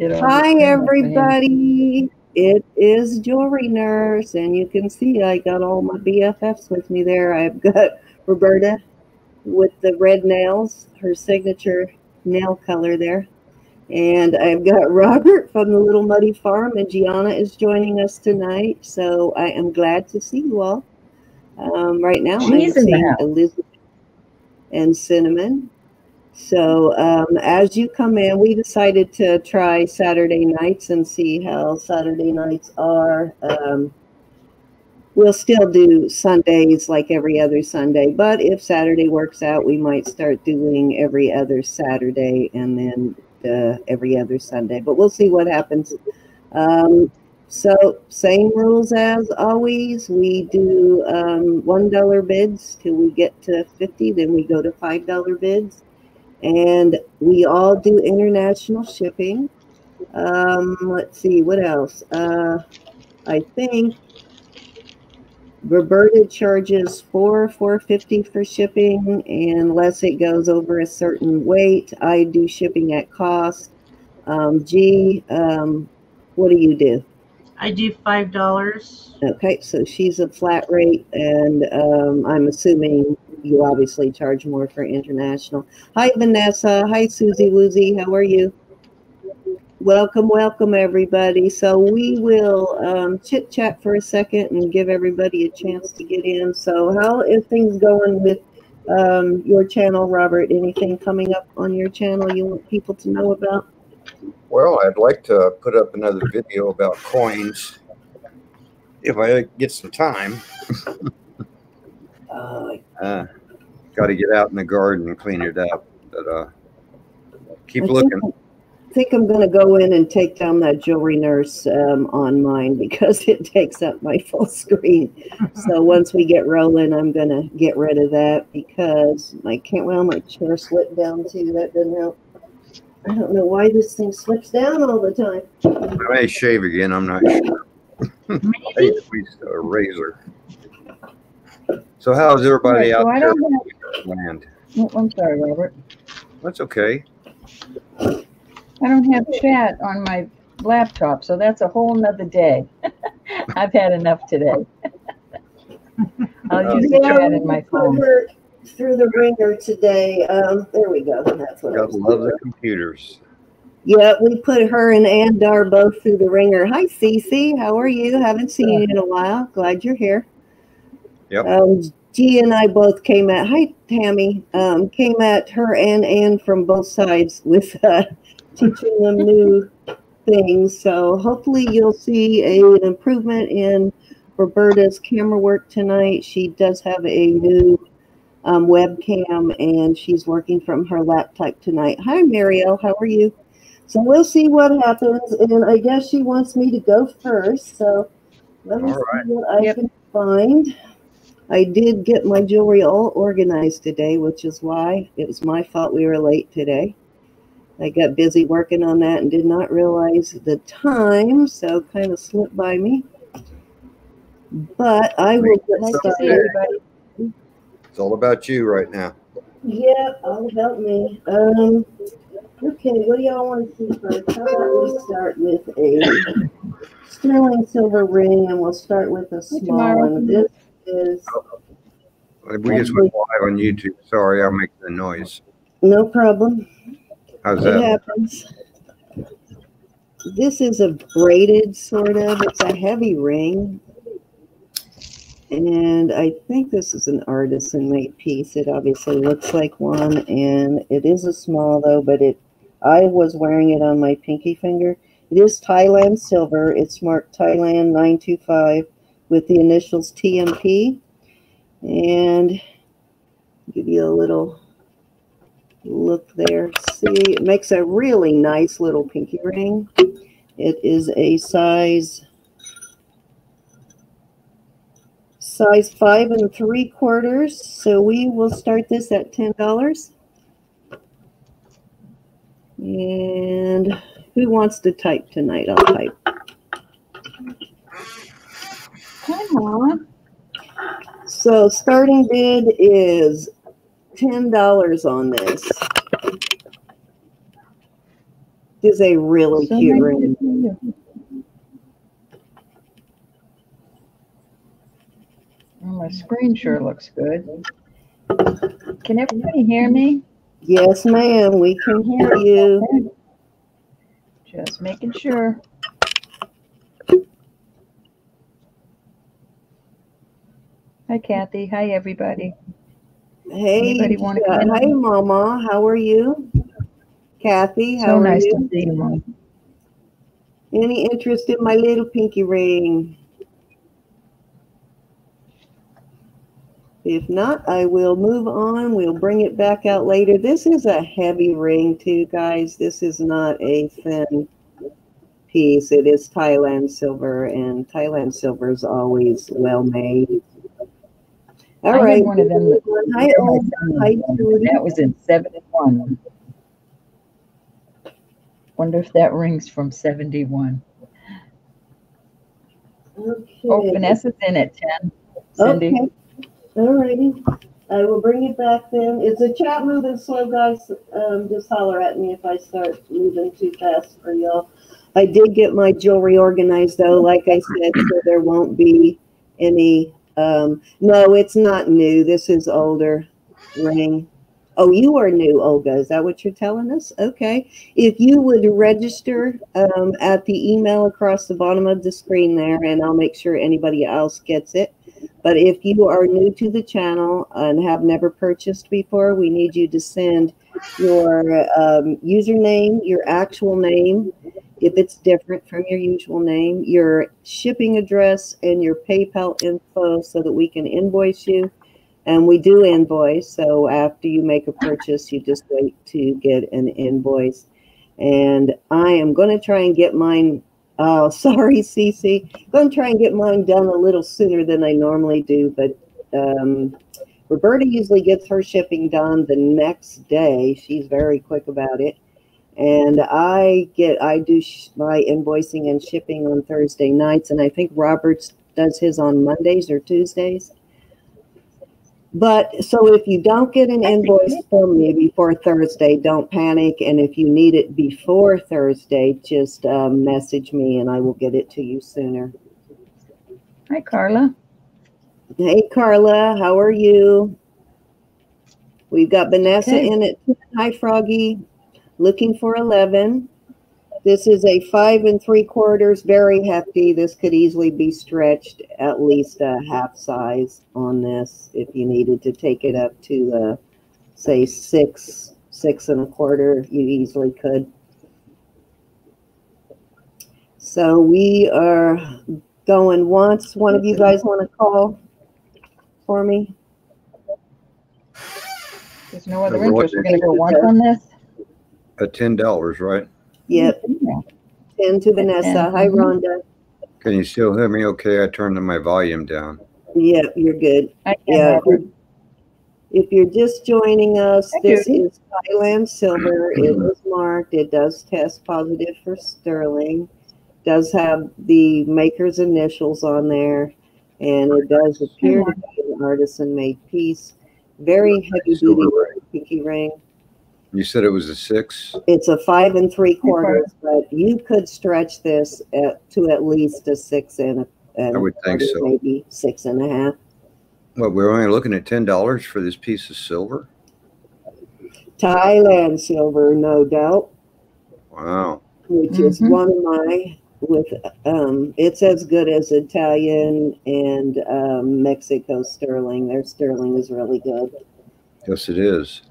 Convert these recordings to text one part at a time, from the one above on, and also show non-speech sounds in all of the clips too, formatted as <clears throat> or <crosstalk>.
Hi, everybody. It is Jewelry Nurse, and you can see I got all my BFFs with me there. I've got <laughs> Roberta with the red nails, her signature nail color there. And I've got <laughs> Robert from the Little Muddy Farm, and Gianna is joining us tonight. So I am glad to see you all. Um, right now, I'm She's the seeing. Elizabeth and Cinnamon. So um, as you come in, we decided to try Saturday nights and see how Saturday nights are. Um, we'll still do Sundays like every other Sunday, but if Saturday works out, we might start doing every other Saturday and then uh, every other Sunday. But we'll see what happens. Um, so same rules as always. We do um, one dollar bids till we get to fifty. Then we go to five dollar bids and we all do international shipping. Um, let's see what else. Uh, I think Roberta charges four four fifty for shipping, unless it goes over a certain weight, I do shipping at cost. Um, G, um, what do you do? I do five dollars. Okay, so she's a flat rate, and um, I'm assuming you obviously charge more for international. Hi, Vanessa. Hi, Susie Woozy. How are you? Welcome, welcome, everybody. So we will um, chit chat for a second and give everybody a chance to get in. So, how is things going with um, your channel, Robert? Anything coming up on your channel you want people to know about? Well, I'd like to put up another video about coins if I get some time. <laughs> Uh, Uh, Got to get out in the garden and clean it up. But uh, keep I looking. Think, I think I'm going to go in and take down that jewelry nurse um, on mine <laughs> because it takes up my full screen. so <laughs> once we get rolling, I'm going to get rid of that because I can't. Well, my chair slipped down too. That didn't help. I don't know why this thing slips down all the time. I may shave again. I'm not sure. <laughs> I Maybe. used a razor. So how's everybody Right, out so I there? don't in Land. Oh, I'm sorry, Robert. That's okay. I don't have chat on my laptop, so that's a whole nother day. <laughs> I've had enough today. <laughs> I'll use the chat in my phone. Through the ringer today. Um, there we go. That's what I Gotta love the computers. Yeah, we put her and Andar both through the ringer. Hi, Cece. How are you? Haven't seen you in a while. Glad you're here. Yep. Um, G and I both came at. Hi, Tammy. Um, came at her and Ann from both sides with uh, <laughs> teaching them new things. So hopefully you'll see a, an improvement in Roberta's camera work tonight. She does have a new um, webcam and she's working from her laptop tonight. Hi, Mario. How are you? So we'll see what happens, and I guess she wants me to go first. So let me All right. see what I Yep. can find. I did get my jewelry all organized today, which is why it was my fault we were late today. I got busy working on that and did not realize the time, so kind of slipped by me. But I will get Nice to see started. everybody. It's all about you right now. Yeah, all about me. Um, okay, what do y'all want to see first? How about we start with a sterling silver ring, and we'll start with a small Tamara. one. This is We just went live on YouTube. Sorry, I'll make the noise. no problem. How's It that? happens. This is a braided sort of. It's a heavy ring. And I think this is an artisan made piece. It obviously looks like one and it is a small though, but it I was wearing it on my pinky finger. It is Thailand silver. It's marked Thailand 925 with the initials TMP. And give you a little look there. See, it makes a really nice little pinky ring. It is a size size five and three quarters. So we will start this at ten dollars. And who wants to type tonight? I'll type. Come on. So starting bid is ten dollars on this. This is a really So cute ring. to see you. Well, my screen sure looks good. Can everybody hear me? Yes, ma'am. We can hear you. Just making sure. Hi Kathy, hi everybody. Hey, Anybody wanna uh, come hey, Mama. How are you? Kathy, how are you? So are nice you? to see you, Mom. Any interest in my little pinky ring? If not, I will move on. We'll bring it back out later. This is a heavy ring too, guys. This is not a thin piece. It is Thailand silver, and Thailand silver is always well made. All I right. one of them that- Hi, Olga. Hi, Judy. That was in seventy-one. Wonder if that rings from seventy-one. Okay. Oh, Vanessa's in at ten. Cindy, Okay. All righty. I will bring it back then. Is the chat moving slow, guys? Um, just holler at me if I start moving too fast for y'all. I did get my jewelry organized though, like I said, so there won't be any, um, no, it's not new. This is older ring. Oh, you are new, Olga. Is that what you're telling us? Okay. If you would register um, at the email across the bottom of the screen there, and I'll make sure anybody else gets it. But if you are new to the channel and have never purchased before, we need you to send your um, username, your actual name, if it's different from your usual name, your shipping address, and your PayPal info so that we can invoice you. And we do invoice. So after you make a purchase, you just wait to get an invoice. And I am going to try and get mine. Oh, <laughs> sorry, Cece. Going to try and get mine done a little sooner than I normally do. But um, Roberta usually gets her shipping done the next day. She's very quick about it. And I get, I do sh- my invoicing and shipping on Thursday nights. And I think Roberts does his on Mondays or Tuesdays. But so if you don't get an invoice from me before Thursday, don't panic. And if you need it before Thursday, just um, message me and I will get it to you sooner. hi Carla. Hey, Carla, how are you? We've got Vanessa Okay. in it. Hi, Froggy. Looking for 11. This is a five and three quarters, very hefty. This could easily be stretched at least a half size on this if you needed to take it up to, uh, say, six, six and a quarter. You easily could. So we are going once. One of you guys want to call for me? There's no other interest. We're gonna go once on this? At ten dollars, right? Yep, Yeah. 10 to Vanessa. Hi. Rhonda. Can you still hear me okay? I turned my volume down. Yep, you're good. I Yeah. can, Robert. If you're just joining us, Hi, this Judy. is Thailand Silver. It is marked. It does test positive for sterling. Does have the maker's initials on there, and it does appear to be an artisan-made piece. Very heavy-duty pinky ring. You said it was a six? It's a five and three quarters, but you could stretch this at, to at least a six and a. and I would think so. Maybe six and a half. Well, we're only looking at ten dollars for this piece of silver? Thailand silver, no doubt, Wow. which is Mhm. one of my with um it's as good as Italian and um Mexico sterling. Their sterling is really good. Yes, it is.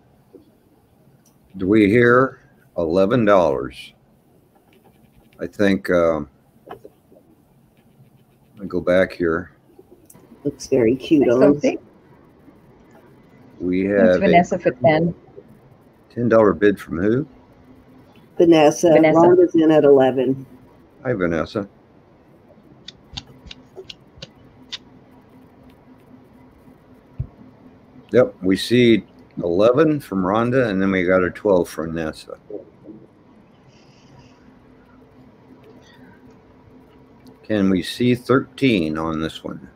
Do we hear eleven dollars? I think, um, I go back here. Looks very cute Hi. Sophie. We It's have a Vanessa for ten. ten dollar bid from who? Vanessa, Vanessa. Rhonda's in at eleven. Hi, Vanessa. Yep, we see eleven from Rhonda, and then we got a twelve from NASA. Can we see thirteen on this one?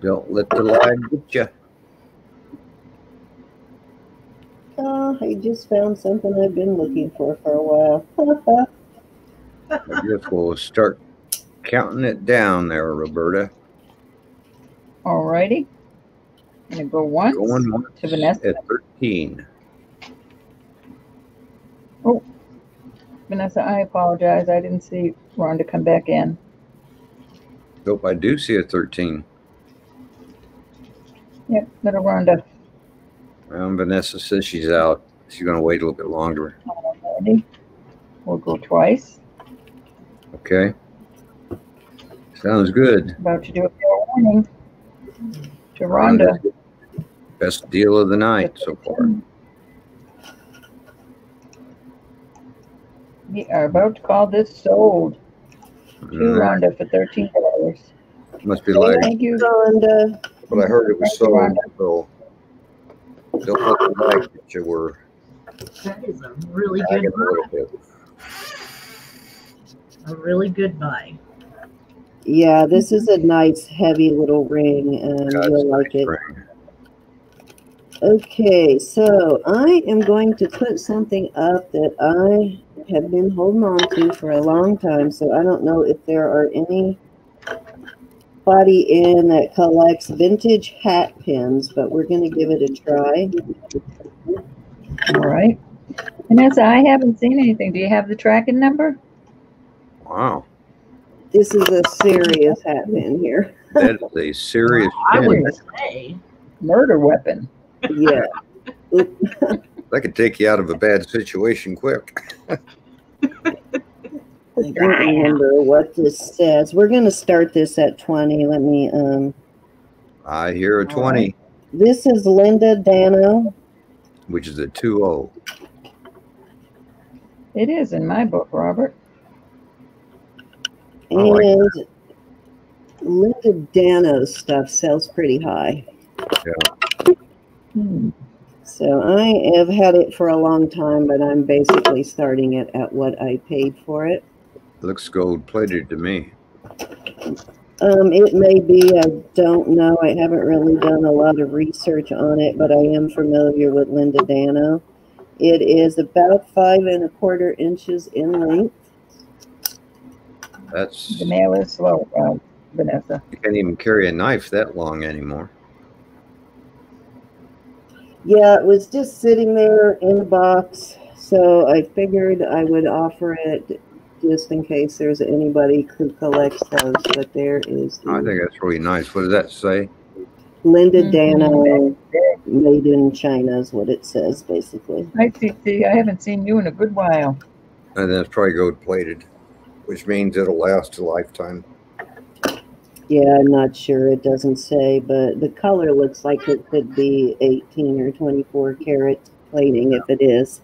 Don't let the lag get you. Oh, I just found something I've been looking for for a while. <laughs> I guess we'll start counting it down there, Roberta. All righty. Gonna go once Going once to Vanessa. at 13. Oh, Vanessa, I apologize. I didn't see Rhonda come back in. Nope, I do see a 13. Yep, little Rhonda. Well, Vanessa says she's out. She's going to wait a little bit longer. Alrighty. We'll go twice. Okay. Sounds good. About to do a fair warning to Rhonda. Best deal of the night so far. We are about to call this sold to Mm, Rhonda for thirteen dollars. Must be like, Thank you. Rhonda. but I heard it was Thank you, sold, so don't look like that you were That is a really good buy. bit. A really good buy. Yeah, this is a mm-hmm. nice heavy little ring and God's you'll like nice it. ring. Okay, so I am going to put something up that I have been holding on to for a long time. So I don't know if there are any body in that collects vintage hat pins, but we're going to give it a try. All right. Vanessa, I haven't seen anything. Do you have the tracking number? Wow. This is a serious hat pin here. That is a serious I would say. Murder weapon. Yeah. That could take you out of a bad situation quick. I don't remember what this says. We're going to start this at 20. Let me, um, I hear a All 20, this is Linda Dano. which is a 2 0. It is in my book, Robert. I like And Linda Dano's stuff sells pretty high. Hmm. So I have had it for a long time, but I'm basically starting it at what I paid for it. Looks gold plated to me. Um, it may be, I don't know. I haven't really done a lot of research on it, but I am familiar with Linda Dano. It is about five and a quarter inches in length. That's, The you mail is slow, uh, Vanessa. You can't even carry a knife that long anymore. Yeah, it was just sitting there in a box, so I figured I would offer it just in case there's anybody who collects those. But there is I think that's really nice. What does that say? Linda Mhm. Dano, made in China is what it says basically. Hi, CC. I haven't seen you in a good while. And then it's probably gold plated, which means it'll last a lifetime. Yeah, I'm not sure. It doesn't say, but the color looks like it could be 18 or 24 karat plating if it is.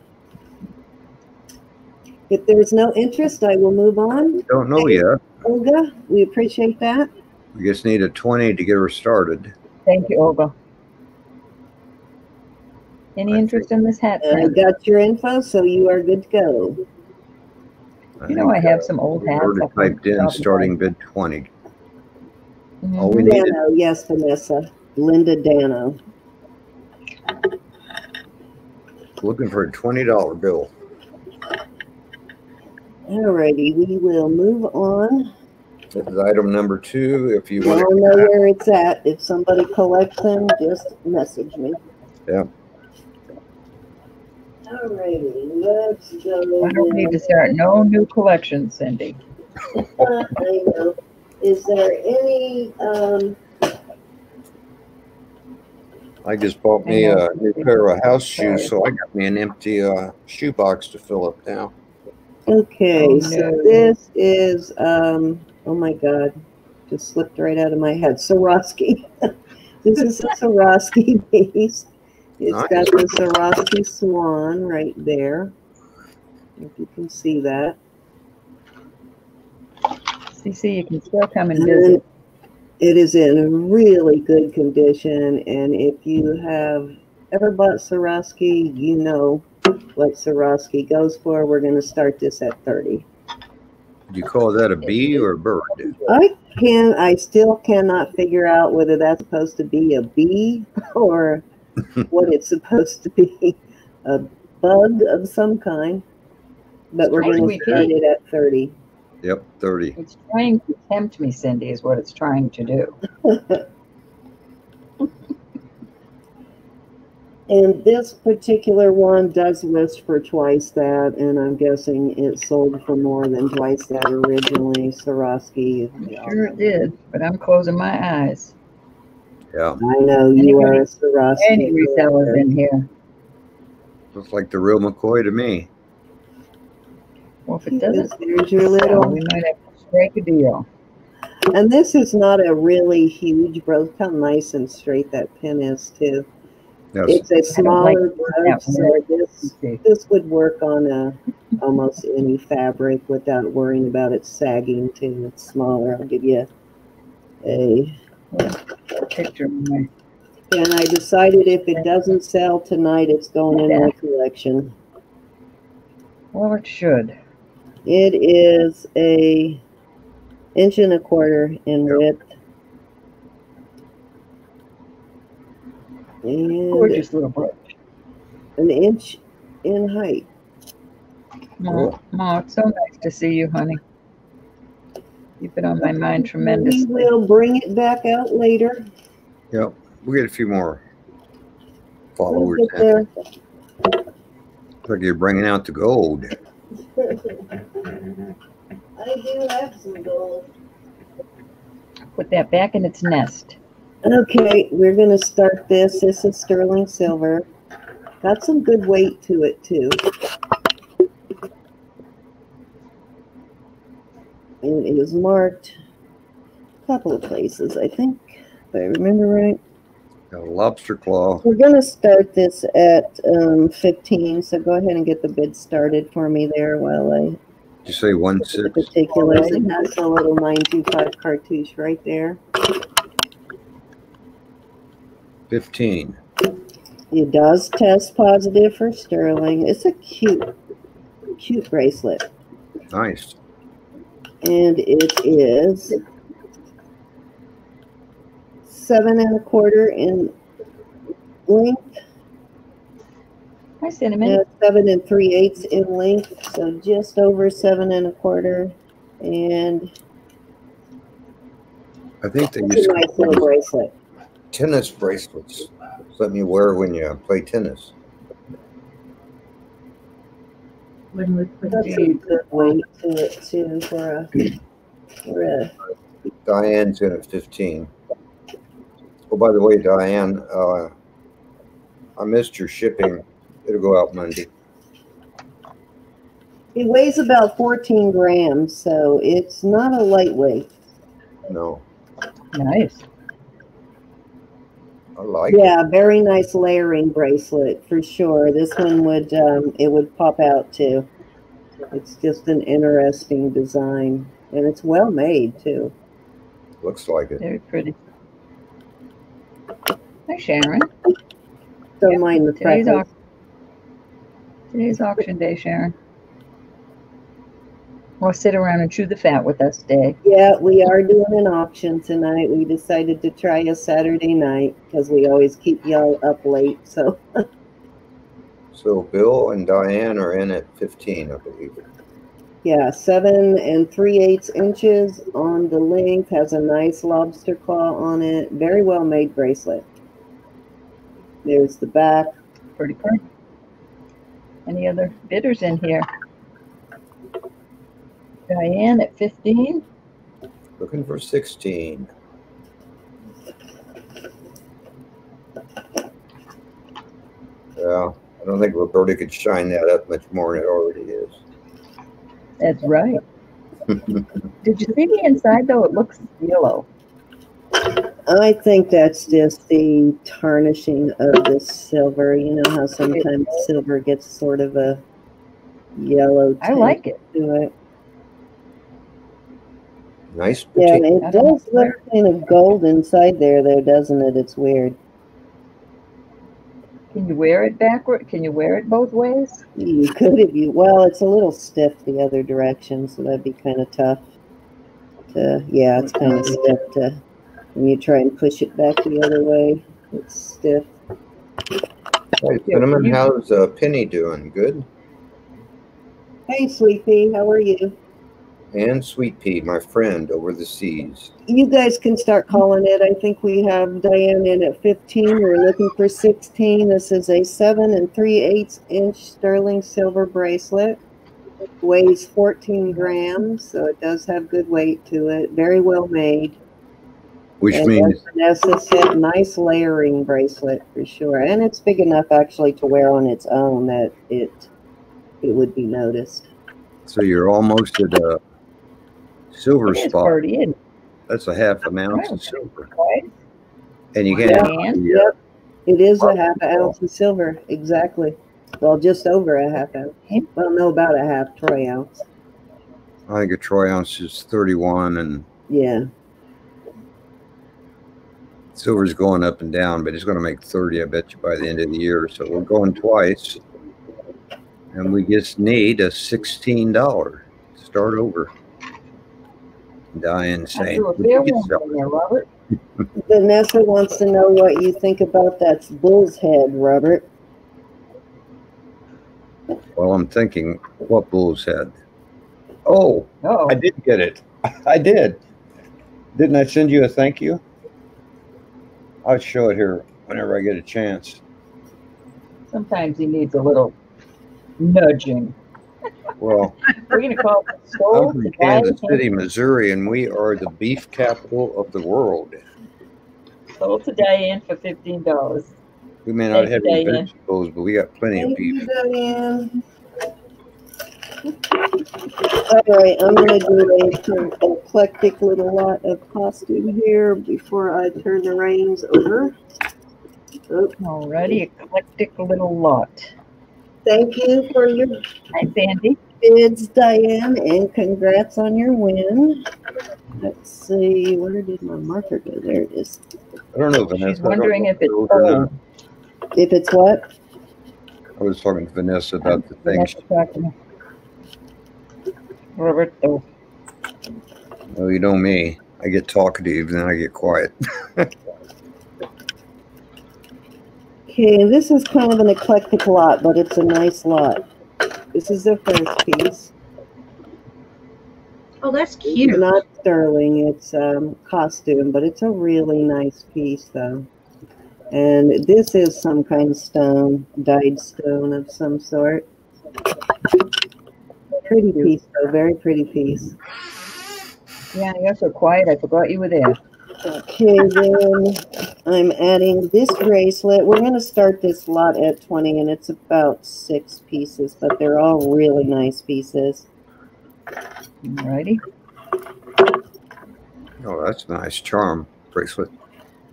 If there's no interest, I will move on. Don't know yet. Olga, we appreciate that. We just need a 20 to get her started. Thank you, Olga. Any I interest in this hat? I got your info, so you are good to go. You know, I have uh, some old hats. Roberta up typed in starting bid 20. Mhm. All we needed, Dano, yes, Vanessa. Linda Dano. looking for a $20 bill. Alrighty, we will move on. This is item number two. If you You all want know where it's at. If somebody collects them, just message me. Yeah. Alrighty, let's go. I don't need to start no new collections, Cindy. Uh, I know. Is there any, um, I just bought me a new pair of house shoes, so I got me an empty uh, shoe box to fill up now. okay, Oh, so no. this is, um, oh my God, just slipped right out of my head. Swarovski. <laughs> This is a Swarovski <laughs> piece. It's Nice. got the Swarovski swan right there. If you can see that. CC, you can still come and And visit. It is in really good condition, and if you have ever bought Swarovski, you know what Swarovski goes for. We're going to start this at 30. Do you call that a bee or a bird? I can, I still cannot figure out whether that's supposed to be a bee <laughs> or what it's supposed to be. a bug of some kind. But we're Nice going to weekend. start it at 30. Yep, 30. It's trying to tempt me, Cindy, is what it's trying to do. <laughs> And this particular one does list for twice that, and I'm guessing it sold for more than twice that originally. Swarovski. I'm sure it did, but I'm closing my eyes. Yeah, I know you are a Swarovski. Any resellers in here. looks like the real McCoy to me. Well, if it doesn't, There's your little. we might have to strike a deal. And this is not a really huge brooch. How nice and straight that pin is too. Yes, It's a don't like smaller that brooch, so this this would work on a almost any fabric without worrying about it sagging too. It's smaller. I'll give you a. a picture of And I decided if it doesn't sell tonight, it's going in my collection. well, it should. It is a inch and a quarter in width. And Gorgeous little brooch. an inch in height. Ma, Ma, it's so nice to see you, honey. You've been on my mind tremendously. We will bring it back out later. yep. we'll get a few more We'll followers. get there. Looks like you're bringing out the gold. <laughs> I do have some gold. Put that back in its nest. Okay, we're gonna start this. This is sterling silver. Got some good weight to it too. And it was marked a couple of places, I think, if I remember right. Got a lobster claw. We're gonna start this at um, 15, so go ahead and get the bid started for me there while I Did you say one the six? particulars. And that's a little 925 cartouche right there. 15. It does test positive for sterling. It's a cute, cute bracelet. Nice. And it is seven and a quarter in length, Hi, Cinnamon. and seven and three eighths in length, so just over seven and a quarter. And I think they it's use nice bracelet. tennis bracelets. Let me wear when you play tennis. When we put Got the some good weight to it too for a, for a Diane's in at 15. Oh, by the way, Diane, uh, I missed your shipping. It'll go out Monday. It weighs about 14 grams, so it's not a lightweight. No, Nice. I like it. Yeah, very nice layering bracelet for sure. This one would um, it would pop out too. It's just an interesting design, and it's well made too. Looks like it. Very pretty. Hi, Sharon. Don't Yep, mind the Today's, au- today's auction day, Sharon. Or sit around and chew the fat with us day. Yeah, we are doing an auction tonight. We decided to try a Saturday night because we always keep y'all up late. So <laughs> So Bill and Diane are in at 15, I believe. yeah, seven and three eighths inches on the length. Has a nice lobster claw on it. Very well made bracelet. There's the back. Pretty pretty. Any other bidders in here? Diane at 15. Looking for 16. Yeah, I don't think Roberta could shine that up much more than it already is. That's right. <laughs> Did you see the inside though? It looks yellow. I think that's just the tarnishing of the silver. You know how sometimes silver gets sort of a yellow I like it. to it. Nice Yeah, boutique. and I it don't does look kind of gold inside there, though, doesn't it? It's weird. Can you wear it backward? Can you wear it both ways? You could if you. Well, it's a little stiff the other direction, so that'd be kind of tough. To yeah, it's kind of stiff to when you try and push it back the other way. It's stiff. Hey, Cinnamon, how's uh, Penny doing? Good? Hey, Sweet Pea, how are you? And Sweet Pea, my friend over the seas. You guys can start calling it. I think we have Diane in at 15. We're looking for 16. This is a 7 and 3 eighths inch sterling silver bracelet. Weighs 14 grams, so it does have good weight to it. Very well made. Which And means, Vanessa said, nice layering bracelet for sure. And it's big enough actually to wear on its own that it it would be noticed. so you're almost at a silver It is spot. party, isn't That's a half an ounce of silver. it? Right? And you can't, And yeah, Yep. It is a half an ounce of silver, exactly. Well, just over a half ounce. Well, no, about a half troy ounce. I think a troy ounce is 31 and Yeah. silver's going up and down, but it's going to make 30, I bet you, by the end of the year. So we're going twice. And we just need a $16 start over. Diane I saying, threw a "Would fair you get one silver?" in there, Vanessa wants to know what you think about that bull's head, Robert. well, I'm thinking, what bull's head? Oh, Oh, I did get it. <laughs> I did. Didn't I send you a thank you? I'll show it here whenever I get a chance. sometimes he needs a little nudging. Well, We're gonna call it I'm from Kansas Diane, City, Missouri, and we are the beef capital of the world. Sold to Diane for fifteen dollars. We may not Thank have you, any vegetables, but we got plenty of Thank you, beef. Diane. All right, I'm gonna do a sort of eclectic little lot of costume here before I turn the reins over. Oh, Alrighty, eclectic little lot. Thank you for your Hi, Sandy. bids, Diane, and congrats on your win. Let's see, where did my marker go? There it is. I don't know, Vanessa. She's wondering if it's those old. If it's what? I was talking to Vanessa about the things. Vanessa talking Roberto. Oh. oh, you know me. I get talkative, then I get quiet. <laughs> Okay, this is kind of an eclectic lot, but it's a nice lot. This is the first piece. Oh, that's cute. Not sterling, it's um, costume, but it's a really nice piece though. And this is some kind of stone, dyed stone of some sort. Pretty piece though, very pretty piece. Yeah, you're so quiet. I forgot you were there. Okay, then I'm adding this bracelet. We're gonna start this lot at twenty and it's about six pieces, but they're all really nice pieces. Alrighty. Oh, that's a nice. Charm bracelet.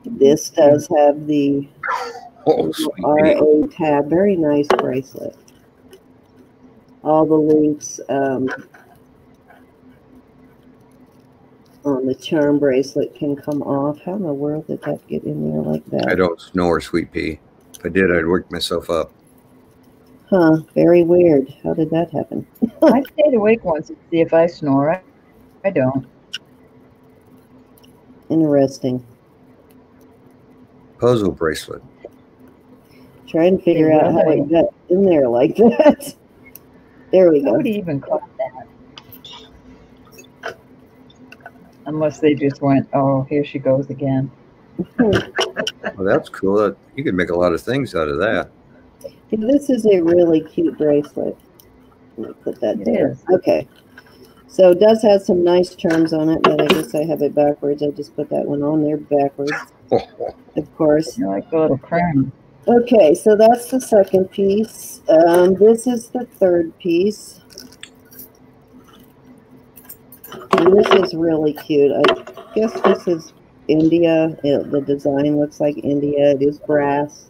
This does have the Oh, sweet. RA tab, very nice bracelet. All the links um, on the charm bracelet can come off. How in the world did that get in there like that? I don't snore, sweet pea. If I did, I'd wake myself up. Huh, very weird. How did that happen? <laughs> I stayed awake once to see if I snore. I, I don't. Interesting. Puzzle bracelet. Trying to figure Yeah, out how right. it got in there like <laughs> that. There we go. Nobody even caught that. Unless they just went, oh, here she goes again. Well, that's cool. That, you could make a lot of things out of that. This is a really cute bracelet. Let me put that It there. is. Okay. So it does have some nice charms on it, but I guess I have it backwards. I just put that one on there backwards, <laughs> of course. You're like a little crown. Okay, so that's the second piece. Um, this is the third piece. And this is really cute. I guess this is India. It, the design looks like India. It is brass.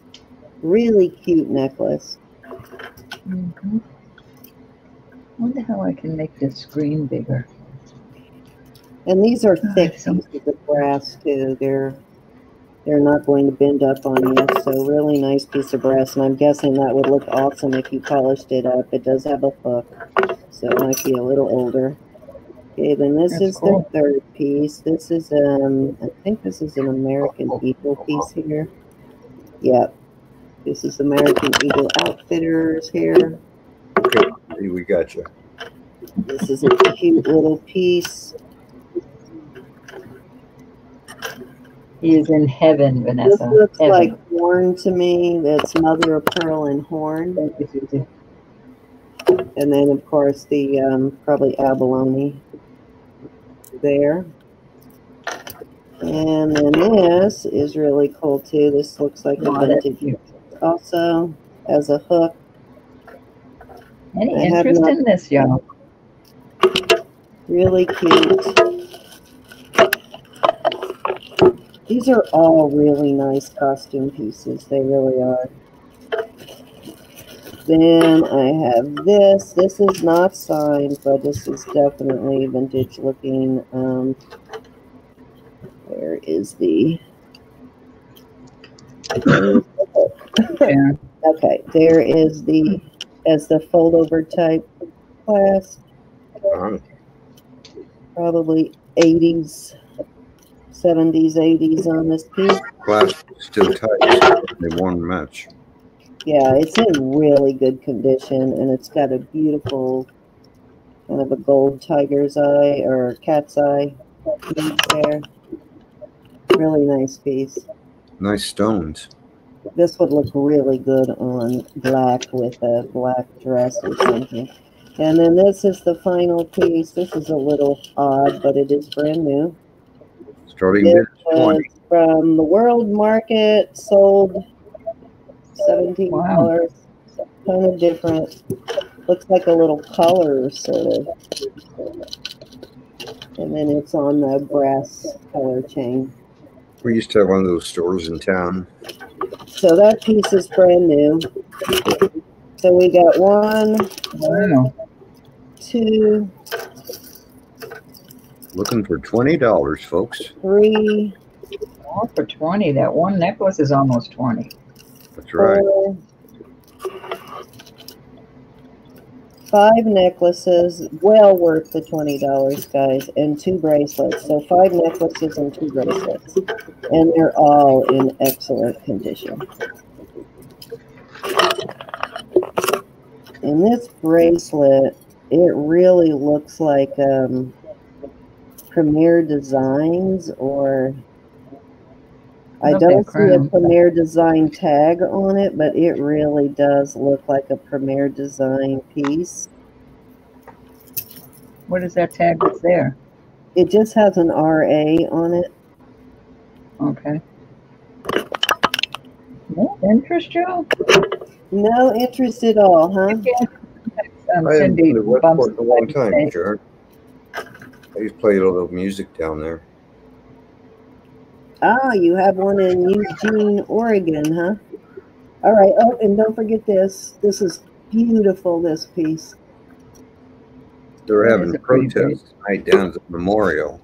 Really cute necklace. Mhm. Wonder how I can make this screen bigger. And these are Oh, thick so- pieces of brass too. They're they're not going to bend up on you. So really nice piece of brass. And I'm guessing that would look awesome if you polished it up. It does have a hook, so it might be a little older. Okay, then this That's is cool. the third piece. This is um I think this is an American Eagle piece here. Yep. This is American Eagle Outfitters here. Okay, we got you. This is a cute little piece. He is in heaven, Vanessa. This looks Heaven. like horn to me. That's mother of pearl and horn. Thank you, Susie. And then, of course, the um, probably abalone there. And then this is really cool too. This looks like a Oh, vintage cute. also as a hook. Any I interest in this, y'all? Really cute. These are all really nice costume pieces. They really are. Then I have this. This is not signed, but this is definitely vintage looking. Um, where is the? Yeah. <laughs> Okay, there is the as the fold over type class. Uh-huh. probably 80s, 70s, 80s on this piece. Glass still tight. They won't match. Yeah, it's in really good condition and it's got a beautiful kind of a gold tiger's eye or cat's eye piece there. Really nice piece. Nice stones. This would look really good on black with a black dress or something. And then this is the final piece. This is a little odd, but it is brand new. Starting It was 20. from the world market, sold seventeen dollars. Kind of different. Looks like a little color, sort of. And then it's on the brass color chain. We used to have one of those stores in town. So that piece is brand new. So we got one, Wow. two, Looking for twenty dollars, folks. three, All for 20. That one necklace is almost 20. That's right. four, five necklaces, well worth the twenty dollars, guys, and two bracelets. So five necklaces and two bracelets, and they're all in excellent condition. And this bracelet, it really looks like um, Premier Designs or I don't that see a crown. Premier Design tag on it, but it really does look like a Premier Design piece. What is that tag that's there? It just has an RA on it. Okay. No interest, Joe? No interest at all, huh? Um, I haven't Cindy been to Westport bumps in a long time, say, Sharon. I used to play a little music down there. Ah, you have one in Eugene, Oregon, huh? All right. Oh, and don't forget this. This is beautiful, this piece. They're having is a pretty protests tonight down at the memorial.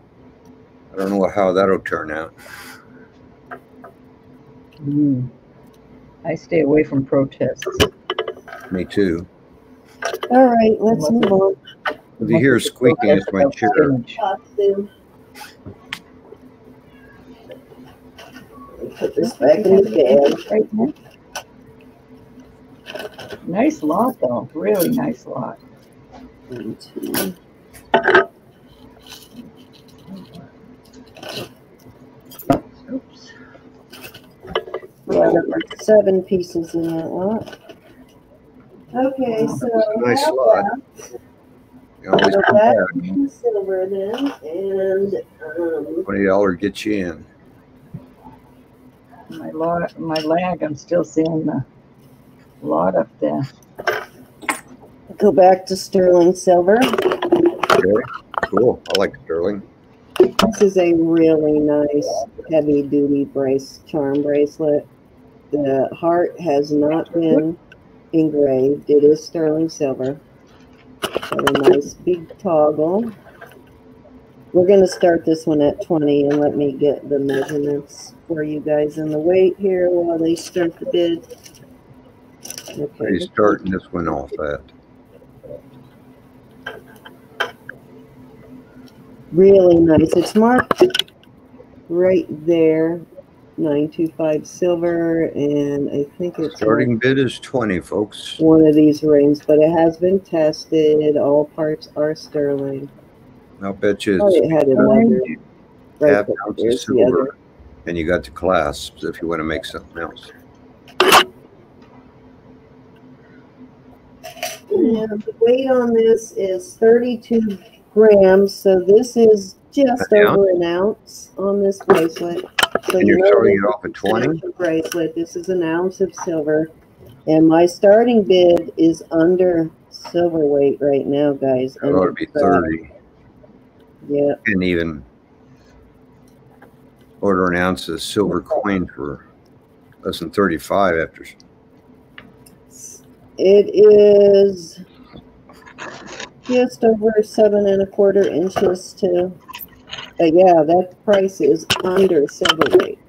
I don't know how that'll turn out. Hmm. I stay away from protests. Me too. All right, let's move on. If you hear squeaking, it's my chair. Put this back in the bag. Right now. Nice lot, though. Really nice lot. One, two. Oops. Yeah, seven pieces in that lot. Okay, so. Nice lot. You always go come back back. to Silver then, and, um, Twenty dollar gets you in. My lot, my lag, I'm still seeing the lot up there. go back to sterling silver. Okay, cool. I like sterling. This is a really nice heavy duty brace, charm bracelet. The heart has not been engraved. It is sterling silver. Got a nice big toggle. We're gonna start this one at twenty and let me get the measurements for you guys in the weight here while they start the bid. Okay, you starting this one off at? really nice. It's marked right there. 925 silver, and I think it's Starting bid is twenty, folks. one of these rings, but it has been tested. All parts are sterling. I'll bet you Oh, it had another. Right, half but ounce there's the other. And you got the clasps if you want to make something else. And the weight on this is 32 grams, so this is just An over an ounce on this bracelet. So And you you're know starting it off at is an twenty? ounce of Bracelet, this is an ounce of silver. And my starting bid is under silver weight right now, guys. It ought to be uh, thirty, Yeah, and even order an ounce of silver coin for less than thirty-five after. it is just over seven and a quarter inches to, but yeah, that price is under silver weight.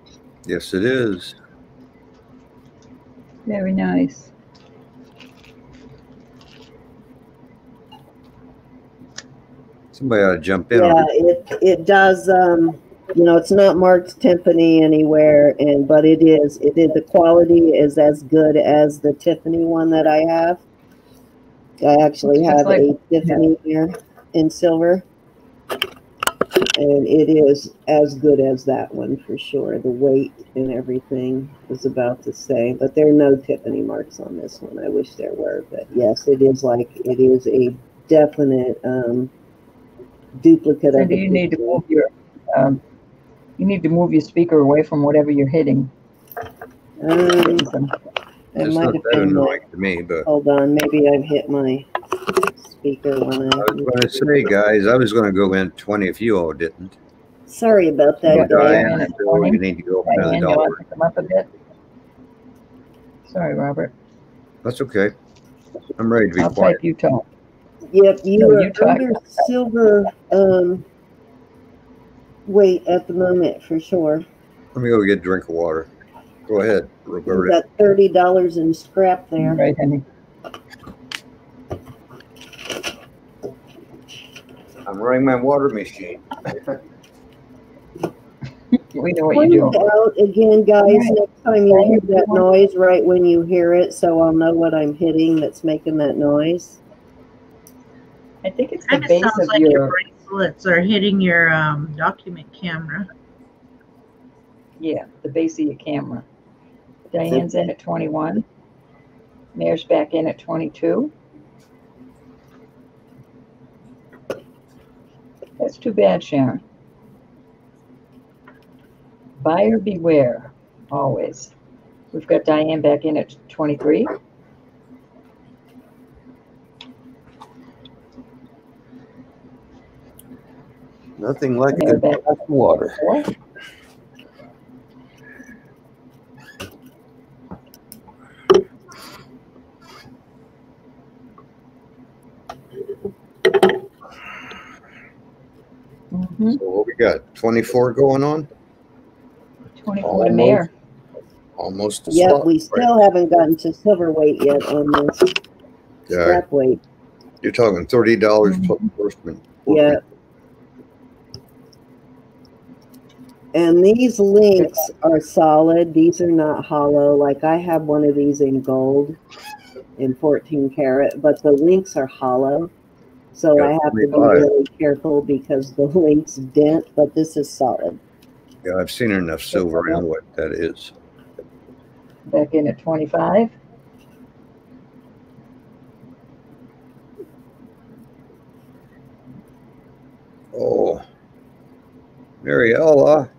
Yes, it is. Very nice. Somebody ought to jump in Yeah, it. it, it does, um, you know, it's not marked Tiffany anywhere and, but it is, it is, the quality is as good as the Tiffany one that I have. I actually have like- a Tiffany here in silver. And it is as good as that one for sure. The weight and everything is about the same, but there are no Tiffany marks on this one. I wish there were, but yes, it is like, it is a definite, um, duplicate of Cindy, the you need to move your, um, you need to move your speaker away from whatever you're hitting. Um, it It's might not have that been, my- annoying to me, but hold on, maybe I've hit my speaker when I was gonna say, guys, I was gonna go in twenty if you all didn't. sorry about that, go Diane. ahead. Diane, Bill, you need to go up another Diane, you want dollar. come up a bit? Sorry, Robert. That's okay. I'm ready to be I'll quiet. type you talk. Yep, you No, are you under silver, um, weight at the moment for sure. Let me go get a drink of water. Go ahead, We've Roberta. got thirty dollars in scrap there. Right, honey. I'm running my water machine. We know what Point you're it doing. out again, guys, Right. next time you hear that noise, right when you hear it, so I'll know what I'm hitting that's making that noise. I think it's the base of like your your, bracelets are hitting your um, document camera. yeah, the base of your camera. Diane's in at twenty-one. Mayor's back in at twenty-two. That's too bad, Sharon. Buyer beware, always. We've got Diane back in at twenty-three. Nothing like a good glass of water. four. Mhm, So what we got? Twenty-four going on? twenty-four to mayor. Almost. Yeah, we right? still haven't gotten to silver weight yet on this Yeah, scrap weight. you're talking thirty dollars Mhm. plus enforcement. Yeah. And these links are solid. These are not hollow. Like I have one of these in gold in 14 karat, but the links are hollow. So Yeah, I have to be 25. really careful because the <laughs> links dent, but this is solid. Yeah, I've seen enough silver. I know what that is. Back in at twenty-five. Oh, Mariella.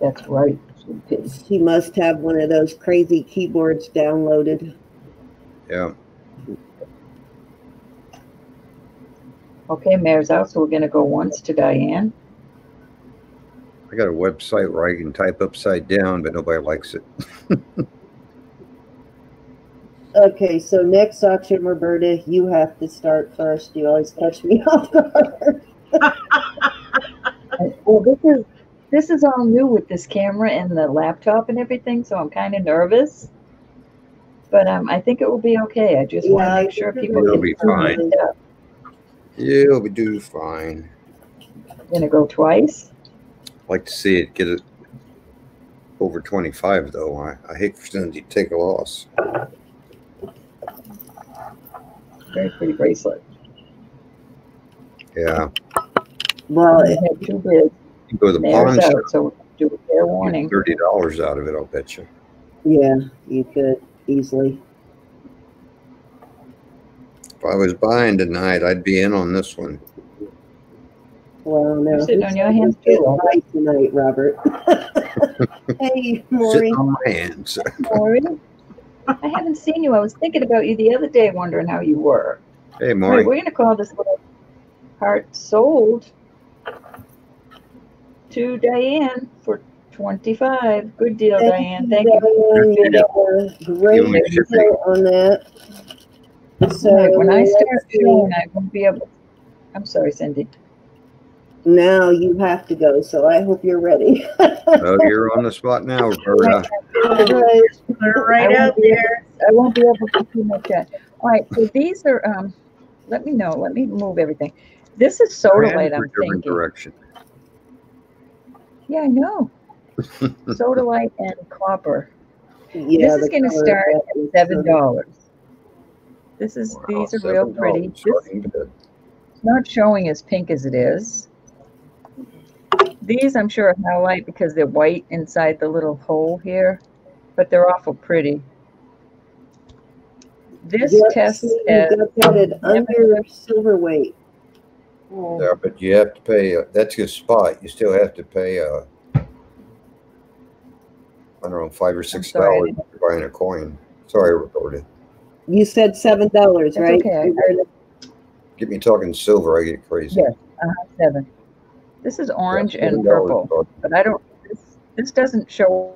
That's right. sweet. She must have one of those crazy keyboards downloaded. Yeah, Okay, mayor's out, so we're gonna go once to Diane. I got a website where I can type upside down, but nobody likes it. <laughs> Okay, so next auction, Roberta, you have to start first. You always catch me <laughs> off guard. <laughs> Well, this is, this is all new with this camera and the laptop and everything, so I'm kind of nervous. But, um, I think it will be okay. I just want Yeah, to I make sure people it'll can. be see fine. it up. Yeah, we do fine. Gonna go twice? Like to see it get it over 25 though. I, I hate for Cindy to take a loss. Very pretty bracelet. Yeah. Well, it had two bids, You go to the pawn shop, so do a fair warning. thirty dollars out of it, I'll bet you. yeah, you could easily. If I was buying tonight, I'd be in on this one. Well, no. You're sitting on your hands too, Robert. tonight, Robert. <laughs> hey, <laughs> Maury. Sitting on my hands. Maureen, <laughs> I haven't seen you. I was thinking about you the other day, wondering how you were. Hey, All right, Maury. we're gonna call this little cart sold to Diane for twenty-five. Good deal, Diane. Thank you. Diane. You got a Great Give me deal on that. So All right, when I start let's showing, I won't be able. I'm sorry, Cindy. Now you have to go, so I hope you're ready. <laughs> Oh, you're on the spot now, Roberta. Right. They're right I out won't be able- there. I won't be able to do much yet. All right, so these are, um, let me know, let me move everything. This is sodalite Ran, I'm thinking. direction. Yeah, I know. <laughs> Sodalite and copper. Yeah, This is gonna start at Seven dollars. This is, Wow, these are real pretty. This starting not showing as pink as it is. These I'm sure are howlite because they're white inside the little hole here, but they're awful pretty. This Yep, tests see, you as, got that at under silver weight. Yeah, but you have to pay, uh, that's your spot. You still have to pay, uh, I don't know, five or six dollars for buying a coin. Sorry, Roberta. You said seven dollars, right? okay, I- You heard it. Get me talking silver, I get crazy. Yeah. seven. This is orange Yeah, and $7 purple, but I don't, this, this doesn't show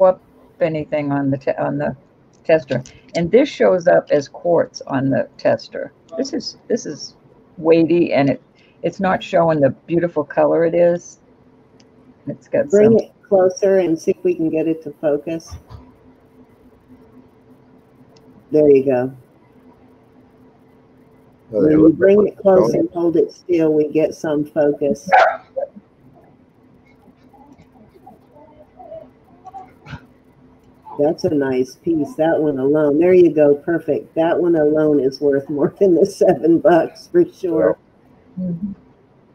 up anything on the, te- on the tester. And this shows up as quartz on the tester. This is, this is weighty and it, it's not showing the beautiful color it is. It's got Bring some, it closer and see if we can get it to focus. There you go. Oh, When they you bring it close and hold it still, we get some focus. That's a nice piece. That one alone. There you go. Perfect. That one alone is worth more than the seven bucks for sure. Mhm.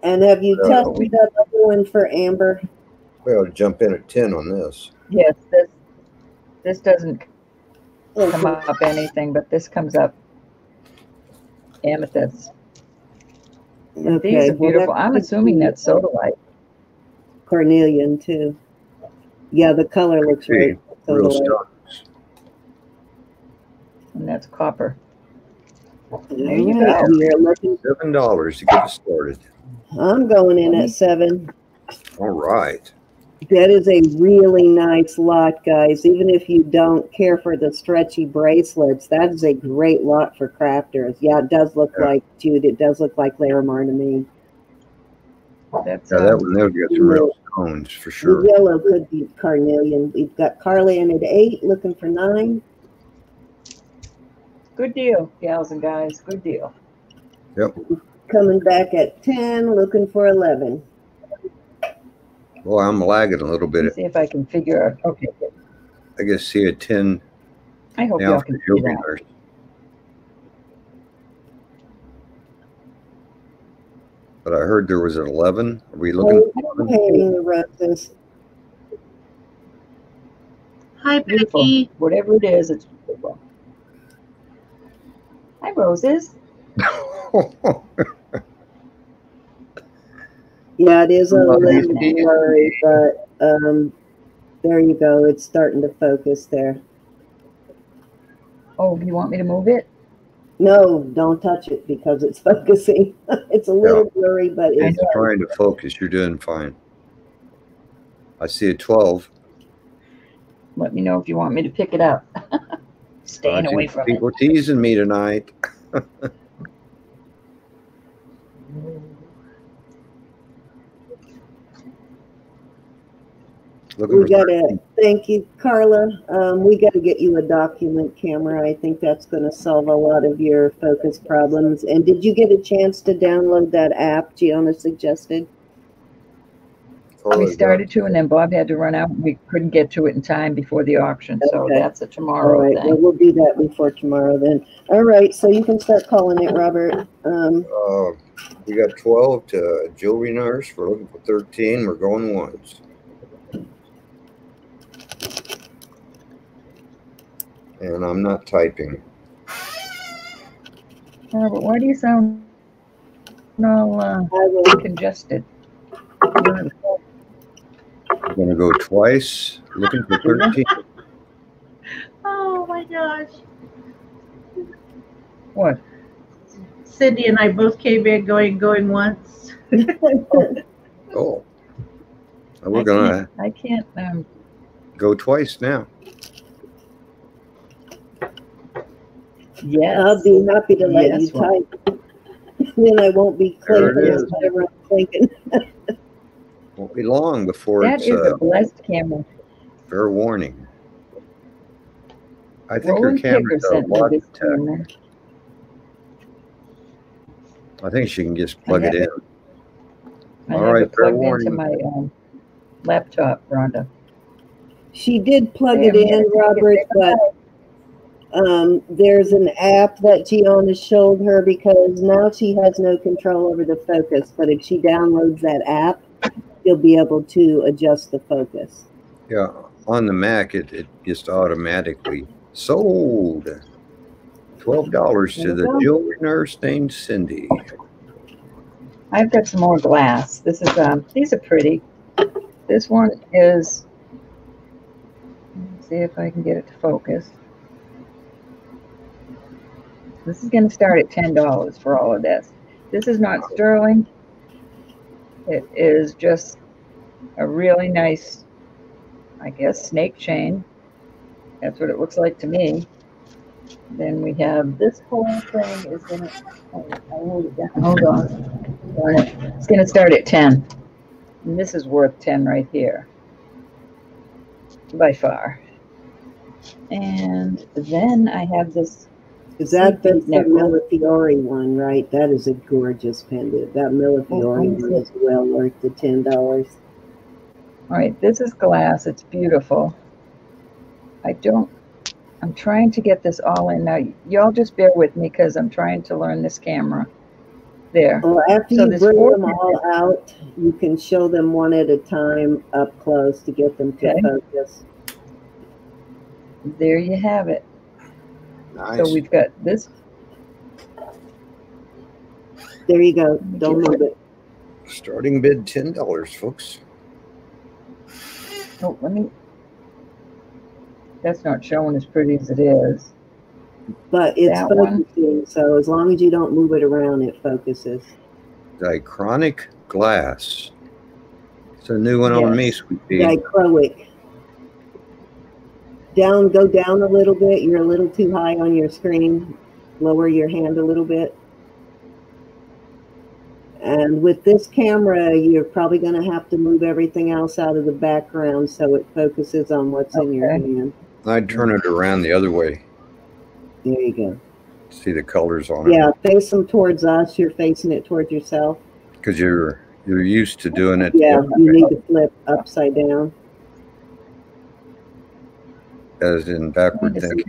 And have you Yeah. tested that other one for amber? We ought jump in at ten on this. yes, this, this doesn't come up anything, but this comes up amethyst. And These Okay, are beautiful. that I'm assuming be that's sodalite. Cornelian too. Yeah, the color looks See, right. Real Soda stones. And that's copper. There you go. We are looking. Seven dollars to get started. I'm going in at seven. All right. That is a really nice lot, guys. Even if you don't care for the stretchy bracelets, that is a great lot for crafters. Yeah, it does look yeah. like, dude, it does look like Larimar to me. That's yeah, that uh, one, they'll get some real stones for sure. The yellow could be carnelian. We've got Carlin at eight, looking for nine. Good deal, gals and guys. Good deal. Yep. Coming back at 10, looking for 11. Well, I'm lagging a little bit. Let's see if I can figure out. Okay. Good. I guess see a 10. I hope you can see that. Nurse. But I heard there was an 11. Are we looking? Hey, I don't interrupt this. Hi, Beautiful. Becky. Whatever it is, it's beautiful. Hi, Roses. <laughs> Yeah, it is a little blurry, but um, there you go. It's starting to focus there. Oh, you want me to move it? No, don't touch it because it's <laughs> focusing. it's a little blurry, but it's It's trying to focus. You're doing fine. I see a twelve. Let me know if you want me to pick it up. <laughs> Staying I away think from it. People teasing me tonight. <laughs> Looking We gotta, 13. thank you, Carla. Um, we gotta get you a document camera. I think that's gonna solve a lot of your focus problems. And did you get a chance to download that app Geanna suggested? Oh, We started to, and then Bob had to run out. We couldn't get to it in time before the auction, so that's a All tomorrow right, well, thing. we'll do that before tomorrow then. All right, so you can start calling it, Robert. Um, Uh, we got twelve to jewelry nurse. We're looking for thirteen. We're going once. And I'm not typing. Robert, why do you sound all uh, I will, congested? We're gonna go twice. Looking for thirteen. <laughs> Oh my gosh. What? Cindy and I both came in going, going once. <laughs> Oh. We're I gonna can't- I can't, um, go twice now. Yes. I'll be happy to let you well- type. Then I won't be There it clicking whatever I'm thinking. Won't be long before That it's is uh, a blessed camera. fair warning. I think her Roland Picker camera's a sent me lot this tech. I think she can just plug it in. I All have it fair plugged into my um, laptop, Rhonda. She did plug There, it in, Robert, but um, there's an app that Geanna showed her because now she has no control over the focus. But if she downloads that app, she'll be able to adjust the focus. Yeah, on the Mac, it, it just automatically sold. Twelve dollars to There the go. jewelry nurse named Cindy. I've got some more glass. This is, um, these are pretty. This one is, let's see if I can get it to focus. This is gonna start at ten dollars for all of this. This is not sterling. It is just a really nice, I guess, snake chain. That's what it looks like to me. Then we have this whole thing is gonna, oh, hold it down, hold on. It's gonna start at ten. And this is worth ten right here. By far. And then I have this, Is that the, the. Millefiori one, right? That is a gorgeous pendant. That Millefiori Oh, I one is well worth the ten dollars. all right, this is glass. It's beautiful. I don't, I'm trying to get this all in now. Y'all just bear with me because I'm trying to learn this camera. There. Well, after So you bring them all out, you can show them one at a time up close to get them to Okay. focus. There you have it. Nice. So we've got this. There you go. Don't move it. Starting bid ten dollars, folks. Oh, let me. That's not showing as pretty as it is. But it's That one. so as long as you don't move it around, it focuses. Diachronic glass. It's a new one on me, Yes. sweet pea. Dichroic. Down, go down a little bit. You're a little too high on your screen. Lower your hand a little bit. And with this camera, you're probably going to have to move everything else out of the background so it focuses on what's in your hand. I'd turn it around the other way. There you go. See the colors on it. Yeah, face them towards us. You're facing it towards yourself. Because you're you're used to doing it. Yeah, you need to flip upside down. As in backward to thinking.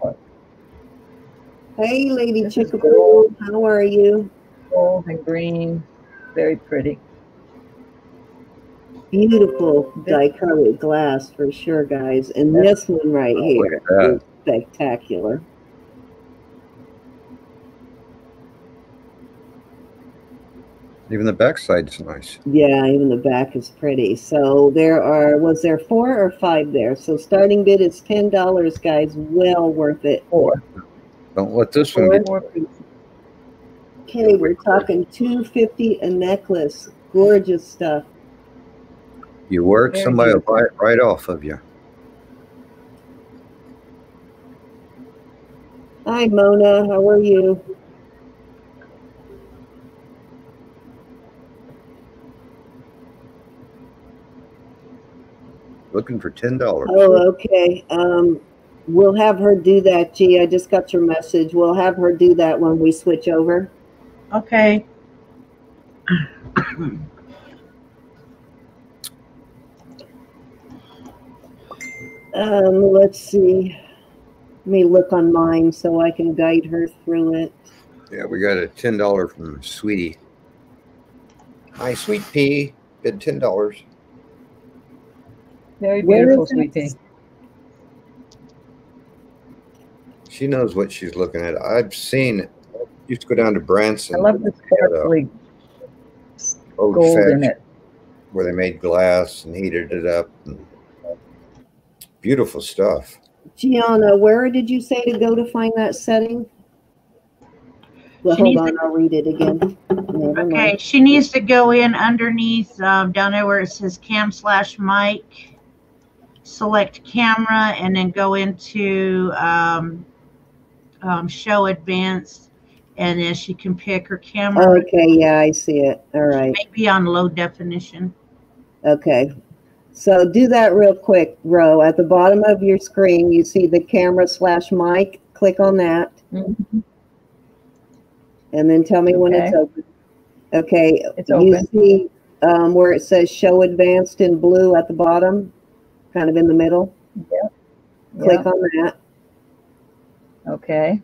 Hey, Lady This Chickaboo, how are you? gold and green, very pretty. Beautiful This- dichroic glass for sure, guys. And this one right Oh, look here at that. is spectacular. Even the backside's nice. Yeah, even the back is pretty. So there are, was there four or five there? So starting bid is ten dollars, guys. Well worth it. Four. Don't let this one Four. get Four. Okay, we're talking two fifty a necklace. Gorgeous stuff. you work, Very somebody will buy it right off of you. Hi, Mona. How are you? Looking for ten dollars. Oh, okay. Um, we'll have her do that. Gee, I just got your message. We'll have her do that when we switch over. Okay. Um, let's see. Let me look on mine so I can guide her through it. Yeah, we got a ten dollar from Sweetie. Hi, Sweet Pea. Bid ten dollars. Very beautiful, is sweet this? She knows what she's looking at. I've seen it. Used to go down to Branson. I love the sparkly gold in it. where they made glass and heated it up. And beautiful stuff. Geanna, where did you say to go to find that setting? Well, She hold needs on, I'll read it again. Never Okay, mind. she needs to go in underneath, um, down there where it says cam slash mic. Select camera and then go into, um, um, show advanced. And then she can pick her camera, Okay, yeah, I see it. All right. maybe on low definition. Okay. So do that real quick, Ro. At the bottom of your screen, you see the camera slash mic. Click on that Mhm. and then tell me when it's Okay. open. Okay. It's You see um, where it says show advanced in blue at the bottom, kind of in the middle. Click Yeah, on that. okay.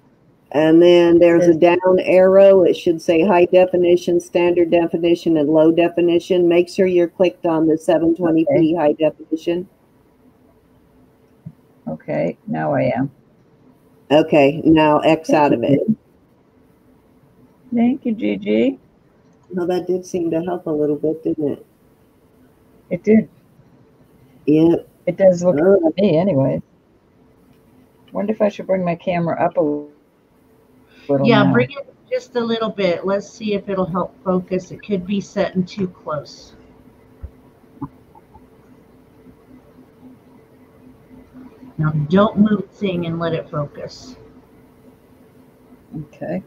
And then there's a down arrow. It should say high definition, standard definition, and low definition. Make sure you're clicked on the 720p high definition. Okay, now I am. Okay, now X out of it. Thank you, Gigi. Well, that did seem to help a little bit, didn't it? It did. Yeah. It does look All good to me anyway. Wonder if I should bring my camera up a little Yeah, now. bring it just a little bit. Let's see if it'll help focus. It could be setting too close. Now, don't move the thing and let it focus. Okay.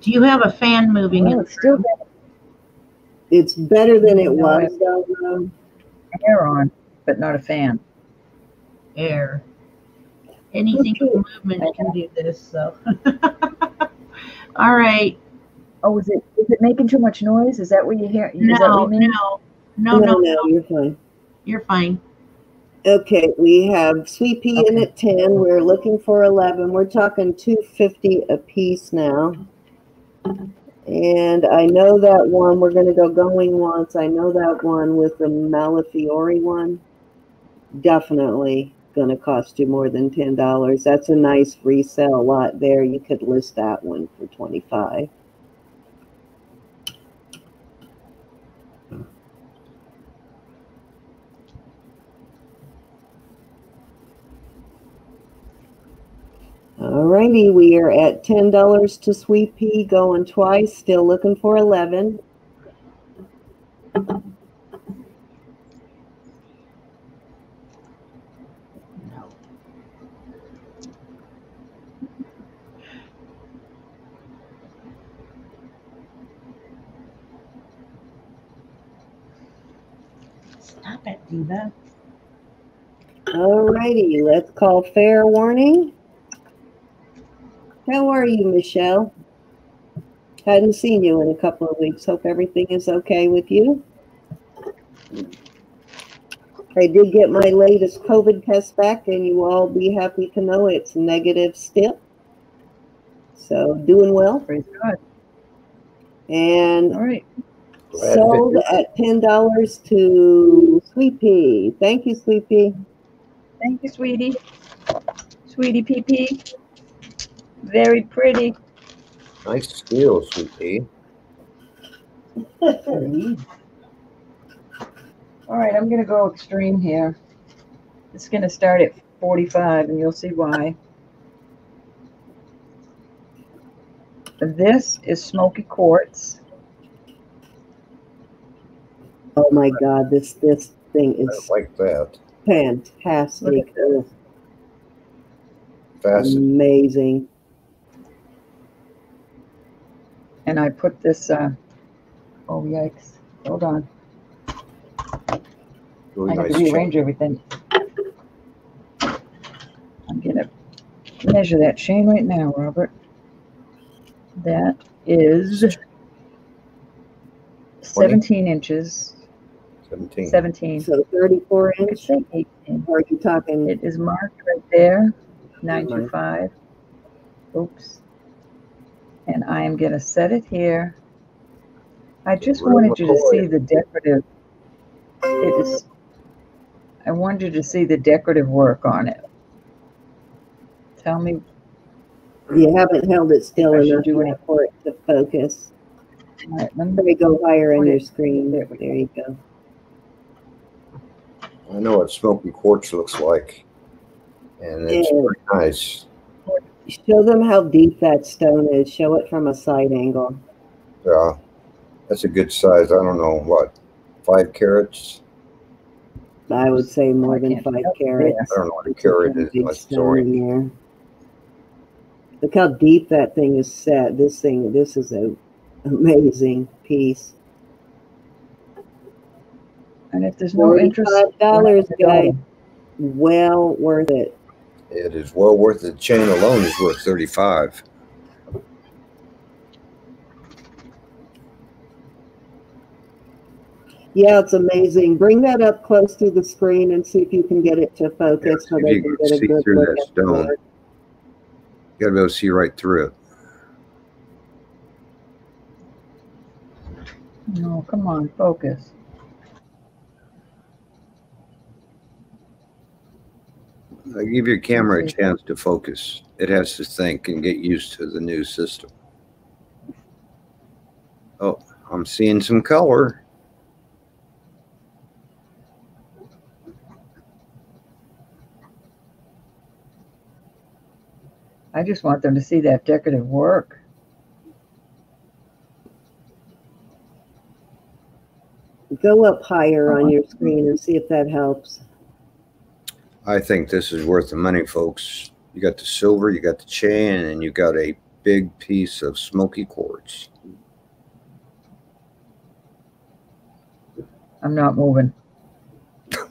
Do you have a fan moving Well, in? it's still got It's better than it No, was, though. um, air on, but not a fan. air? Anything with movement can do this, so. <laughs> All right. Oh, is it is it making too much noise? Is that what you hear? Is that No, what you mean? no, no, no, no, you're fine. you're fine. Okay, we have Sweet Pea in at 10. We're looking for 11. We're talking 250 a piece now. And I know that one, we're going to go going once. I know that one with the Malafiori one. Definitely going to cost you more than $10. That's a nice resale lot there. You could list that one for 25. Alrighty, we are at ten dollars to Sweet Pea, going twice, still looking for eleven. Stop it, Diva. Alrighty, let's call fair warning. How are you, Michelle? Hadn't seen you in a couple of weeks. Hope everything is okay with you. I did get my latest COVID test back, and you all be happy to know it's negative still. So doing well, Praise God. and All right. Sold at ten dollars to Sweet Pea. Thank you, Sweet Pea. Thank you, sweetie. Sweetie PP. Very pretty. Nice steel, Sweet Pea. <laughs> All right, I'm gonna go extreme here. It's gonna start at 45 and you'll see why. This is smoky quartz. Oh my God, this this thing is like that. fantastic. Look Fast. Amazing. And I put this, uh, oh yikes, hold on. Really I have nice to rearrange everything. I'm gonna measure that chain right now, Robert. That is seventeen inches, Seventeen. seventeen. So thirty-four I could inch, eighteen. or are you talking, It is marked right there, nine two five. Oops. And I am gonna set it here. I just Real wanted you to see the decorative. It is, I wanted you to see the decorative work on it. Tell me, you haven't held it still I should enough do it. yet for it to focus. all right, let me, There you go higher on your screen. there There you go. I know what smoky quartz looks like. And it's Yeah. pretty nice. Show them how deep that stone is. Show it from a side angle. Yeah. That's a good size. I don't know what, five carats? I would say more than five carats. I don't know what a carat is big unless it's stone in there. Look how deep that thing is set. This thing, this is a amazing piece. and if there's no interest. Dollars, we're not gonna guys. Well worth it. It is well worth the chain alone is worth thirty-five. Yeah, it's amazing. Bring that up close to the screen and see if you can get it to focus so they you can can get a good through look that at the stone. work. You gotta be able to see right through it. No, come on, focus. I give your camera a chance to focus. It has to think and get used to the new system. Oh, I'm seeing some color. I just want them to see that decorative work. Go up higher on Uh-huh. your screen and see if that helps. I think this is worth the money, folks. You got the silver, you got the chain, and you got a big piece of smoky quartz. I'm not moving. At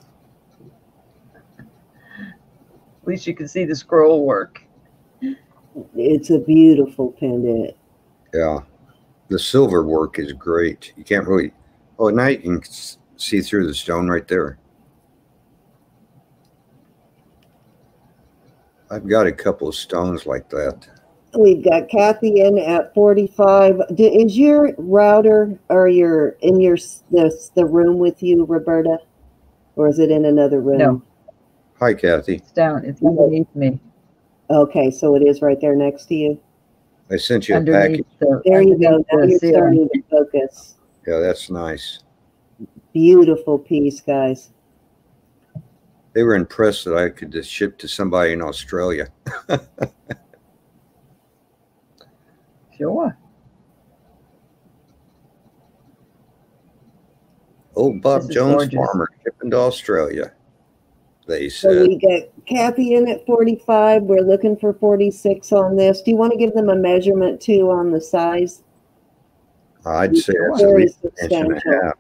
least you can see the scroll work. It's a beautiful pendant. Yeah. The silver work is great. You can't really, oh, at night you can see through the stone right there. I've got a couple of stones like that. We've got Kathy in at 45. Is your router or your in your s- the, the room with you, Roberta? Or is it in another room? No. Hi, Kathy. It's down, it's underneath me, Okay, so it is right there next to you. I sent you a package. the. There you go. underneath Now you're starting to focus. Yeah, that's nice. Beautiful piece, guys. They were impressed that I could just ship to somebody in Australia. <laughs> Sure. Old Bob Jones gorgeous. farmer shipping to Australia. They So said, we got Kathy in at 45. We're looking for 46 on this. Do you want to give them a measurement too on the size? I'd say it's at least an inch and a half.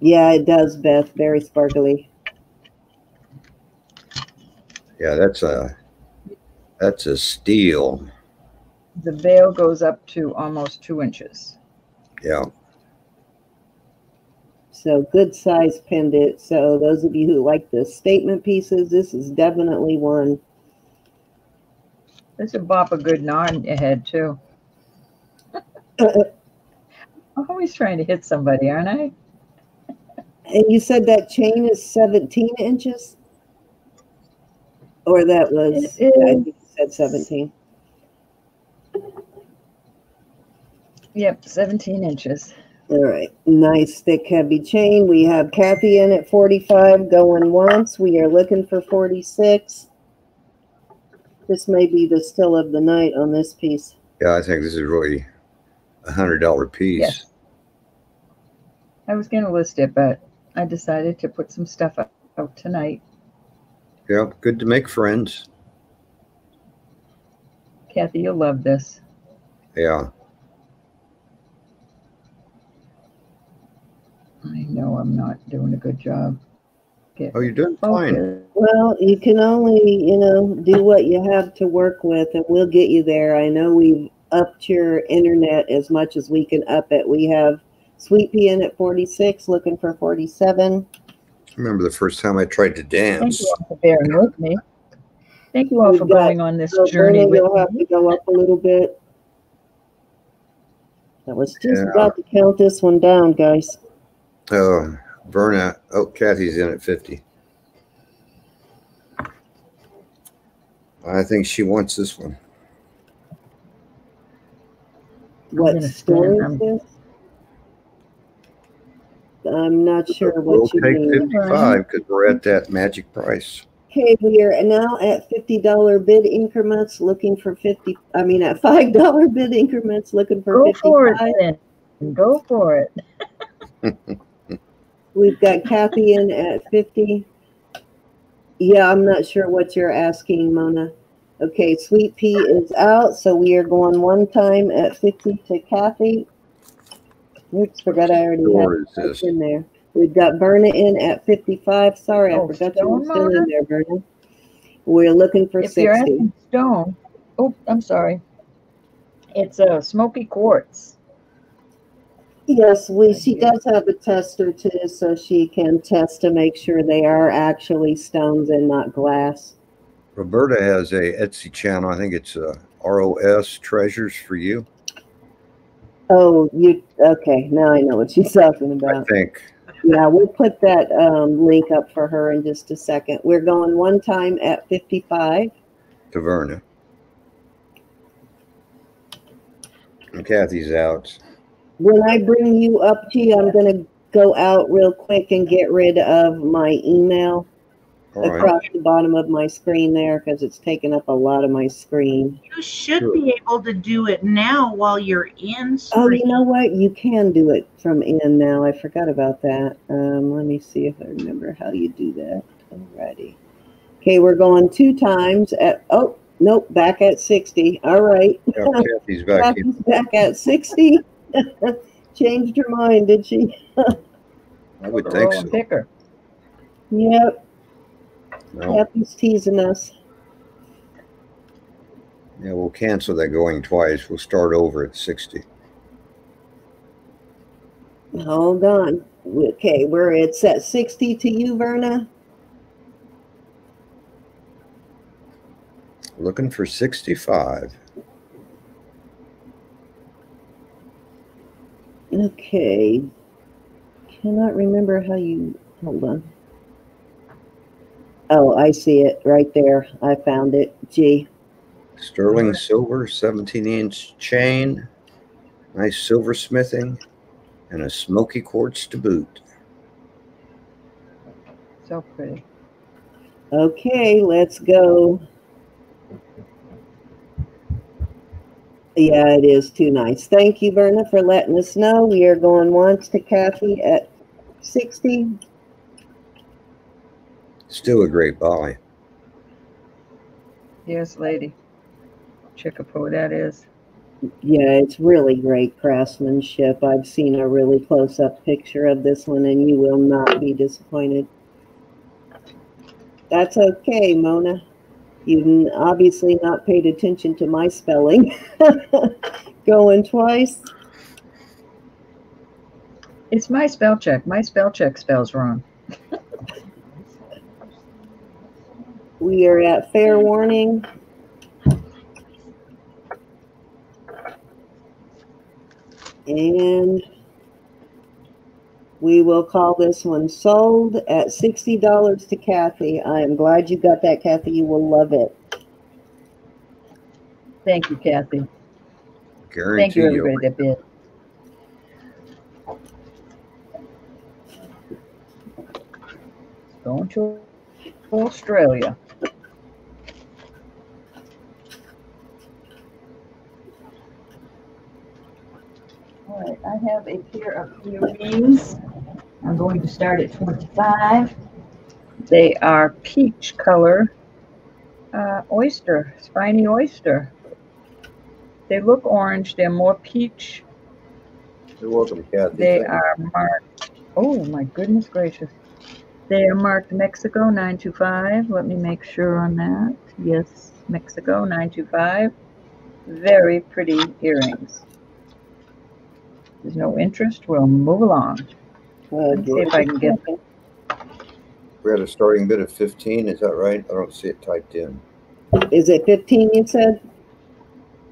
Yeah, it does, Beth. Very sparkly. Yeah, that's a that's a steel. The veil goes up to almost two inches. Yeah. So good size pendant. So those of you who like the statement pieces, this is definitely one. This would bop a good knot in your head too. <laughs> I'm always trying to hit somebody, aren't I? And you said that chain is 17 inches? Or that was, It I think you said 17. Yep, seventeen inches. All right, nice thick heavy chain. We have Kathy in at 45 going once. We are looking for 46. This may be the still of the night on this piece. Yeah, I think this is really a hundred dollar piece. Yes. I was gonna list it, but I decided to put some stuff up out tonight. Yeah, good to make friends. Kathy, you'll love this. Yeah. I know I'm not doing a good job. Get Oh, you're doing fine. Well, you can only, you know, do what you have to work with, and we'll get you there. I know we've upped your internet as much as we can up it. We have Sweet Pea in at 46, looking for 47. Remember the first time I tried to dance. Thank dance? you all for bearing with me. Thank you all We've for got- going on this So journey Verna, with you'll have to go up a little bit. That was just Yeah. about to count this one down, guys. Oh, Verna. Oh, Kathy's in at 50. I think she wants this one. What gonna is um, this? I'm not sure what We'll you take mean. 55 because we're at that magic price. Okay, we are now at fifty dollar bid increments, looking for fifty, I mean, at five dollar bid increments, looking for Go for it then. Go for it. <laughs> We've got Kathy in at fifty. Yeah, I'm not sure what you're asking, Mona. Okay, Sweet Pea is out, so we are going one time at fifty to Kathy. Oops, forgot I already Door is had this. in there. We've got Verna in at fifty-five. Sorry, I Oh, forgot you were still in there, Verna. We're looking for If you're asking stone, oh, I'm sorry. It's a smoky quartz. Yes, we, she does have a tester too, so she can test to make sure they are actually stones and not glass. Roberta has a Etsy channel. I think it's uh, ROS Treasures for You. Oh, you, okay, now I know what she's <laughs> talking I about. think. Yeah, we'll put that, um, link up for her in just a second. We're going one time at fifty-five. to Verna. And Kathy's out. When I bring you up, to you, I'm gonna go out real quick and get rid of my email All right. across the bottom of my screen there, cause it's taking up a lot of my screen. You should Sure. be able to do it now while you're in Oh, you know what? You can do it from in now. I forgot about that. Um, let me see if I remember how you do that. Alrighty. Okay, we're going two times at, oh, nope, back at 60. All right. Yeah, Kathy's back. Kathy's back at 60. <laughs> Changed her mind, did she? <laughs> I would think Roll and so. Picker. Yep. No. Kathy's teasing us. Yeah, we'll cancel that going twice. We'll start over at 60. Hold on. Okay, we're it's at 60 to you, Verna. Looking for 65. Okay. Cannot remember how you, hold on. Oh, I see it right there. I found it. G. Sterling silver, 17 inch chain, nice silversmithing, and a smoky quartz to boot. So pretty. Okay, let's go. Yeah, it is too nice. Thank you, Verna, for letting us know. We are going once to Kathy at 60. Still a great buy. Yes, lady. Chickapoe, that is. Yeah, it's really great craftsmanship. I've seen a really close up picture of this one, and you will not be disappointed. That's okay, Mona. You've obviously not paid attention to my spelling. <laughs> Going twice. It's my spell check. My spell check spells wrong. <laughs> We are at fair warning. And we will call this one sold at sixty dollars to Kathy. I am glad you got that, Kathy. You will love it. Thank you, Kathy. Thank Guarantee you, you. everybody that bid. Going to Australia. I have a pair of earrings. I'm going to start at 25. They are peach color uh, oyster, spiny oyster. They look orange. They're more peach. You're welcome, Kathy. They Thank you. are marked Oh, my goodness gracious. They are marked Mexico 925. Let me make sure on that. Yes, Mexico 925. Very pretty earrings. There's no interest. We'll move along. Uh, Let's see if I can get- We had a starting bid of fifteen, is that right? I don't see it typed in. Is it fifteen, you said?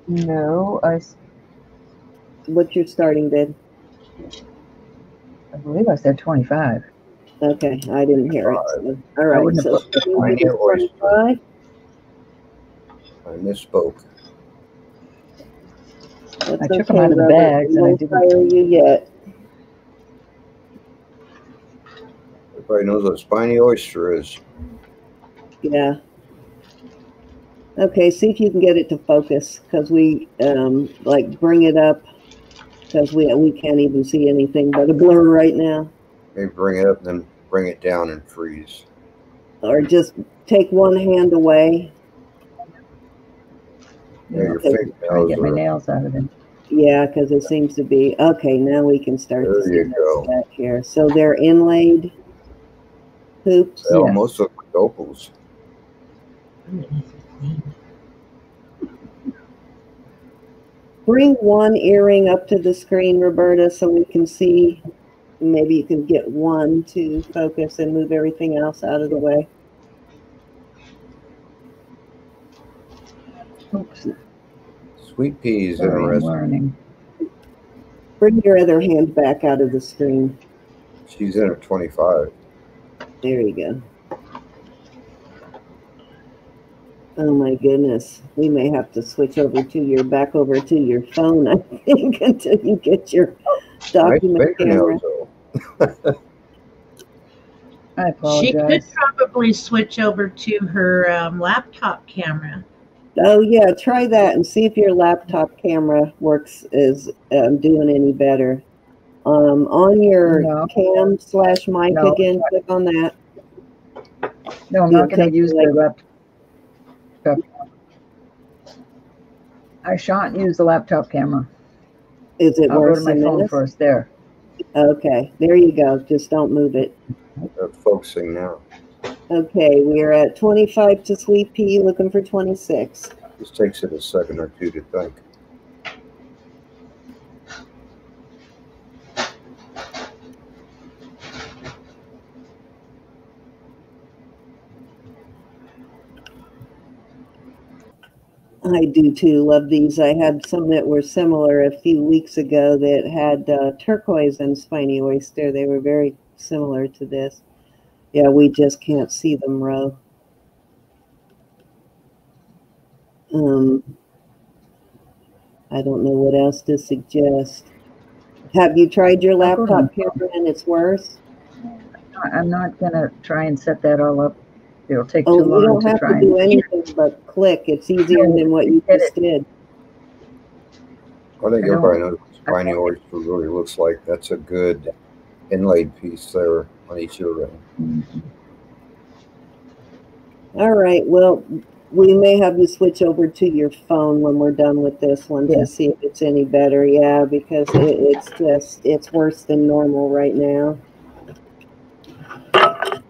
No, I, s- What's your starting bid? I believe I said 25. Okay, I didn't hear it. so- All I wouldn't so have put starting bid is spiny oyster. 25. I misspoke. That's I took okay, out of the Robert. bags and I didn't- fire you yet. Everybody knows what a spiny oyster is. Yeah. Okay, see if you can get it to focus, because we, um, like, bring it up, because we, we can't even see anything but a blur right now. Maybe bring it up and then bring it down and freeze. Or just take one hand away. Yeah, your Try to fingernails get my are, nails out of it. Yeah, because it seems to be, okay, now we can start to There see you what's go. back here. So they're inlaid hoops. they Yeah. almost look like opals. Bring one earring up to the screen, Roberta, so we can see. Maybe you can get one to focus and move everything else out of the way. Oops, Sweet peas is sorry, I'm interesting. learning. Bring your other hand back out of the screen. She's in at twenty-five. There you go. Oh my goodness. We may have to switch over to your back over to your phone, <laughs> I think, until you get your Nice document camera. fingernails though. <laughs> I She could probably switch over to her um, laptop camera. Oh yeah, try that and see if your laptop camera works is um, doing any better. Um, on your No. cam slash mic No. again, click on that. No, I'm not gonna use the laptop. I shan't use the laptop camera. Is it I'll go to my phone this? first. There. Okay, there you go. Just don't move it. They're focusing now. Okay, we are at 25 to Sweet Pea, looking for 26. This takes it a second or two to think. I do too. Love these. I had some that were similar a few weeks ago that had uh, turquoise and spiny oyster. They were very similar to this. Yeah, we just can't see them, Ro. Um, I don't know what else to suggest. Have you tried your I'll go to laptop camera and it's worse? I- I'm not gonna try and set that all up. It'll take Oh, too you long don't to have try to do and. anything but click. It's easier than what you get just did. I think I don't- everybody knows what spiny oyster really looks like. That's a good inlaid piece there on each earring. All right, well, we may have you switch over to your phone when we're done with this one Yeah. to see if it's any better. Yeah, because it, it's just, it's worse than normal right now.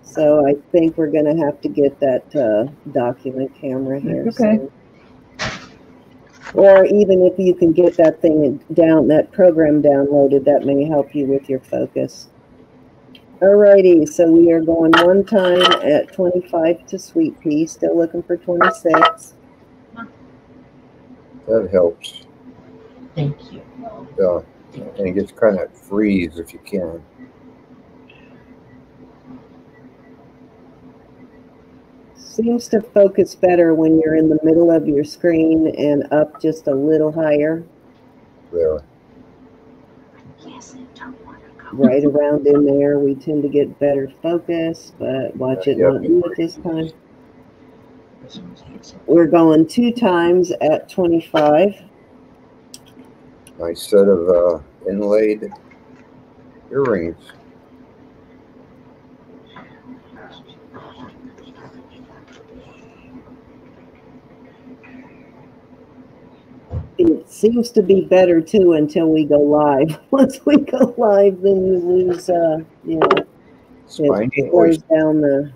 So I think we're gonna have to get that, uh, document camera here. Okay. soon. Or even if you can get that thing down, that program downloaded, that may help you with your focus. Alrighty, so we are going one time at twenty-five to Sweet Pea, still looking for twenty-six. That helps. Thank you. Yeah, and it gets kind of freeze if you can. Seems to focus better when you're in the middle of your screen and up just a little higher, There. Yes, I don't want to go. Right around in there. We tend to get better focus, but watch it Yeah. not do it this time. We're going two times at twenty-five. Nice set of uh, inlaid earrings. It seems to be better too until we go live. <laughs> Once we go live, then you lose, uh, you know, it slows oyster. down the.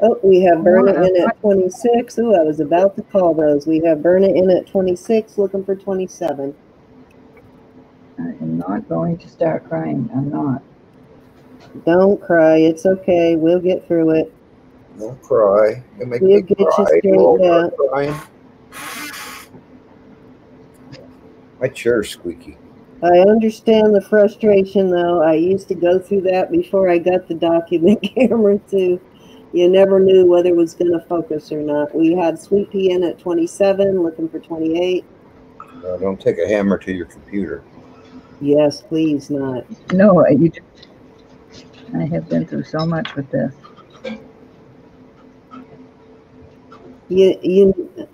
Oh, we have Verna in at twenty-six. Oh, I was about to call those. We have Verna in at twenty-six, looking for twenty-seven. I am not going to start crying. I'm not. Don't cry. It's okay. We'll get through it. Don't cry. You make We'll me get you cry. straightened all out. crying. My chair's squeaky. I understand the frustration though. I used to go through that before I got the document <laughs> camera too. You never knew whether it was going to focus or not. We had Sweet Pea in at 27, looking for 28. Uh, don't take a hammer to your computer. Yes, please not. No, you. I have been through so much with this. You, you.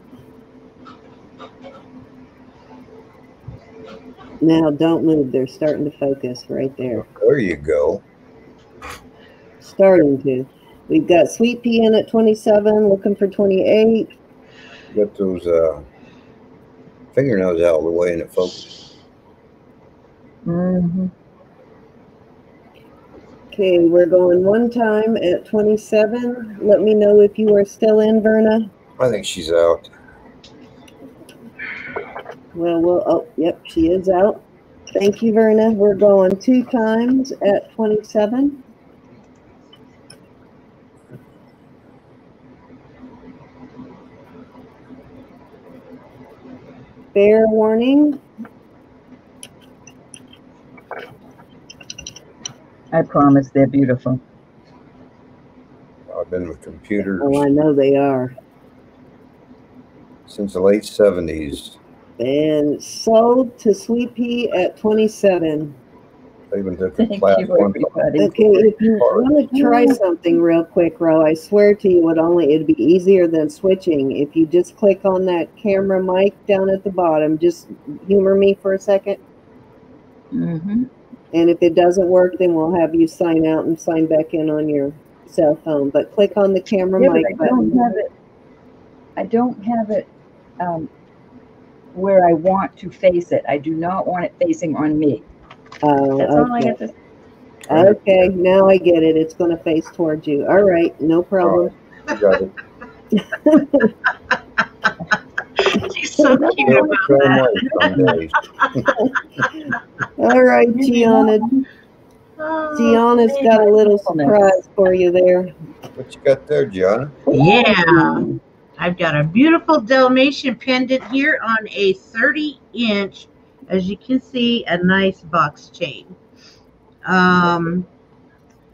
Now don't move. They're starting to focus right there. There you go. Starting to. We've got Sweet Pea in at 27, looking for 28. Get those uh, fingernails out of the way and it focuses. hmm Okay, we're going one time at 27. Let me know if you are still in, Verna. I think she's out. Well, well, oh, yep, she is out. Thank you, Verna. We're going two times at 27. Fair warning. I promise they're beautiful. I've been with computers Oh, I know they are. since the late 70s. And sold to Sweet Pea at 27. I even took a Thank you. Okay, if you want to try something real quick, Ro, I swear to you, it only it'd be easier than switching. If you just click on that camera mic down at the bottom, just humor me for a second. hmm And if it doesn't work, then we'll have you sign out and sign back in on your cell phone. But click on the camera Yeah, but mic I don't have it. I don't have it um, where I want to face it. I do not want it facing on me. Oh, That's all I okay. have to. Okay, now I get it. It's going to face towards you. All right, no problem. You got it. <laughs> She's so <laughs> cute Well, about try that. mine someday. <laughs> All right, Geanna. Oh, Geanna's got a little surprise for you there. What you got there, Geanna? Yeah. I've got a beautiful Dalmatian pendant here on a 30 inch, as you can see, a nice box chain. Um,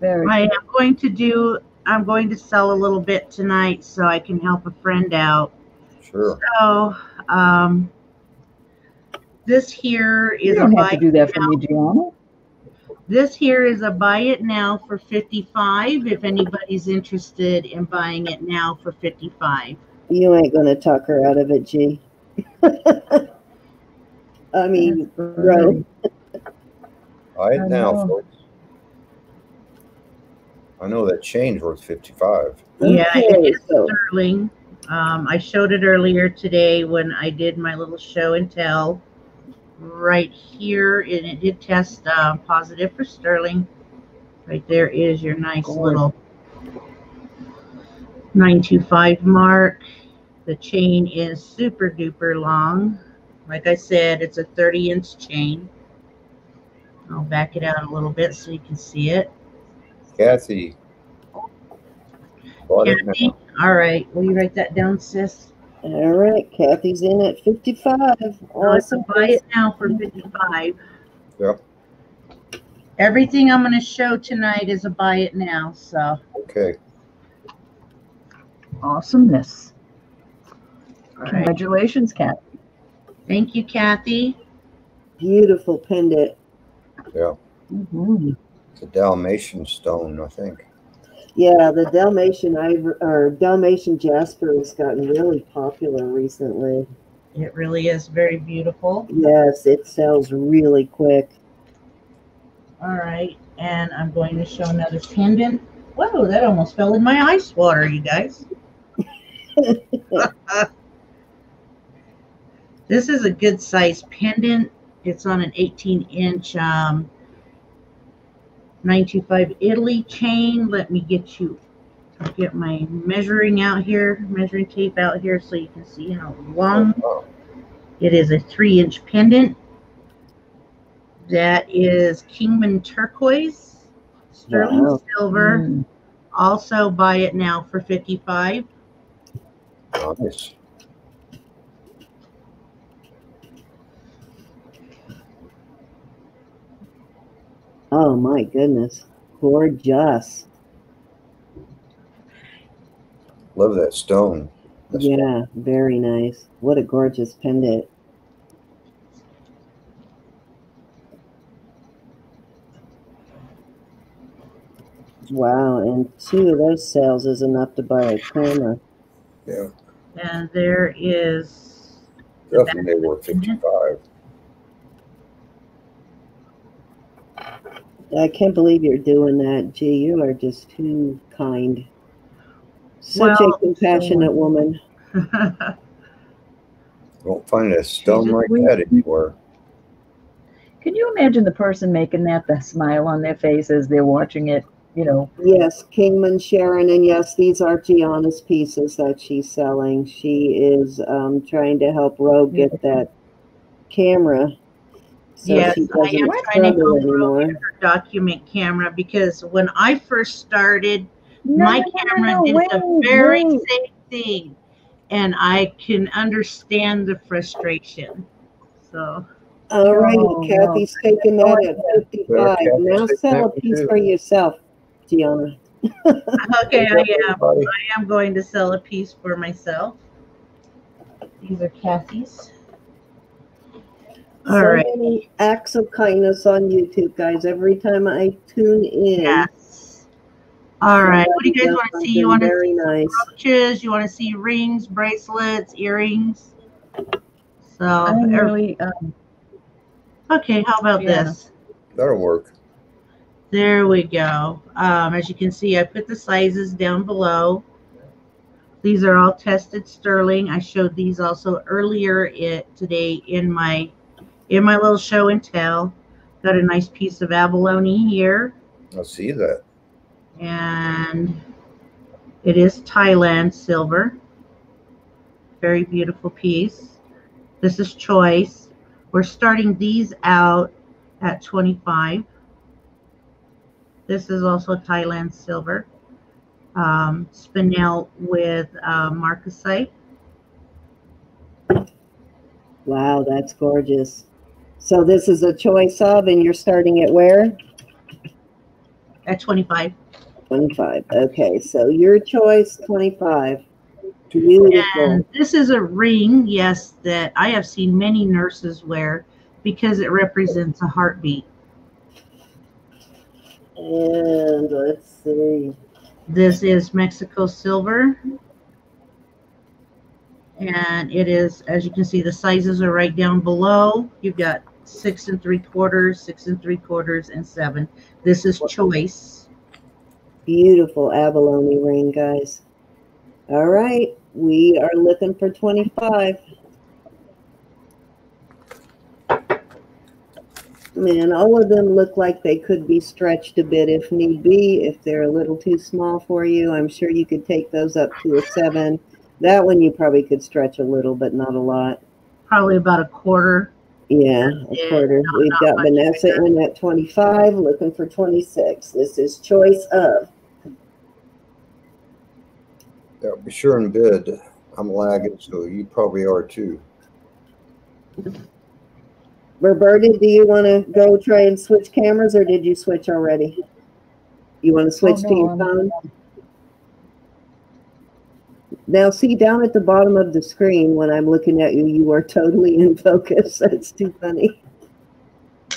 Very. I am going to do, I'm going to sell a little bit tonight so I can help a friend out. Sure. So, um, this here You is a don't have buy to do that for me, Geanna. This here is a buy it now for 55 if anybody's interested in buying it now for 55. You ain't going to talk her out of it, G. <laughs> I mean, Ro. Buy it I now, know. folks. I know that chain's worth 55. Yeah, it Okay, is so sterling. Um, I showed it earlier today when I did my little show and tell right here, and it did test uh, positive for sterling. Right there is your nice little 925 mark. The chain is super duper long. Like I said, it's a 30 inch chain. I'll back it out a little bit so you can see it. Kathy. Kathy, all right. Will you write that down, sis? all right, Kathy's in at 55. So it's a buy it now for 55. Yep. Everything I'm going to show tonight is a buy it now. So, Okay. Awesomeness. All right. Congratulations, Kat. Thank you, Kathy. Beautiful pendant. Yeah. Mm-hmm. It's a Dalmatian stone, I think. Yeah, the Dalmatian ivory or Dalmatian jasper has gotten really popular recently. It really is very beautiful. Yes, it sells really quick. All right. And I'm going to show another pendant. Whoa, that almost fell in my ice water, you guys. <laughs> <laughs> This is a good size pendant. It's on an 18 inch um, 925 Italy chain. Let me get you get my measuring out here, measuring tape out here so you can see how long it is a three inch pendant. That is Kingman turquoise, sterling Wow. silver. Mm. Also buy it now for 55. Nice. Oh my goodness. Gorgeous. Love that stone. That's Yeah, very nice. What a gorgeous pendant. Wow, and two of those sales is enough to buy a camera. Yeah, And there is definitely worth fifty-five. I can't believe you're doing that. Gee, you are just too kind. Such Well, a compassionate <laughs> woman. Won't find a stone like weird. that anywhere. Can you imagine the person making that, the smile on their face as they're watching it? You know, Yes, Kingman Sharon, and yes, these are Geanna's pieces that she's selling. She is um, trying to help Rogue get that camera. So yes, she I doesn't am trying to struggle help anymore. get her document camera because when I first started, No, my no, no, camera no, did the very wait. same thing. And I can understand the frustration. So, All right, No, Kathy's taking that at 55. Kathy's Now sell a piece too. for yourself, Geanna. okay, I am. Everybody. I am going to sell a piece for myself. These are Kathy's. All so right. many acts of kindness on YouTube, guys. Every time I tune in, Yes. All right. What do you guys want to see? You want to see nice. brooches? You want to see rings, bracelets, earrings? So, I'm really, um, okay. How about Yeah. this? That'll work. There we go. Um, as you can see, I put the sizes down below. These are all tested sterling. I showed these also earlier it today in my in my little show and tell. Got a nice piece of abalone here, I see that. and it is Thailand silver. Very beautiful piece. This is choice. We're starting these out at 25. This is also Thailand silver. Um, spinel with uh, marcasite. Wow, that's gorgeous. So this is a choice of, and you're starting at where? at 25. 25. Okay, so your choice, 25. Beautiful. And this is a ring, yes, that I have seen many nurses wear because it represents a heartbeat. And let's see. This is Mexico silver. And it is, as you can see, the sizes are right down below. You've got six and three quarters, six and three quarters, and seven. This is choice. Beautiful abalone ring, guys. All right, we are looking for 25. Man, all of them look like they could be stretched a bit if need be. If they're a little too small for you, I'm sure you could take those up to a seven. That one you probably could stretch a little, but not a lot. Probably about a quarter. Yeah, a quarter. not- We've not got Vanessa bigger. in at 25, looking for 26. This is choice of. Yeah, be sure and bid. I'm lagging, so you probably are too. Roberta, do you want to go try and switch cameras or did you switch already? You want to switch Oh, to your I'm- phone? Now, see down at the bottom of the screen when I'm looking at you, you are totally in focus. <laughs> That's too funny.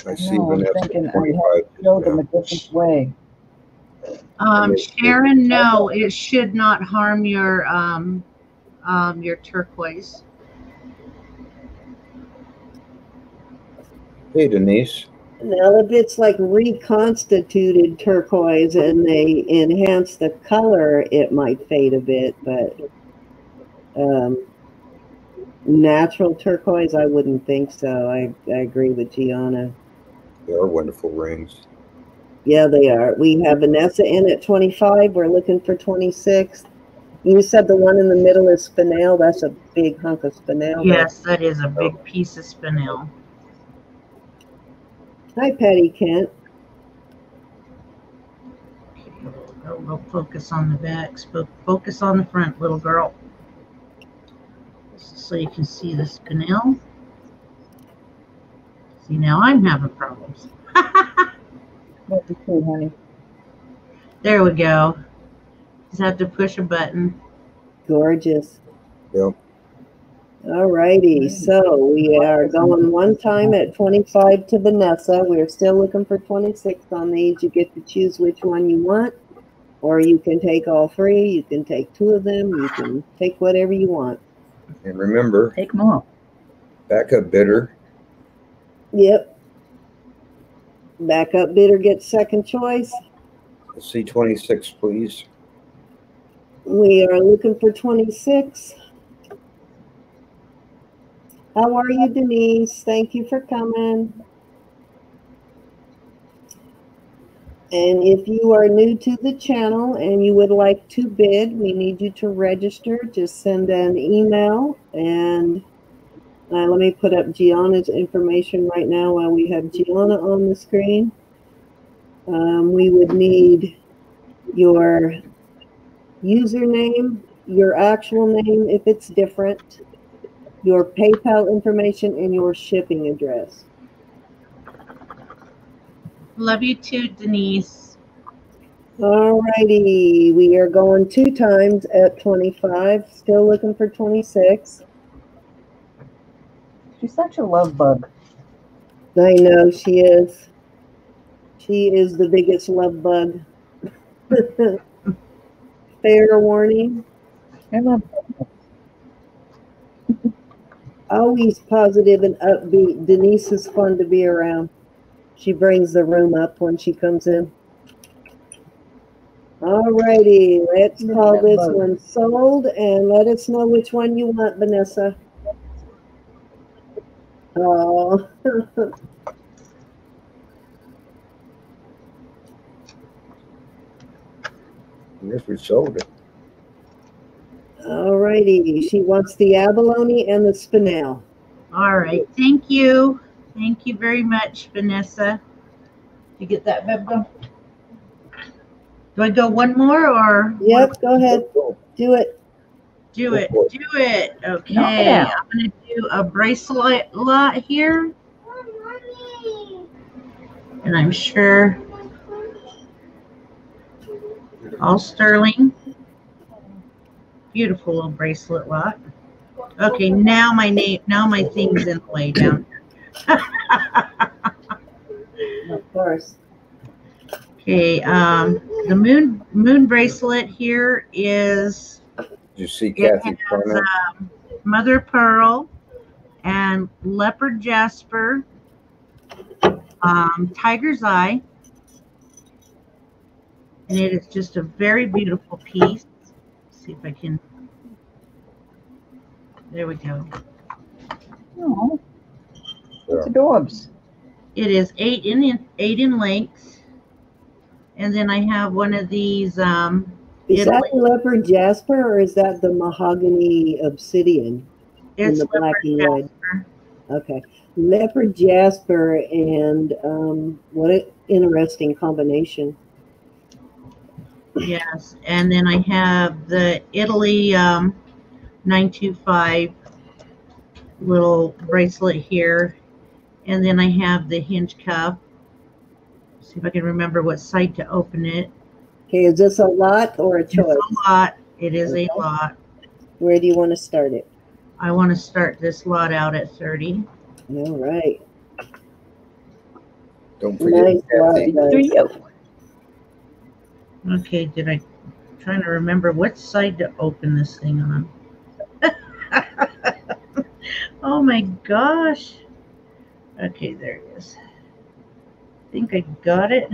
I see No, I'm thinking I have to show them a different way. Um, Sharon, no, it should not harm your um, um, your turquoise. Hey Denise, Now, if it's like reconstituted turquoise and they enhance the color, it might fade a bit, but um, Natural turquoise, I wouldn't think so. I, I agree with Geanna. They are wonderful rings. Yeah, they are. We have Vanessa in at 25. We're looking for 26. You said the one in the middle is spinel. That's a big hunk of spinel. Yes, that is a big piece of spinel. Hi, Patty Kent. Okay, We'll we'll focus on the back. Focus on the front, little girl. So you can see the spinel. See, now I'm having problems. What do you see, honey? There we go. Just have to push a button. Gorgeous. Yep. All righty. So we are going one time at 25 to Vanessa. We're still looking for 26 on these. You get to choose which one you want, or you can take all three. You can take two of them. You can take whatever you want. And remember, Take them all. backup bidder, Yep. Backup bidder gets second choice. C twenty-six, please. We are looking for 26. How are you, Denise? Thank you for coming. And if you are new to the channel and you would like to bid, we need you to register. Just send an email and uh, let me put up Geanna's information right now while we have Geanna on the screen. Um, we would need your username, your actual name if it's different, your PayPal information, and your shipping address. Love you too, Denise. All righty. we are going two times at 25, still looking for 26. She's such a love bug. I know she is. She is the biggest love bug. <laughs> Fair warning. I love Always positive and upbeat. Denise is fun to be around. She brings the room up when she comes in. Alrighty, let's call this one sold and let us know which one you want, Vanessa. Oh, <laughs> I we sold it. alrighty. She wants the abalone and the spinel. All right. Thank you. Thank you very much, Vanessa. You get that, Bebco? Do I go one more or Yep, go ahead. Do it. do it? It. Do it. Okay. Yeah. I'm going to do a bracelet lot here. And I'm sure all sterling. Beautiful little bracelet lot. Okay, now my name, now my thing's in the way down. Of course. Okay, um, the moon moon bracelet here is Did you see It Kathy has, um, mother pearl and leopard jasper, um, tiger's eye, and it is just a very beautiful piece. see if I can. There we go. Oh, Yeah. It's adorbs. It is eight in eight in length, and then I have one of these. Um, Is Italy. that leopard jasper or is that the mahogany obsidian in it's the black leopard and red? jasper. Okay. Leopard jasper and um, what an interesting combination. Yes, and then I have the Italy um, 925 little bracelet here, and then I have the hinge cuff. See if I can remember what side to open it. Okay, is this a lot or a It's choice? a lot. It is a lot. Where do you want to start it? I want to start this lot out at 30. All right. Don't forget Nice lot, Three, oh. Okay, did I trying to remember what side to open this thing on? <laughs> oh my gosh. Okay, there it is. I think I got it.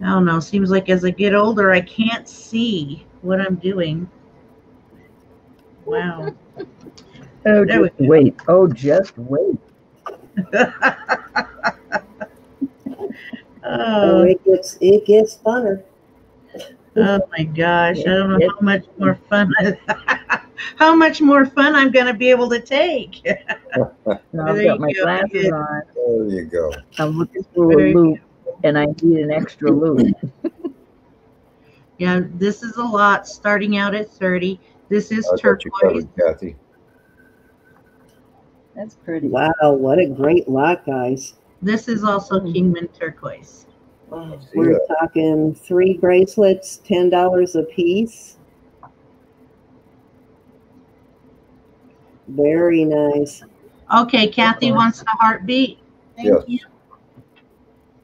I don't know. Seems like as I get older, I can't see what I'm doing. Wow. <laughs> Oh, There just wait. Oh, just wait. <laughs> Oh, oh, it gets it gets funner. oh my gosh! I don't know how much more fun. How much more fun I'm going to be able to take. Now <laughs> I've There got you my go. glasses on. There you go. I'm looking for There a loop, and I need an extra loop. <laughs> yeah, this is a lot. Starting out at 30. This is I got you turquoise. covered, Kathy. That's pretty. Wow, what a great lot, guys. This is also hmm. Kingman turquoise. See We're that? talking three bracelets, ten dollars a piece. Very nice. Okay, Kathy uh-huh. wants the heartbeat. Thank Yes. you.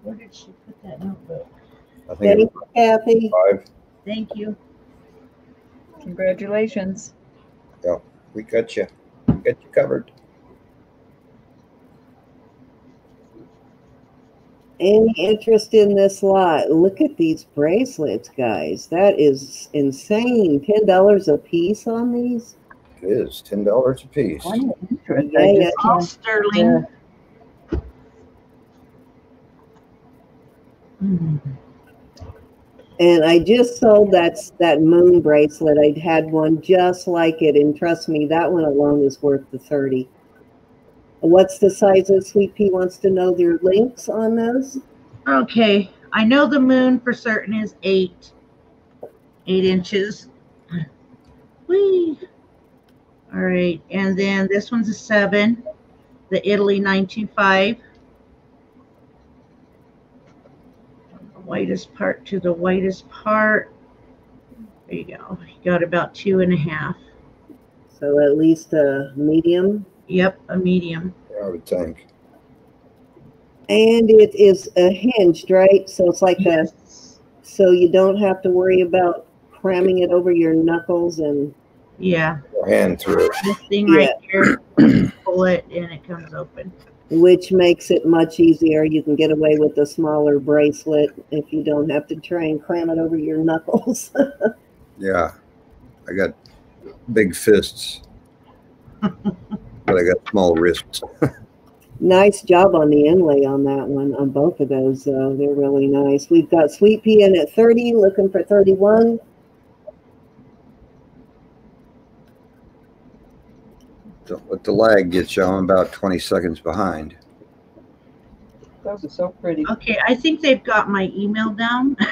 Where did she put that notebook? I think Thank you, Kathy. five. Thank you. Congratulations. Yeah, We got you. Got you covered. Any interest in this lot? Look at these bracelets, guys. That is insane. Ten dollars a piece on these. It is ten dollars a piece. Plenty of. Yeah, I just All sterling. Yeah. Mm. And I just sold that that moon bracelet. I'd had one just like it, and trust me, that one alone is worth the thirty. What's the size of Sweet Pea? Wants to know their links on those. Okay, I know the moon for certain is eight, eight inches. <clears throat> Whee! All right, and then this one's a seven, the Italy 925. Whitest part to the whitest part. There you go. You got about two and a half. So at least a medium. Yep, a medium. I would think. And it is a hinged, right? So it's like a so you don't have to worry about cramming it over your knuckles and Yeah, Your hand through this thing right here, <clears throat> pull it and it comes open. which makes it much easier. You can get away with a smaller bracelet if you don't have to try and cram it over your <laughs> knuckles. Yeah. I got big fists. but I got small wrists. <laughs> nice job on the inlay on that one, on both of those. though. they're really nice. We've got Sweet Pea in at 30, looking for 31. So What the lag gets you, I'm about twenty seconds behind. Those are so pretty. Okay, I think they've got my email down. <laughs>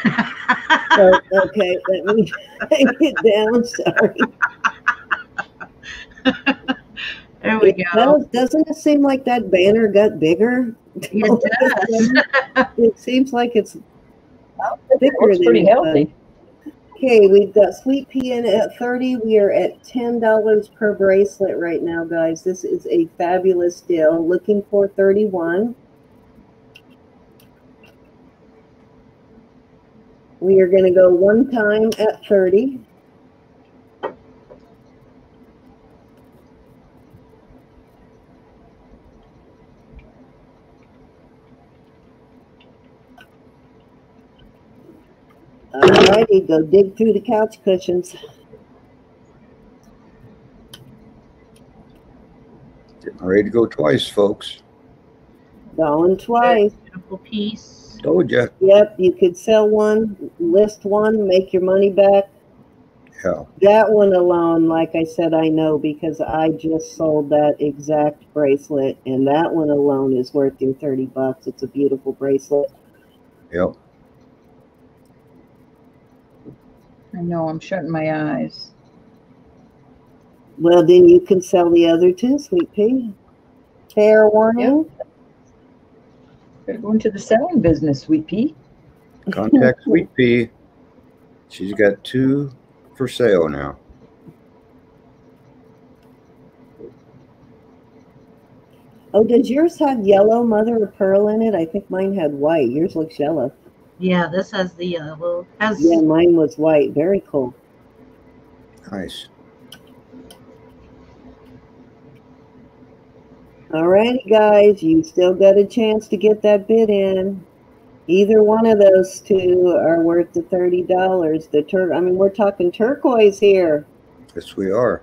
So, okay, let me take it down. Sorry. <laughs> there we It go. does- Doesn't it seem like that banner got bigger? It <laughs> does. It seems like it's It looks than pretty it healthy. Okay, we've got Sweet Pea in at 30. We are at $10 per bracelet right now, guys. This is a fabulous deal. Looking for 31. We are going to go one time at 30. All righty, go dig through the couch cushions. Getting ready to go twice, folks. Going twice. Beautiful piece. Told ya. Yep, you could sell one, list one, make your money back. Yeah. That one alone, like I said, I know because I just sold that exact bracelet, and that one alone is worth your 30 bucks. It's a beautiful bracelet. Yep. I know, I'm shutting my eyes. Well, then you can sell the other two, Sweet Pea. Fair warning. Better go into the selling business, Sweet Pea. Contact <laughs> Sweet Pea. She's got two for sale now. Oh, does yours have yellow mother of pearl in it? I think mine had white. Yours looks yellow. Yeah, this has the uh, little has Yeah, mine was white. Very cool. Nice. All righty, guys, you still got a chance to get that bid in. Either one of those two are worth the thirty dollars. The tur I mean, we're talking turquoise here. Yes, we are.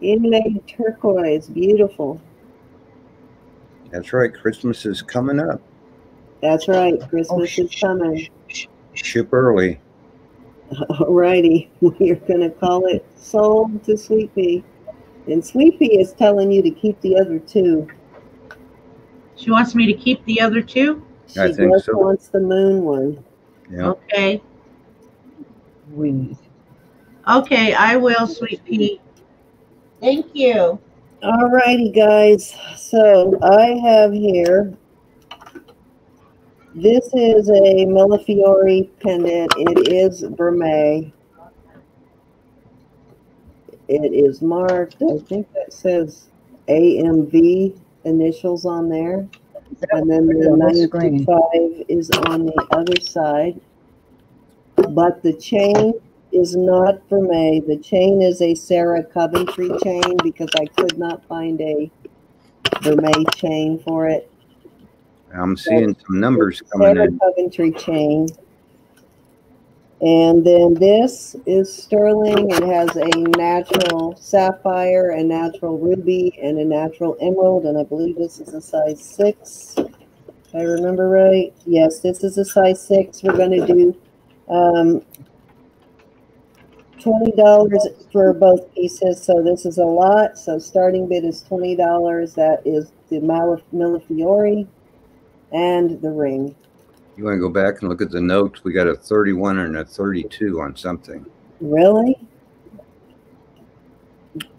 Inlaid turquoise, beautiful. That's right. Christmas is coming up. That's oh, right. Oh, Christmas sh- is coming. sh- sh- Ship early. <laughs> Alrighty, <laughs> we're gonna call it sold to Sweet Pea. And Sweet Pea is telling you to keep the other two. She wants me to keep the other two? She I think just so. wants the moon one. Yeah. Okay. We, Okay, I will, Sweet Pea. Thank you. Alrighty, guys. So I have here. This is a Millefiori pendant. It is Vermeil. It is marked. I think that says AMV initials on there. And then the On 95 is on the other side. But the chain is not Vermeil. The chain is a Sarah Coventry chain because I could not find a Vermeil chain for it. I'm seeing some numbers coming Sarah in. Coventry chain. And then this is sterling. It has a natural sapphire, a natural ruby, and a natural emerald. And I believe this is a size six. If I remember right. Yes, this is a size six. We're going to do um, twenty dollars for both pieces. So this is a lot. So starting bid is twenty dollars. That is the Mala- Millefiori and the ring. You want to go back and look at the notes? We got a 31 and a 32 on something. Really?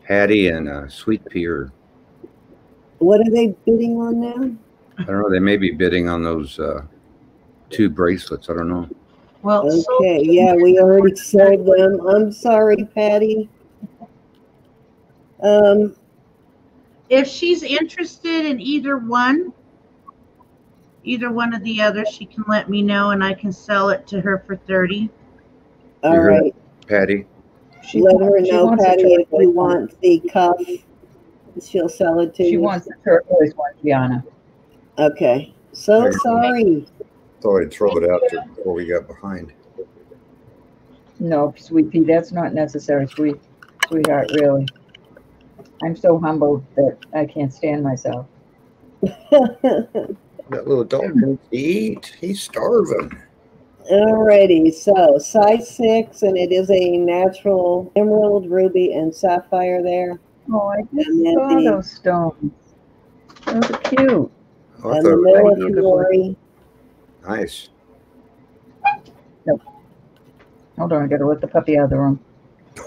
Patty and uh, Sweet Pea are, What are they bidding on now? I don't know, they may be bidding on those uh, two bracelets. I don't know. Well, so Okay, yeah, we already sold them. I'm sorry, Patty. Um, if she's interested in either one, either one of the others, she can let me know and I can sell it to her for 30. all You heard right. Patty? she Let her she know, Patty, if you one. want the cuff. She'll sell it to She you. wants the turquoise one, Geanna. Okay, so Very good. sorry. Thought I'd throw it out there before we got behind. No, sweetie, that's not necessary, sweet, sweetheart, really. I'm so humbled that I can't stand myself. <laughs> That little dog needs to eat. He's starving. Alrighty, so size six, and it is a natural emerald, ruby, and sapphire there. Oh, I just saw the- those stones. Those are cute. Oh, I And the thought, Right, beautiful. Millefiori. nice. Hold on, I gotta let the puppy out of the room.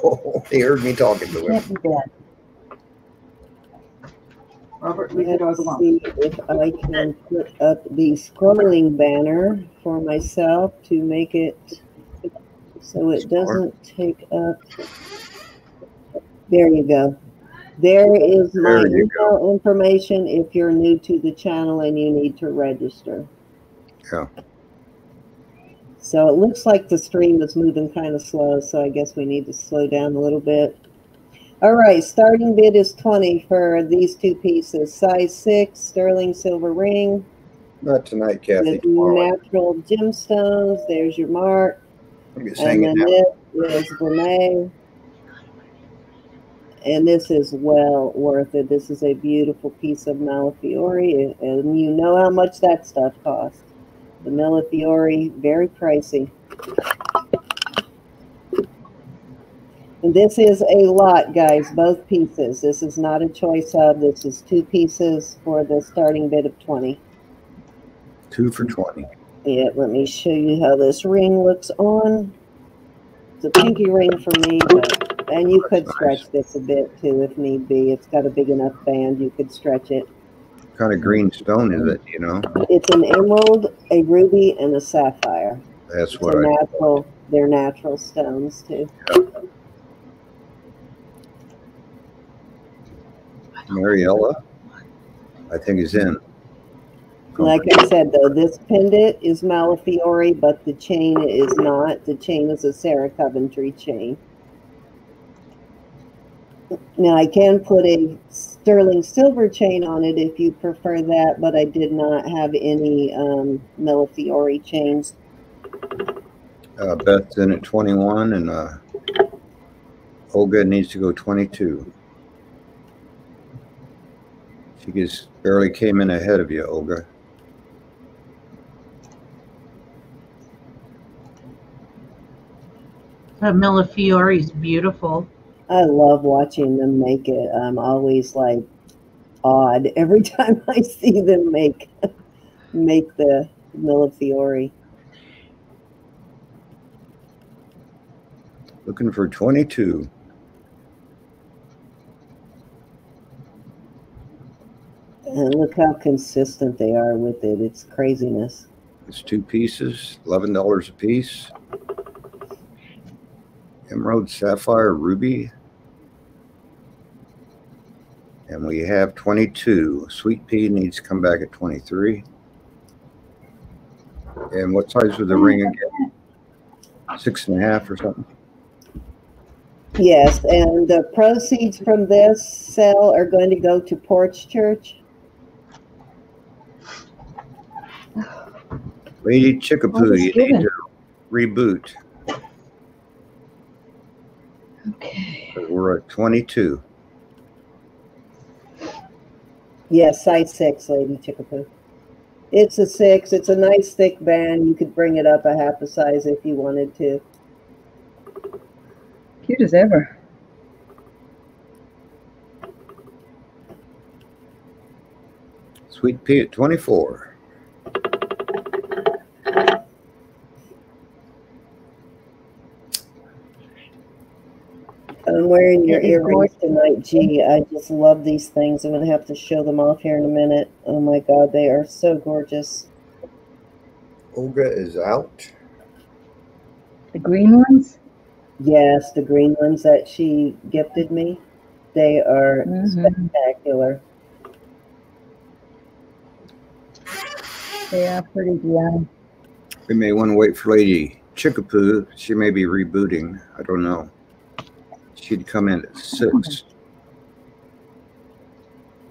Oh, <laughs> he heard me talking to him. Can't be bad. Robert, leave the dog Let's alone. see if I can put up the scrolling banner for myself to make it so it doesn't take up. There you go. There is my There you email information if you're new to the channel and you need to register. Yeah. So it looks like the stream is moving kind of slow, so I guess we need to slow down a little bit. All right, starting bid is 20 for these two pieces. Size 6, sterling silver ring, Not tonight, Kathy. with natural gemstones. There's your mark. I'm just And hanging then out. this is Vermeil. And this is well worth it. This is a beautiful piece of Malafiori, and you know how much that stuff costs. The Malafiori, very pricey. And this is a lot, guys, both pieces. This is not a choice of, this is two pieces for the starting bid of 20. Two for 20. Yeah, let me show you how this ring looks on. It's a pinky ring for me, but, and you could That's stretch this a bit too if need be. It's got a big enough band, you could stretch it. What kind of green stone is it? You know, It's an emerald, a ruby, and a sapphire. that's It's what I. natural, they're natural stones too. Mariella, I think is in. Like I said though, this pendant is Malafiore, but the chain is not. The chain is a Sarah Coventry chain. Now I can put a sterling silver chain on it if you prefer that, but I did not have any um, Malafiore chains. Uh, Beth's in at 21 and uh, Olga needs to go 22. She just barely came in ahead of you, Olga. The Millefiori is beautiful. I love watching them make it. I'm always like awed <laughs> every time I see them make make the Millefiori. Looking for 22. And look how consistent they are with it. It's craziness. It's two pieces, $11 a piece. Emerald, Sapphire, Ruby. And we have 22. Sweet Pea needs to come back at 23. And what size was the ring again? Six and a half or something? Yes, and the proceeds from this sale are going to go to Porch Church. Lady Chickapoo, it's you need to reboot. Okay. We're at 22. Yes, size six, Lady Chickapoo. It's a six. It's a nice thick band. You could bring it up a half a size if you wanted to. Cute as ever. Sweet Pea at 24. I'm wearing your earrings tonight, G. I just love these things. I'm gonna have to show them off here in a minute. Oh my god, they are so gorgeous. Olga is out. The green ones? Yes, the green ones that she gifted me. They are Mhm. spectacular. They are pretty, yeah. We may want to wait for Lady Chickapoo. She may be rebooting. I don't know. She'd come in at six.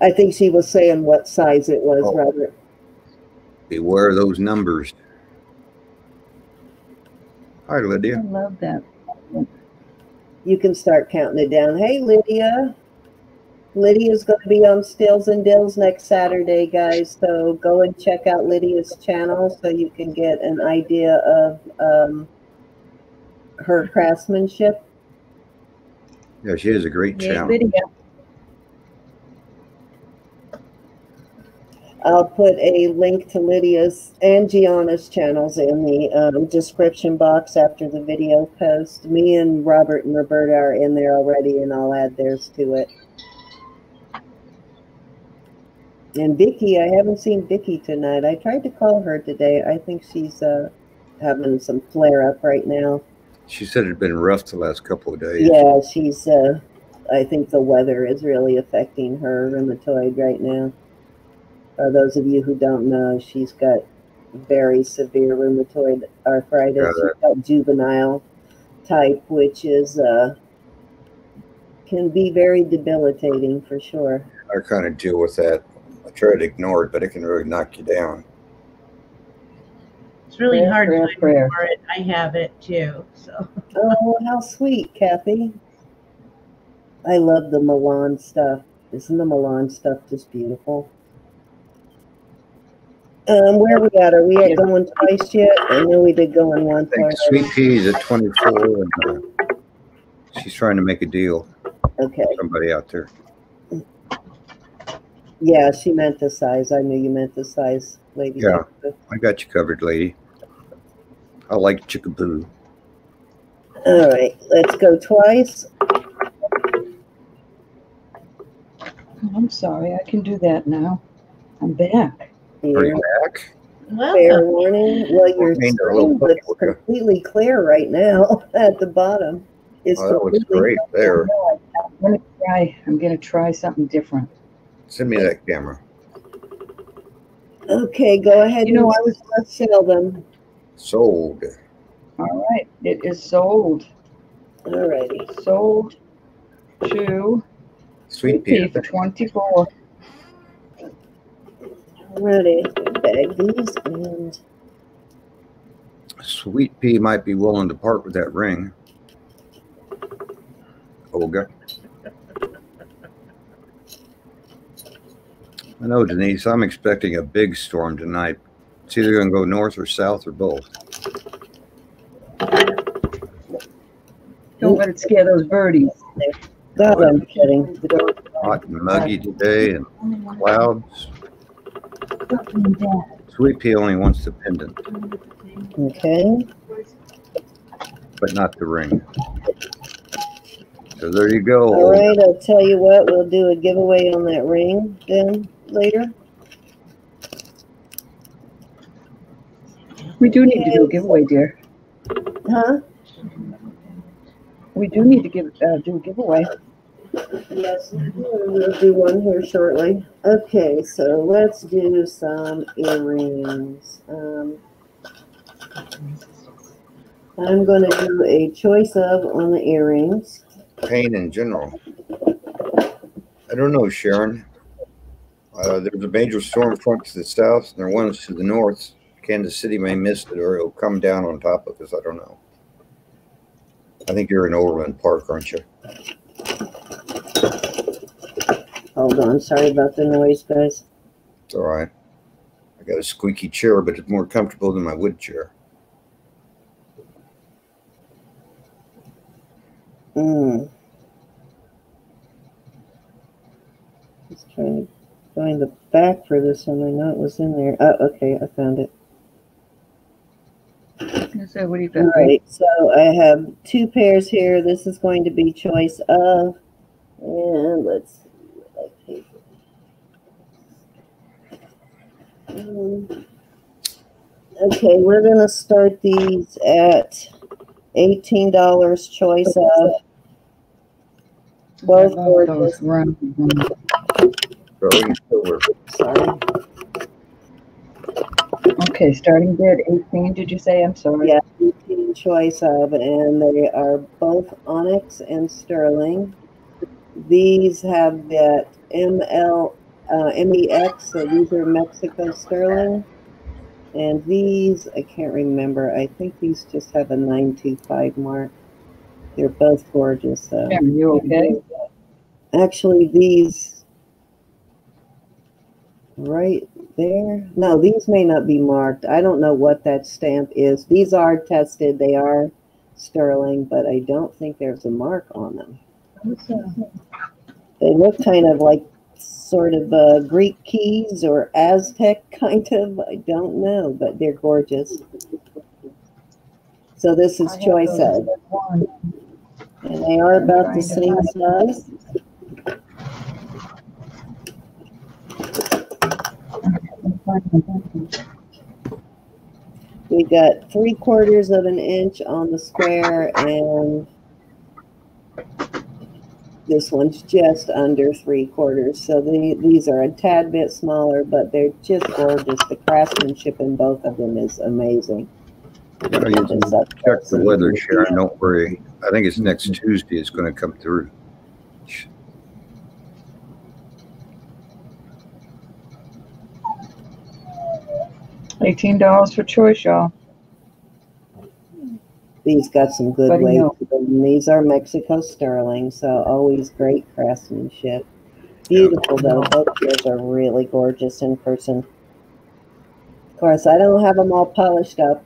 I think she was saying what size it was, Oh. Robert. Beware those numbers. Hi, Lydia. I love that. You can start counting it down. Hey, Lydia. Lydia's going to be on Steals and Deals next Saturday, guys. So go and check out Lydia's channel so you can get an idea of um, her craftsmanship. Yeah, she has a great channel. I'll put a link to Lydia's and Geanna's channels in the um, description box after the video post. Me and Robert and Roberta are in there already, and I'll add theirs to it. And Vicki, I haven't seen Vicki tonight. I tried to call her today. I think she's uh, having some flare up right now. She said it'd been rough the last couple of days. Yeah, she's. Uh, I think the weather is really affecting her rheumatoid right now. For those of you who don't know, she's got very severe rheumatoid arthritis. Got She's got juvenile type, which is uh, can be very debilitating for sure. I kind of deal with that. I try to ignore it, but it can really knock you down. It's really Prayer, hard prayer, to prayer. ignore it. I have it too. So <laughs> Oh, how sweet, Kathy! I love the Milan stuff. Isn't the Milan stuff just beautiful? Um, where are we at? Are we at going twice yet? I know we did go in I once think already. Sweet Pea's at 24, and uh, she's trying to make a deal. Okay. Somebody out there. Yeah, she meant the size. I knew you meant the size, lady. Yeah. I got you covered, lady. I like Chickaboo. All right, let's go twice. Oh, I'm sorry, I can do that now. I'm back. Are Here. you back? Fair welcome. warning. Well, your Remained a little screen looks completely clear right now <laughs> at the bottom. It's Oh, that was completely great there. I- I'm gonna try, I'm gonna try something different. Send me that camera. Okay, go ahead You know, I and was, sell them. Sold. all right, it is sold, All righty. sold to Sweet pea. for twenty-four. Ready. Bag these and Sweet pea might be willing to part with that ring. Olga. I know Denise, I'm expecting a big storm tonight. It's either gonna go north or south or both. Don't let it scare those birdies. God, I'm kidding. Hot and muggy today and clouds. Sweet pea only wants the pendant, Okay. but not the ring. So there you go. All right. I'll tell you what. We'll do a giveaway on that ring then later. We do need to do a giveaway, dear. Huh? We do need to give, uh, do a giveaway. Yes, we'll do one here shortly. Okay, so let's do some earrings. Um, I'm gonna do a choice of on the earrings. Pain in general. I don't know, Sharon. Uh, there's a major storm front to the south and there are ones to the north. Kansas City may miss it or it'll come down on top of us. I don't know. I think you're in Overland Park, aren't you? Hold on, sorry about the noise, guys. It's all right. I got a squeaky chair, but it's more comfortable than my wood chair. Hmm. Just trying to find the back for this one. I know it was in there. Oh, okay, I found it. So what do you got? right, so I have two pairs here. This is going to be choice of, and let's see what I paid. Um, Okay, we're gonna start these at eighteen dollars choice of. Both Those gorgeous. round ones. Sorry. Okay, starting bid eighteen, did you say? I'm sorry. Yeah, 18 choice of, and they are both onyx and sterling. These have that ML, uh, MEX, so these are Mexico sterling. And these, I can't remember, I think these just have a 925 mark. They're both gorgeous, though. Sharon, you okay? Actually, these right there. No, these may not be marked. I don't know what that stamp is. These are tested. They are sterling, but I don't think there's a mark on them. They look kind of like sort of uh, Greek keys or Aztec <laughs> kind of. I don't know, but they're gorgeous. So this is choice of, and they are about the same size. We got three quarters of an inch on the square and this one's just under three quarters. So the, these are a tad bit smaller, but they're just gorgeous. The craftsmanship in both of them is amazing. Yeah, check the weather, Sharon. Don't worry. I think it's next Tuesday it's going to come through. Eighteen dollars for choice, y'all. These got some good Letting weight know. to them. These are Mexico sterling, so always great craftsmanship. Beautiful though. Both pairs are really gorgeous in person. Of course, I don't have them all polished up,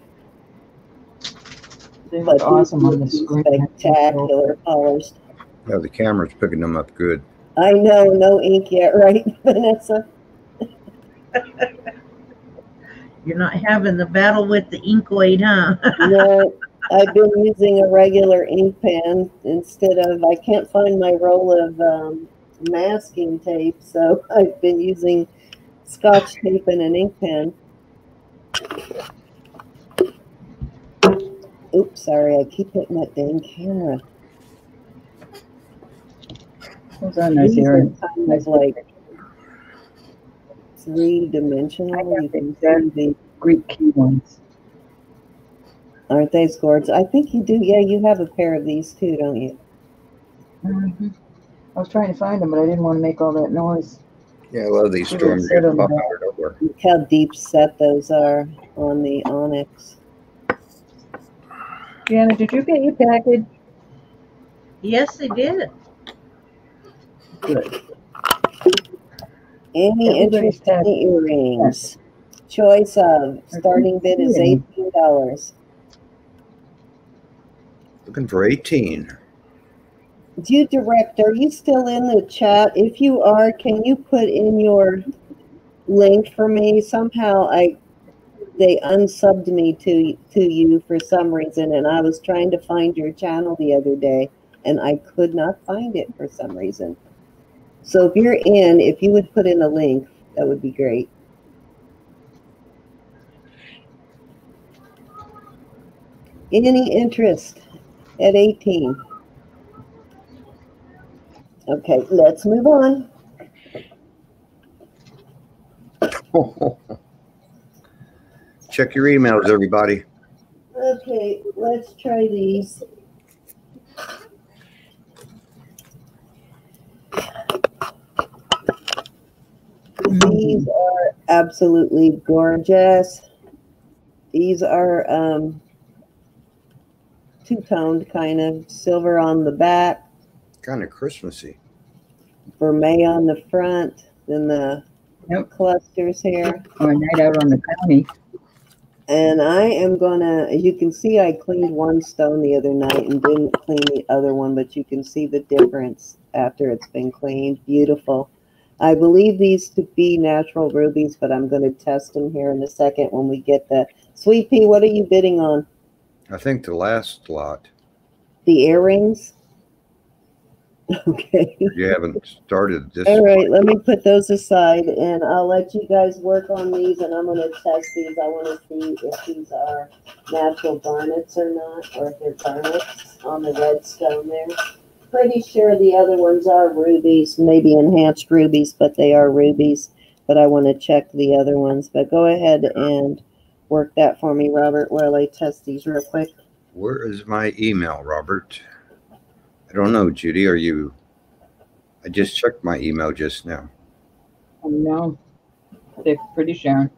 They but look awesome on the screen. spectacular polished. Yeah, the camera's picking them up good. I know, no ink yet, <laughs> right, Vanessa? <laughs> You're not having the battle with the inkoid, huh? <laughs> No, I've been using a regular ink pen instead of, I can't find my roll of um, masking tape, so <laughs> I've been using scotch tape and an ink pen. Oops, sorry, I keep hitting that dang camera. Those are nice These are earrings. kind of like three I dimensional. have You can the see the, Greek key ones. aren't they gorgeous? I think you do. Yeah, you have a pair of these too, don't you? Mhm. I was trying to find them, but I didn't want to make all that noise. Yeah, I love these Yeah, storms. set 'em Pop up. out of nowhere. Look how deep set those are on the onyx. Jana, did you get your package? yes, I did. Good. Any interest in the earrings? Choice of starting bid is eighteen dollars. Looking for eighteen. Do you direct, are you still in the chat? If you are, can you put in your link for me? Somehow I, they unsubbed me to, to you for some reason and I was trying to find your channel the other day and I could not find it for some reason. So if you're in, if you would put in a link, that would be great. Any interest at 18? Okay, let's move on. <laughs> Check your emails, everybody. Okay, let's try these. These are absolutely gorgeous. These are um, two-toned kind of silver on the back, Kind of Christmassy. vermeil on the front, then the Yep. clusters here. Or a night out on the county. And I am gonna, as you can see, I cleaned one stone the other night and didn't clean the other one, but you can see the difference after it's been cleaned. Beautiful. I believe these to be natural rubies, but I'm gonna test them here in a second when we get the, Sweet Pea, what are you bidding on? I think the last lot. The earrings? <laughs> Okay. You haven't started this. All right, let me put those aside and I'll let you guys work on these and I'm gonna test these. I wanna see if these are natural garnets or not, or if they're garnets on the red stone there. Pretty sure the other ones are rubies, maybe enhanced rubies, but they are rubies. But I wanna check the other ones, but go ahead and work that for me, Robert, while I test these real quick. Where is my email, Robert? I don't know, Judy. Are you? I just checked my email just now. Oh, no. They're pretty Sharon.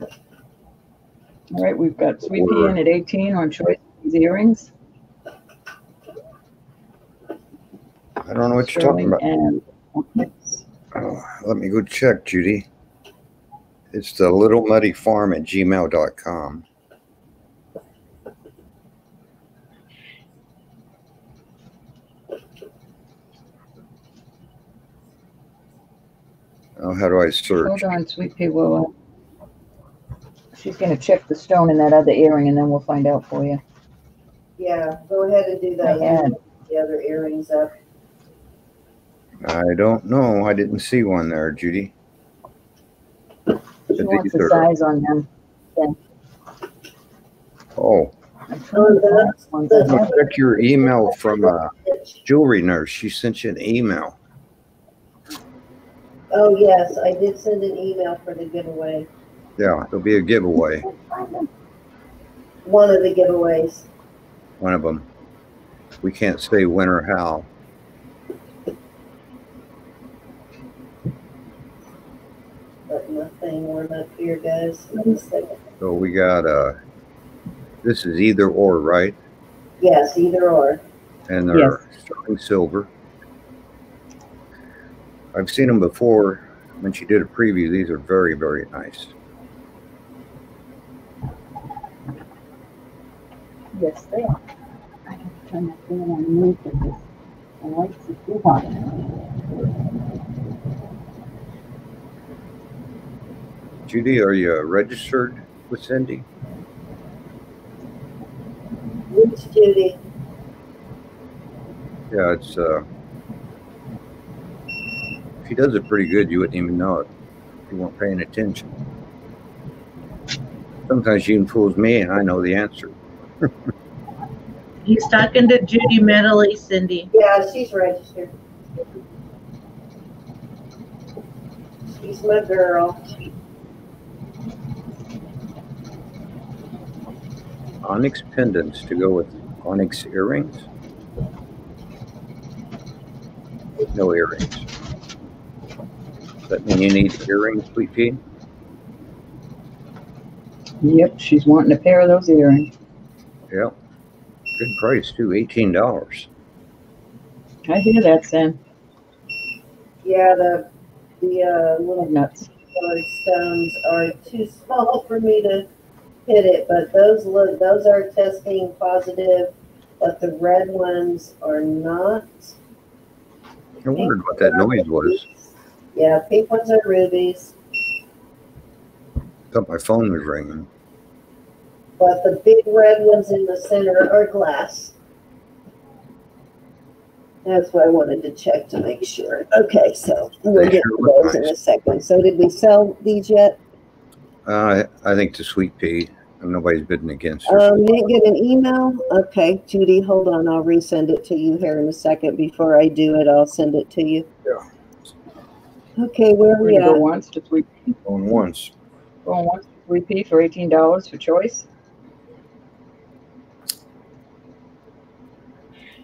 All right, we've got Sweet Pea in at 18 on choice earrings. I don't know what you're talking about. Oh, let me go check, Judy. It's the little muddy farm at gmail.com. Oh, how do I search? hold on, Sweet Pea, will uh, she's gonna check the stone in that other earring and then we'll find out for you. Yeah, go ahead and do I had. The other earrings up. I don't know. I didn't see one there, Judy. She But wants these the are- size on them. Oh, I'm trying to find the ones I have. check your email from a Jewelry Nurse. She sent you an email. Oh, yes, I did send an email for the giveaway. Yeah, there'll be a giveaway. One of the giveaways. One of them. We can't say when or how. But nothing warm up here, guys. Wait. So we got uh, this is either or, right? Yes, either or. and they're sterling silver. I've seen them before when she did a preview. These are very, very nice. Yes, they are. I can turn that thing on mute with this. The lights are too hot. Judy, are you registered with Cindy? Which Judy? Yeah, it's uh, she does it pretty good. You wouldn't even know it if you weren't paying attention. Sometimes she even fools me, and I know the answer. He's talking to Judy Medley, Cindy. Yeah, she's registered. She's my girl. Onyx pendants to go with onyx earrings. No earrings. Does that mean you need earrings, Sweet Pea? Yep, she's wanting a pair of those earrings. Yep. Good price too, eighteen dollars. I hear that, Sam. Yeah, the The uh, little Nuts. colored stones are too small for me to hit it, but those look, those are testing positive, but the red ones are not. I wondered what that noise was. Yeah, pink ones are rubies, Thought my phone was ringing. but the big red ones in the center are glass. That's why I wanted to check to make sure. Okay, so we'll They get sure to those in a second. So did we sell these yet? Uh, I think the sweet pea, nobody's bidding against her. Um, you didn't get an email? Okay, Judy, hold on, I'll resend it to you here in a second. Before I do it, I'll send it to you. Yeah. Okay, where are We're we gonna go once to sweet, Going once. going once to sweet pea for eighteen dollars for choice.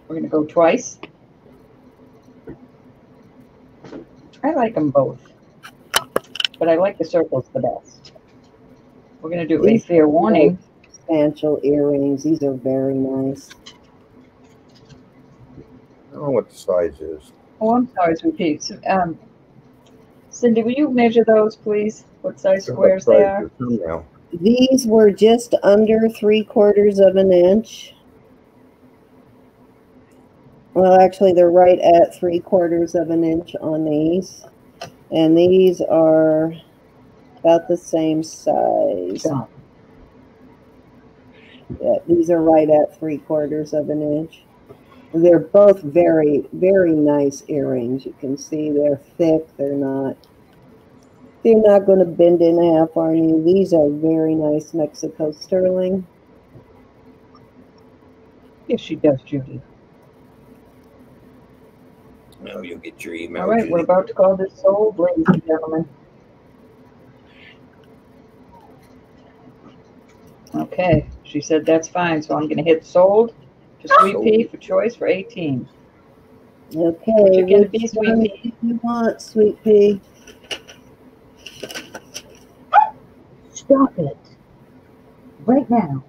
We're gonna go twice. I like them both, but I like the circles the best. We're gonna do a These fair are warning. Substantial earrings, these are very nice. I don't know what the size is. Oh, I'm sorry, sweet pea. So, Um, Cindy, will you measure those, please? What size squares they are? Now, These were just under three quarters of an inch. Well, actually, they're right at three quarters of an inch on these. And these are about the same size. So, Yeah, these are right at three quarters of an inch. They're both very, very nice earrings. You can see they're thick. They're not. They're not going to bend in half on you. These are very nice Mexico sterling. Yes, she does, Judy. no, you'll get your email. All right, we're about to call this sold, ladies and gentlemen. Okay, she said that's fine, so I'm gonna hit sold to Sweet Pea for choice for eighteen. Okay. What you gonna be, Sweet Pea? do You want sweet pea? Stop it. Right now.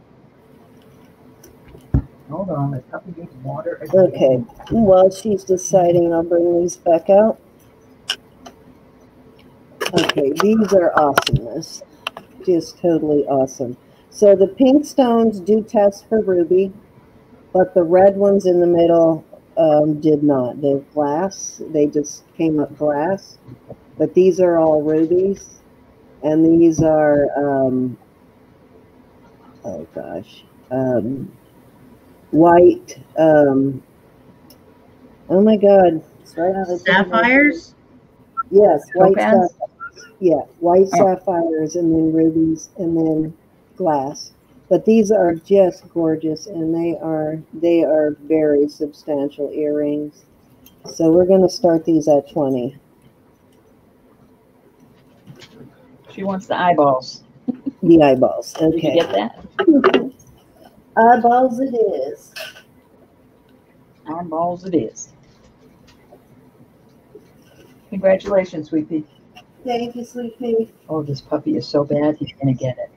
Hold on, the puppy needs water. again. Okay. While she's deciding, I'll bring these back out. Okay, these are awesomeness. Just totally awesome. So the pink stones do test for ruby, but the red ones in the middle um, did not. They're glass. They just came up glass. But these are all rubies. And these are, um, oh gosh, um, white. Um, oh my God. It's right on of Sapphires? Yes, white sapphires. Yeah, white Oh. sapphires and then rubies and then glass. But these are just gorgeous and they are they are very substantial earrings. So we're gonna start these at twenty. She wants the eyeballs. The eyeballs. Did you Okay. get that? Eyeballs it is. Eyeballs it is. Congratulations, Sweet Pea. Thank you, sweet pea. Oh, this puppy is so bad, he's gonna get it.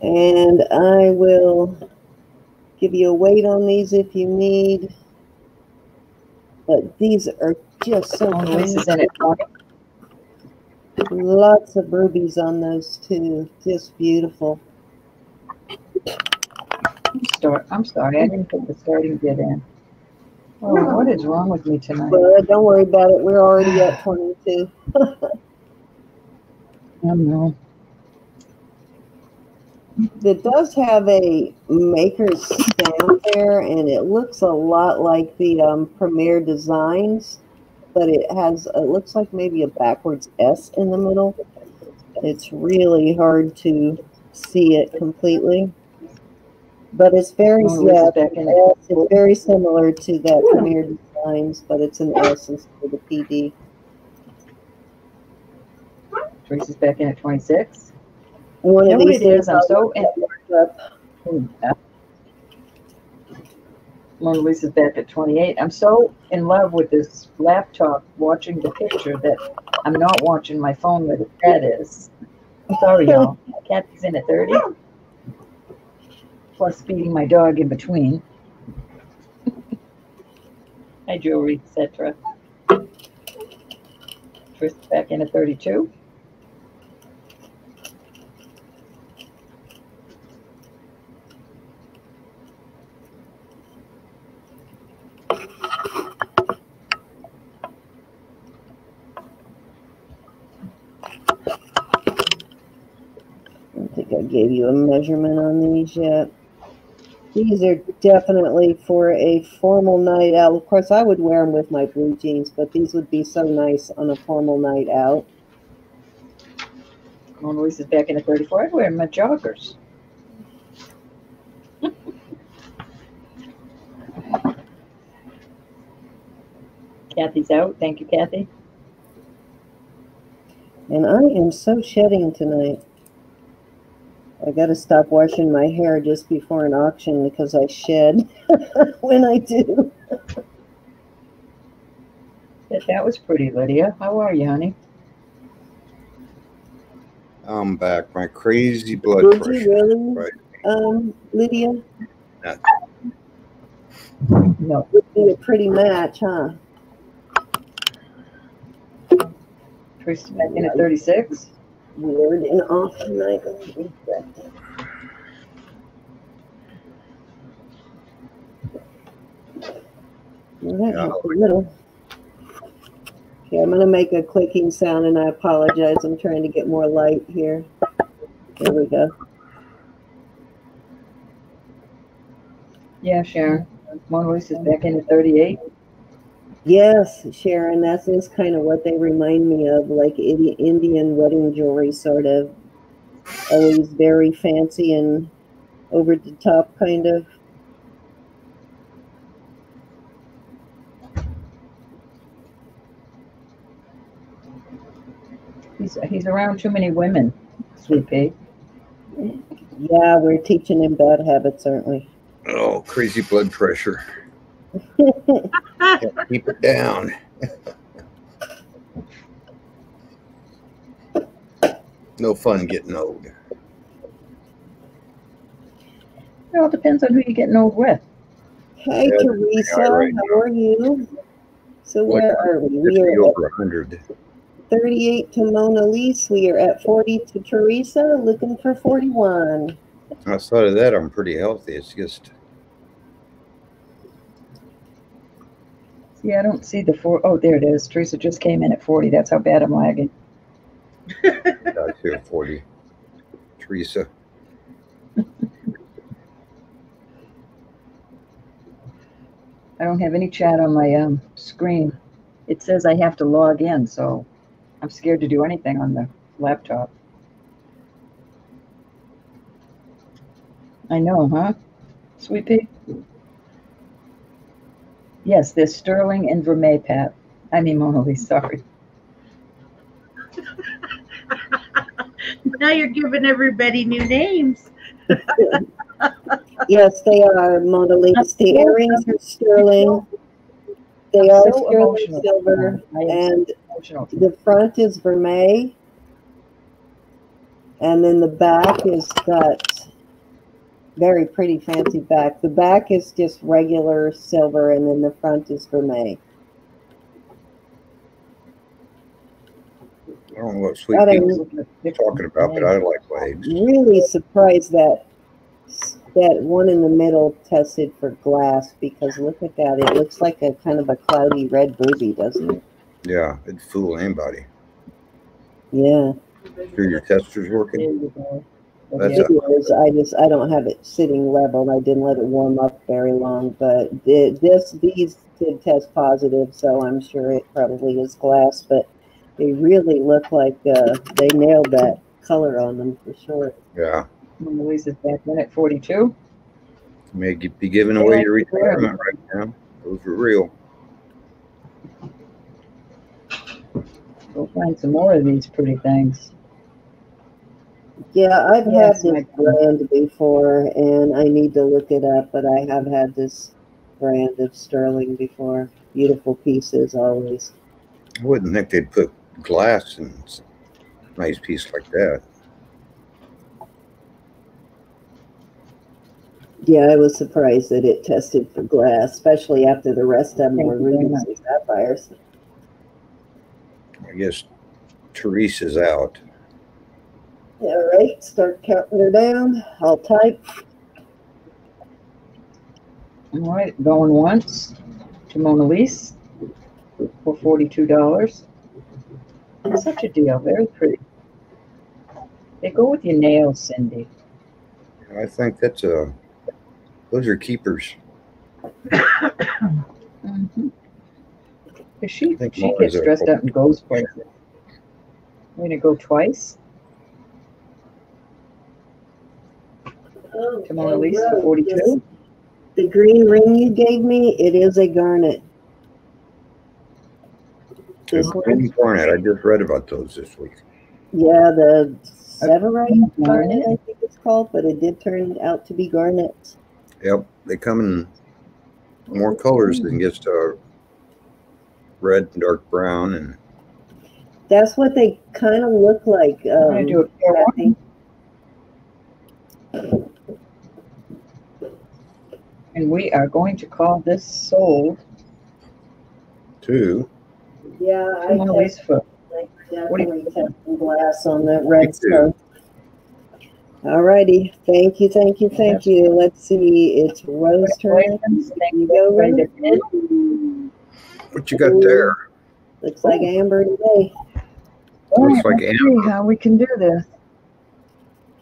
And I will give you a weight on these if you need. But these are just so Oh, Luis is in it. Lots of rubies on those too. Just beautiful. Start, I'm sorry, I didn't put the starting bid in. Oh, what is wrong with me tonight? But don't worry about it. We're already at 22. <laughs> I don't know. It does have a maker's stamp there, and it looks a lot like the um, Premier Designs, but it has, it looks like maybe a backwards S in the middle. It's really hard to see it completely. But it's very, Oh, yeah, is back in it. S. It's very similar to that Premier Designs, but it's an S instead of the PD. Tracy's back in at twenty-six. One of these days, I'm so in. Mona Lisa's back at 28. I'm so in love with this laptop watching the picture that I'm not watching my phone where the cat is. I'm sorry, <laughs> y'all. Kathy's in at 30. Plus feeding my dog in between. Hi, jewelry, etc. Trish back in at 32. Gave you a measurement on these yet. These are definitely for a formal night out. Of course, I would wear them with my blue jeans, but these would be so nice on a formal night out. Mona Lisa's back in the thirty-four. I'd wear my joggers. <laughs> Kathy's out. Thank you, Kathy. And I am so shedding tonight. I gotta stop washing my hair just before an auction because I shed <laughs> when I do. That, that was pretty, Lydia. How are you, honey? I'm back. My crazy blood Did pressure. you really, Right. um, Lydia? No. Would be a pretty match, huh? Trish back in at thirty-six. Weird and off tonight. Well, that Yeah. a little. Okay, I'm gonna make a clicking sound and I apologize. I'm trying to get more light here. There we go. Yeah, Sharon. Mona Lisa's back in at thirty-eight. Yes, Sharon, that is kind of what they remind me of, like Indian wedding jewelry, sort of. Always very fancy and over the top, kind of. He's, he's around too many women, Sweet Pea. Yeah, we're teaching him bad habits, aren't we? Oh, crazy blood pressure. Can't keep it down. no fun getting old. It all depends on who you're getting old with. Hi, Yeah, Teresa. right How are you? So What- where are we? We are at over a hundred. 38 to Mona Lisa. We are at 40 to Teresa, looking for 41. Outside of that, I'm pretty healthy. It's just See, I don't see the four, oh, there it is. Teresa just came in at forty. That's how bad I'm lagging. out here forty. Teresa. I don't have any chat on my, um, screen. It says I have to log in, so I'm scared to do anything on the laptop. I know, huh? Sweet pea? Yes, there's Sterling and Vermeil, Pat. I mean Mona Lisa, sorry. now you're giving everybody new names. <laughs> Yes, they are Mona Lisa. The earrings are sterling. They I'm are so sterling emotional. silver, and emotional. the front is vermeil. And then the back is got very pretty fancy back. The back is just regular silver, and then the front is vermeil. I don't know what sweet you're talking about, but I like waves. really surprised that that one in the middle tested for glass because look at that. It looks like a kind of a cloudy red ruby, doesn't it? Yeah, it'd fool anybody. Yeah. Sure your tester's working. You go. That's Yeah. It is. I just I don't have it sitting level. I didn't let it warm up very long, but the, this these did test positive, so I'm sure it probably is glass. But they really look like uh, they nailed that color on them for sure. Yeah. Mona Lisa's back in at forty-two. May gi- be giving away your retirement right now. Those are real. We'll find some more of these pretty things. Yeah, I've Yes, had my this brand before, and I need to look it up. But I have had this brand of sterling before. Beautiful pieces, always. I wouldn't think they'd put glass in a nice piece like that. Yeah, I was surprised that it tested for glass, especially after the rest of them Thank were you very rubies and sapphires. I guess Teresa's out. All right, start counting her down. I'll type. All right, going once to Mona Lisa for forty-two dollars. Such a deal, very pretty. They go with your nails, Cindy. I think that's a, those are keepers. <coughs> Mhm. 'Cause she, she gets a- dressed up and goes places. I'm gonna go twice to Mona Lisa for forty-two. The green ring you gave me, it is a garnet. This Good one? green Garnet. I just read about those this week. Yeah, the Tsavorite Garnet? garnet, I think it's called, but it did turn out to be garnet. Yep, they come in more colors than just uh, red and dark brown and That's what they kind of look like. I'm gonna Um, do a pair Kathy. And we are going to call this sold two. yeah, to Mona I Lisa for definitely kept some glass on that red Me too. stuff. All righty, thank you, thank you, thank you. Let's see, it's Rose turn. Thank You you go, for Rose. What you got there? Looks like oh. Amber today. Looks like Let's see how we can do this.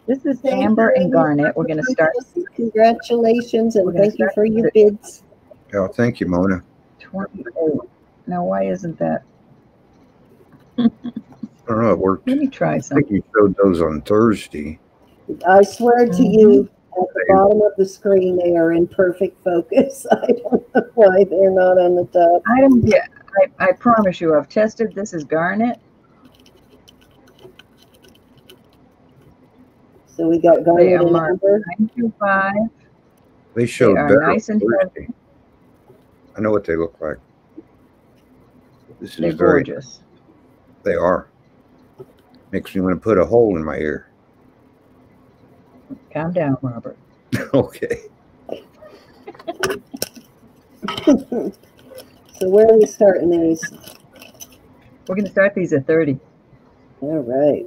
This is Thank Amber you, and Garnet. We're gonna start Congratulations and thank you for your bids. Oh, thank you, Mona. twenty-eight. Now, why isn't that? I don't know. It worked. Let me try something. I something. think you showed those on Thursday. I swear to Mhm. you, at the bottom of the screen, they are in perfect focus. <laughs> I don't know why they're not on the top. I don't get, I, I promise you, I've tested, this is Garnet. So we got They Garnet are and marked Amber. nine two five. They showed are nice and Thursday. I know what they look like. This is They're very. gorgeous. They are. Makes me want to put a hole in my ear. Calm down, Robert. <laughs> okay. <laughs> So where are we starting these? We're gonna start these at thirty. All right.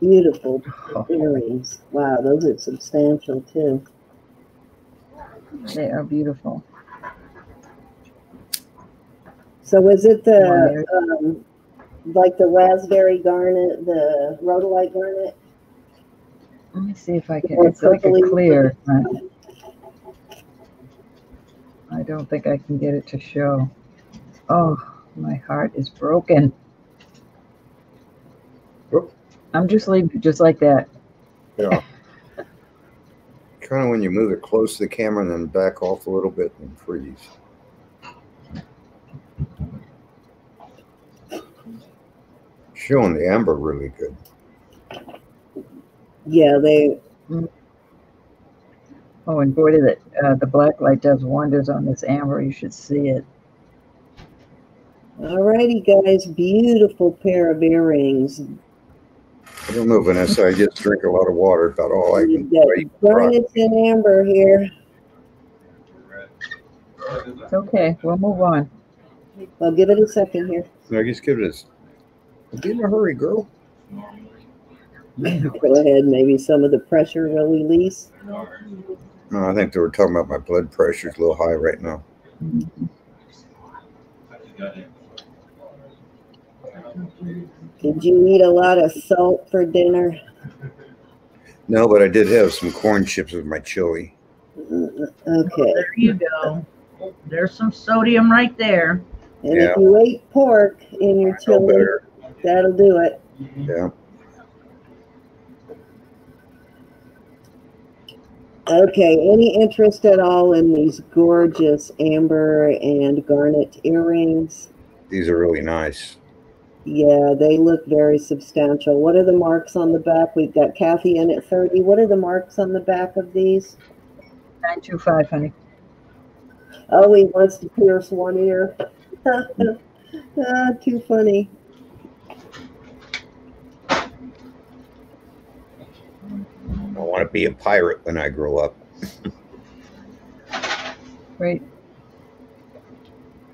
Beautiful earrings. Wow, those are substantial too. They are beautiful. So is it the, um, like the raspberry garnet, the rhodolite garnet? Let me see if I can, Or it's like a clear. I don't think I can get it to show. Oh, my heart is broken. Whoop. I'm just leaving it just like that. Yeah. <laughs> kind of when you move it close to the camera and then back off a little bit and freeze. Showing the amber really good. Yeah, they, Oh, and boy, did it, uh, the black light does wonders on this amber. You should see it. All righty, guys, beautiful pair of earrings. I don't know, Vanessa. I just drink a lot of water. About all I can. got I- garnets and amber here. It's okay. We'll move on. I'll give it a second here. I just give it a. Be in a hurry, girl. Go ahead, maybe some of the pressure will release. No, I think they were talking about my blood pressure is a little high right now. Mm-hmm. Did you eat a lot of salt for dinner? No, but I did have some corn chips with my chili. Okay, There you go. There's some sodium right there. and Yeah. if you ate pork in your chili, that'll do it. Yeah. Okay, any interest at all in these gorgeous amber and garnet earrings? These are really nice. Yeah, they look very substantial. What are the marks on the back? We've got Kathy in at 30. What are the marks on the back of these? Nine two five, honey. Oh, he wants to pierce one ear. <laughs> ah, too funny. I want to be a pirate when I grow up. right.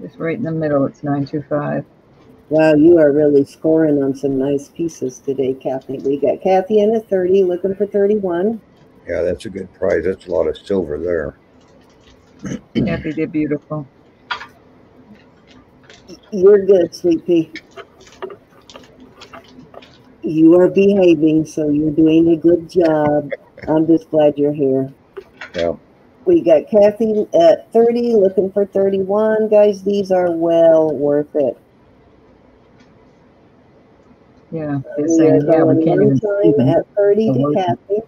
Just right in the middle, it's nine two five. Wow, you are really scoring on some nice pieces today, Kathy. We got Kathy in at 30, looking for 31. Yeah, that's a good price. That's a lot of silver there. Kathy did beautiful. You're good, sweet pea. You are behaving, so you're doing a good job. I'm just glad you're here. Yeah. We got Kathy at 30, looking for 31. Guys, these are well worth it. Yeah, they're saying, yeah, going we can't even see time them. at 30 to. Kathy.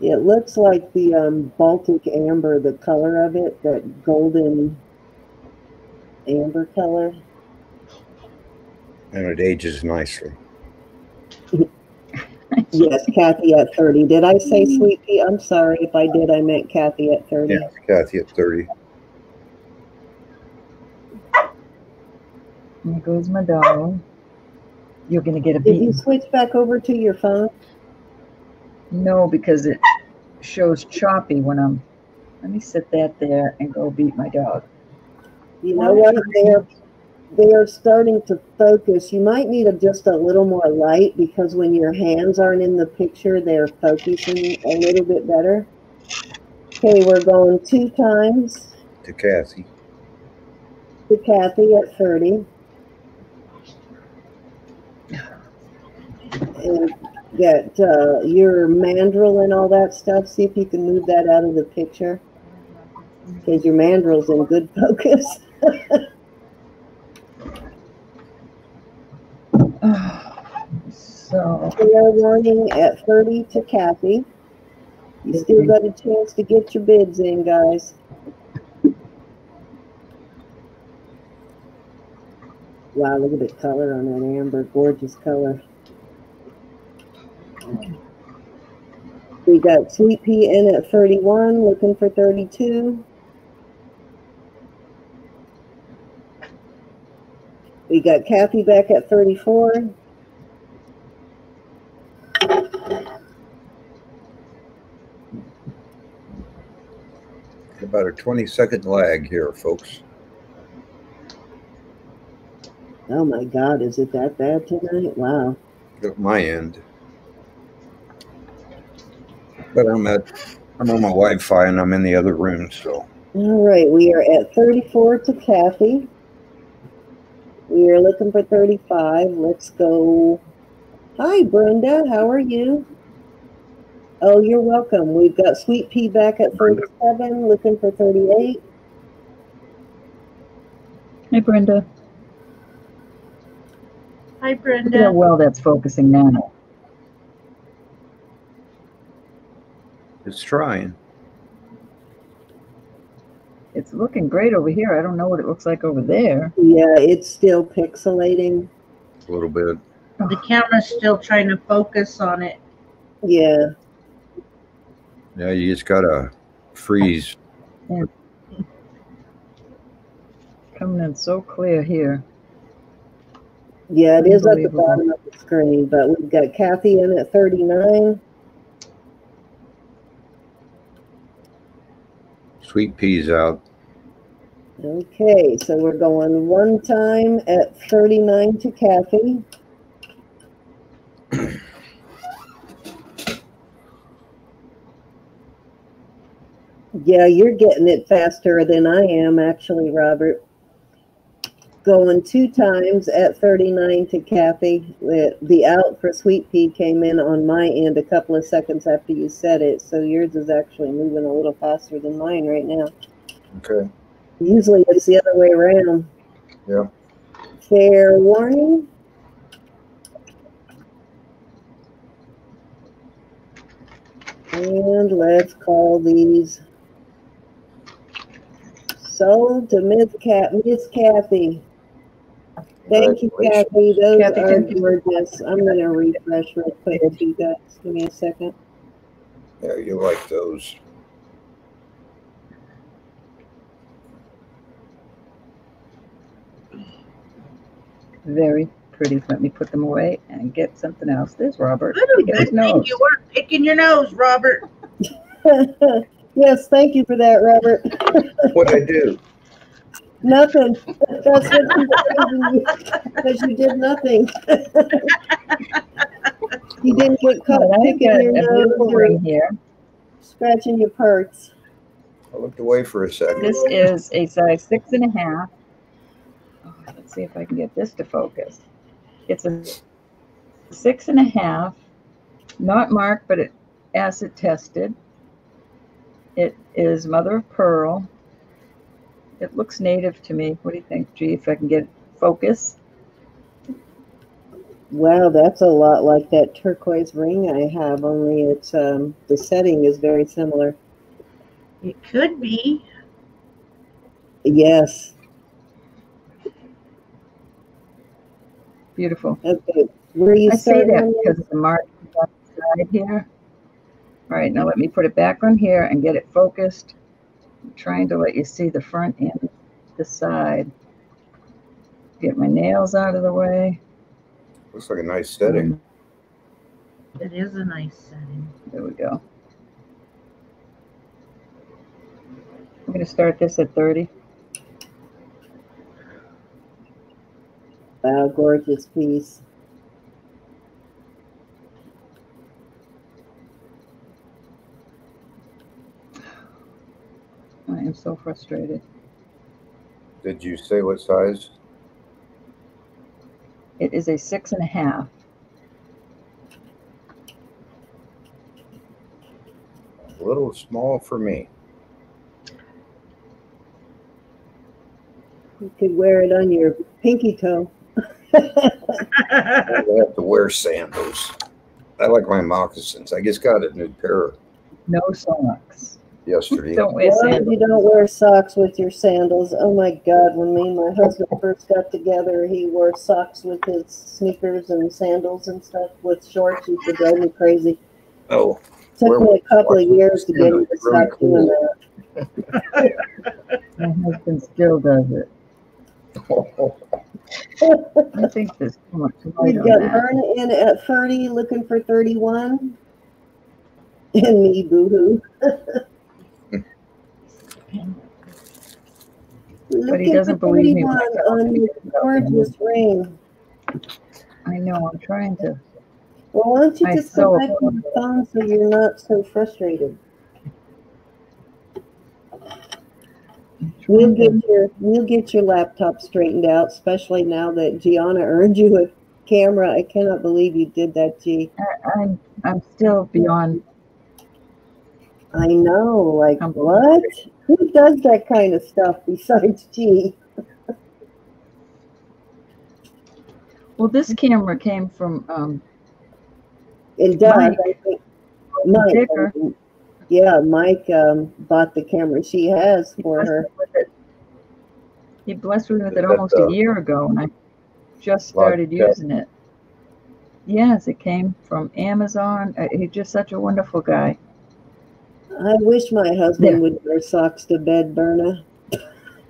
It looks like the um, Baltic amber, the color of it, that golden amber color. And it ages nicely. <laughs> Yes, Kathy at 30. Did I say sweet pea? I'm sorry if I did. I meant Kathy at 30. Yeah, Kathy at 30. There goes my dog. You're gonna get a Did you switch back over to your phone? No, because it shows choppy when I'm, let me set that there and go beat my dog. You know what? They're they're starting to focus. You might need a, just a little more light because when your hands aren't in the picture, they're focusing a little bit better. Okay, we're going two times To Kathy. to Kathy at 30. And get uh, your mandrel and all that stuff. See if you can move that out of the picture. Because your mandrel's in good <laughs> focus. So, Fair warning at 30 to Kathy. You still got a chance to get your bids in, guys. Wow, look at the color on that amber, gorgeous color. We got Sweet Pea in at 31, looking for 32. We got Kathy back at 34. About a 20 second lag here, folks. Oh my God, is it that bad tonight? Wow. At my end. But I'm at, I'm on my Wi-Fi and I'm in the other room, so. All right, we are at 34 to Kathy. We are looking for 35. Let's go. Hi, Brenda. How are you? Oh, you're welcome. We've got Sweet Pea back at 37, looking for 38. hey Brenda, Hi, Brenda. look how well that's focusing now. It's trying. It's looking great over here. I don't know what it looks like over there. Yeah, it's still pixelating. A little bit. The camera's still trying to focus on it. Yeah. Yeah, you just gotta freeze. Coming in so clear here. Yeah, it is at the bottom of the screen, but we've got Kathy in at 39. Sweet peas out. Okay, so we're going one time at 39 to Kathy. Yeah, you're getting it faster than I am, actually, Robert. Going two times at 39 to Kathy. The out for Sweet Pea came in on my end a couple of seconds after you said it, so yours is actually moving a little faster than mine right now. Okay. Usually it's the other way around. Yeah. Fair warning. And let's call these sold to Miss Cat, Miss Kathy. Thank you, Congratulations. Kathy. Those Kathy, are thank you. gorgeous. I'm gonna refresh real quick, you guys. Give me a second. Yeah, you like those. Very pretty. Let me put them away and get something else. There's Robert. Ooh, Look at his good thing nose. you weren't picking your nose, Robert. <laughs> yes, thank you for that, Robert. What'd I do? Nothing. That's what you because you did nothing. <laughs> you didn't get caught But I've picking got your a nose ring here. scratching your parts. I looked away for a second. This is a size six and a half. Oh, Let's see if I can get this to focus. It's a six and a half, not marked, but it acid tested. It is mother of pearl. It looks native to me. What do you think, G? If I can get focus? Wow, that's a lot like that turquoise ring I have, only it's um the setting is very similar. It could be. Yes. Beautiful. Okay. Where you I say that because of the mark on side here. All right, now let me put it back on here and get it focused. I'm trying to let you see the front and the side. Get my nails out of the way. Looks like a nice setting. It is a nice setting. There we go. I'm gonna start this at 30. Wow, gorgeous piece. I am so frustrated. Did you say what size? It is a six and a half. A little small for me. You could wear it on your pinky toe. I have to wear sandals. I like my moccasins. I just got a new pair No socks. Yesterday. Don't wear Why sandals. you don't wear socks with your sandals? Oh my God! When me and my husband first got together, he wore socks with his sneakers and sandals and stuff with shorts. Used to drive me crazy. Oh, It Took me a couple of years to get him to It's really stop doing that. My husband still does it. I think there's too much light We've on got that. Verna in at 30, looking for 31. And me, boo hoo. <laughs> But he doesn't believe me. when I tell him on your gorgeous ring. I know, I'm trying to. Well, why don't you I just go back on the phone so you're not so frustrated? We'll get your we'll get your laptop straightened out, especially now that Geanna earned you a camera. I cannot believe you did that, G. I- I'm, I'm still beyond, I know, like I'm- what? Who does that kind of stuff besides G? well, this camera came from, um, It does. Mike. I think Mike. Dicker. um, Yeah, Mike um, bought the camera she has he for blessed her. me with it. He blessed me with it almost a year ago and I just started that? using it. Yes, it came from Amazon. Uh, He's just such a wonderful guy. I wish my husband There. would wear socks to bed, Verna.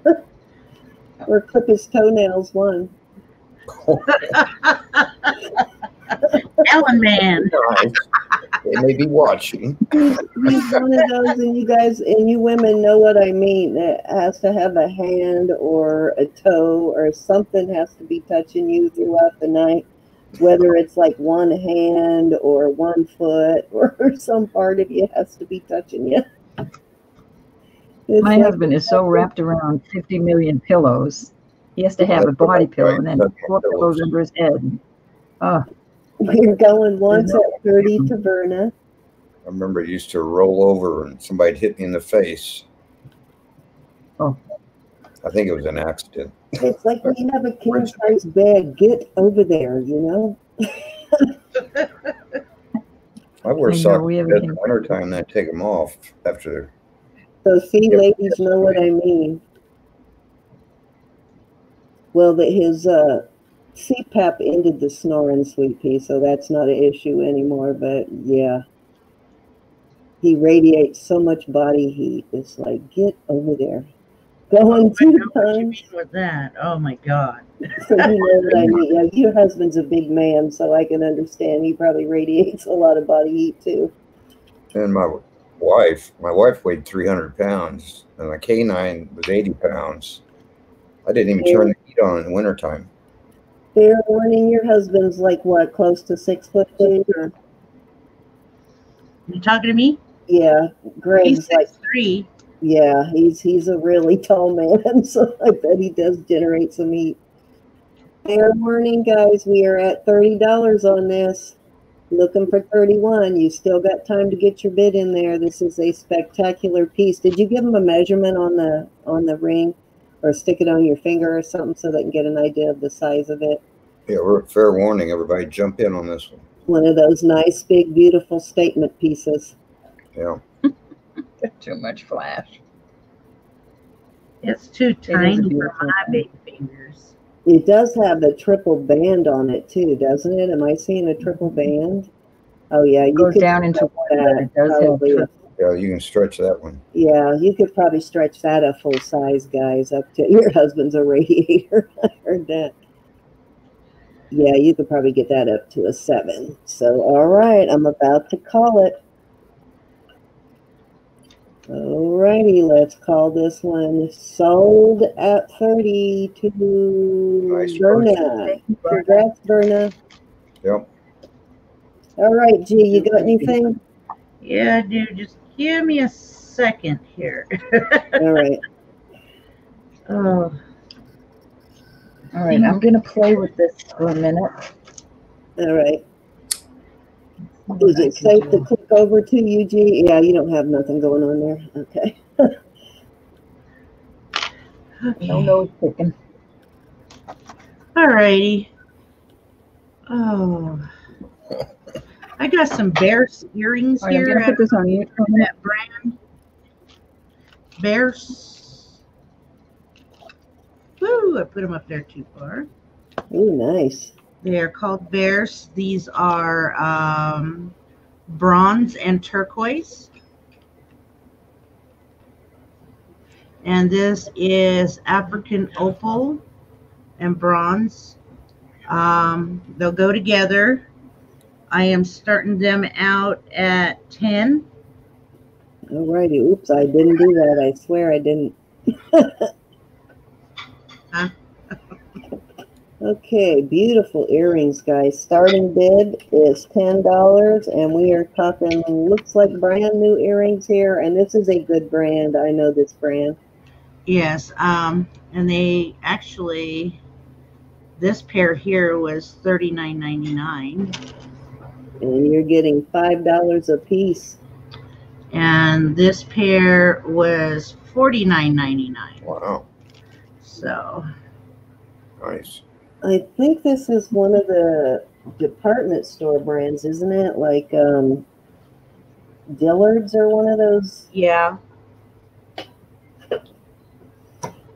<laughs> or clip his toenails one. <laughs> Ellen man. They may be watching. He's, he's one of those, and you guys and you women know what I mean. It has to have a hand or a toe or something has to be touching you throughout the night, whether it's like one hand or one foot <laughs> or some part of you has to be touching you. It's My like- husband is so wrapped around 50 million pillows. He has to have a <laughs> body pillow and then four pillows under his head. Ah. Oh, We're going once at 30 to Verna. I remember it used to roll over and somebody'd hit me in the face. Oh. I think it was an accident. It's like we have a king size bed. Get over there, you know? I wear I socks we have in the king- wintertime and I take them off after. So see, ladies know what I mean. Well, that his uh, CPAP ended the snoring, sweet pea, so that's not an issue anymore. But yeah, he radiates so much body heat. It's like get over there. Going I two know what you mean with that. Oh my God. so you know what I <laughs> mean. Yeah, your husband's a big man, so I can understand. He probably radiates a lot of body heat too. And my wife, my wife weighed 300 pounds and my canine was 80 pounds. I didn't even turn the heat on in the wintertime. Fair warning, your husband's like what, close to six foot two? Or, You talking to me? yeah, He's like, six three. Yeah, he's he's a really <laughs> tall man, <laughs> so I bet he does generate some heat. Fair warning, guys, we are at thirty dollars on this. Looking for thirty-one. You still got time to get your bid in there. This is a spectacular piece. Did you give him a measurement on the on the ring, or stick it on your finger or something so they can get an idea of the size of it? Yeah, we're fair warning, everybody. Jump in on this one. One of those nice, big, beautiful statement pieces. Yeah. <laughs> Too much flash. It's too is a tiny for my thing. big fingers. It does have a triple band on it too, doesn't it? Am I seeing a triple mm-hmm. band? Oh yeah, you Goes down into stretch one, but it does have probably- Yeah, you can stretch that one. Yeah, you could probably stretch that a full size, guys. Up to <laughs> your husband's a radiator. <laughs> I heard that. Yeah, you could probably get that up to a seven. So, all right, I'm about to call it. All righty, let's call this one sold at 30 to Nice Verna. Congrats, Verna. Yep. All right, G, you got anything? Yeah, dude, just give me a second here. <laughs> All right. oh, All right, I'm gonna play with this for a minute. All right. Is it safe to click over to UG? Yeah, you don't have nothing going on there. Okay. No nose picking. All righty. Oh, I got some Barse earrings All right, I'm here gonna put this on you for a minute. that brand. Barse. Woo! I put them up there too far. Ooh, nice. They are called Barse. These are um, bronze and turquoise. And this is African opal and bronze. Um, they'll go together. I am starting them out at 10. All righty. Oops, I didn't do that. I swear I didn't. <laughs> okay, beautiful earrings, guys. Starting bid is ten dollars, and we are talking. Looks like brand new earrings here, and this is a good brand. I know this brand. Yes, um, and they actually, this pair here was thirty nine ninety nine, and you're getting five dollars a piece. and this pair was forty nine ninety nine. Wow. So Nice. I think this is one of the department store brands, isn't it? Like um, Dillard's or one of those, yeah,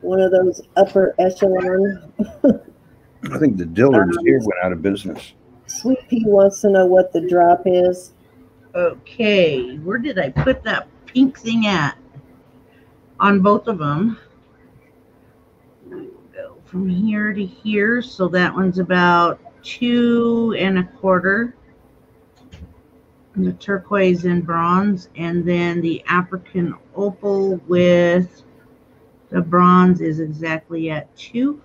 one of those upper echelon. <laughs> I think the Dillards here went out of business. Sweet Pea wants to know what the drop is. okay. Where did I put that pink thing at? On both of them. From here to here, so that one's about two and a quarter. the turquoise and bronze, and then the African opal with the bronze is exactly at two.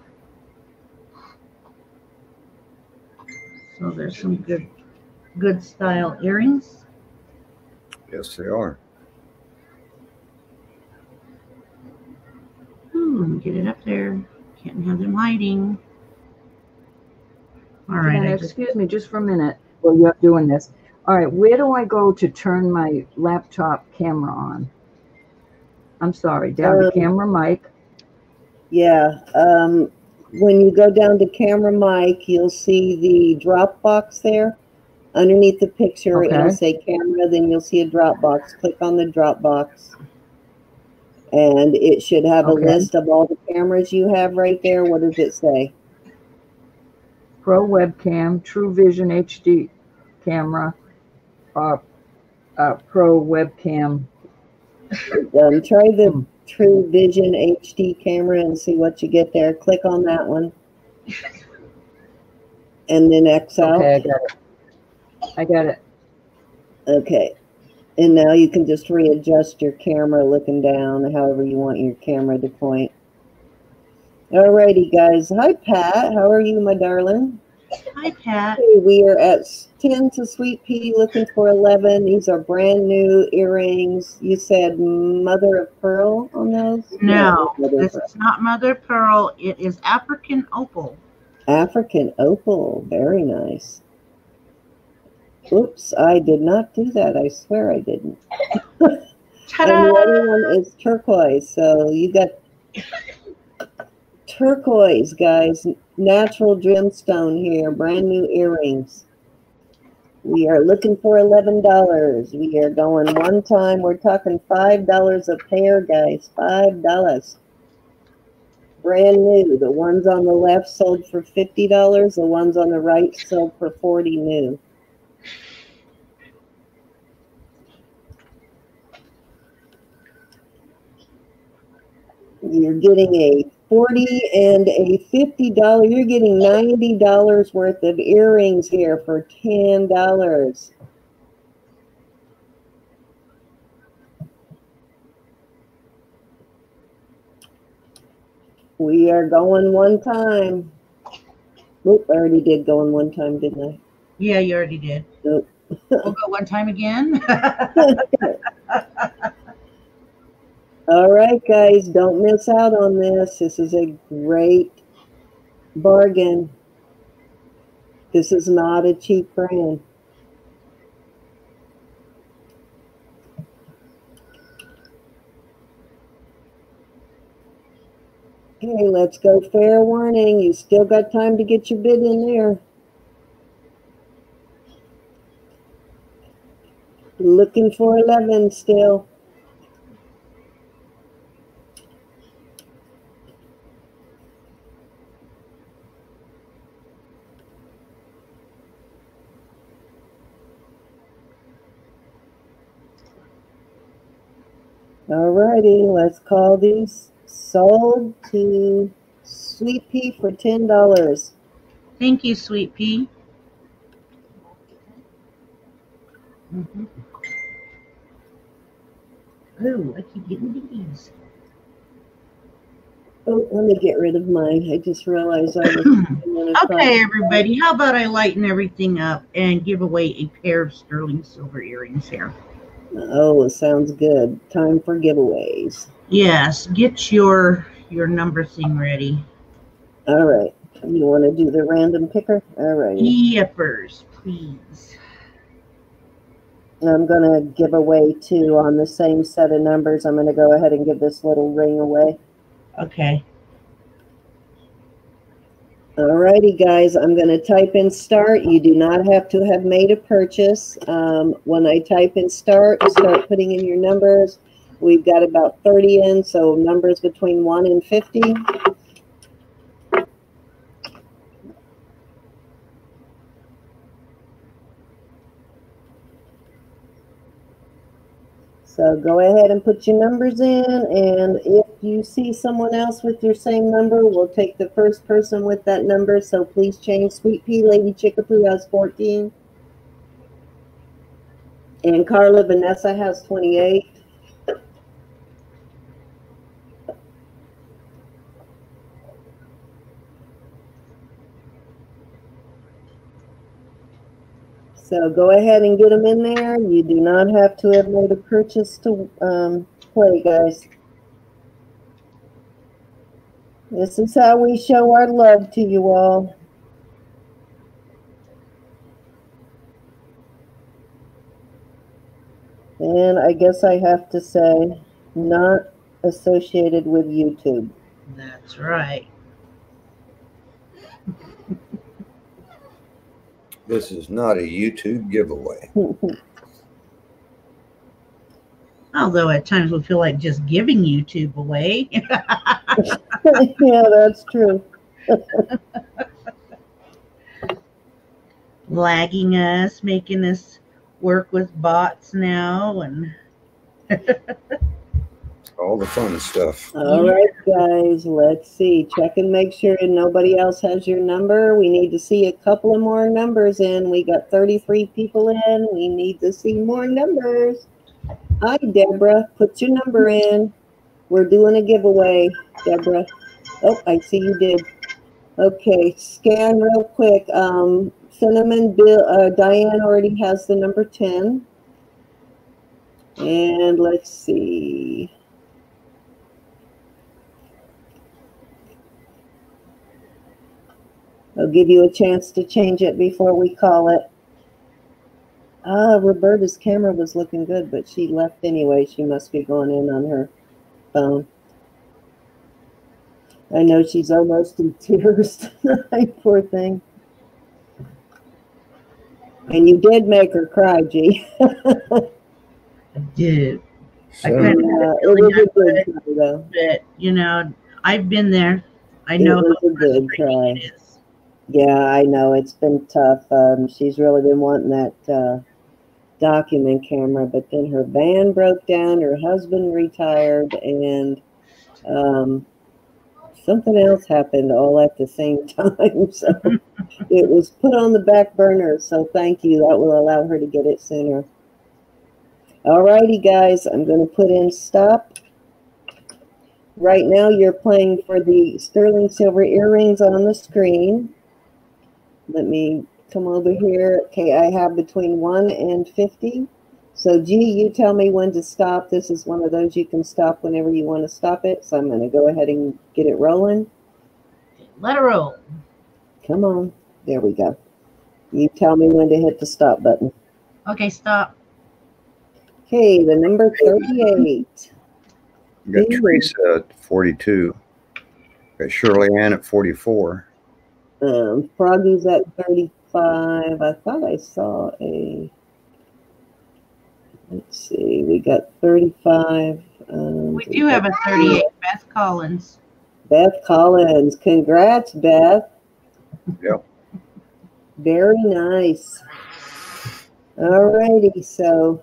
So there's some good, good style earrings. Yes, they are. Ooh, let me get it up there. Can't have them hiding. All right, Diana, I just, excuse me just for a minute while you're doing this. All right, where do I go to turn my laptop camera on? I'm sorry, down to Um, camera mic. Yeah. Um, when you go down to camera mic, you'll see the drop box there. Underneath the picture, okay. it'll say camera, then you'll see a drop box. Click on the drop box. And it should have a list of all the cameras you have right there. What does it say? Pro webcam, True Vision HD camera, uh, uh, Pro webcam. Um, try the Hmm. True Vision HD camera and see what you get there. Click on that one. And then X out. Okay, I got it. I got it. Okay. And now you can just readjust your camera looking down, however you want your camera to point. Alrighty, guys. Hi, Pat. How are you, my darling? Hi, Pat. Okay, we are at 10 to Sweet Pea looking for 11. These are brand new earrings. You said mother of pearl on those? No, of this is not mother of pearl. It is African opal. African opal. Very nice. Oops, I did not do that. I swear I didn't. And the Ta-da! other one is turquoise. So you got turquoise, guys. Natural gemstone here. Brand new earrings. We are looking for eleven dollars. We are going one time. We're talking five dollars a pair, guys. Five dollars. Brand new. The ones on the left sold for fifty dollars. The ones on the right sold for forty new. You're getting a forty and a fifty dollar. You're getting ninety dollars worth of earrings here for ten dollars. We are going one time. Oop, I already did going one time, didn't I? Yeah, you already did. Nope. we'll go one time again. <laughs> <laughs> All right, guys, don't miss out on this. This is a great bargain. This is not a cheap brand. Okay, let's go fair warning. You still got time to get your bid in there. Looking for 11 still. Let's call these sold to Sweet Pea for ten dollars. Thank you, sweet pea. Mhm. Oh, I keep getting these. Oh, let me get rid of mine. I just realized I was. I'm <clears throat> gonna try- Okay, everybody, how about I lighten everything up and give away a pair of sterling silver earrings here? Oh, it sounds good. Time for giveaways. Yes, get your your number thing ready. All right. You want to do the random picker? All right. Yippers, please. I'm gonna give away two on the same set of numbers. I'm gonna go ahead and give this little ring away. Okay. Alrighty, guys, I'm gonna type in start. You do not have to have made a purchase. Um, when I type in start, start putting in your numbers. We've got about thirty in, so numbers between one and fifty. So go ahead and put your numbers in, and if you see someone else with your same number, we'll take the first person with that number. So please change Sweet Pea Lady Chickapoo has 14. And Carla Vanessa has 28. So go ahead and get them in there. You do not have to have made a purchase to um, play, guys. This is how we show our love to you all. And I guess I have to say, not associated with YouTube. That's right. <laughs> This is not a YouTube giveaway. <laughs> Although at times we feel like just giving YouTube away. yeah, that's true. <laughs> Lagging us, making us work with bots now and <laughs> All the fun stuff. All right, guys, let's see. Check and make sure nobody else has your number. We need to see a couple of more numbers in. We got 33 people in. We need to see more numbers. Hi, Deborah. Put your number in. We're doing a giveaway, Deborah. Oh, I see you did. Okay, scan real quick. Um, Cinnamon, Bill, uh, Diane already has the number 10. And let's see. I'll give you a chance to change it before we call it. Ah, Roberta's camera was looking good, but she left anyway. She must be going in on her phone. I know she's almost in <laughs> tears tonight, poor thing. And you did make her cry, G. <laughs> I did. I So, couldn't- Yeah, it was a good cry, though. But, you know, I've been there. I It know was how a good cry. Yeah, I know it's been tough. Um, she's really been wanting that uh, document camera, but then her van broke down. Her husband retired, and um, something else happened all at the same <laughs> time. So it was put on the back burner. So thank you. That will allow her to get it sooner. All righty, guys. I'm going to put in stop. Right now, you're playing for the sterling silver earrings on the screen. Let me come over here. Okay, I have between 1 and 50. So, G, you tell me when to stop. This is one of those you can stop whenever you want to stop it. So, I'm going to go ahead and get it rolling. Let it roll. Come on. There we go. You tell me when to hit the stop button. Okay, stop. Okay, the number 38. we got Teresa at 42. Got Shirley Ann at 44. Um, Froggy's at 35. I thought I saw a. Let's see, we got 35. Um, We do have a 38, Beth Collins. Beth Collins. Congrats, Beth. Yep. Very nice. All righty, so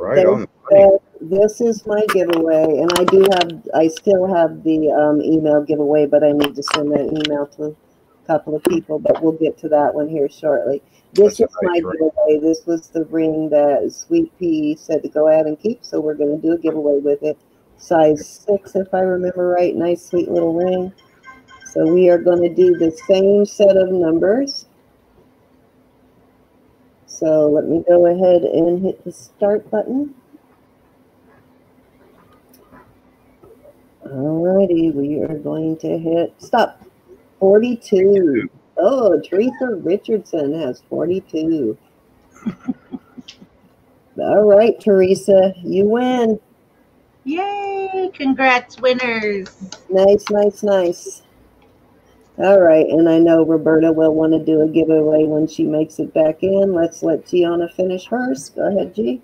Right on the. Beth, this is my giveaway, and I do have, I still have the um, email giveaway, but I need to send that email to a couple of people, but we'll get to that one here shortly. This That's is my giveaway. This was the ring that Sweet Pea said to go ahead and keep, so we're going to do a giveaway with it. Size six, if I remember right. Nice, sweet little ring. So we are going to do the same set of numbers. So let me go ahead and hit the start button. Alrighty, we are going to hit stop. 42. Oh, Teresa Richardson has 42. <laughs> All right, Teresa, you win. Yay! Congrats, winners. Nice, nice, nice. All right, and I know Roberta will want to do a giveaway when she makes it back in. Let's let Geanna finish hers. Go ahead, G.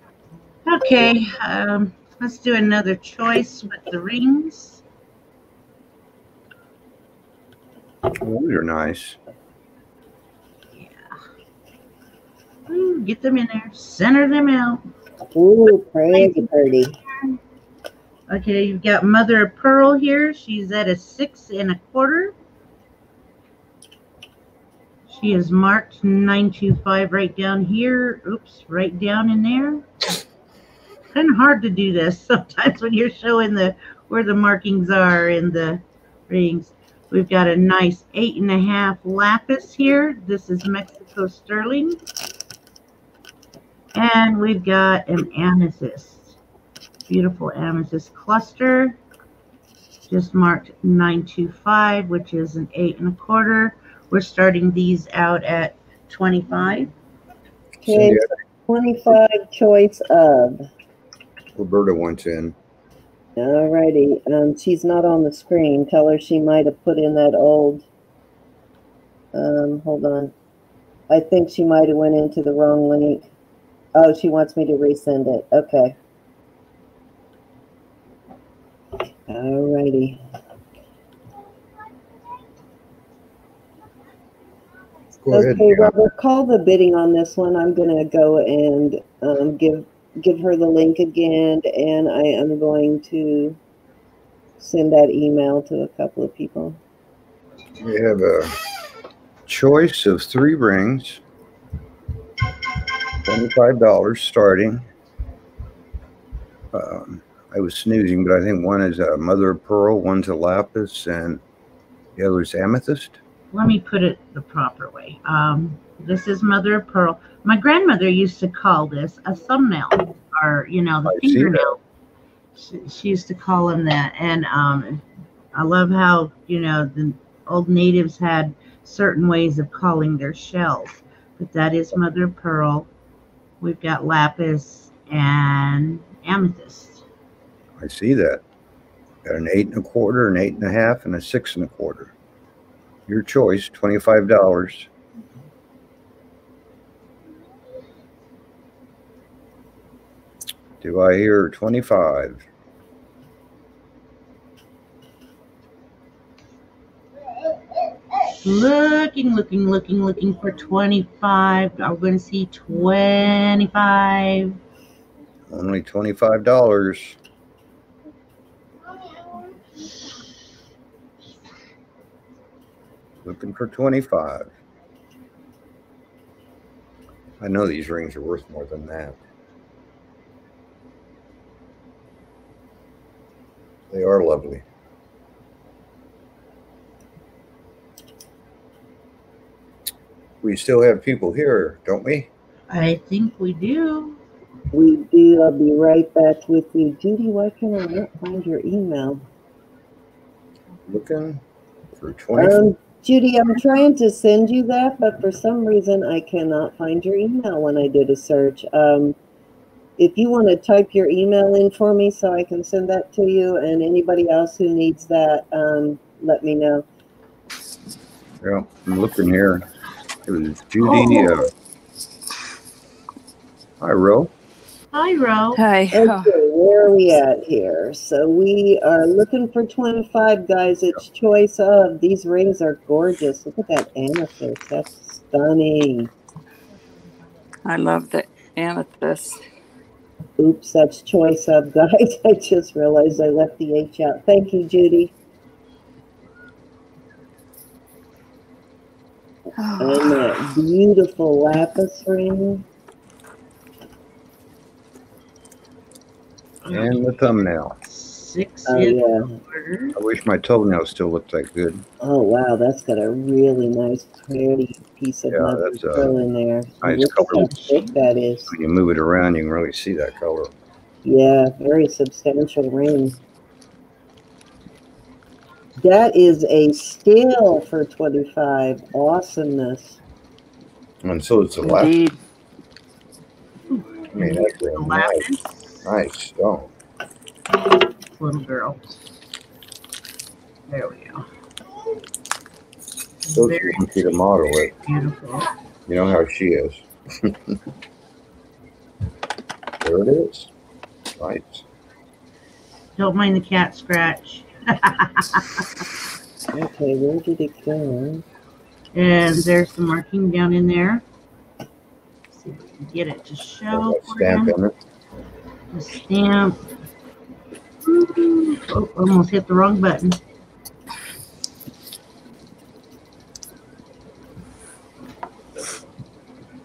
Okay, um, let's do another choice with the rings. Those are nice. Ooh, get them in there. Center them out. Ooh, pretty, pretty. Okay, you've got Mother of Pearl here. She's at a six and a quarter. She is marked 925 right down here. Oops, right down in there. Kind of hard to do this <laughs> sometimes when you're showing the where the markings are in the rings. We've got a nice eight and a half lapis here. This is Mexico sterling. And we've got an amethyst beautiful amethyst cluster just marked 925 which is an eight and a quarter we're starting these out at 25 Okay, 25 choice of. Roberta wants in. All righty. Um, she's not on the screen. Tell her she might have put in that old. Um, hold on. I think she might have went into the wrong link. Oh, she wants me to resend it. Okay. All righty. Go ahead. Okay, Geanna. Robert, call the bidding on this one. I'm gonna go and um, give give her the link again, and I am going to send that email to a couple of people. We have a choice of three rings. Twenty-five dollars starting. Um, I was snoozing, but I think one is a mother of pearl, one's a lapis, and The other is amethyst. let me put it the proper way. Um, this is mother of pearl. My grandmother used to call this a thumbnail, or you know, the I fingernail. She, she used to call them that, and um, I love how you know the old natives had certain ways of calling their shells. But that is mother of pearl. We've got lapis and amethyst. I see that. Got an eight and a quarter, an eight and a half, and a six and a quarter. Your choice, twenty-five dollars. Do I hear twenty-five? Looking, looking, looking, looking for 25. I'm going to see 25. Only twenty-five dollars. Looking for twenty-five. I know these rings are worth more than that. They are lovely. We still have people here, don't we? I think we do. We do. I'll be right back with you. Judy, why can't I not find your email? Looking for twenty. Um, Judy, I'm trying to send you that, but for some reason I cannot find your email when I did a search. Um, if you want to type your email in for me so I can send that to you, and anybody else who needs that, um, let me know. Yeah, I'm looking here. It was Judy. Uh, hi, Ro. Hi, Ro. Hi. Okay, where are we at here? So we are looking for 25 guys. It's choice of. These rings are gorgeous. Look at that amethyst. That's stunning. I love the amethyst. Oops, that's choice of, guys. <laughs> I just realized I left the H out. Thank you, Judy. <sighs> And that beautiful lapis ring. And the thumbnail. Six Oh, in yeah. order. I wish my toenail still looked that good. Oh, wow, that's got a really nice, pretty piece of Yeah, mother that's a pearl in there. nice Look how color. thick that is. When you move it around, you can really see that color. Yeah, very substantial ring. That is a steal for 25. Awesomeness. And so it's a lap. Indeed. I mean, that's The a nice, lapis, nice stone. Little girl. There we go. So Very easy to model it. beautiful. You know how she is. <laughs> there it is. Nice. Don't mind the cat scratch. <laughs> Okay, where did it go? And there's the marking down in there. See if we can get it to show. There's that for stamp you. in it. The stamp. Ooh, Oh, almost hit the wrong button.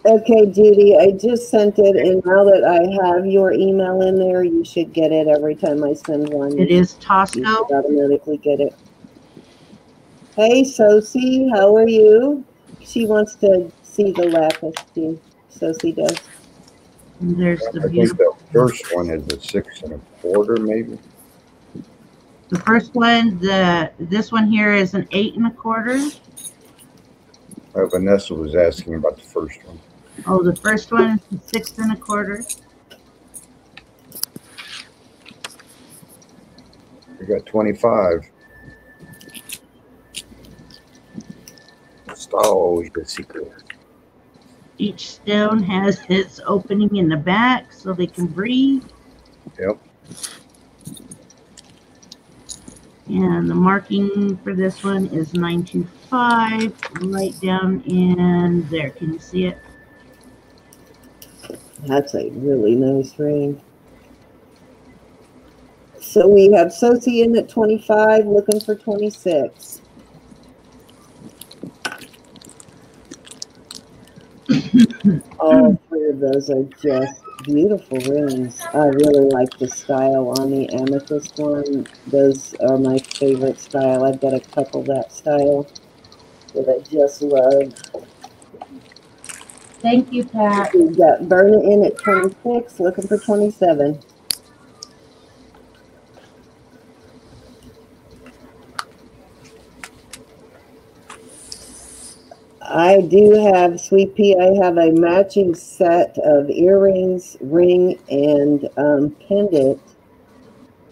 Okay, Judy, I just sent it, and now that I have your email in there, you should get it every time I send one. It is You Tosco. should automatically get it. Hey, Sosie, how are you? She wants to see the lapis too. Sosie does. And there's I the think beautiful. the first one is a six and a quarter, maybe. The first one, the this one here is an eight and a quarter. Uh, Vanessa was asking about the first one. Oh, the first one is a six and a quarter. We got twenty-five. It's always the secret. Each stone has its opening in the back so they can breathe. Yep. And the marking for this one is 925, right down in there. Can you see it? That's a really nice ring. So we have Sosie in at 25, looking for 26. <coughs> All three of those are just beautiful rings. I really like the style on the amethyst one. Those are my favorite style. I've got a couple that style that I just love. Thank you, Pat. We've got Verna In at 26, looking for 27. I do have, Sweet Pea, I have a matching set of earrings, ring, and um, pendant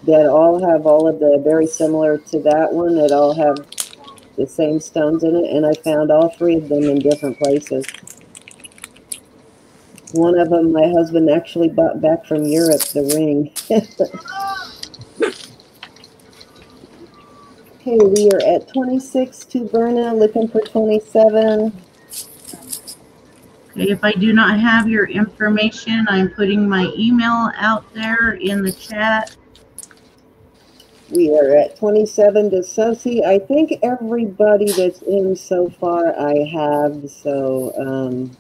that all have all of the, very similar to that one, that all have the same stones in it, and I found all three of them in different places. One of them, my husband actually bought back from Europe, the ring. <laughs> Okay, we are at 26 to Verna, looking for 27. Okay, if I do not have your information, I'm putting my email out there in the chat. We are at 27 to Sosi. I think everybody that's in so far I have, so, um,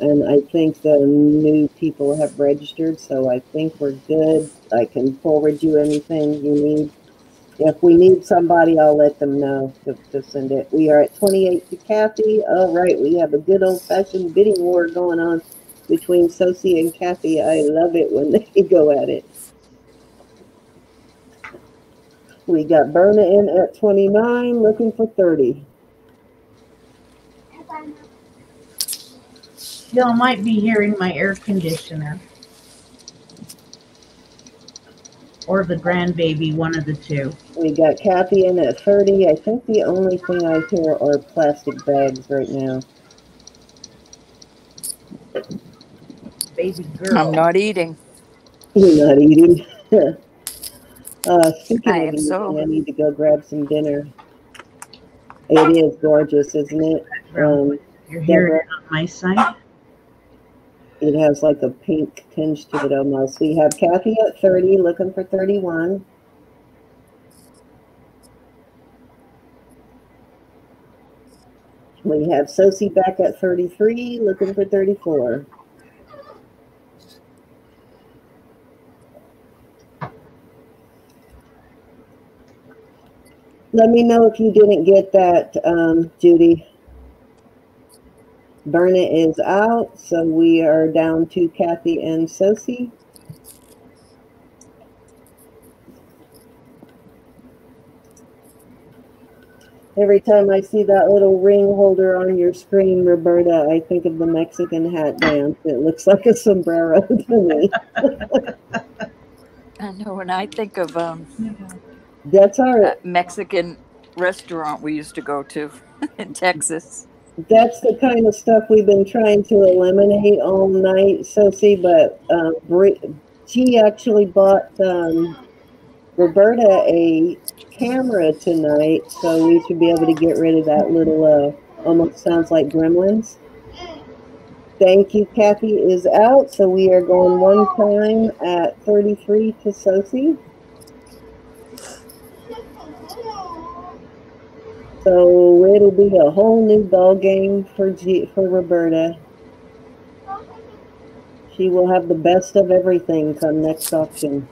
and I think the new people have registered, so I think we're good. I can forward you anything you need. If we need somebody, I'll let them know to, to send it. We are at 28 to Kathy. All right, we have a good old fashioned bidding war going on between Sosie and Kathy. I love it when <laughs> they go at it. We got Verna in at 29, looking for 30. Y'all might be hearing my air conditioner. Or the grandbaby, one of the two. We got Kathy in at 30. I think the only thing I hear are plastic bags right now. Baby girl. I'm not eating. You're not eating. <laughs> uh, speaking I of am eating, so- I need to go grab some dinner. It is gorgeous, isn't it? Um, You're hearing it on my side. It has like a pink tinge to it almost. We have Kathy at 30, looking for 31. We have Sosie back at 33, looking for 34. Let me know if you didn't get that, um, Judy. Verna is out, so we are down to Kathy and Sosie. Every time I see that little ring holder on your screen, Roberta, I think of the Mexican hat dance. It looks <laughs> like a sombrero to me. I know when I think of um, That's our Mexican restaurant we used to go to <laughs> in Texas. That's the kind of stuff we've been trying to eliminate all night, Sosie. But Bri- she actually bought um, Roberta a camera tonight, so we should be able to get rid of that little, uh, almost sounds like gremlins. Thank you, Kathy is out, so we are going one time at 33 to Sosie. So it'll be a whole new ball game for G- for Roberta. She will have the best of everything come next auction.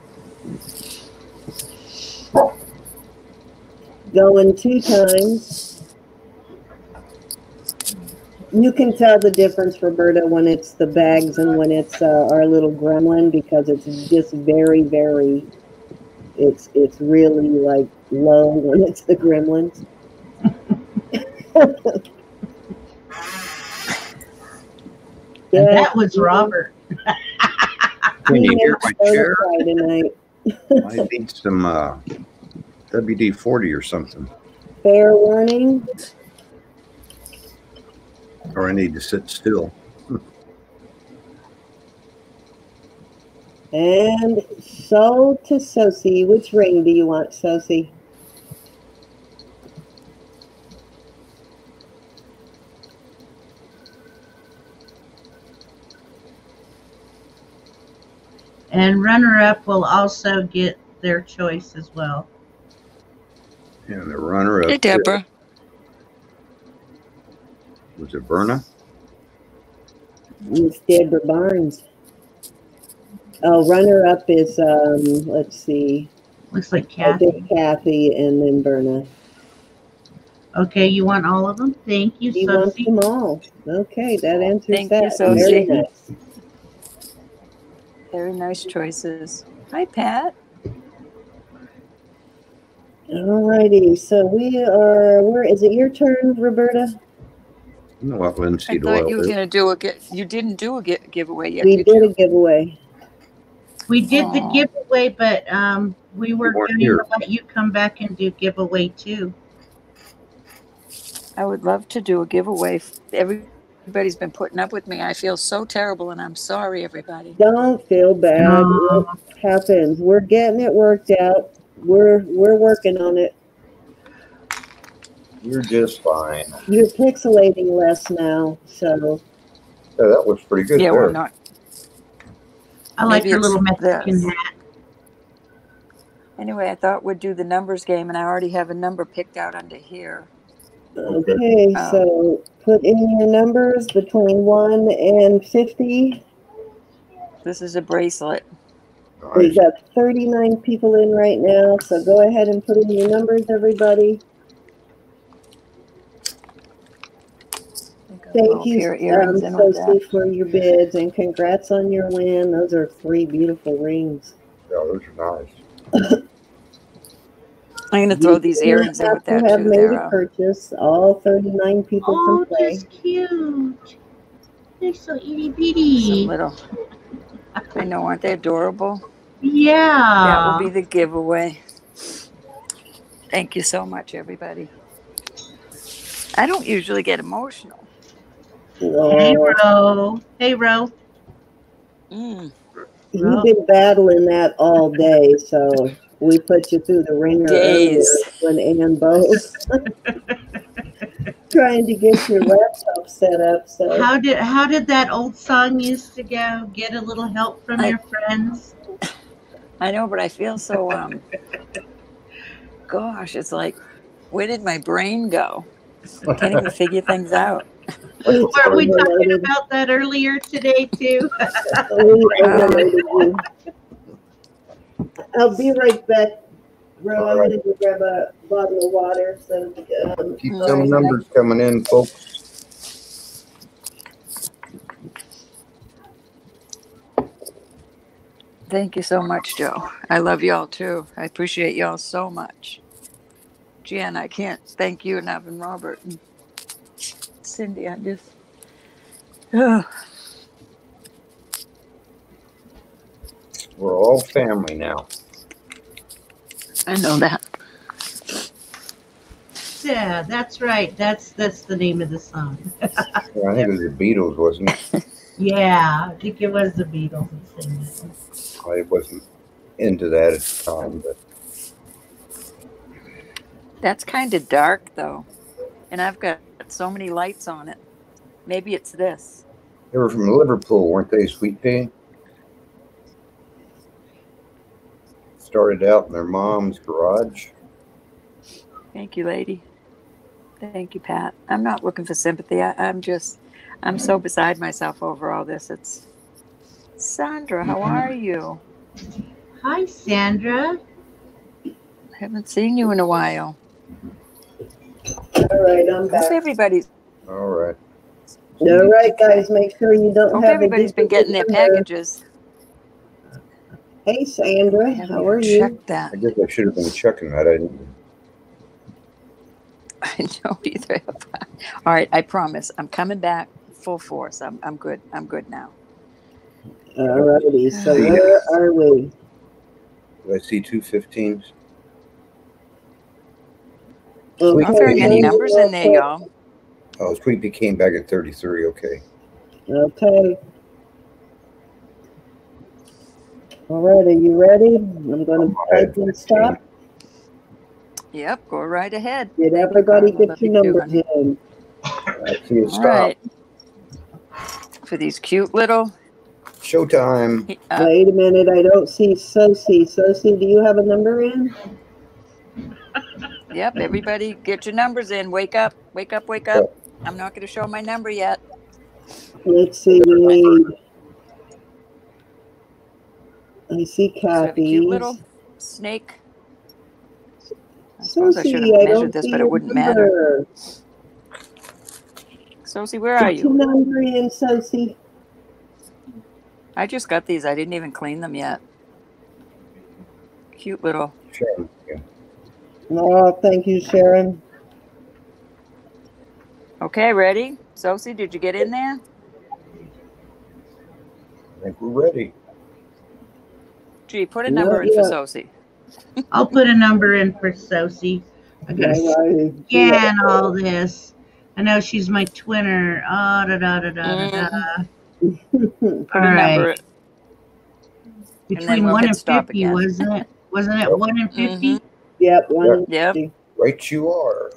Going two times. You can tell the difference, Roberta, when it's the bags and when it's uh, our little gremlin because it's just very, very. It's it's really like low when it's the gremlins. <laughs> And that was Robert. Can you hear my chair? Tonight. I need some, uh, WD forty or something, Fair warning. or I need to sit still. And so to Sosie. Which ring do you want, Sosie? And runner up will also get their choice as well. And the runner-up. Hey, up Deborah. was it Verna? Miss Deborah Barnes. Oh, runner up is, um, let's see, Looks like I Kathy. think Kathy and then Verna. Okay, you want all of them? Thank you, He wants Susie. them all. Okay, that answers Thank you, that. Very nice. Very nice choices. Hi, Pat. All righty. so we are, where, is it your turn, Roberta? No, what I thought you were gonna do a, gi- you didn't do a gi- giveaway yet, We did did a giveaway. We did the giveaway, but um, we were going to let you come back and do giveaway too. I would love to do a giveaway. Everybody's been putting up with me. I feel so terrible and I'm sorry, everybody. Don't feel bad. No. It happens. We're getting it worked out. We're, we're working on it. You're just fine. You're pixelating less now, so Yeah, that was pretty good Yeah, there. we're not. I like Maybe your little Mexican hat. Anyway, I thought we'd do the numbers game and I already have a number picked out under here. Okay. okay, Um, so put in your numbers between one and fifty. This is a bracelet. We've got thirty-nine people in right now, so go ahead and put in your numbers, everybody. Thank you, pair um, Sophie, for your bids, and congrats on your win. Those are three beautiful rings. Yeah, those are nice. <laughs> I'm gonna throw You these do earrings in have with to that have too. made They're, a purchase. All thirty-nine people Oh, can play. just cute. They're so itty some bitty. little. I know, aren't they adorable? Yeah. That Yeah. will be the giveaway. Thank you so much, everybody. I don't usually get emotional. Hey, Oh, Ro. Hey, Ro. Mm, You've been battling that all day, so we put you through the ringer earlier Days. when Ann Bowes <laughs> trying to get your laptop set up. So How did how did that old song used to go? Get a little help from I- your friends. I know, but I feel so. Um, gosh, it's like, where did my brain go? I can't even figure things out. we Were we talking about that earlier today too? <laughs> <laughs> we overloaded you. I'll be right back. Ro, I'm gonna grab a bottle of water. So um, Keep All them right. numbers coming in, folks. Thank you so much, Joe. I love y'all too. I appreciate y'all so much. Jan, I can't thank you enough, and Robert and Cindy. I just, <sighs> Ugh. We're all family now. I know that. yeah, that's right. That's that's the name of the song. Yeah, I think it was the Beatles, wasn't it? <laughs> Yeah, I think it was the Beatles that sang that one. I wasn't into that at the time, but That's kind of dark though, and I've got so many lights on it. Maybe it's this. they were from Liverpool, weren't they? Sweet Pea. Started out in their mom's garage. Thank you, lady. Thank you, Pat. I'm not looking for sympathy. I, I'm just, I'm so mm-hmm. beside myself over all this. It's Sandra. How mm-hmm. are you? Hi, Sandra. Haven't seen you in a while. all right, I'm Hope back. everybody's All right. All right, guys, make sure you don't hope have. a everybody's been getting their duplicate number. packages. Hey, Sandra, how are you? checked that. I guess I should have been checking that. I didn't. <laughs> I don't either. All right, I promise. I'm coming back full force. I'm, I'm good. I'm good now. All righty, <sighs> so where are we? Did I see two 15s? I'm not hearing any numbers in there, y'all. Oh, Sweet Pea came back at 33. Okay. Okay. All right, are you ready? I'm gonna type in stop. Yep, go right ahead. Did Thank you, everybody Carla. get your Love you too, numbers in? I see it All stop. right. For these cute little. Showtime. Uh, Wait a minute, I don't see Sosie. Sosie, do you have a number in? yep, everybody get your numbers in. Wake up, wake up, wake up. I'm not going to show my number yet. Let's see, we need I see So I have a cute little snake. I suppose I should have measured don't this, but it wouldn't matter. number. Sosie, where are you? number in, Sosie? I just got these. I didn't even clean them yet. Cute little. Sharon, yeah. Oh, thank you, Sharon. Okay, ready? Sosie, did you get in there? I think we're ready. Gee, put a Yeah, number in for yeah. Sosie. <laughs> I'll put a number in for Sosie. I gotta Alrighty. scan all this. I know she's my twinner. Oh, da da da da da da. <laughs> Put All a right. number. Between we'll one and fifty, again. wasn't it? Wasn't it one and 50 Mhm. Yep, one. Yep. Right you are.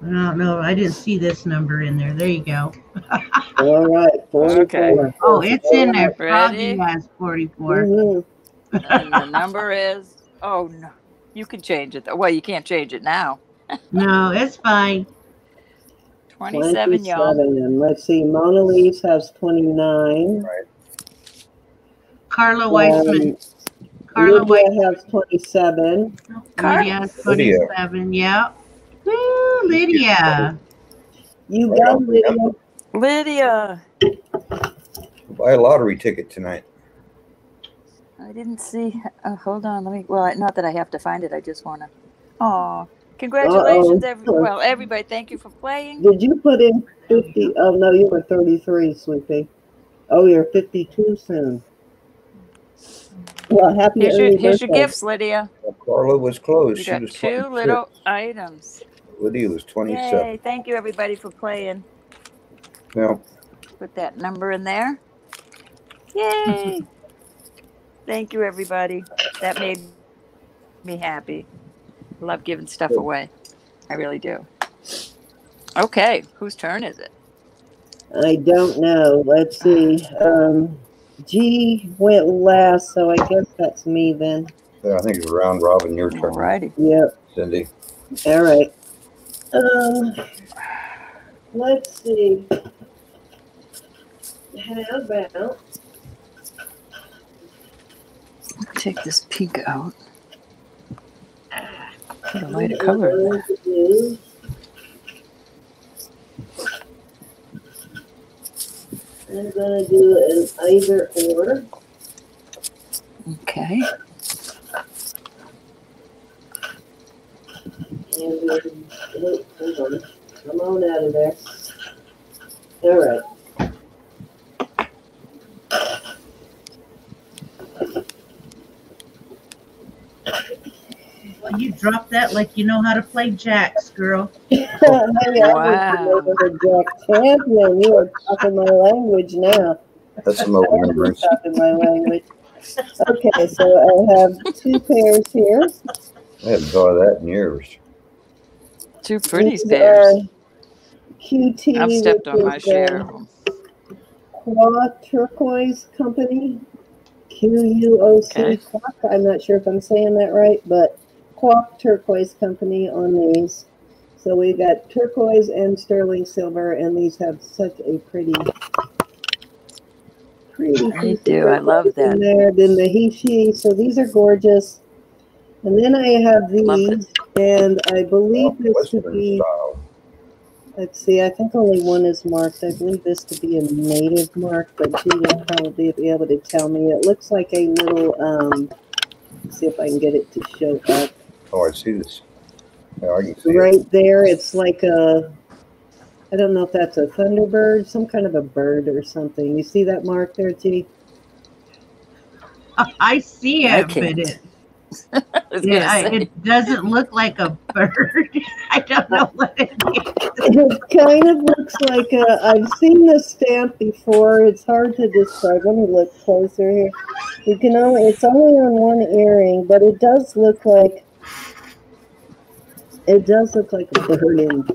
I don't know. I didn't see this number in there. There you go. <laughs> All right, forty-four. Okay. Oh, it's in there. Ready? Froggy has 44. Mhm. And the number is. Oh no, you can change it. Though. Well, you can't change it now. <laughs> No, it's fine. Twenty-seven, y'all. And let's see, Mona Lisa has twenty-nine. Carla Weissman. Um, Carla Lydia Weissman. has twenty-seven. Car- Lydia has Lydia. 27. Yep. Woo, Lydia. You go, got on, Lydia. Lydia. Buy a lottery ticket tonight. I didn't see. Uh, hold on. Let me. Well, not that I have to find it. I just want to. Oh, congratulations, Uh-oh. every, well, everybody. Thank you for playing. Did you put in fifty? Oh, no, you were thirty-three, sweetie. Oh, you're fifty-two soon. Well, happy Here's your, here's your gifts, Lydia. Well, Carla was close. You She got was two 26. little items. Lydia was 27. Yay! Thank you, everybody, for playing. Now, Put that number in there. Yay! <laughs> Thank you, everybody. That made me happy. Love giving stuff Good. away. I really do. Okay, whose turn is it? I don't know. Let's see. Um, G went last, so I guess that's me then. yeah, I think it's round robin your turn, Alrighty. Yep. Cindy. All right. Um, let's see. How about Take this pink out. Put a lighter color in there. going to do- I'm gonna do an either or. Okay. And then, oh, hold on, come on out of there. All right. Well, you dropped that like you know how to play jacks, girl. Wow. was Jack champion. You are talking my language now. That's some old memories. Talking my language. <laughs> Okay, so I have two pairs here. I haven't thought of that in years. Two pretty These pairs. QT. I've stepped on my share of them. Qua Turquoise Company. QUOC. Okay. I'm not sure if I'm saying that right, but Qua Turquoise Company on these. So we've got turquoise and sterling silver, and these have such a pretty, pretty. Of do. I love that. There, then the Heishi. So these are gorgeous. And then I have these, and I believe this to be. style. Let's see, I think only one is marked. I believe this to be a native mark, but she will probably be able to tell me. It looks like a little, um, let's see if I can get it to show up. Oh, I see this. Yeah, I can see it. Right there, it's like a, I don't know if that's a thunderbird, some kind of a bird or something. You see that mark there, G? I see I it, but it, I was gonna <laughs> yeah, I- it doesn't look like a bird. <laughs> I don't know what it is. It kind of looks like a, I've seen this stamp before. It's hard to describe. Let me look closer here. You can only, it's only on one earring, but it does look like, it does look like a bird in,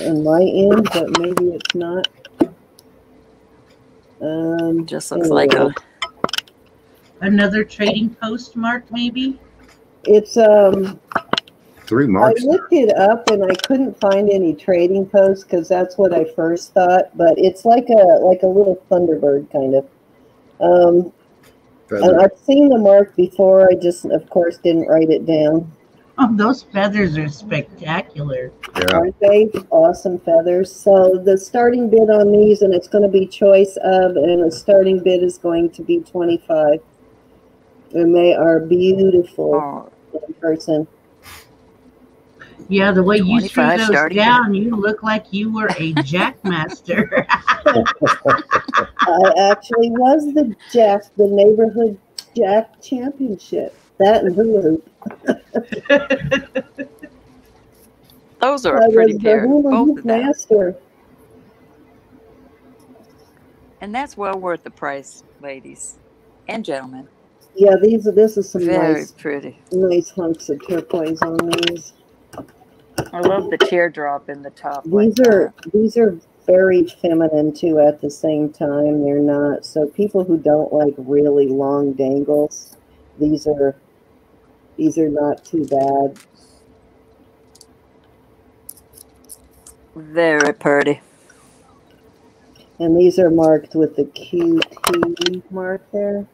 in my end, but maybe it's not. Um, Just looks like a. Another trading post mark, maybe? It's, um, Three marks. I looked it up and I couldn't find any trading posts because that's what I first thought, but it's like a, like a little Thunderbird kind of. Um, And feather. I've seen the mark before. I just, of course, didn't write it down. Oh, those feathers are spectacular. Yeah, Aren't they awesome feathers? So the starting bid on these, and it's going to be choice of, and the starting bid is going to be twenty-five. And they are beautiful Oh, in person. Yeah, the way you threw those starting down, you look like you were a jackmaster. <laughs> I actually was the Jack, the neighborhood Jack championship. That and hula <laughs> hoop. those are I a pretty was the pair, hula both hoop of master. And that's well worth the price, ladies and gentlemen. Yeah, these are. This is some Very nice, pretty. nice hunks of turquoise on these. I love the teardrop in the top. like These are that. these are very feminine too. At the same time, they're not. So people who don't like really long dangles, these are these are not too bad. very pretty. And these are marked with the QT mark there.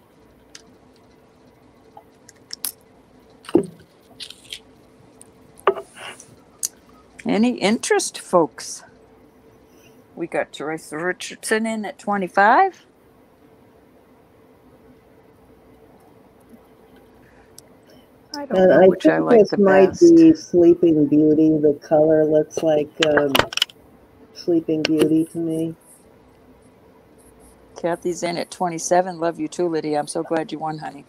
Any interest, folks? We got Teresa Richardson in at 25. I don't And know I which I think like this the might best. be Sleeping Beauty. The color looks like um, Sleeping Beauty to me. Kathy's in at 27. Love you too, Lydia. I'm so glad you won, honey.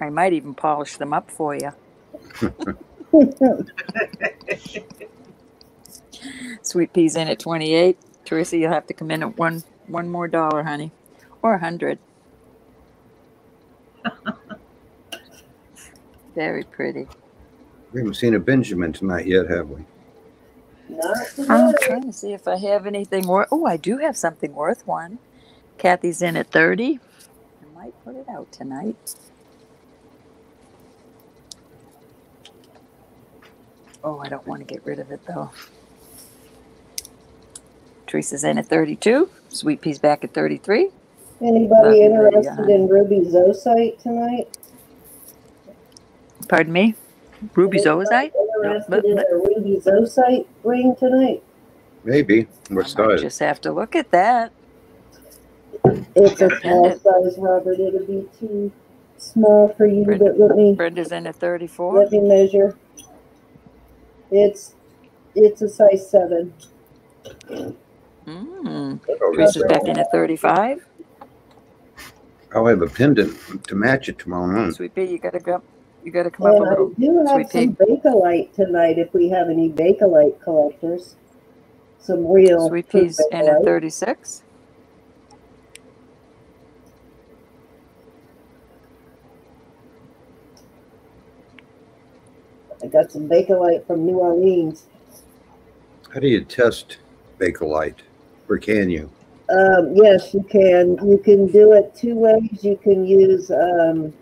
I might even polish them up for you. <laughs> <laughs> Sweet peas in at 28. Teresa, you'll have to come in at one one more dollar, honey. Or a hundred. <laughs> Very pretty. we haven't seen a Benjamin tonight yet, have we? Not I'm trying to see if I have anything worth. Oh, I do have something worth one. Kathy's in at 30. I might put it out tonight. Oh, I don't want to get rid of it though. Teresa's in at 32. Sweet Pea's back at 33. Anybody you, interested uh, in Ruby Zoisite tonight? Pardon me? Ruby Anybody Zoisite? Interested in a Ruby Zoisite ring tonight? Maybe. What I might size? just have to look at that. It's a Got a small pendant. size, Robert. It'll be too small for you, Brenda- but let me Brenda's in at 34. let me measure. It's it's a size seven. Mm. Oh, Teresa's back in at 35. I'll have a pendant to match it tomorrow morning. Sweet Pea, you gotta go. You gotta come up a And I do have Sweet some Bakelite tonight if we have any Bakelite collectors. Some real Sweet true Pea's in at Bakelite. 36. I got some Bakelite from New Orleans. How do you test Bakelite? Or can you? Um, yes, you can. You can do it two ways. You can use um,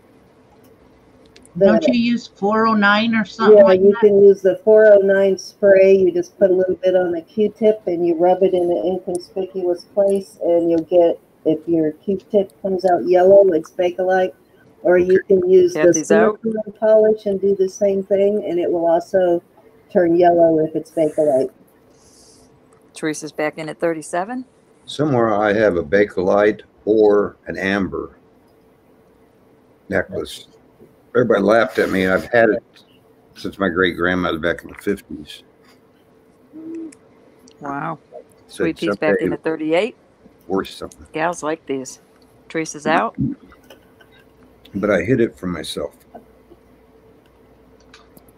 Don't you use 409 or something yeah, like you that? can use the 409 spray. You just put a little bit on a Q-tip and you rub it in an inconspicuous place, and you'll get if your Q-tip comes out yellow, it's Bakelite. Or you can use the Kathy's silicone polish and do the same thing, and it will also turn yellow if it's Bakelite. Teresa's back in at 37. Somewhere I have a Bakelite or an amber necklace. Everybody laughed at me. I've had it since my great grandmother back in the fifties. Wow. Sweet Pea's back in someday at 38. worth something, Gals like these. Teresa's out. But I hid it from myself.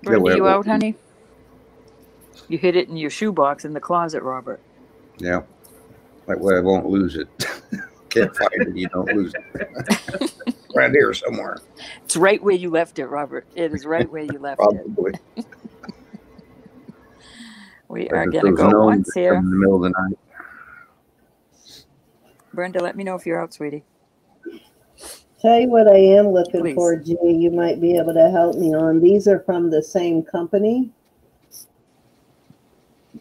Brenda, you out, honey? You hid it in your shoebox in the closet, Robert. Yeah, that way I won't lose it. <laughs> Can't find it, you don't lose it. <laughs> right here somewhere, It's right where you left it, Robert. It is right where you left it. probably. <laughs> We are going to go once here. In the middle of the night. Brenda, let me know if you're out, sweetie. Tell you what I am looking Please. for, G. You might be able to help me on. These are from the same company.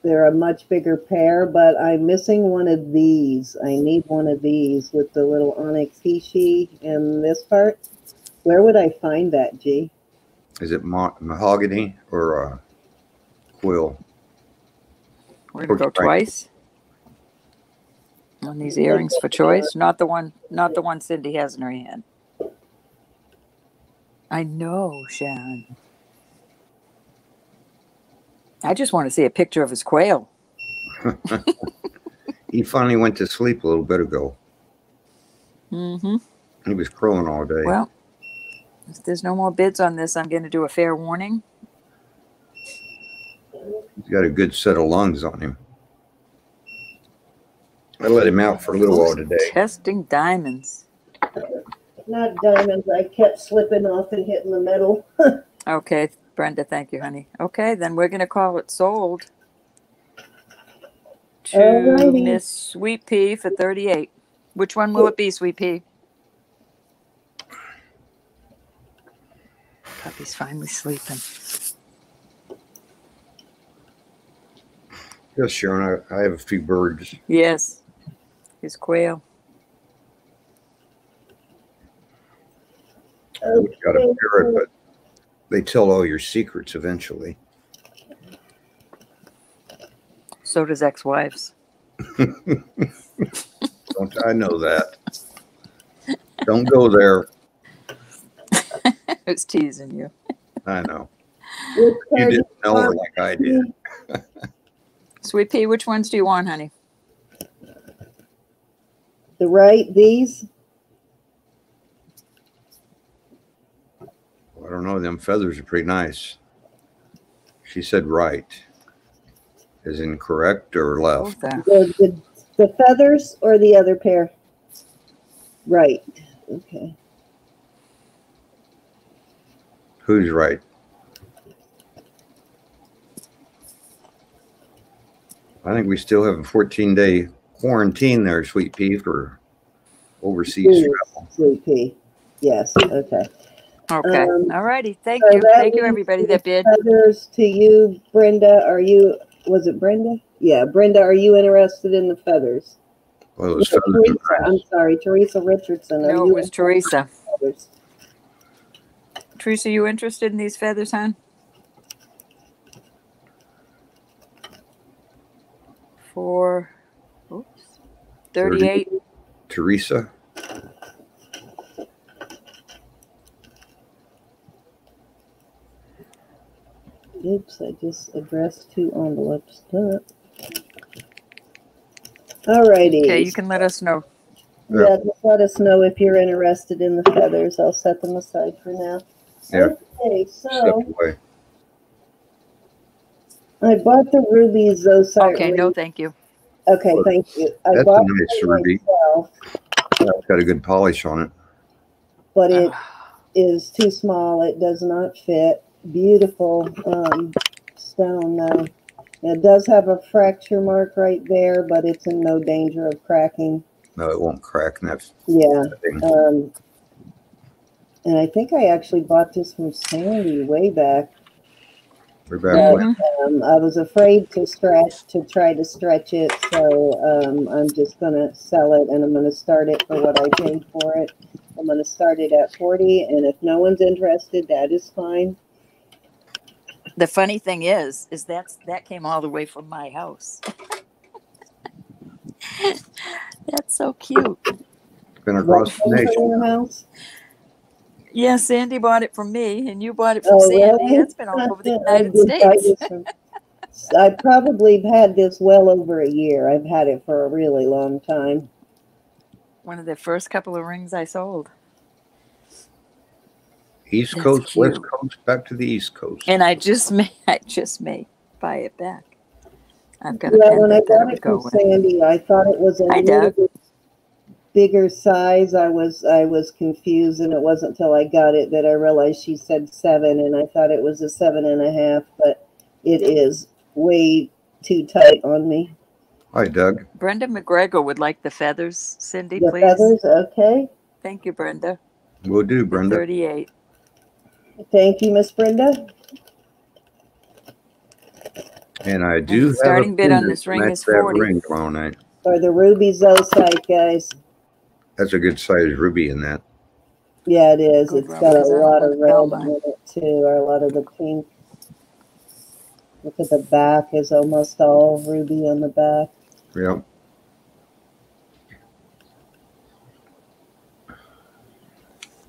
they're a much bigger pair, but I'm missing one of these. I need one of these with the little onyx heishi in this part. Where would I find that, G? Is it ma- mahogany or uh, quill? We're gonna go twice. On these earrings for choice, not the one, not the one Cindy has in her hand. I know, Sharon. I just want to see a picture of his quail. <laughs> He finally went to sleep a little bit ago. Mm-hmm. He was crowing all day. Well, if there's no more bids on this, I'm going to do a fair warning. He's got a good set of lungs on him. I let him out for a little while today. Testing diamonds. Not diamonds. I kept slipping off and hitting the metal. <laughs> Okay, Brenda, thank you, honey. Okay, then we're going to call it sold to Alrighty. Miss Sweet Pea for 38. Which one will it be, Sweet Pea? Puppy's finally sleeping. Yes, Sharon, I, I have a few birds. Yes, his quail. We've got a parrot, but they tell all your secrets eventually. So does ex-wives. <laughs> Don't I know that? Don't go there. <laughs> Who's teasing you? I know. You didn't know her like I did. Sweet Pea, which ones do you want, honey? The right, these? I don't know. Them feathers are pretty nice. She said right. Is incorrect or left? The, the, the feathers or the other pair? Right. Okay. Who's right? I think we still have a 14 day quarantine there, Sweet Pea, for overseas Yes. travel. Sweet pea. Yes. Okay. Okay. Um, All righty. Thank so you. Thank you, everybody that bid. Feathers to you, Brenda. Are you? Was it Brenda? Yeah, Brenda. Are you interested in the feathers? Well, those Yeah, feathers Teresa. I'm sorry, Teresa Richardson. Are No, you it was Teresa. interested in feathers? Teresa, you interested in these feathers, hon? For, oops, 38. Teresa. Oops, I just addressed two envelopes. Duh. All righty. Okay, you can let us know. Yeah, just let us know if you're interested in the feathers. I'll set them aside for now. Yeah. Okay, Step so away. I bought the ruby zoisite. Okay, no, thank you. Okay, thank you. I That's a nice it ruby. myself, It's got a good polish on it. but it <sighs> is too small. It does not fit. Beautiful um, stone though. It does have a fracture mark right there, but it's in no danger of cracking. No, it won't crack. And that's Yeah. Um, and I think I actually bought this from Sandy way back. We're back. Mhm. Um, I was afraid to stretch to try to stretch it, so um, I'm just gonna sell it and I'm gonna start it for what I paid for it. I'm gonna start it at 40, and if no one's interested, that is fine. The funny thing is, is that's that came all the way from my house. <laughs> that's so cute. Been across the nation. in your? Yeah, Sandy bought it from me, and you bought it from Oh, Sandy. really? That's been all over the <laughs> United just- I States. <laughs> I probably have had this well over a year. I've had it for a really long time. One of the first couple of rings I sold, East That's Coast, West. Coast, back to the East Coast. and I just <laughs> may, I just may buy it back. I've got a Yeah, when I pendant that it got would it go from with. Sandy, I thought it was a little bit bigger size. I was I was confused, and it wasn't until I got it that I realized she said seven, and I thought it was a seven and a half, but it is way too tight on me. Hi, Doug. Brenda McGregor would like the feathers. Cindy, The please. feathers, okay. Thank you, Brenda. We'll do, Brenda. And I do have a starting bid on this ring match is that 40. ring tomorrow night. Or the ruby zoisite, guys. That's a good size ruby in that. Yeah, it is. Good, It's Rob, got a lot of red in it too, or a lot of the pink. Look at the back is almost all ruby on the back. Yep.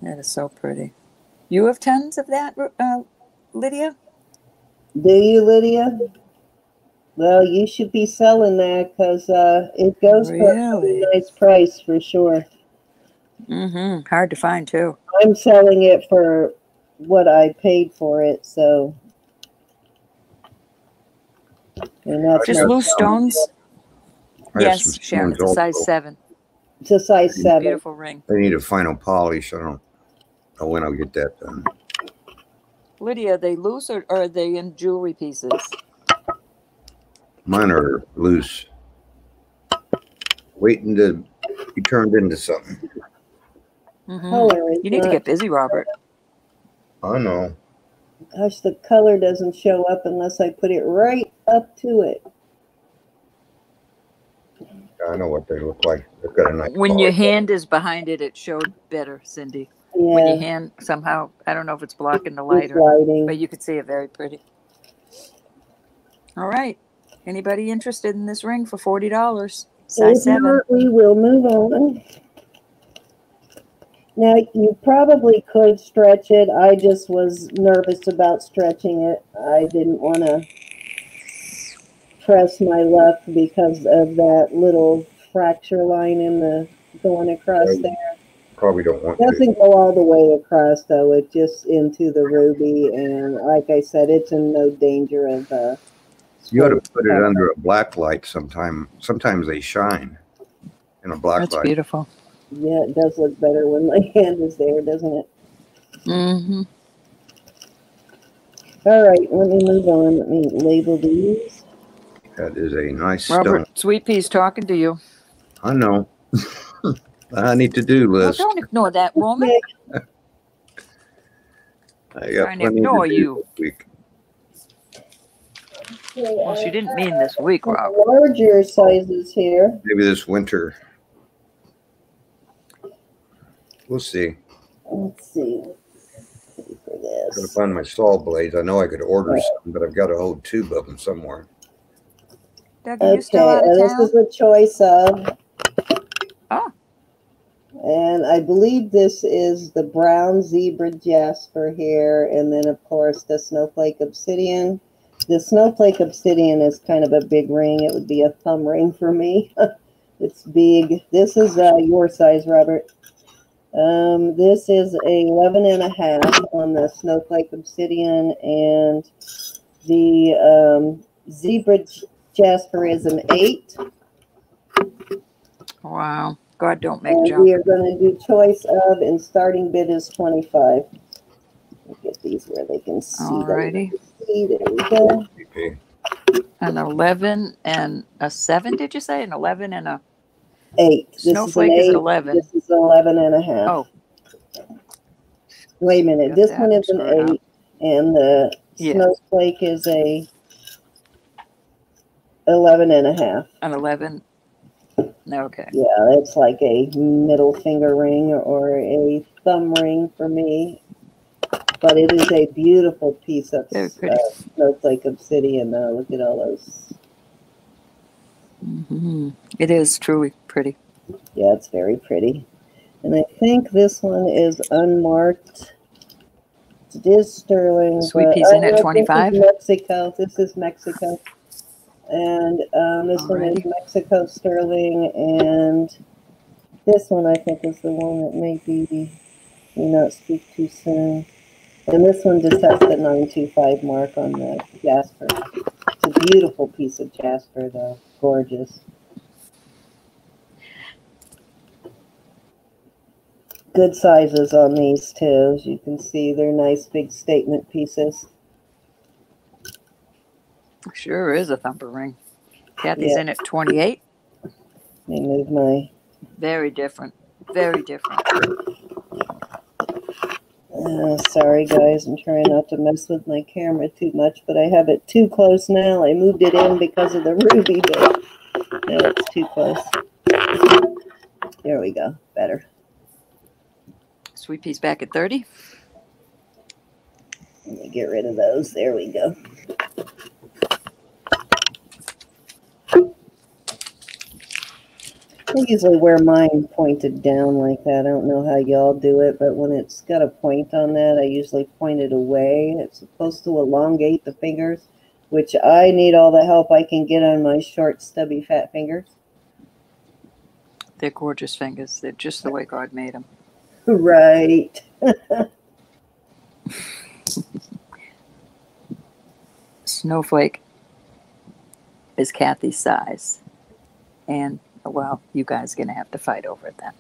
That is so pretty. You have tons of that, uh, Lydia? Do you, Lydia? Well, you should be selling that because uh, it goes for a Really? nice price for sure. Mm-hmm. Hard to find too. I'm selling it for what I paid for it, so. And that's Just my- loose stones. I Yes, Sharon. It's a size seven. It's a size seven. Beautiful ring. They need a final polish. I don't know when I'll get that done. Lydia, are they loose or, or are they in jewelry pieces? Mine are loose. Waiting to be turned into something. hmm Color You need to get busy, Robert. I know. Gosh, the color doesn't show up unless I put it right up to it. I know what they look like. They've got a nice. When your hand is behind it, it showed better, Cindy. When your hand somehow, I don't know if it's blocking the light or, lighting. but you could see it very pretty. All right. Anybody interested in this ring for forty dollars? Size seven. not, we will move on. Now, you probably could stretch it. I just was nervous about stretching it. I didn't want to press my luck because of that little fracture line in the going across Right. there. Probably don't want to. Doesn't go all the way across though. It just into the ruby, and like I said, it's in no danger of. Uh, You ought to put it under a black light sometime. Sometimes they shine in a black That's light. beautiful. Yeah, it does look better when my <laughs> hand is there, doesn't it? Mm-hmm. All right, let me move on. Let me label these. That is a nice Robert, stone. Sweet Pea's talking to you. I know. <laughs> I need to do Well, don't ignore that woman. I got trying to ignore do you. Well, she didn't mean this week, some Robert. Larger sizes here. Maybe this winter. We'll see. Let's see. See for Gotta find my saw blades. I know I could order Right. some, but I've got a whole tube of them somewhere. Doug, are you Okay, still out of this is a choice of. Oh. And I believe this is the brown zebra jasper here, and then of course the snowflake obsidian. The snowflake obsidian is kind of a big ring. It would be a thumb ring for me. <laughs> it's big. This is uh, your size, Robert. Um, this is a 11 and a half on the snowflake obsidian, and the um, zebra jasper is an eight. Wow. God, don't make And junk. we are going to do choice of, and starting bid is 25. We'll Get these where they can see. them. Alrighty. See, There we go. Okay. An 11 and a 7, did you say? An 11 and a Eight. This snowflake is is an an eight. 11. This is 11 and a half. Oh, Wait a minute. got This one is an screwed up. eight, and the Yeah. snowflake is a 11 and a half. an 11. Okay. Yeah, it's like a middle finger ring or a thumb ring for me. But it is a beautiful piece of uh, snowflake obsidian, though. Look at all those. hmm It is truly pretty. Yeah, it's very pretty. And I think this one is unmarked. It is sterling. Sweet peas in at no, this is 25? Mexico. This is Mexico. And um, this one is Mexico sterling. And this one I think is the one that may be, may not speak too soon. And this one just has the 925 mark on the Jasper. It's a beautiful piece of Jasper, though. Gorgeous. Good sizes on these too. As you can see, they're nice big statement pieces. Sure is a thumper ring. Kathy's Yeah. in at 28. Let me move my Very different. Very different. Uh, sorry, guys. I'm trying not to mess with my camera too much, but I have it too close now. I moved it in because of the ruby, but now it's too close. There we go. Better. Sweet pea's back at 30. Let me get rid of those. There we go. I usually wear mine pointed down like that. I don't know how y'all do it, but when it's got a point on that, I usually point it away. It's supposed to elongate the fingers, which I need all the help I can get on my short, stubby, fat fingers. They're gorgeous fingers. They're just the way God made them. <laughs> Right. <laughs> Snowflake is Kathy's size. And, well, you guys are going to have to fight over it then.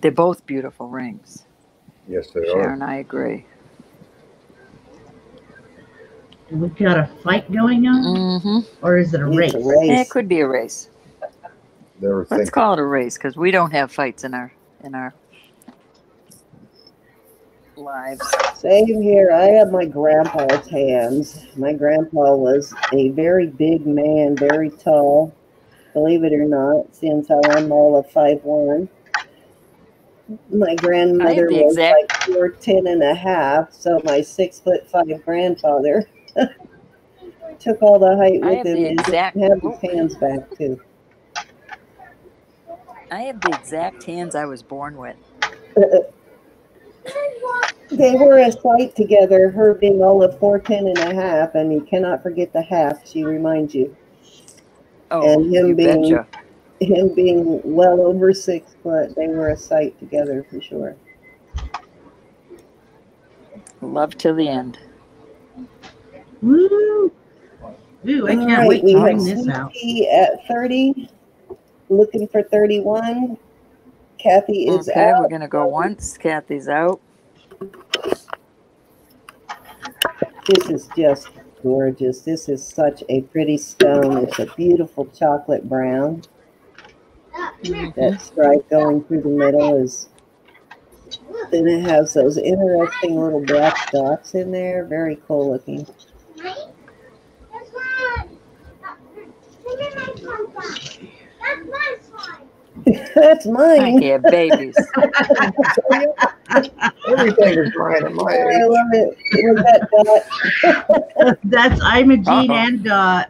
They're both beautiful rings. Yes, they are. Sharon, I agree. We've got a fight going on, Mm-hmm. or is it a race? A race. It could be a race. Let's call it a race because we don't have fights in our in our lives. Same here. I have my grandpa's hands. My grandpa was a very big man, very tall. Believe it or not, since I'm all of five one. My grandmother the was exact- like four ten and a half, so my six foot five grandfather <laughs> took all the height with him the and exact- had his oh. hands back too. I have the exact hands I was born with. <laughs> They were a sight together, her being all of four ten and a half, and you cannot forget the half, she reminds you. Oh, And him you being- betcha. him being well over six foot, they were a sight together for sure. Love till the end. Woo! Ooh, I can't right, wait we to have this out. Sweetie at thirty, looking for thirty-one. Kathy is Okay, we're gonna go once. Kathy's out. This is just gorgeous. This is such a pretty stone. It's a beautiful chocolate brown. That stripe going through the middle is. Then it has those interesting little black dots in there. Very cool looking. <laughs> That's mine. can't babies. <laughs> everything is mine at my Oh, I age. love it. It was that dot. <laughs> That's Imogene Uh-oh. and Dot.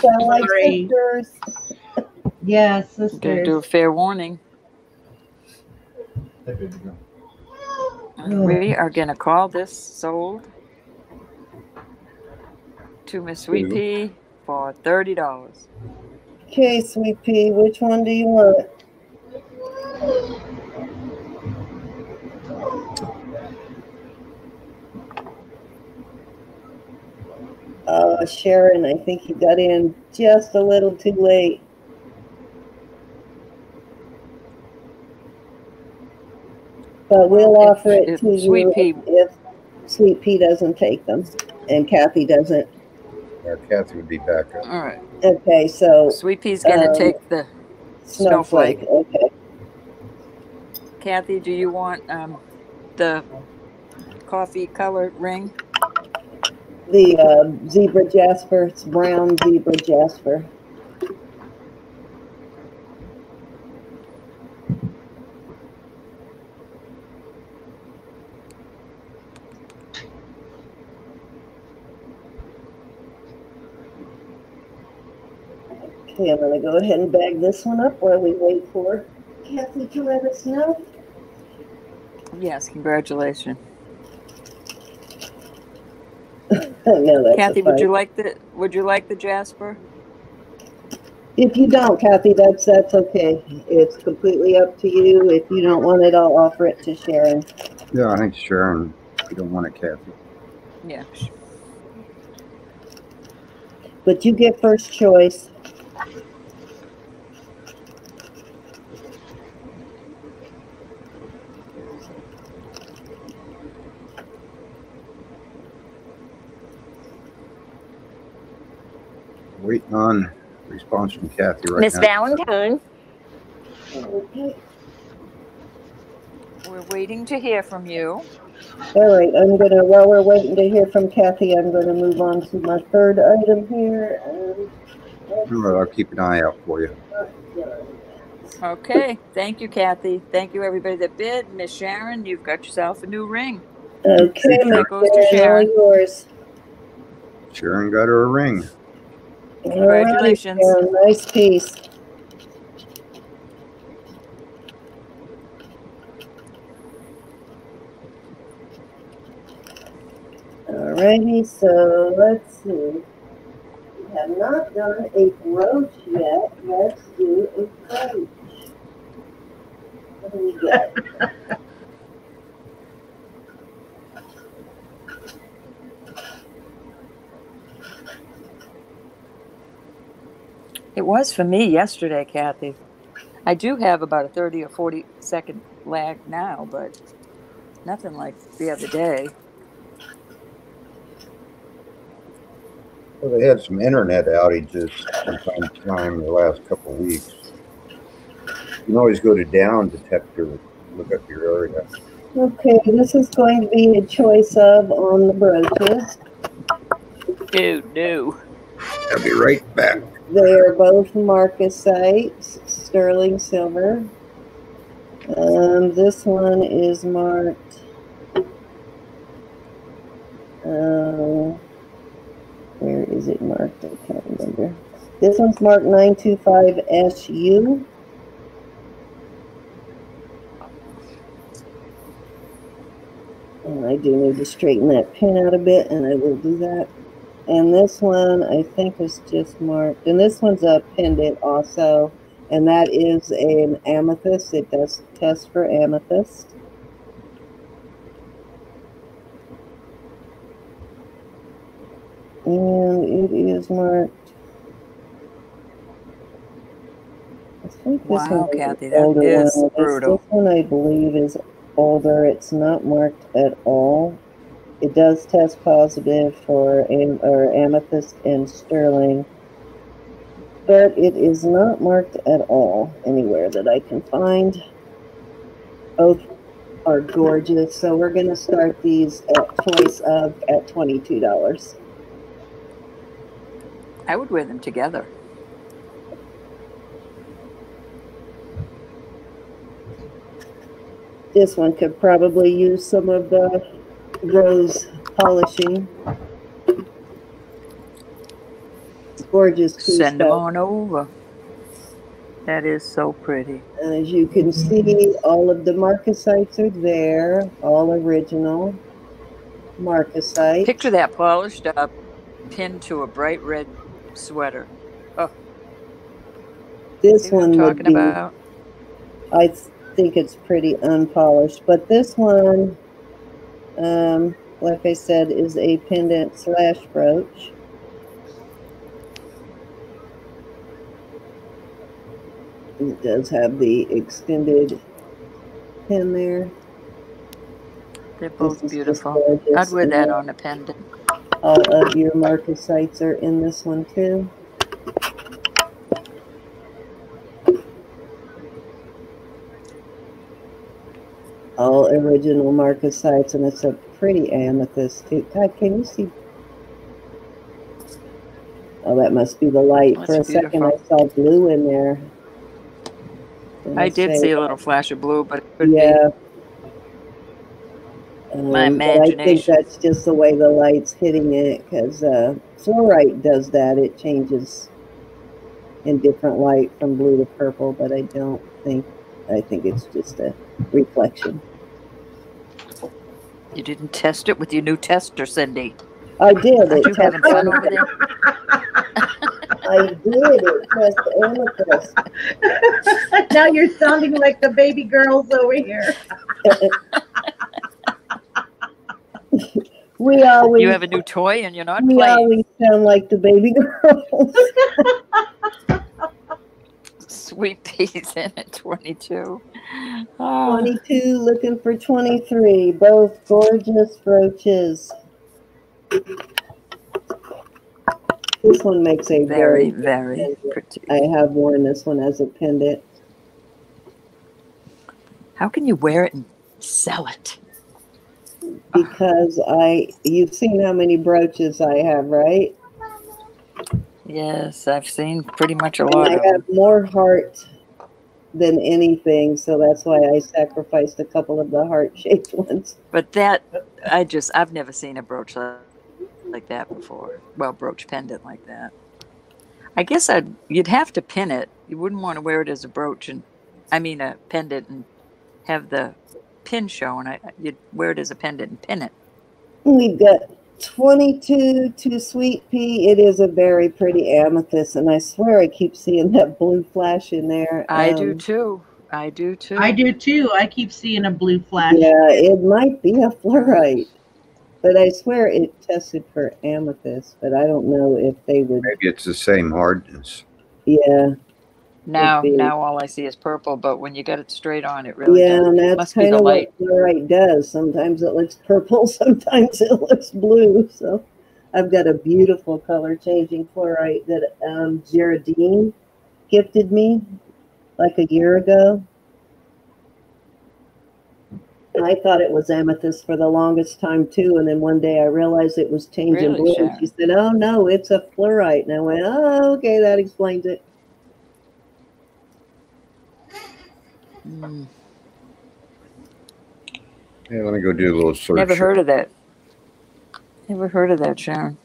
Sound like Sorry. sisters. Yes, Gonna do a fair warning. We are gonna call this sold to Miss Sweet Pea for thirty dollars. Okay, sweet pea, which one do you want? Uh, Sharon, I think you got in just a little too late. But we'll If- offer it if to Sweet you Pea- if Sweet Pea doesn't take them and Kathy doesn't. Yeah, Kathy would be back up. All right. Okay, so Sweet Pea's gonna Um, take the snowflake. Snowflake. Okay. Kathy, do you want um the coffee color ring? The uh, zebra jasper, it's brown zebra jasper. Okay, I'm gonna go ahead and bag this one up while we wait for Kathy to let us know. Yes, congratulations. <laughs> no, that's Kathy, would you like the would you like the Jasper? If you don't, Kathy, that's that's okay. It's completely up to you. If you don't want it, I'll offer it to Sharon. Yeah, I think Sharon, you don't want it, Kathy. Yeah. But you get first choice. Waiting on response from Kathy right Miss now. Valentine. Okay. we're waiting to hear from you. All right, I'm gonna, while we're waiting to hear from Kathy, I'm gonna move on to my third item here. and All right, I'll keep an eye out for you. Okay, thank you, Kathy. Thank you, everybody that bid. Miss Sharon, you've got yourself a new ring. Okay, That my goes to Sharon, yours. Sharon got her a ring. Congratulations. Sharon, Nice piece. Alrighty, so let's see. Have not done a brooch yet. Let's do a brooch. What do we get? <laughs> It was for me yesterday, Kathy. I do have about a 30 or 40 second lag now, but nothing like the other day. Well, they had some internet outages from time to time the last couple of weeks. You can always go to down detector, look up your area. Okay, this is going to be a choice of on the brooches. No, do. I'll be right back. They are both Marcasites, sterling silver. Um, this one is marked. Uh, where is it marked? I can't remember. This one's marked 925 SU. And I do need to straighten that pin out a bit, and I will do that. And this one, I think, is just marked. And this one's a pendant also. And that is an amethyst. It does test for amethyst. And it is marked. I think this Wow, one Kathy, that is one. Brutal. This one, I believe, is older. It's not marked at all. It does test positive for am- or amethyst and sterling, but it is not marked at all anywhere that I can find. Both are gorgeous, so we're going to start these at choice of at twenty-two dollars. I would wear them together. This one could probably use some of the rose polishing. It's gorgeous. Send them on over. That is so pretty. As you can see, all of the Marcasites are there, all original Marcasite. Picture that polished up, pinned to a bright red sweater. This See I'm one would talking be, about? I think it's pretty unpolished, but this one, um, like I said, is a pendant slash brooch. It does have the extended pin there. They're both beautiful. I'd wear that on a pendant. All of your Marcasites are in this one too. All original Marcasites, and it's a pretty amethyst too. God, can you see? Oh, that must be the light. For a That's second, I saw blue in there. I did say see a little flash of blue, but it could be. Yeah. Um, My but I think that's just the way the light's hitting it, because uh, fluorite does that. It changes in different light from blue to purple, but I don't think. I think it's just a reflection. You didn't test it with your new tester, Cindy. I did. Aren't It you having tested- fun over there? <laughs> I did. It tested amethyst. <laughs> now you're sounding like the baby girls over here. <laughs> We always You have a new toy and you're not we playing. always sound like the baby girls. Sweet peas in at 22. Oh, 22 looking for 23 both gorgeous brooches this one makes a very, very, very pretty. i have worn this one as a pendant How can you wear it and Sell it. Because I you've seen how many brooches I have, right? Yes, I've seen pretty much a And lot I have more heart than anything, so that's why I sacrificed a couple of the heart <laughs> shaped ones. But that, I just, I've never seen a brooch like that before. Well, brooch pendant like that. I guess I'd, you'd have to pin it. You wouldn't want to wear it as a brooch and, I mean, a pendant and have the pin show, and I, you'd wear it as a pendant and pin it. We've got 22 to Sweet Pea. It is a very pretty amethyst, and I swear I keep seeing that blue flash in there. I do Um, too. I do too. I do too. I keep seeing a blue flash. Yeah, it might be a fluorite, but I swear it tested for amethyst, but I don't know if they would. Maybe it's the same hardness. Yeah, Now, now all I see is purple, but when you get it straight on, it really yeah, does. and that's kind of light. what fluorite does. Sometimes it looks purple, <laughs> sometimes it looks blue. So I've got a beautiful color changing fluorite that um, Geraldine gifted me like a year ago. I thought it was amethyst for the longest time too, and then one day I realized it was changing Really, blue. And she said, "Oh no, it's a fluorite," and I went, "Oh, okay, that explains it." Mm, Yeah, let me go do a little search. never heard of that. Never heard of that, Sharon.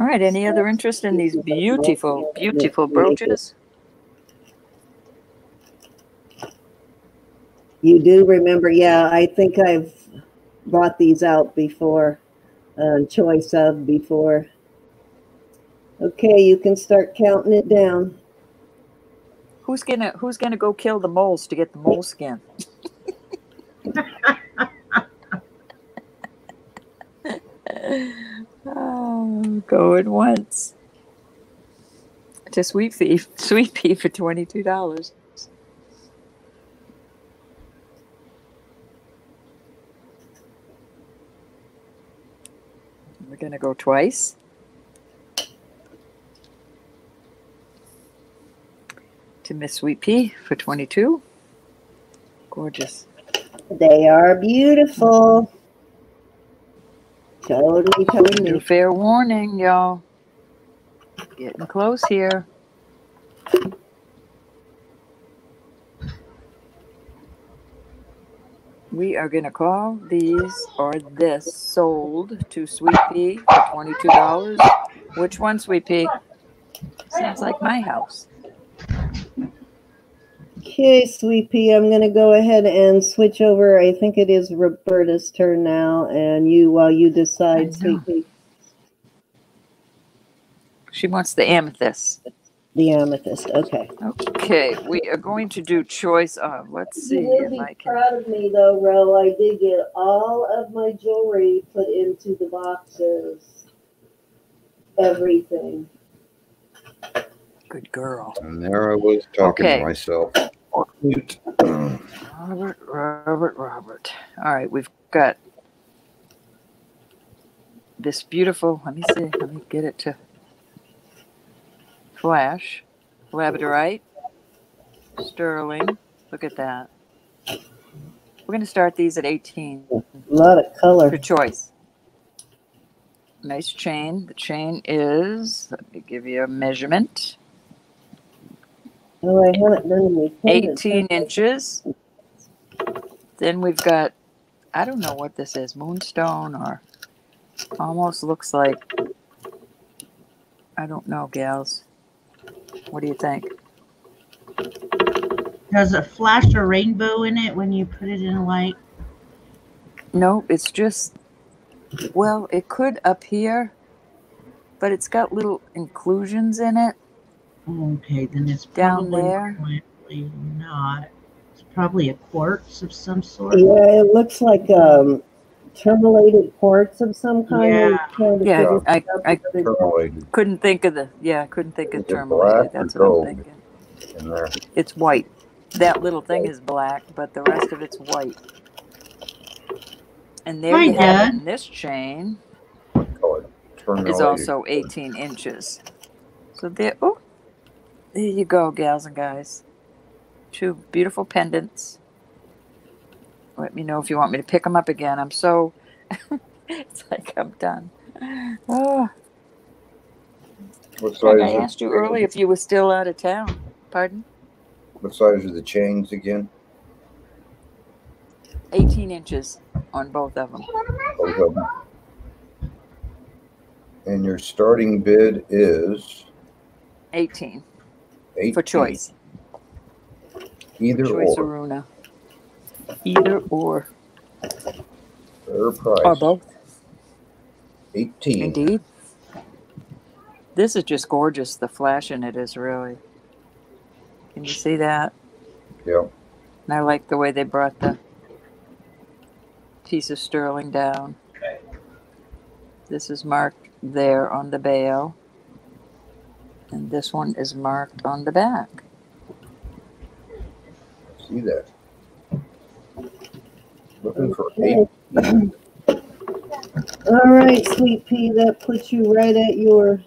All right. Any other interest in these beautiful, beautiful brooches? You do remember, yeah, I think I've brought these out before, uh, choice of before. Okay, you can start counting it down. Who's gonna Who's gonna go kill the moles to get the mole skin? <laughs> oh, going once to Sweet Pea, Sweet Pea for twenty two dollars. We're gonna go twice. To Miss Sweet Pea for twenty two. Gorgeous. They are beautiful. Totally, totally. fair warning, y'all. Getting close here. We are going to call these or this sold to Sweet Pea for $22. Which one, Sweet Pea? Sounds like my house. Okay, Sweet Pea, I'm going to go ahead and switch over. I think it is Roberta's turn now, and you, while you decide, know. Sweet Pea, She wants the amethyst. the amethyst. Okay. Okay, we are going to do choice of. Let's see You will be I can. proud of me though, Ro. I did get all of my jewelry put into the boxes. Everything. Good girl. And there I was talking Okay. to myself. on. Robert, Robert, Robert. All right, we've got this beautiful. Let me see. Let me get it to flash. Labradorite, sterling. Look at that. We're going to start these at 18 A lot of color. for choice. Nice chain. The chain is, let me give you a measurement Oh, I haven't done any 18 inches. Then we've got, I don't know what this is, moonstone or almost looks like, I don't know, gals. What do you think? Does it flash a rainbow in it when you put it in light? No, it's just, well, it could up here, but it's got little inclusions in it. Okay, then it's Down there? likely not. It's probably a quartz of some sort. Yeah, it looks like um terminated quartz of some kind. Yeah. trying to Yeah, figure I, it I the other couldn't think of the, yeah, I couldn't think of Is it tourmaline. That's what I'm thinking. It's white. That little thing is black, but the rest of it's white. And there Hi, you have it. And this chain Call it is also 18 inches. So there, oh, there you go, gals and guys. Two beautiful pendants. let me know if you want me to pick them up again. I'm so, <laughs> it's like I'm done. Oh, What size? I asked you earlier if you were still out of town. Pardon? What size are the chains again? 18 inches on both of them. Both of them. And your starting bid is 18 eight for choice. Either Choice or, Aruna. Either or. fair Or both. Eighteen. Indeed. This is just gorgeous. The flash in it is really. Can you see that? Yeah. And I like the way they brought the piece of sterling down. This is marked there on the bail. And this one is marked on the back. See that? Looking for eight. <coughs> All right, sweet pea, that puts you right at your.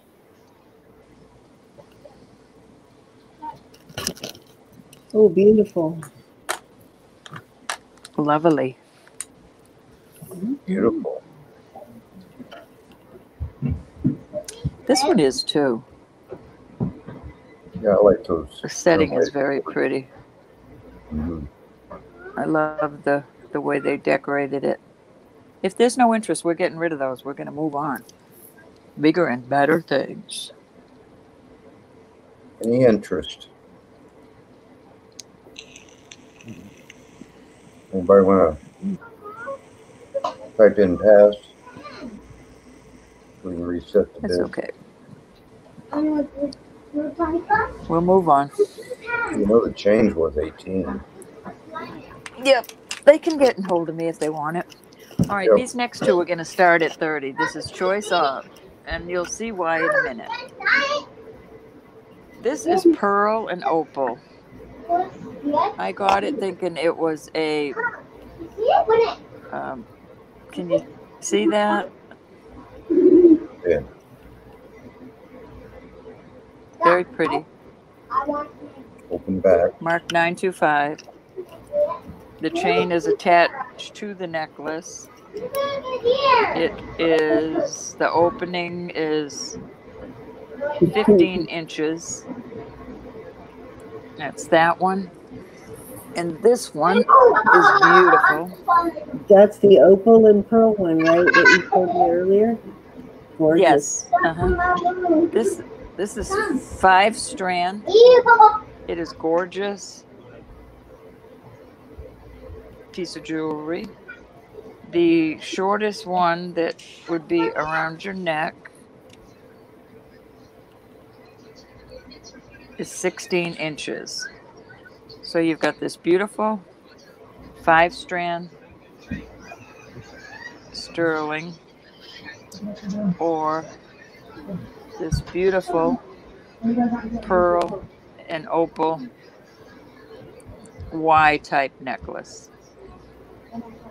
Oh, beautiful. Lovely. Beautiful. This one is too. Yeah, I like those. The setting is very pretty. Mhm. I love the the way they decorated it. If there's no interest, we're getting rid of those. We're going to move on. Bigger and better things. Any interest? Anybody wanna type in pass? We can reset the It's bid. okay. We'll move on. You know the change was eighteen. Yep. They can get in hold of me if they want it. All right, Yep. these next two are going to start at 30. This is choice of, and you'll see why in a minute. This is pearl and opal. I got it thinking it was a. Um, can you see that? Yeah. Very pretty. Open back. Mark 925. The chain is attached to the necklace. It is, the opening is 15 inches. That's that one. And this one is beautiful. That's the opal and pearl one, right? That you told me earlier? Gorgeous. Yes. Uh-huh. This this is five strand. It is gorgeous. Piece of jewelry. The shortest one that would be around your neck is 16 inches. So you've got this beautiful five strand sterling or this beautiful pearl and opal Y type necklace.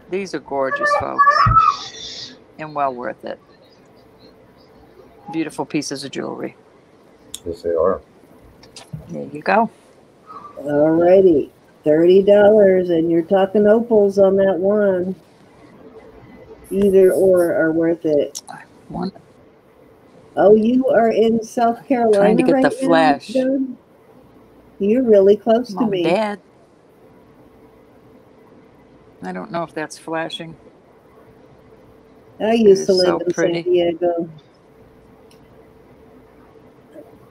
These are gorgeous, folks, and well worth it. Beautiful pieces of jewelry. Yes, they are. There you go. All righty. thirty dollars, and you're talking opals on that one. Either or are worth it. One. Oh, you are in South Carolina Trying to get right the flash. You're really close to Mom, me. Dad. I don't know if that's flashing. I used to live so in pretty. San Diego.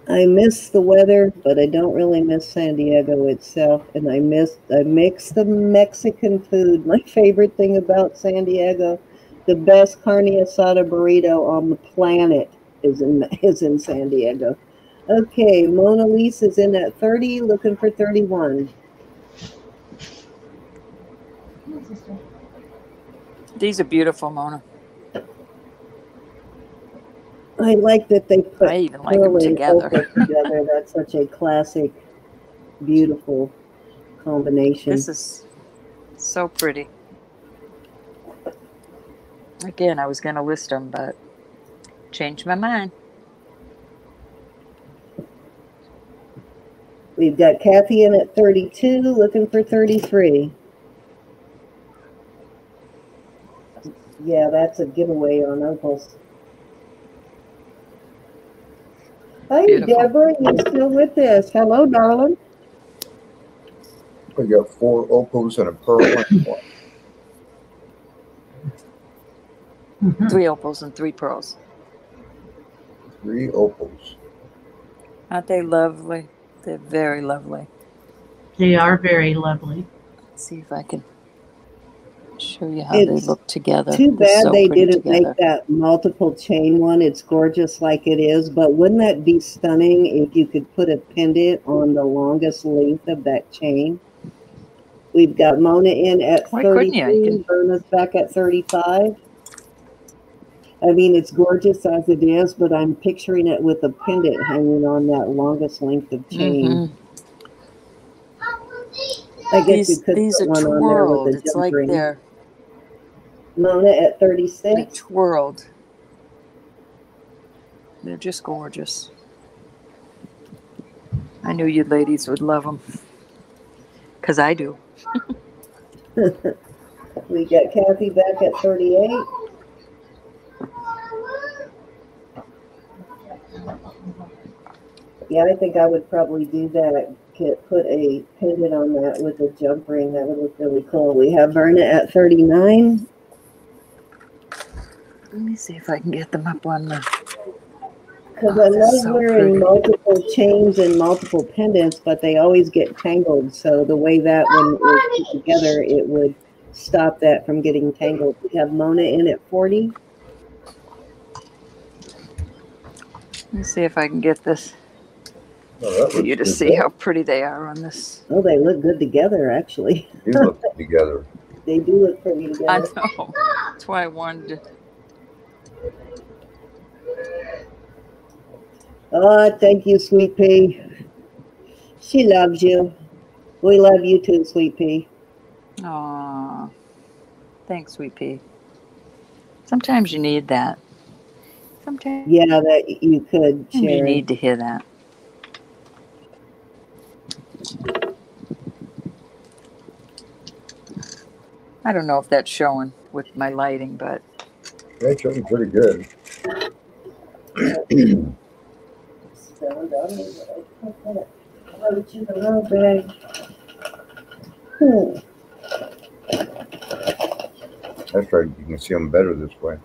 I miss the weather, but I don't really miss San Diego itself. And I miss I mix the Mexican food. My favorite thing about San Diego, the best carne asada burrito on the planet is in is in San Diego. Okay, Mona Lisa is in at 30, looking for 31. These are beautiful, Mona. I like that they put I even like them together. together. <laughs> That's such a classic, beautiful combination. This is so pretty. Again, I was going to list them, but changed my mind. We've got Kathy in at 32, looking for 33. Yeah, that's a giveaway on opals. Hey, Beautiful. Deborah, you still with us? Hello, darling. We got four opals and a pearl. and. Three opals and three pearls. Three opals. Aren't they lovely? They're very lovely. They are very lovely. Let's see if I can show you how they look together. Too bad so they didn't together. make that multiple chain one. It's gorgeous like it is, but wouldn't that be stunning if you could put a pendant on the longest length of that chain? We've got Mona in at Why couldn't you? You can- Verna's back at 35. I mean, it's gorgeous as it is, but I'm picturing it with a pendant hanging on that longest length of chain. Mhm. I guess These, you could these put are one on there with a It's like ring. they're, Mona at they're 36. twirled. They're just gorgeous. I knew you ladies would love them. Because I do. <laughs> We got Kathy back at 38. Yeah, I think I would probably do that. Get, put a pendant on that with a jump ring. That would look really cool. We have Verna at 39. Let me see if I can get them up on the. Because Oh, I love so wearing pretty. multiple chains and multiple pendants, but they always get tangled. So the way that one is put together, it would stop that from getting tangled. We have Mona in at 40. Let me see if I can get this Oh, that for looks you to good. see how pretty they are on this. Oh, they look good together, actually. They do look together. <laughs> They do look pretty together. I know. That's why I wanted to. Oh, thank you, Sweet Pea. She loves you. We love you too, Sweet Pea. Aw. Thanks, Sweet Pea. Sometimes you need that. Sometimes Yeah, that you could, you need to hear that. I don't know if that's showing with my lighting, but That's showing pretty good. Hmm. That's right. You can see them better this way.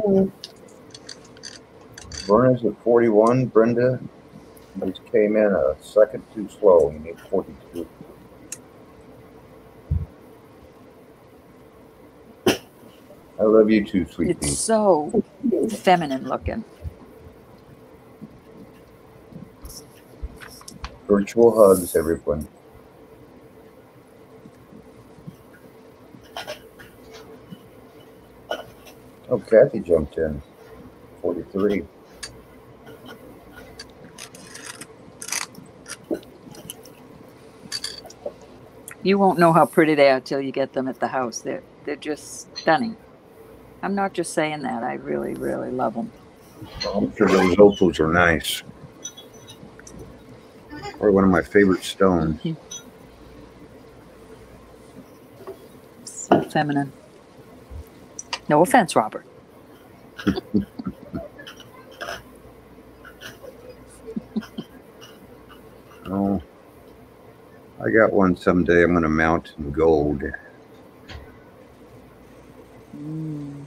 Hmm. Verna's at 41. Brenda just came in a second too slow. You need 42. I love you too, sweetie. it's so feminine looking. Virtual hugs, everyone. Oh, Kathy jumped in. 43. You won't know how pretty they are till you get them at the house. They're they're just stunning. I'm not just saying that. I really, really love them. I'm sure those opals are nice. Or one of my favorite stones. So feminine. No offense, Robert. <laughs> Oh, I got one someday I'm going to mount in gold Mm.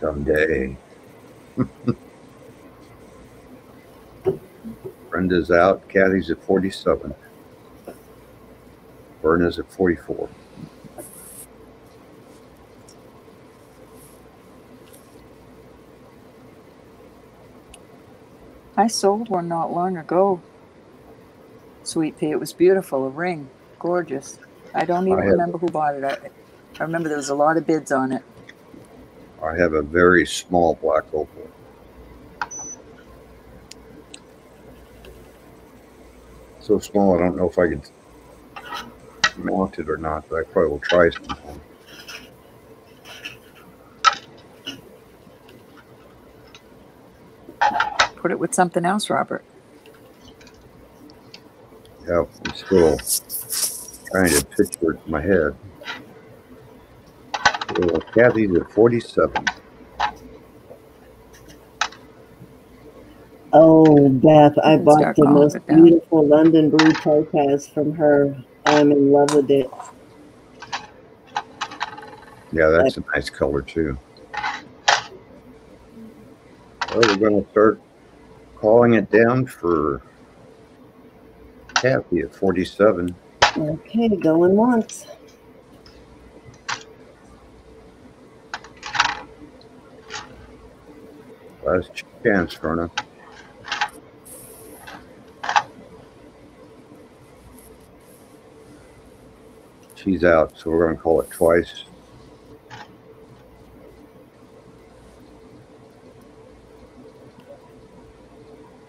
someday. <laughs> Brenda's out. Kathy's at 47. Verna's at 44. I sold one not long ago. Sweet pea. It was beautiful. A ring. Gorgeous. I don't even I have- remember who bought it. I, I remember there was a lot of bids on it. I have a very small black opal. So small, I don't know if I could mount it or not, but I probably will try sometime. Put it with something else, Robert. Yeah, I'm still trying to picture it in my head. Well, Kathy's at 47. Oh, Beth, I You can bought the most beautiful London blue topaz from her. I'm in love with it. Yeah, that's a nice color too. Well, we're going to start calling it down for Kathy at 47. Okay, going once. Last chance, Verna. She's out, so we're going to call it twice.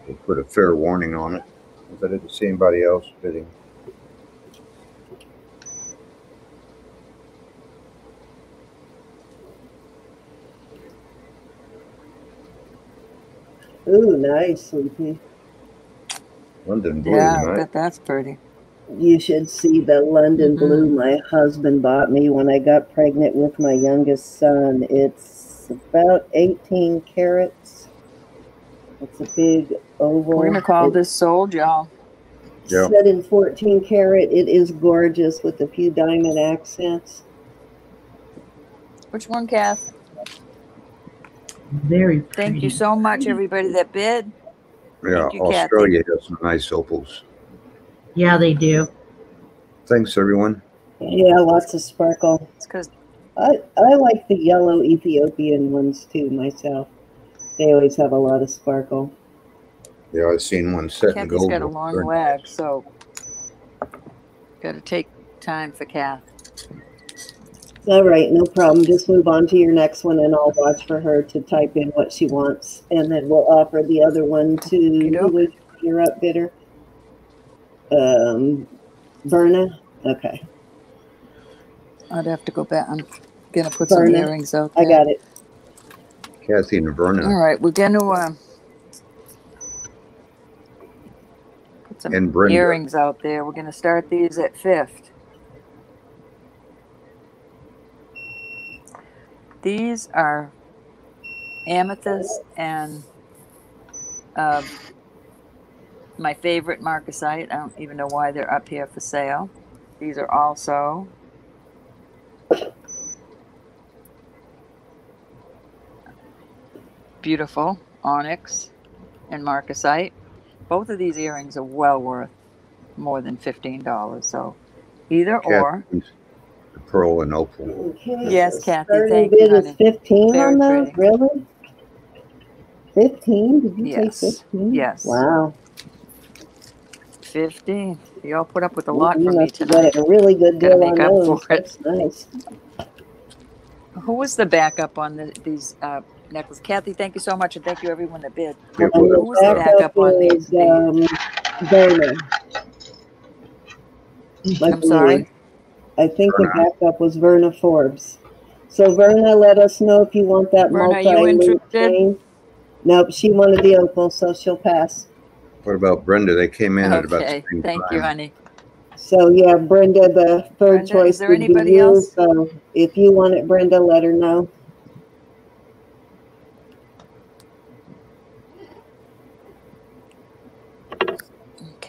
We'll put a fair warning on it. If I didn't see anybody else bidding. Ooh, nice, sweetie. London Blue, Yeah, I right? bet that's pretty. You should see the London Mhm. blue my husband bought me when I got pregnant with my youngest son. It's about 18 carats. It's a big oval. We're gonna call It's this sold, y'all. Yeah. set in 14 karat. It is gorgeous with a few diamond accents. Which one, Kath? Very pretty. Thank you so much, everybody that bid. Yeah, Thank you, Kathy. Australia has some nice opals. Yeah, they do. Thanks, everyone. Yeah, lots of sparkle. It's because I, I like the yellow Ethiopian ones too myself. They always have a lot of sparkle. Yeah, I've seen one set in Kathy's gold. got a long leg, so gotta take time for Kath. All right, no problem. Just move on to your next one and I'll watch for her to type in what she wants. And then we'll offer the other one to who Okey-doke. your up bidder? Um, Verna? Okay, I'd have to go back. I'm gonna put some earrings out there. I got it. Kathy and Verna All right, we're gonna uh, put some and Brenda. out there. We're gonna start these at fifth. These are amethyst and uh, my favorite marcasite. I don't even know why they're up here for sale. These are also beautiful onyx and marcasite. Both of these earrings are well worth more than fifteen dollars. So either or. Kathy's the pearl and opal. Okay, Yes, so Kathy, starting thank you, bid is honey. 15 Very on those? pretty. Really? 15? Did you Yes, say 15? yes. Wow. Fifteen. You all put up with a lot you from me must have tonight. got a really good Gotta deal on up those. for it. That's nice. Who was the backup on the, these uh, necklaces? Kathy, thank you so much, and thank you everyone that bid. It And Who the was the backup on is, these? um, Verna. I I'm sorry. I think the backup was Verna Forbes. So Verna, let us know if you want that Verna, you multi-loop interested? chain. Nope, she wanted the opal, so she'll pass. What about Brenda? They came in at about Okay, same thank you, honey. So yeah, Brenda, the third Brenda, is choice there would be anybody you. else? So if you want it, Brenda, let her know.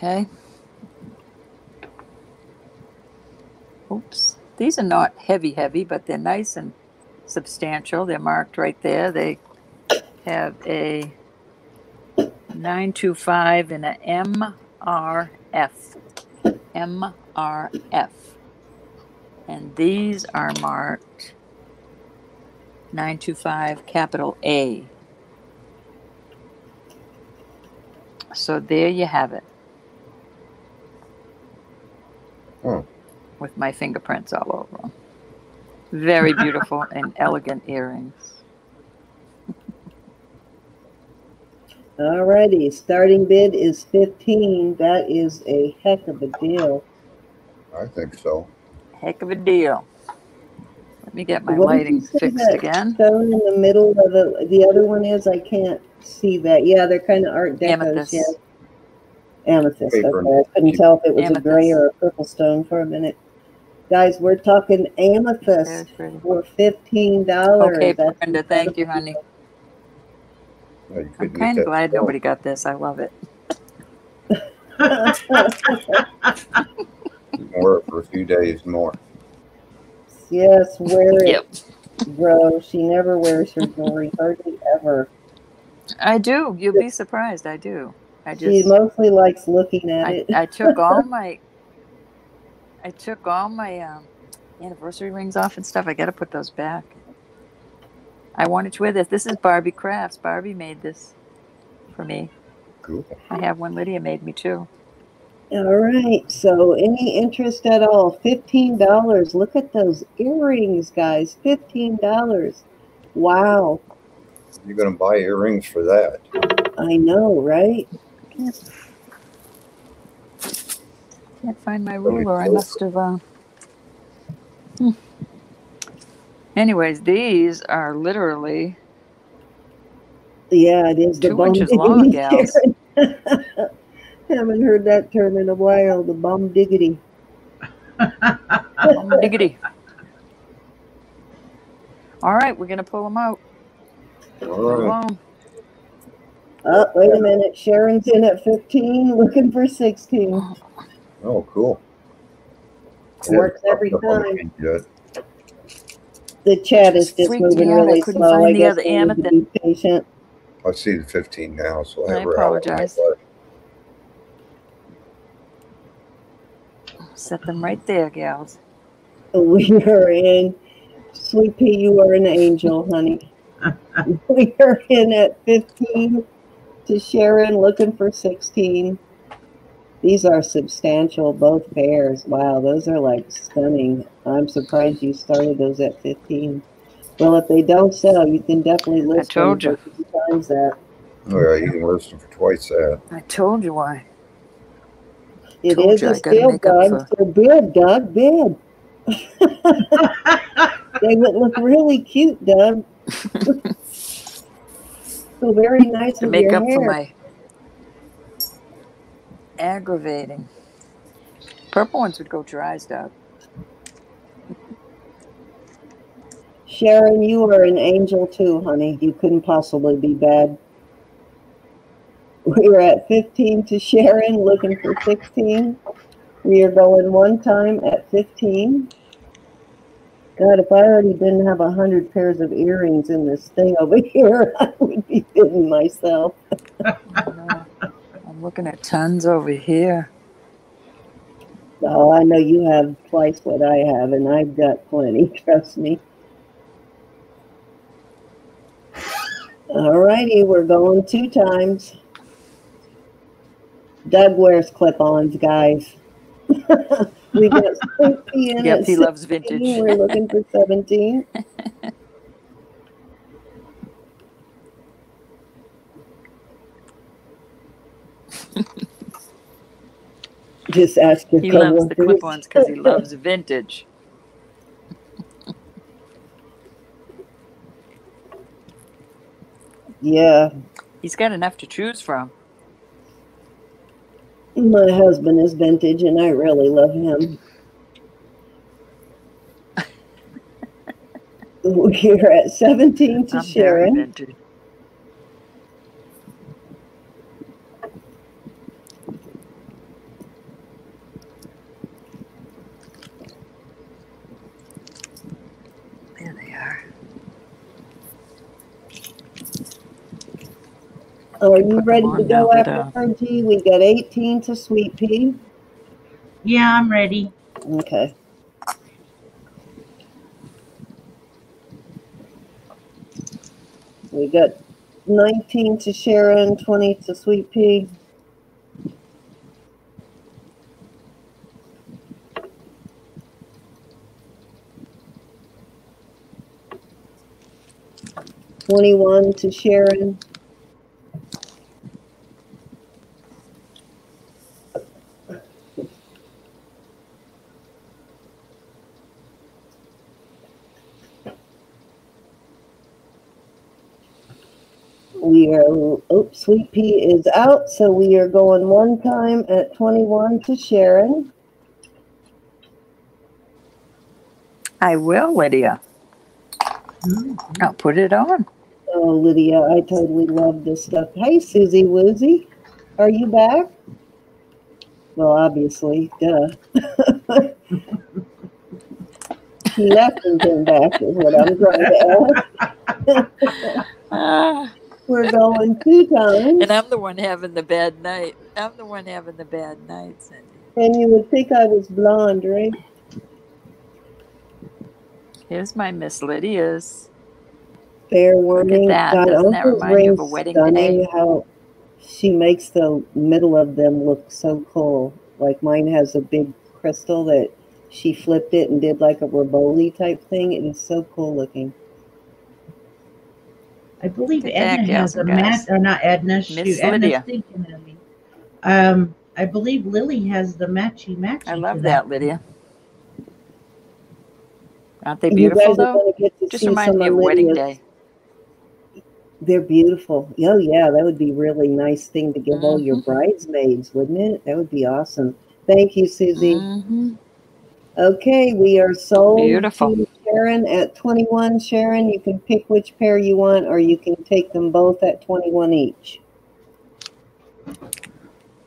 Okay. Oops. These are not heavy, heavy, but they're nice and substantial. They're marked right there. They have a 925 and a MRF. MRF. And these are marked 925 capital A. So there you have it. Oh. With my fingerprints all over them. Very <laughs> beautiful and elegant earrings. Alrighty, starting bid is fifteen. That is a heck of a deal. I think so. Heck of a deal. Let me get my What lighting fixed again. Stone in the middle of the, the other one is, I can't see that. Yeah, they're kind of art decos, Amethyst. yeah. Amethyst. Paper. Okay, I couldn't tell if it was a gray or a purple stone for a minute. Guys, we're talking amethyst for fifteen dollars. Okay, Brenda, thank you, honey. No, you I'm kind of glad stone. nobody got this. I love it. <laughs> You wear it for a few days more. yes, wear it, Yep. bro. She never wears her jewelry, hardly ever. I do. You'll be surprised. I do. I She just mostly likes looking at I, it. I took <laughs> all my I took all my um, anniversary rings off and stuff. I got to put those back. I wanted to wear this. This is Barbie Crafts. Barbie made this for me. Cool. I have one Lydia made me too. All right. So, any interest at all? Fifteen dollars. Look at those earrings, guys. Fifteen dollars. Wow. You're gonna buy earrings for that. I know, right? Can't, can't find my ruler. I must have. Uh... hmm. Anyways, these are literally Yeah, it is the Two bum inches long, <laughs> gals. <laughs> Haven't heard that term in a while. The bum diggity. um, diggity. All right, we're gonna pull them out. All right. On. Oh, wait a minute. Sharon's in at fifteen, looking for sixteen. Oh, cool. Works every Up on the time. page. The chat is just Freaked me moving out. I really couldn't slow. find I the guess other we need to be patient. I see the 15 now, so I I have her out on my apologize. Set them right there, gals. <laughs> We are in. Sweet pea, you are an angel, honey. <laughs> we are in at 15 to Sharon, looking for 16. These are substantial, both pairs. Wow, those are like stunning. I'm surprised you started those at 15. Well, if they don't sell, you can definitely list told them you. for two times that. Oh, yeah, you can list them for twice that. I told you why. It Told is you a I gotta steal, make up Doug. So bid, Doug, bid. <laughs> they would look really cute, Doug. <laughs> so very <laughs> nice To make your up hair. for my aggravating. Purple ones would go dry, Doug. Sharon, you are an angel too, honey. You couldn't possibly be bad. We are at 15 to Sharon, looking for 16. We are going one time at 15. God, if I already didn't have a hundred pairs of earrings in this thing over <laughs> here, I would be kidding myself. <laughs> I'm looking at tons over here. Oh, I know you have twice what I have, and I've got plenty, <laughs> trust me. All righty, we're going two times. Doug wears clip-ons, guys. <laughs> we got Sophie <laughs> in Yep, at he loves vintage. We're looking for 17. <laughs> Just ask your He loves the clip-ons because he loves vintage. Yeah, He's got enough to choose from. My husband is vintage and I really love him. <laughs> We're at 17 to I'm Sharon. Are you ready to go after her, G? We got 18 to Sweet Pea. Yeah, I'm ready. Okay. We got 19 to Sharon, 20 to Sweet Pea. Twenty-one to Sharon. We are, oh, Sweet Pea is out, so we are going one time at 21 to Sharon. I will, Lydia. Mm-hmm. I'll put it on. Oh, Lydia, I totally love this stuff. Hey, Susie Woozy, are you back? Well, obviously, duh. he left and came back, is what I'm trying to ask. <laughs> <laughs> Ah. We're going two times, and I'm the one having the bad night. I'm the one having the bad nights. Cindy. and you would think I was blonde, right? Here's my Miss Lydia's. Fair warning. that. God, Doesn't that remind you of a wedding stunning day? How she makes the middle of them look so cool. Like mine has a big crystal that she flipped it and did like a Rivoli type thing. It is so cool looking. I believe Get back, Edna has a Elsa, guys. match, or not Edna, shoot, Edna's Lydia. thinking of me. Um, I believe Lily has the matchy matchy. I love that, Lydia. Aren't they beautiful though? gonna get to Just see remind me of of wedding Lydia's. day. They're beautiful. Oh yeah, that would be really nice thing to give all your Mhm. bridesmaids, wouldn't it? That would be awesome. Thank you, Susie. Mhm. Okay, we are sold Beautiful. to Sharon at 21. Sharon, you can pick which pair you want, or you can take them both at 21 each.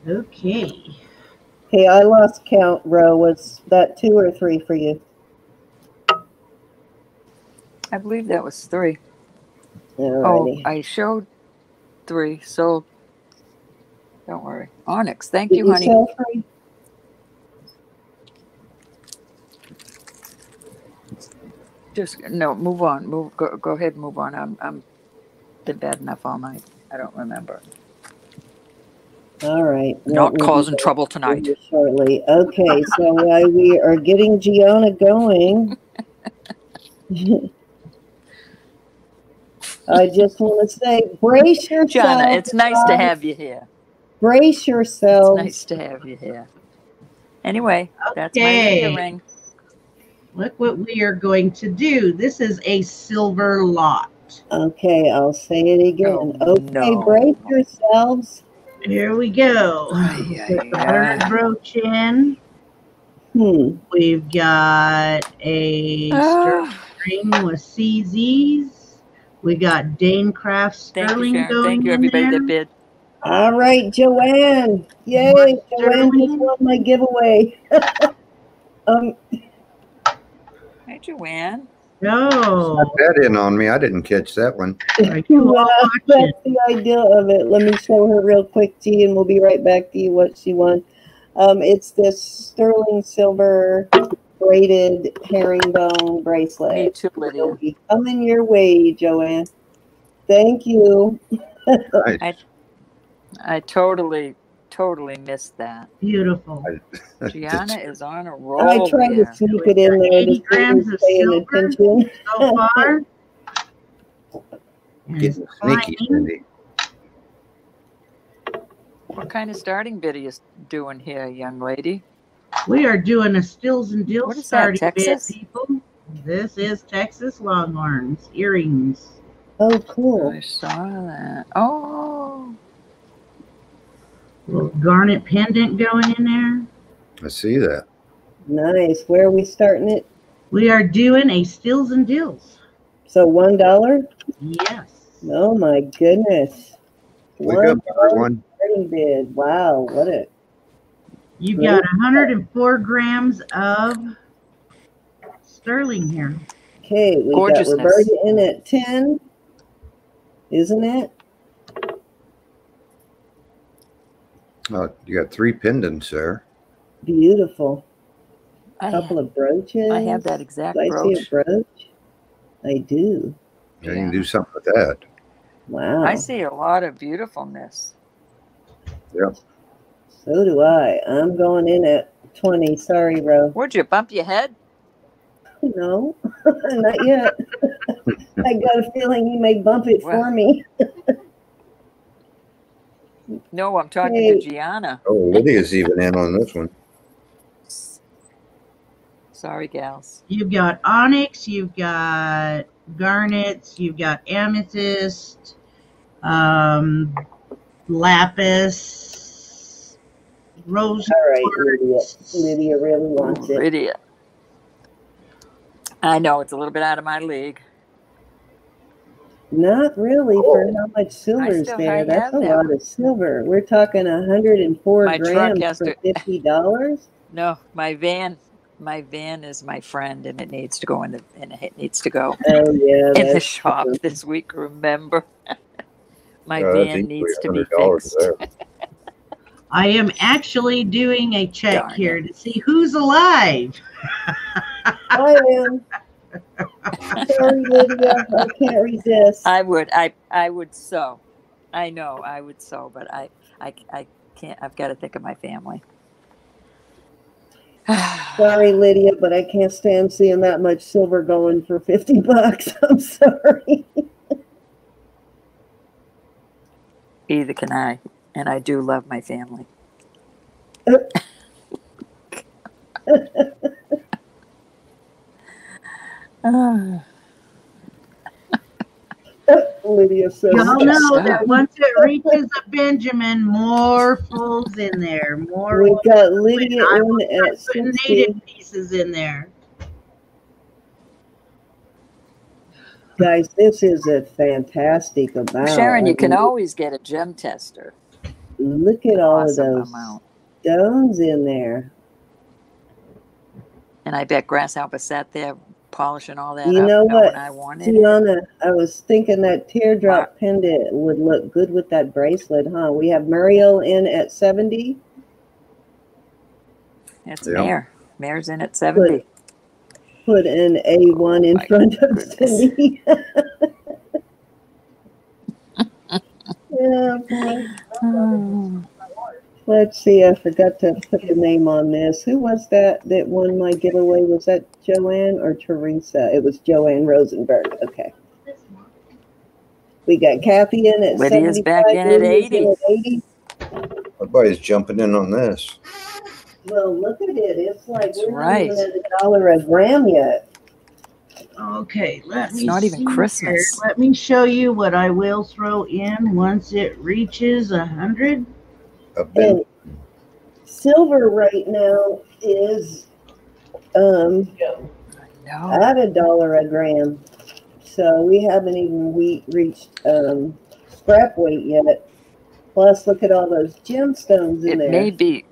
Okay. Okay, I lost count, Ro. Was that two or three for you? I believe that was three. Oh, I showed three, so don't worry. Onyx, thank Did you, you honey. sell Just no, move on. Move. Go, go ahead. and Move on. I'm. I'm been bad enough all night. I don't remember. All right. Well, Not we'll causing trouble tonight. Shortly. Okay, so <laughs> while we are getting Geanna going, <laughs> I just want to say, brace yourself. Jana, it's nice to have you here. Brace yourself. It's nice to have you here. Anyway, that's my Okay. Lydia ring. Look what we are going to do. This is a silver lot. Okay, I'll say it again. Oh, okay, no. brace yourselves. Here we go. Ay, Put ay, the bird brooch in. Hmm. We've got a string with CZs. We got Danecraft thank you, Sterling Sharon. going Thank you, in everybody there. that bid. All right, Joanne. Yay, Joanne just won my giveaway. <laughs> um, Hi, Joanne. No. Put that in on me. I didn't catch that one. Are well, that's the idea of it. Let me show her real quick, G, and we'll be right back to you what she won. Um, it's this sterling silver braided herringbone Me bracelet. too, Lydia. It'll be coming your way, Joanne. Thank you. I totally, totally missed that. Beautiful. <laughs> Geanna is on a roll. I tried to sneak it in there. 80 Just grams of paying silver. attention. So <laughs> far. Getting sneaky. Cindy. What kind of starting bid are you doing here, young lady? We are doing a Steals and Deals What is that, starting bid, people. This is Texas Longhorns earrings. Oh, cool. I saw that. Oh, Little garnet pendant going in there. I see that. Nice. Where are we starting it? We are doing a Steals and Deals. So one dollar? Yes. Oh my goodness. Wake One up, everyone. bid. Wow, what a You got 104 grams of sterling here. okay. We got Gorgeousness. Roberta in at ten, isn't it? Oh, you got three pendants there. Beautiful. A Couple of brooches. I have that exact Do I see a brooch. brooch? I do. Yeah, You can do something with that. Wow. I see a lot of beautifulness. Yeah. So do I. I'm going in at twenty. Sorry, Ro. Would you bump your head? <laughs> No, <laughs> not yet. <laughs> I got a feeling you may bump it Well. for me. No, I'm talking Hey. to Geanna. Oh, Lydia's even in on this one. Sorry, gals. You've got onyx, you've got garnets, you've got amethyst, um, lapis, rose. All right, Lydia. Lydia really wants it. Lydia. I know it's a little bit out of my league. Not really for how much silver's still there. That's a them. lot of silver. We're talking a hundred and four My grams for to- fifty dollars. No, my van, my van is my friend, and it needs to go in the, and it needs to go Oh yeah, <laughs> in the shop true. this week. Remember, <laughs> my Uh, van needs to be fixed. <laughs> I am actually doing a check Darn here to see who's alive. I am. Sorry, Lydia. Uh, I can't resist. I would, I, I would so. I know I would so, but I, I, I can't. I've got to think of my family. <sighs> Sorry, Lydia, but I can't stand seeing that much silver going for fifty bucks. <laughs> I'm sorry. Either can I, and I do love my family. <laughs> <laughs> Lydia says. Y'all know Stop. that once it reaches a Benjamin, more fools in there. More. We got Lydia I in at putting native pieces in there. Guys, this is a fantastic amount. Sharon, you I can mean, always get a gem tester. look at all of those amount. stones in there. And I bet Grasshopper sat there polishing all that You up, know knowing what, I wanted it. Tiana, I was thinking that teardrop pendant would look good with that bracelet, huh? We have Muriel in at 70. It's Yeah. Mare. Mare's in at 70. Put an A1 in my front of goodness. Cindy. <laughs> <laughs> yeah, boy. Hmm. Let's see, I forgot to put the name on this. Who was that that won my giveaway? Was that Joanne or Teresa? It was Joanne Rosenberg. Okay. We got Kathy in at Lydia's 75. back in at Lydia's 80. at 80. Everybody's jumping in on this. Well, look at it. It's like That's we're not even at a dollar a gram yet. Okay, let It's me. not even Christmas. here. Let me show you what I will throw in once it reaches a hundred. I've And silver right now is um, at a dollar a gram. So we haven't even we reached um, scrap weight yet. Plus, look at all those gemstones in It there. may be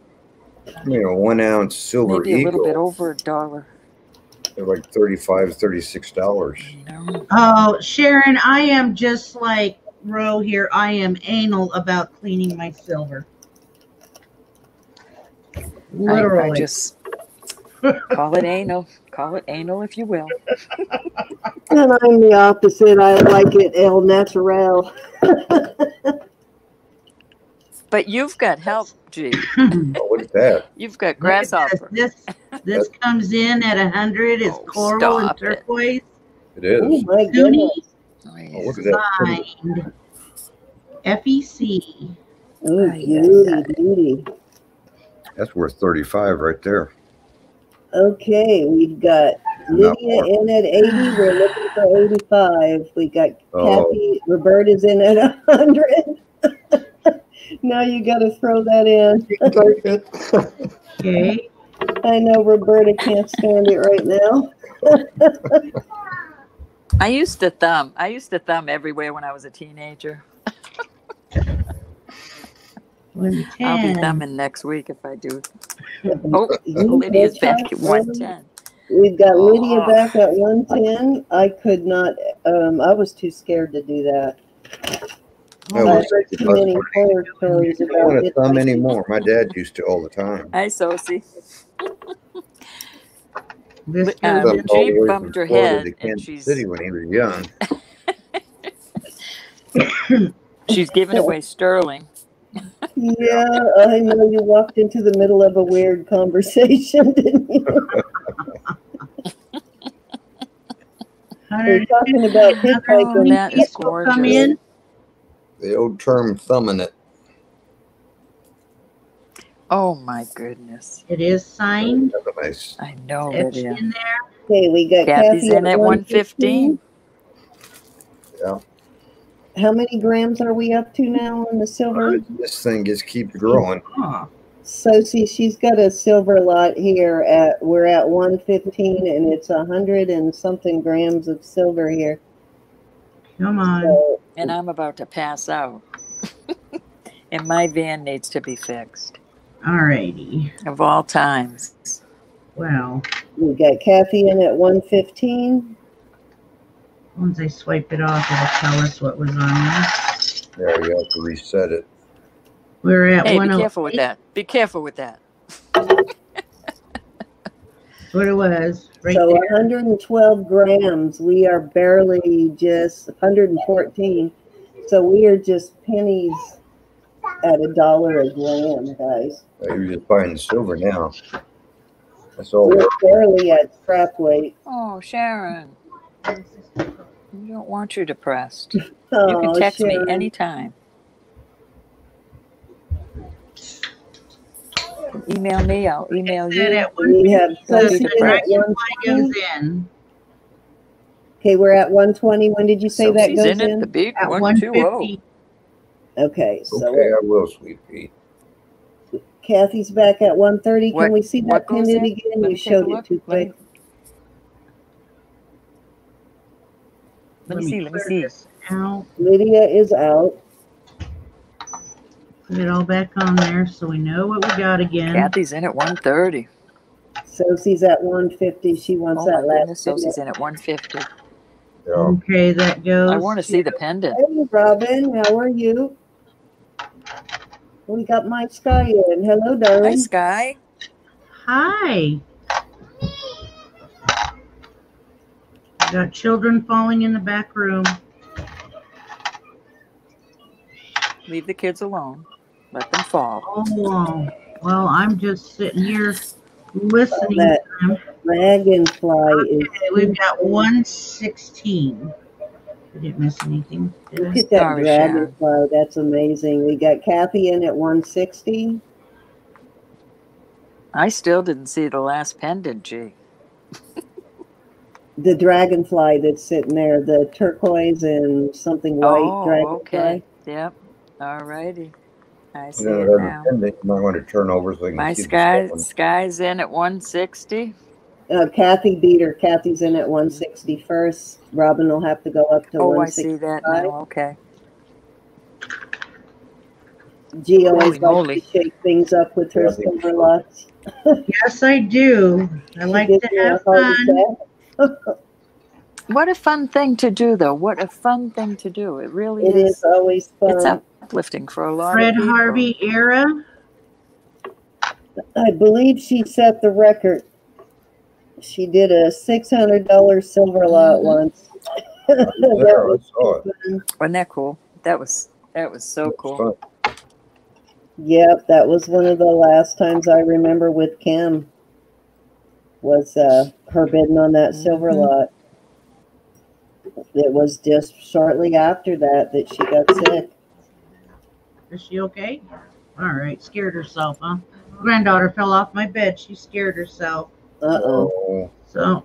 you know, one ounce silver maybe a little bit over a dollar. They're like 35 $36. Oh, Sharon, I am just like Roe here. I am anal about cleaning my silver. I, I just call it anal. Call it anal if you will. <laughs> And I'm the opposite. I like it el natural. <laughs> But you've got help, G. Oh, what is that? You've got grasshopper. This this comes in at a hundred. It's Oh, coral and stop it. turquoise. It is. Oh my Toonie goodness. Oh, Oh, yeah. look at that. signed. FEC. Oh, Ay, ay, beauty, beauty. That's worth 35 right there. Okay, we've got Lydia in at 80. We're looking for 85. We got Oh. Kathy. Roberta's in at 100. <laughs> now you got to throw that in. Okay. I know Roberta can't stand it right now. <laughs> I used to thumb. I used to thumb everywhere when I was a teenager. I'll be 110. thumbing next week if I do. <laughs> Oh, Lydia's back at 110. We've got Lydia Oh. back at 110. I could not, um, I was too scared to do that. That I was- heard too many horror stories I don't about want to it. thumb anymore. My dad used to all the time. Hi, Sosie. This Uh, goes Thumbed in- all the Jeep bumped her head and she's- City when he was young. <laughs> She's giving away Sterling. Yeah, I know you walked into the middle of a weird conversation, <laughs> didn't you? <laughs> We're talking about Oh, hitchhiking. that is These will come in. The old term thumbing it. Oh my goodness. It is signed. Nice. I know, Etched Lydia. in there. Okay, we got Kathy's Kathy in at 115. Yeah. How many grams are we up to now on the silver? Uh, this thing just keeps growing. Huh. So see, she's got a silver lot here at, we're at one fifteen and it's a hundred and something grams of silver here. Come on. So, And I'm about to pass out. <laughs> and my van needs to be fixed. Alrighty. Of all times. Well, we got Kathy in at one fifteen. Once I swipe it off, it'll tell us what was on there. There, you have to reset it. We're at Hey, one be oh careful with that. Be careful with that. what it was. Right So there. hundred and twelve grams, we are barely just hundred and fourteen. So we are just pennies at a dollar a gram, guys. You're just buying silver now. That's all. We're barely at scrap weight. Oh, Sharon. We don't want <laughs> you depressed. You Oh, can text Sharon. me anytime. Email me, I'll email Said you. at one We have so Sophie the in at dragonfly goes 120. in Okay, we're at one twenty. When did you say So that she's goes in it, in? the big at one one two oh. fifty. Okay, so Okay, I will, sweet pea. Kathy's back at one thirty. Can What- we see that goes pendant in? again? Let You me take a showed it too Let me- quick. Let me see, let me see. Out, Lydia is out. put it all back on there so we know what we got again. Kathy's in at one thirty. Sosie's at one fifty. She wants Oh that my last. goodness, so she's in at one fifty. Yeah. Okay, that goes. I want to see the pendant. Hey, Robin, how are you? We got my Sky in. Hello, darling. Hi. Sky. Hi. Got children falling in the back room. Leave the kids alone. Let them fall. Oh, well, I'm just sitting here listening. That to them. dragonfly is. Okay, we've got one sixteen. I didn't miss anything, did Look I? at that Sorry, Sharon. dragonfly. That's amazing. We got Kathy in at one sixty. I still didn't see the last pendant, gee. <laughs> The dragonfly that's sitting there, the turquoise and something white Oh, dragonfly. okay. Yep. All righty. I see You know, it now. you might want to turn over so you can My sky sky's in at one sixty. Uh, Kathy beat her. Kathy's in at one sixty first. Robin will have to go up to Oh, I see that now. Okay. G always Holy likes to shake things up with her silver lots. <laughs> Yes, I do. I like to me a have heart fun. Attack. What a fun thing to do, though. What a fun thing to do. It really It is. is always It's uplifting for a lot Fred of people. Harvey era. I believe she set the record. She did a six hundred dollar silver lot Mhm. once. There, That I was saw it. fun. Wasn't that cool? That was that was so It was cool. fun. Yep, that was one of the last times I remember with Kim. Was uh, her bidding on that silver Mhm. lot. It was just shortly after that that she got sick. Is she okay? All right, scared herself, huh? Granddaughter fell off my bed. She scared herself. Uh oh. So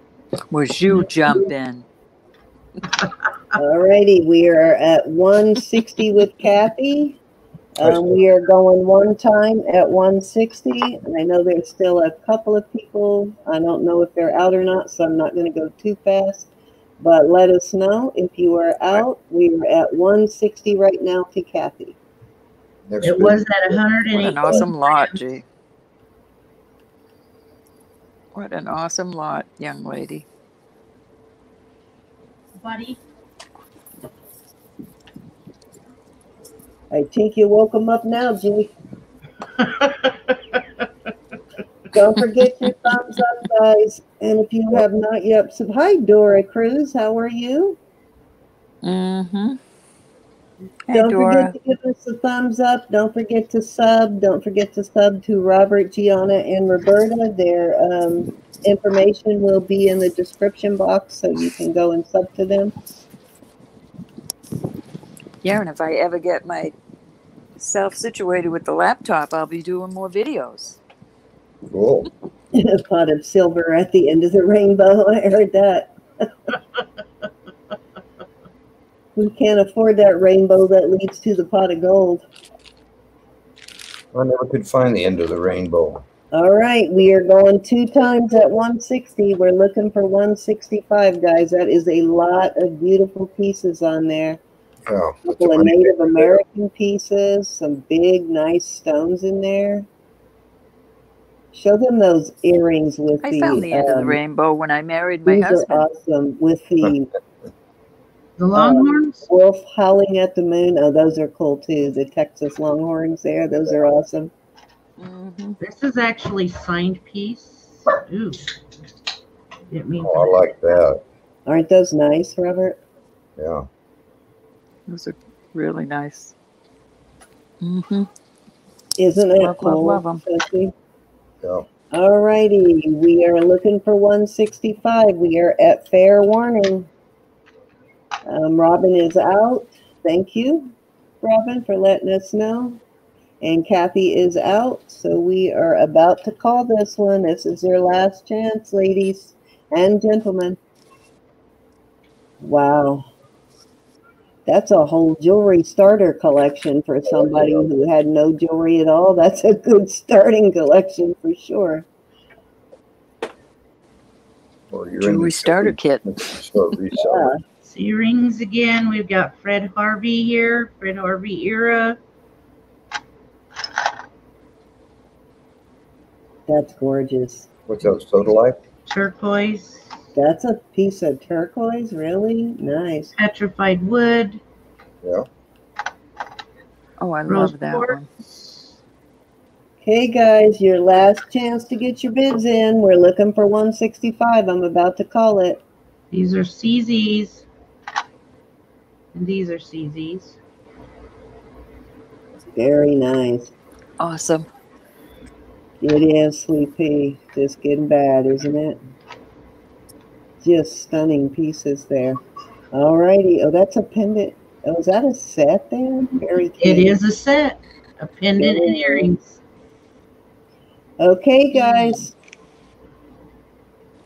Was you jump in? All righty, we are at one sixty with Kathy. Um, we are going one time at one sixty. And I know there's still a couple of people. I don't know if they're out or not, so I'm not gonna go too fast. But let us know if you are out. We are at one sixty right now to Kathy. next it bid. was at a hundred and What an awesome lot, gee. What an awesome lot, young lady. buddy. I think you woke them up now, Jimmy. <laughs> Don't forget your thumbs up, guys. And if you have not yet, sub- hi Dora Cruz, how are you? Mm-hmm. Hey, Don't Dora. forget to give us a thumbs up. Don't forget to sub. Don't forget to sub to Robert, Geanna, and Roberta. Their um, information will be in the description box, so you can go and sub to them. Yeah, and if I ever get myself situated with the laptop, I'll be doing more videos. Cool. <laughs> a pot of silver at the end of the rainbow. <laughs> I heard that. <laughs> We can't afford that rainbow that leads to the pot of gold. I never could find the end of the rainbow. All right, we are going two times at 160. We're looking for 165, guys. That is a lot of beautiful pieces on there. Yeah. A couple of Native American pieces, some big, nice stones in there. Show them those earrings with I the. found the end of the um, rainbow when I married my These are husband. awesome with the <laughs> The Longhorns? wolf howling at the moon. Oh, those are cool too. The Texas Longhorns there, those are awesome. Mhm. This is actually signed piece. Ooh. Didn't mean Oh, I like that. Aren't those nice, Robert? Yeah. Those are really nice. Mm-hmm. Isn't it Love, love, cool? love 'em. Sophie? Yeah. All righty, we are looking for 165. We are at fair warning. Um, Robin is out. Thank you, Robin, for letting us know. And Kathy is out, so we are about to call this one. This is your last chance, ladies and gentlemen. Wow. That's a whole jewelry starter collection for somebody who had no jewelry at all. That's a good starting collection for sure. Or you're Jewelry starter kit. So Yeah. resell. See rings again. We've got Fred Harvey here, Fred Harvey era. That's gorgeous. What's that, sodalite? turquoise, That's a piece of turquoise, really nice. petrified wood, Yeah. Oh, I rose love that one. quartz. Okay, guys, your last chance to get your bids in. We're looking for 165. I'm about to call it. These are CZs. And these are CZs. Very nice. Awesome. It is, Sweet Pea. Just getting bad, isn't it? Just stunning pieces there. All righty. Oh, that's a pendant. Oh, is that a set there? Very It cute. is a set, a pendant and earrings. Okay, guys.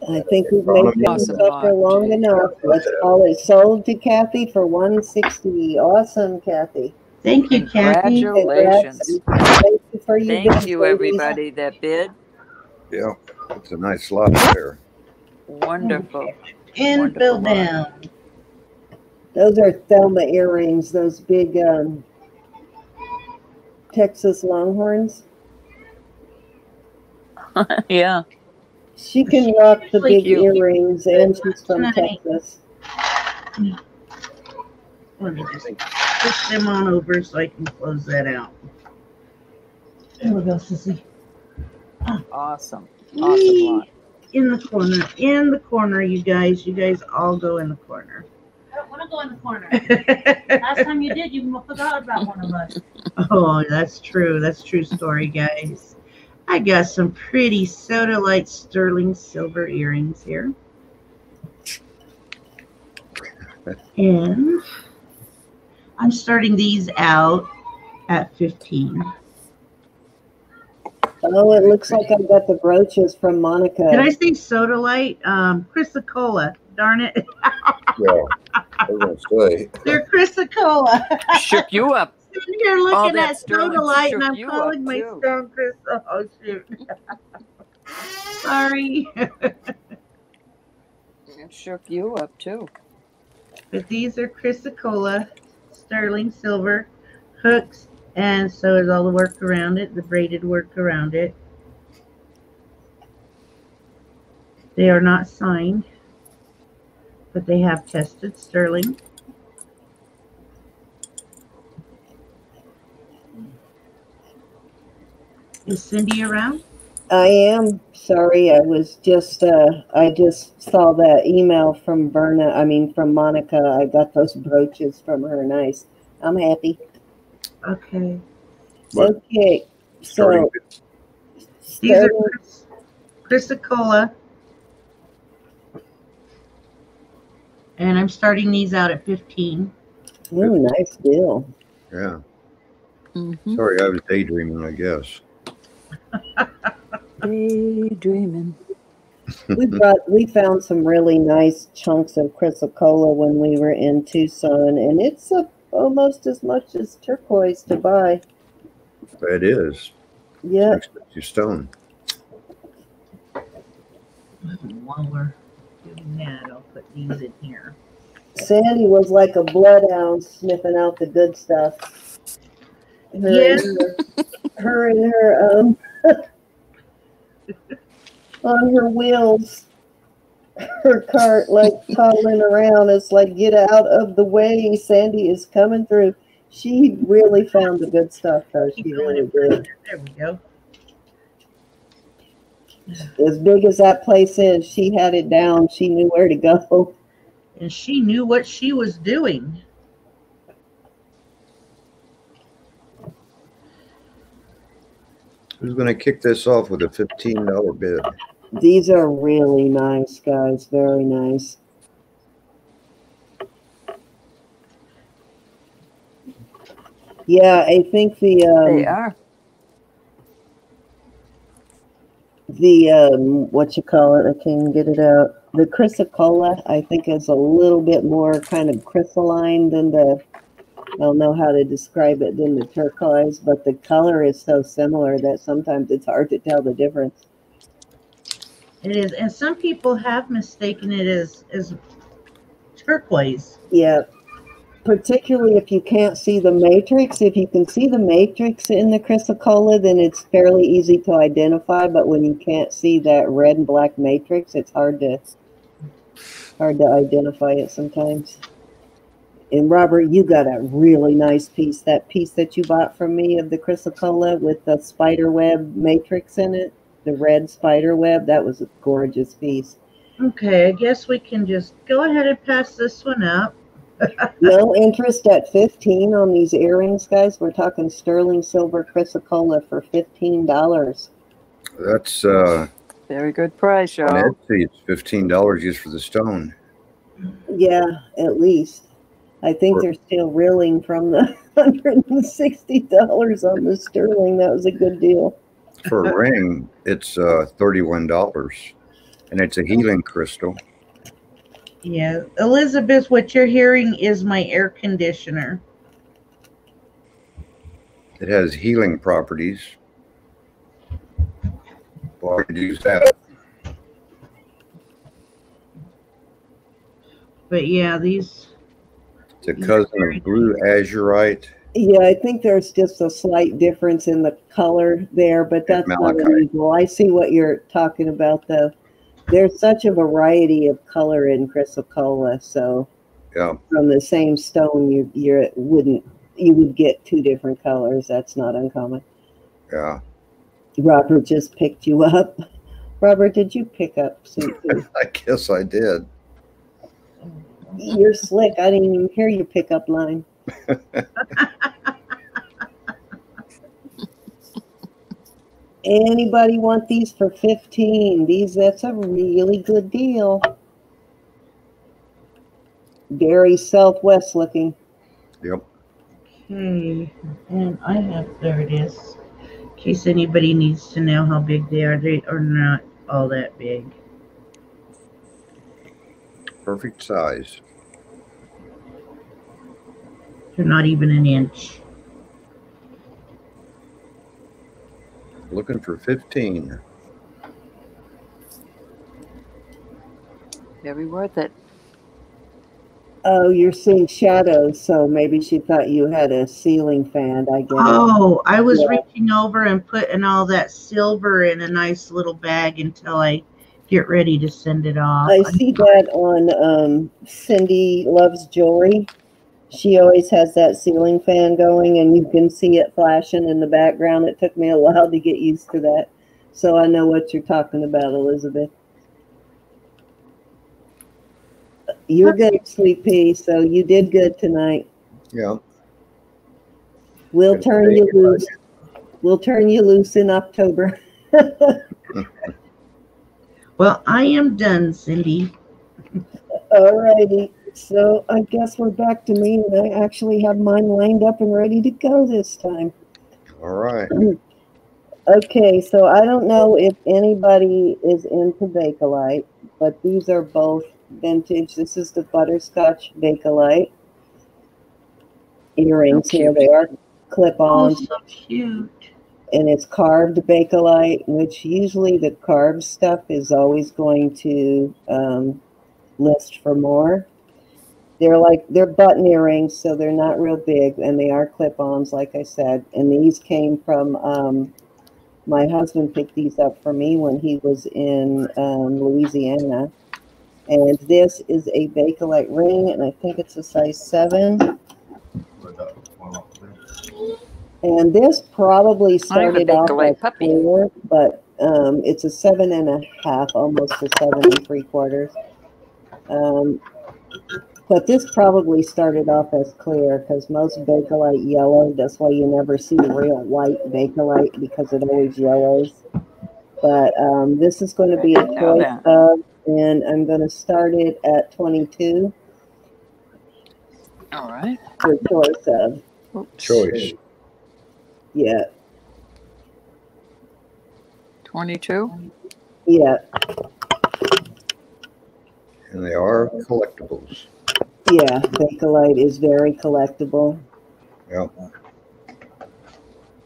I think we've made things Awesome up for long enough. Let's call it sold to Kathy for 160. Awesome, Kathy. Thank you, Kathy. Congratulations. Thank you for your Thank you, everybody that bid. Yeah. It's a nice lot there. Wonderful. And Wonderful Bill down. Those are Thelma earrings, those big um, Texas Longhorns. <laughs> yeah. She can rock the big cute. earrings, and she's from Tonight. Texas. Let me just push them on over so I can close that out. There we go, Sissy. Awesome. Awesome Whee! lot. In the corner, in the corner, you guys. You guys all go in the corner. I don't want to go in the corner. <laughs> Last time you did, you forgot about one of us. oh, that's true. That's true story, guys. I got some pretty sodalite sterling silver earrings here. And I'm starting these out at 15. Oh, it looks like I've got the brooches from Monica. Did I say soda light? Um, Chrysocolla. Darn it. <laughs> Yeah. I was gonna say. They're Chrysocolla. <laughs> Shook you up. Sitting here looking at sterling sodalite and I'm calling my too. stone crystal. Oh, shoot. Sorry. It shook you up too. But these are Chrysocolla, sterling silver hooks, and so is all the work around it, the braided work around it. They are not signed, but they have tested sterling. Is Cindy around? I am sorry. I was just, uh, I just saw that email from Verna. I mean, from Monica. I got those brooches from her. Nice. I'm happy. Okay. What? Okay. Starting So, These are starting- Chris- Chrysocolla. And I'm starting these out at 15. ooh, nice deal. Yeah. hmm Sorry, I was daydreaming, I guess. <laughs> Daydreaming. <laughs> we brought we found some really nice chunks of chrysocolla when we were in Tucson, and it's uh almost as much as turquoise to buy. It is. Yeah, Expensive stone. While we're doing that, I'll put these in here. Sandy was like a bloodhound sniffing out the good stuff. Her Yeah. and her, her and her um <laughs> on her wheels, her cart like toddling around. It's like get out of the way. Sandy is coming through. She really found the good stuff though. She Keep going really did. There we go. As big as that place is, she had it down. She knew where to go. And she knew what she was doing. Who's gonna kick this off with a fifteen dollar bid? These are really nice, guys. Very nice. Yeah, I think the They um, are. the um, what you call it? I can't get it out. The chrysocolla, I think, is a little bit more kind of crystalline than the. I don't know how to describe it than the turquoise, but the color is so similar that sometimes it's hard to tell the difference. It is, and some people have mistaken it as as turquoise. Yeah, particularly if you can't see the matrix. If you can see the matrix in the chrysocolla, then it's fairly easy to identify. But when you can't see that red and black matrix, it's hard to hard to identify it sometimes. And Robert, you got a really nice piece. That piece that you bought from me of the chrysocolla with the spider web matrix in it, the red spider web, that was a gorgeous piece. Okay, I guess we can just go ahead and pass this one up. <laughs> No interest at 15 on these earrings, guys. We're talking sterling silver chrysocolla for $15. That's uh Very good price, on y'all. Etsy, it's fifteen dollars just for the stone. Yeah, at least. I think Or- they're still reeling from the <laughs> $160 on the sterling. That was a good deal. For a <laughs> ring, it's uh thirty-one dollars. And it's a healing crystal. Yeah, Elizabeth, what you're hearing is my air conditioner. It has healing properties. Well, I could use that. But yeah, these It's a cousin of blue azurite. Yeah, I think there's just a slight difference in the color there, but that's not unusual. I see what you're talking about, though. There's such a variety of color in chrysocolla, so Yeah, from the same stone, you you wouldn't you would get two different colors. That's not uncommon. yeah. Robert just picked you up. Robert, did you pick up <laughs> I guess I did. You're slick. I didn't even hear your pickup line. Anybody want these for 15? These that's a really good deal. Very southwest looking. Yep. okay, and I have there it is. In case anybody needs to know how big they are, they are not all that big. Perfect size. They're not even an inch. Looking for fifteen. Very worth it. Oh, you're seeing shadows, so maybe she thought you had a ceiling fan. I guess. Oh, I was Yeah. reaching over and putting all that silver in a nice little bag until I get ready to send it off. I see that on um, Cindy Loves Jewelry. She always has that ceiling fan going, and you can see it flashing in the background. It took me a while to get used to that. So I know what you're talking about, Elizabeth. You're good, Sweet Pea, so you did good tonight. Yeah. We'll Good turn you thank you. loose. We'll turn you loose in October. <laughs> Well, I am done, Cindy. All righty. So I guess we're back to me, and I actually have mine lined up and ready to go this time. All right. <clears throat> Okay, so I don't know if anybody is into Bakelite, but these are both vintage. This is the butterscotch Bakelite earrings here. They are Oh, clip-ons, so cute. and it's carved Bakelite, which usually the carved stuff is always going to um, list for more. They're like they're button earrings, so they're not real big, and they are clip-ons, like I said. And these came from um, my husband picked these up for me when he was in um, Louisiana. And this is a Bakelite ring, and I think it's a size seven. And this probably I have a started off as puppy. four, but um, it's a seven and a half, almost a seven and three quarters. Um, but this probably started off as clear because most Bakelite yellow. That's why you never see real white Bakelite because it always yellows. But um, this is going to be a choice of, and I'm going to start it at 22 All right. for choice of. Oops. Choice. Yeah, 22. yeah, And they are collectibles. yeah. Bakelite is very collectible. Yeah.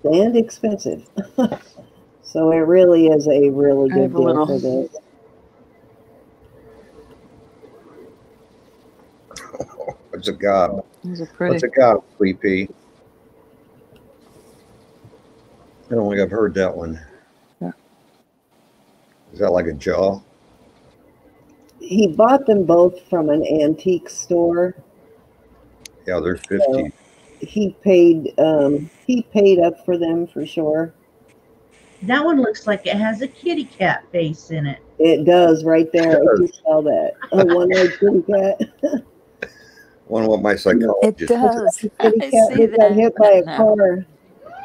and expensive. <laughs> so it really is a really good deal little- for this. <laughs> What's a gob? These are pretty. What's a gob, Sleepy? I don't think I've heard that one. Yeah. Is that like a jaw? He bought them both from an antique store. Yeah, they're 50. He paid um he paid up for them for sure. That one looks like it has a kitty cat face in it. It does right there. I just saw that. A one-eyed kitty cat. One what my psychologist. It psychologist. does. kitty I cat see that got hit by a now. car.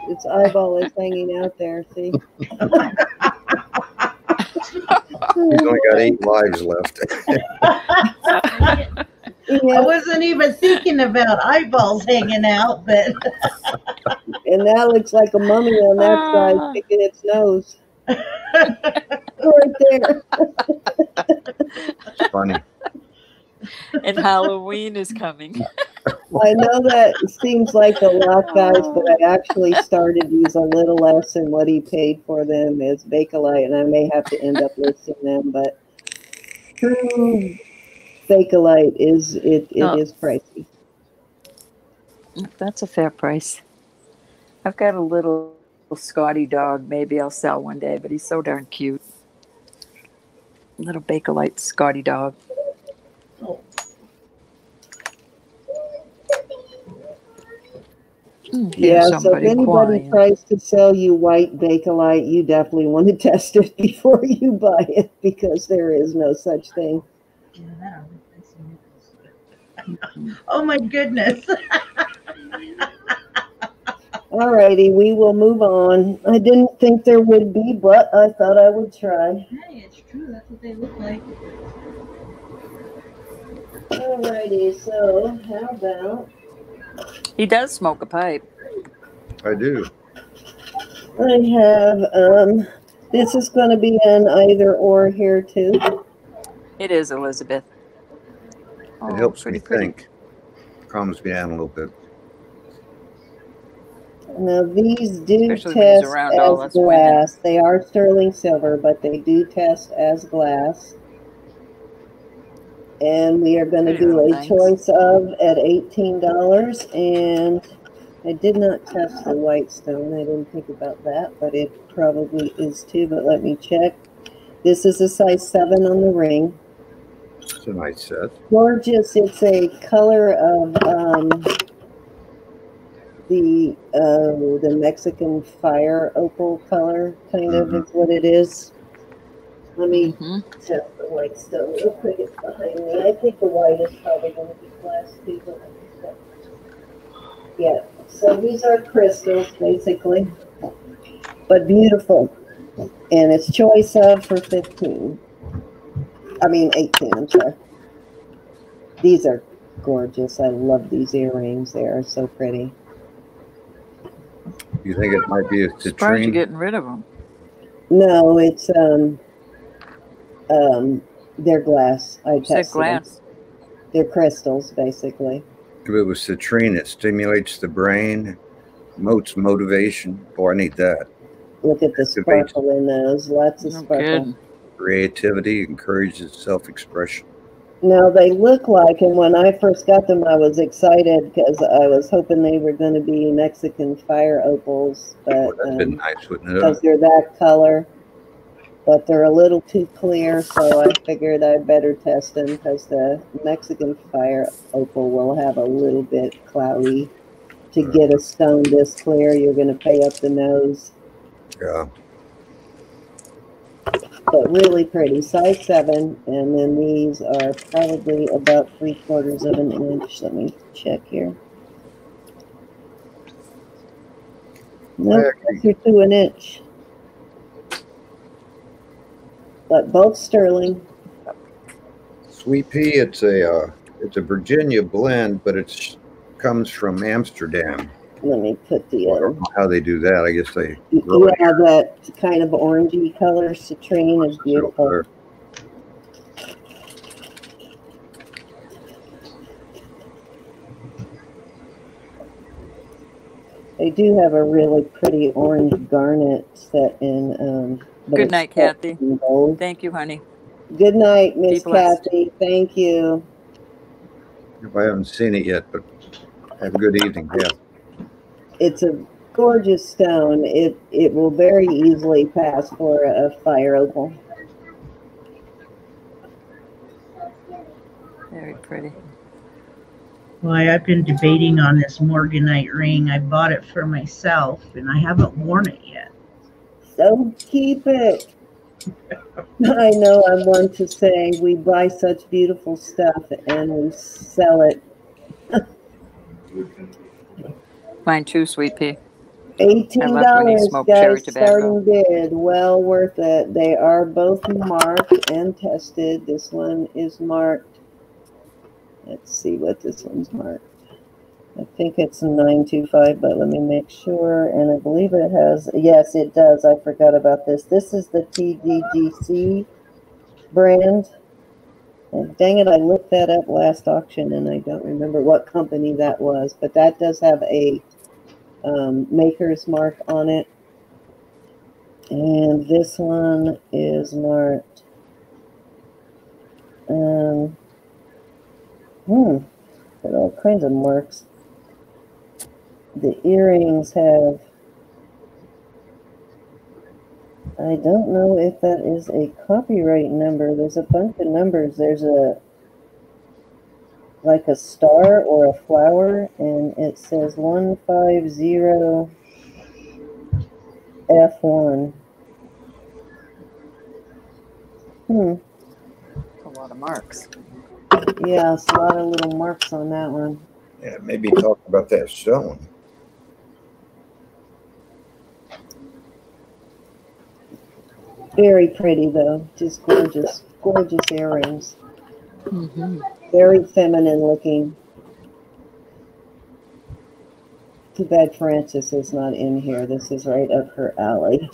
Its eyeball is hanging out there. See? <laughs> <laughs> He's only got eight <laughs> lives left. <laughs> I wasn't even thinking about eyeballs hanging out, but <laughs> and that looks like a mummy on that Ah. side picking its nose. right there. It's funny. And Halloween is coming. <laughs> I know that seems like a lot, guys, but I actually started these a little less than what he paid for them as Bakelite, and I may have to end up listing them, but true Bakelite is, it, it Oh. is pricey. That's a fair price. I've got a little Scotty dog. Maybe I'll sell one day, but he's so darn cute. Little Bakelite Scotty dog. Here's Yeah, so if anybody crying. tries to sell you white Bakelite, you definitely want to <laughs> test it before you buy it because there is no such thing. <laughs> oh my goodness. <laughs> Alrighty, we will move on. I didn't think there would be, but I thought I would try. Hey, it's true. That's what they look like. Alrighty, so how about He does smoke a pipe. I do. I have um this is gonna be an either or here too. It is Elizabeth. Oh, It helps pretty, me pretty. think. Calms me down a little bit. Now these do Especially test as us women. glass. They are sterling silver, but they do test as glass. And we are gonna do a nice. choice of at eighteen dollars and I did not test the white stone. I didn't think about that, but it probably is too, but let me check. This is a size seven on the ring. It's a nice set. gorgeous. It's a color of um, the uh, the Mexican fire opal color, kind of Mhm. is what it is. Let me Mhm. test the white stone real quick. It's behind me. I think the white is probably going to be glass too. But yeah. So these are crystals, basically, but beautiful, and it's choice of for fifteen. I mean eighteen. I'm sorry. These are gorgeous. I love these earrings. They are so pretty. You think it might be a Surprised you're citrine? getting rid of them. No, it's um um they're glass. I Said tested them. glass. They're crystals, basically. If it was citrine, it stimulates the brain, promotes motivation. Boy, I need that. Look at the Activates- sparkle in those. Lots of No sparkle. kidding. Creativity encourages self-expression. Now they look like, and when I first got them, I was excited because I was hoping they were going to be Mexican fire opals, Boy, but that'd been um, nice, wouldn't because they're that color. But they're a little too clear, so I figured I'd better test them because the Mexican fire opal will have a little bit cloudy. To hmm. get a stone this clear, you're going to pay up the nose. Yeah. but really pretty, size seven, and then these are probably about three quarters of an inch. Let me check here. No, closer to an inch. But both sterling. Sweet pea, it's a uh, it's a Virginia blend, but it's comes from Amsterdam. Let me put the I uh, don't know how they do that. I guess they yeah, that kind of orangey color citrine is beautiful. They do have a really pretty orange garnet set in. Um, Good night, Kathy. in. Thank you, honey. Good night, Miss Kathy. Thank you. If I haven't seen it yet, but have a good evening. Yeah. It's a gorgeous stone. It it will very easily pass for a fire opal. Very pretty. Boy, I've been debating on this Morganite ring. I bought it for myself and I haven't worn it yet. So keep it. I know I'm one to say we buy such beautiful stuff and we sell it. Mine too, sweet pea. Eighteen I love when you dollars, guys. tobacco. Starting bid. Well worth it. They are both marked and tested. This one is marked. Let's see what this one's marked. I think it's nine two five, but let me make sure. And I believe it has. Yes, it does. I forgot about this. This is the TDGC brand. And dang it, I looked that up last auction and I don't remember what company that was, but that does have a um, maker's mark on it. And this one is marked. Um, hmm, got all kinds of marks. The earrings have. I don't know if that is a copyright number. There's a bunch of numbers. There's a like a star or a flower, and it says one five zero F one. Hmm. A lot of marks. Yeah, it's a lot of little marks on that one. Yeah, maybe talk about that stone. Very pretty though, just gorgeous, gorgeous earrings. Mm-hmm. Very feminine looking. Too bad Frances is not in here. This is right up her alley.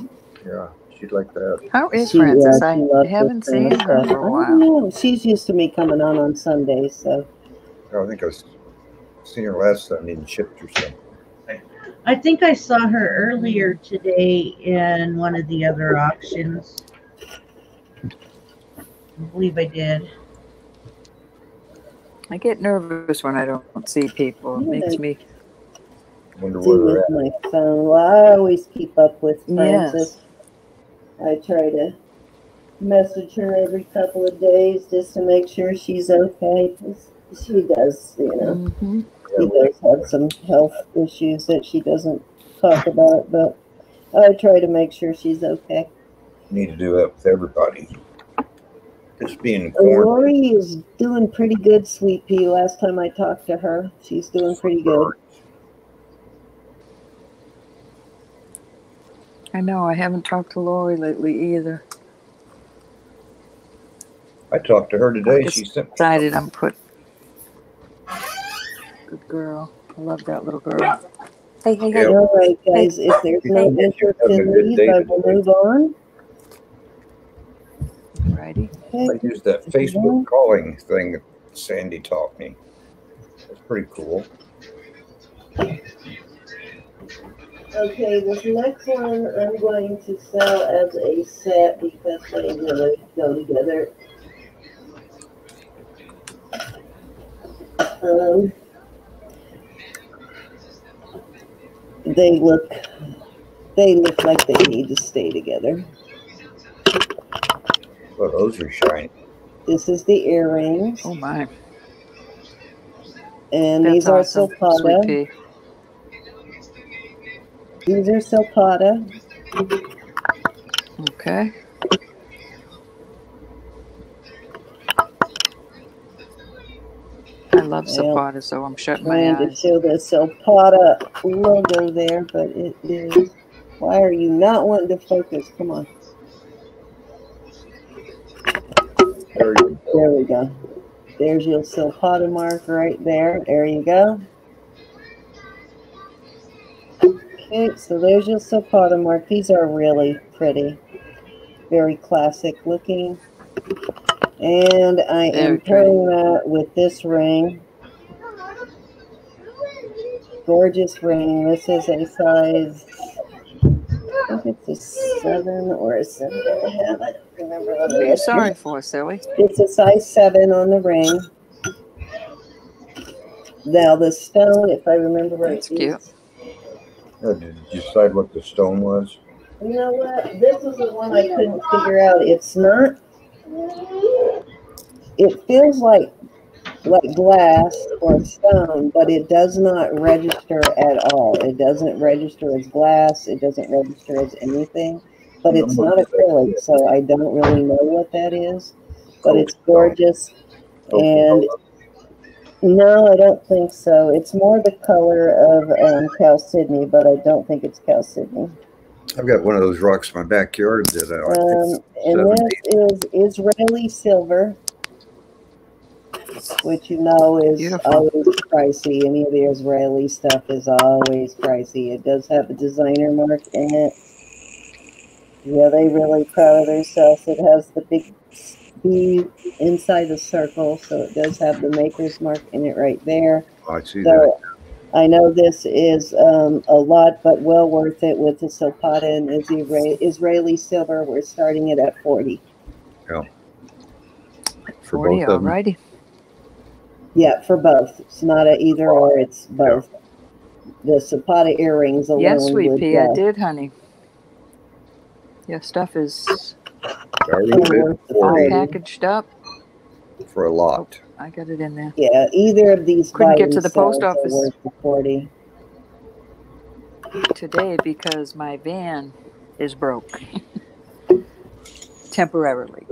Yeah, she'd like that. How is She- Francis? yeah, I haven't seen of her stuff. for a I don't while. know. She's used to me coming on on Sundays, so I think I was seen her last Sunday and shipped her some. I think I saw her earlier today in one of the other auctions. I believe I did. I get nervous when I don't see people. It makes me. Wonder see where they're with at. my phone. Well, I always keep up with Yes. Frances. I try to message her every couple of days just to make sure she's okay. She does, you know. Mhm. She does have some health issues that she doesn't talk about, but I try to make sure she's okay. Need to do that with everybody. Just being quarantined. Lori is doing pretty good, Sweet Pea. Last time I talked to her, she's doing pretty good. I know. I haven't talked to Lori lately either. I talked to her today. She sent Decided I'm put. Good girl. I love that little girl. Hey, hey, hey. All right, guys, if there's no interest in these, I will move on. Righty. I used that Facebook calling thing that Sandy taught me. It's pretty cool. Okay, this next one I'm going to sell as a set because they really go together. Um, they look, they look like they need to stay together. Well, those are shiny. This is the earrings, Oh my. and That's these are awesome. Sweet Silpada. These are Silpada. Okay. I love Yeah. Zapata, so I'm shutting my Trying to show the Silpada logo there, but it is. Why are you not wanting to focus? Come on. There you go. There we go. There's your Silpada mark right there. There you go. Okay, so there's your Silpada mark. These are really pretty. Very classic looking. And I am pairing that with this ring. Gorgeous ring. This is a size, I think it's a seven or a seven and a half. I don't remember what What are you is. sorry for, silly? It's a size seven on the ring. Now the stone, if I remember right. That's cute. is- Uh, Did you decide what the stone was? You know what? This is the one I couldn't figure out. It's not. It feels like like glass or stone, but it does not register at all. It doesn't register as glass. It doesn't register as anything. But it's not acrylic, so I don't really know what that is. But it's gorgeous. And no, I don't think so. It's more the color of um, Sydney, but I don't think it's Chalcedony. I've got one of those rocks in my backyard that I Um, and this is Israeli silver, which you know is Beautiful. always pricey. Any of the Israeli stuff is always pricey. It does have a designer mark in it. Yeah, they really proud of themselves. It has the big B inside the circle, so it does have the maker's mark in it right there. I see that. So I know this is um, a lot, but well worth it with the Silpada and Isra- Israeli silver. We're starting it at 40. Yeah. For 40, both of them. alrighty. Yeah, for both. It's not a either or, it's both. The Zapata earrings alone. Yes, sweet would, pea, I did, honey. Your stuff is Very Oh, good. worth the all packaged up. For a lot. I got it in there. Yeah, either of these. Couldn't get to the post office. the 40. today because my van is broke <laughs> temporarily.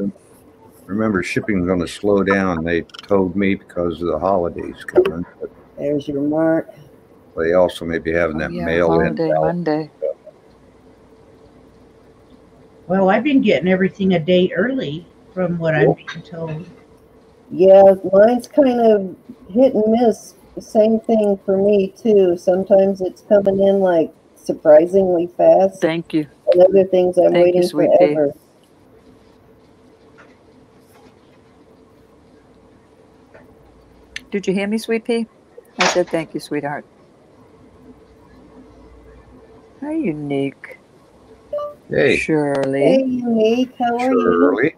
Remember, shipping's going to slow down. They told me because of the holidays coming. There's your mark. they also may be having Oh, that yeah, mail in. holiday Monday. Well, I've been getting everything a day early from what I'm being told. Yeah, mine's kind of hit and miss. Same thing for me, too. Sometimes it's coming in like surprisingly fast. Thank you. And other things I'm Thank you, waiting sweet pea. forever. Did you hear me, sweet pea? I said thank you, sweetheart. Hi, unique. Hey, Shirley. Hey, Unique, how are you? Shirley.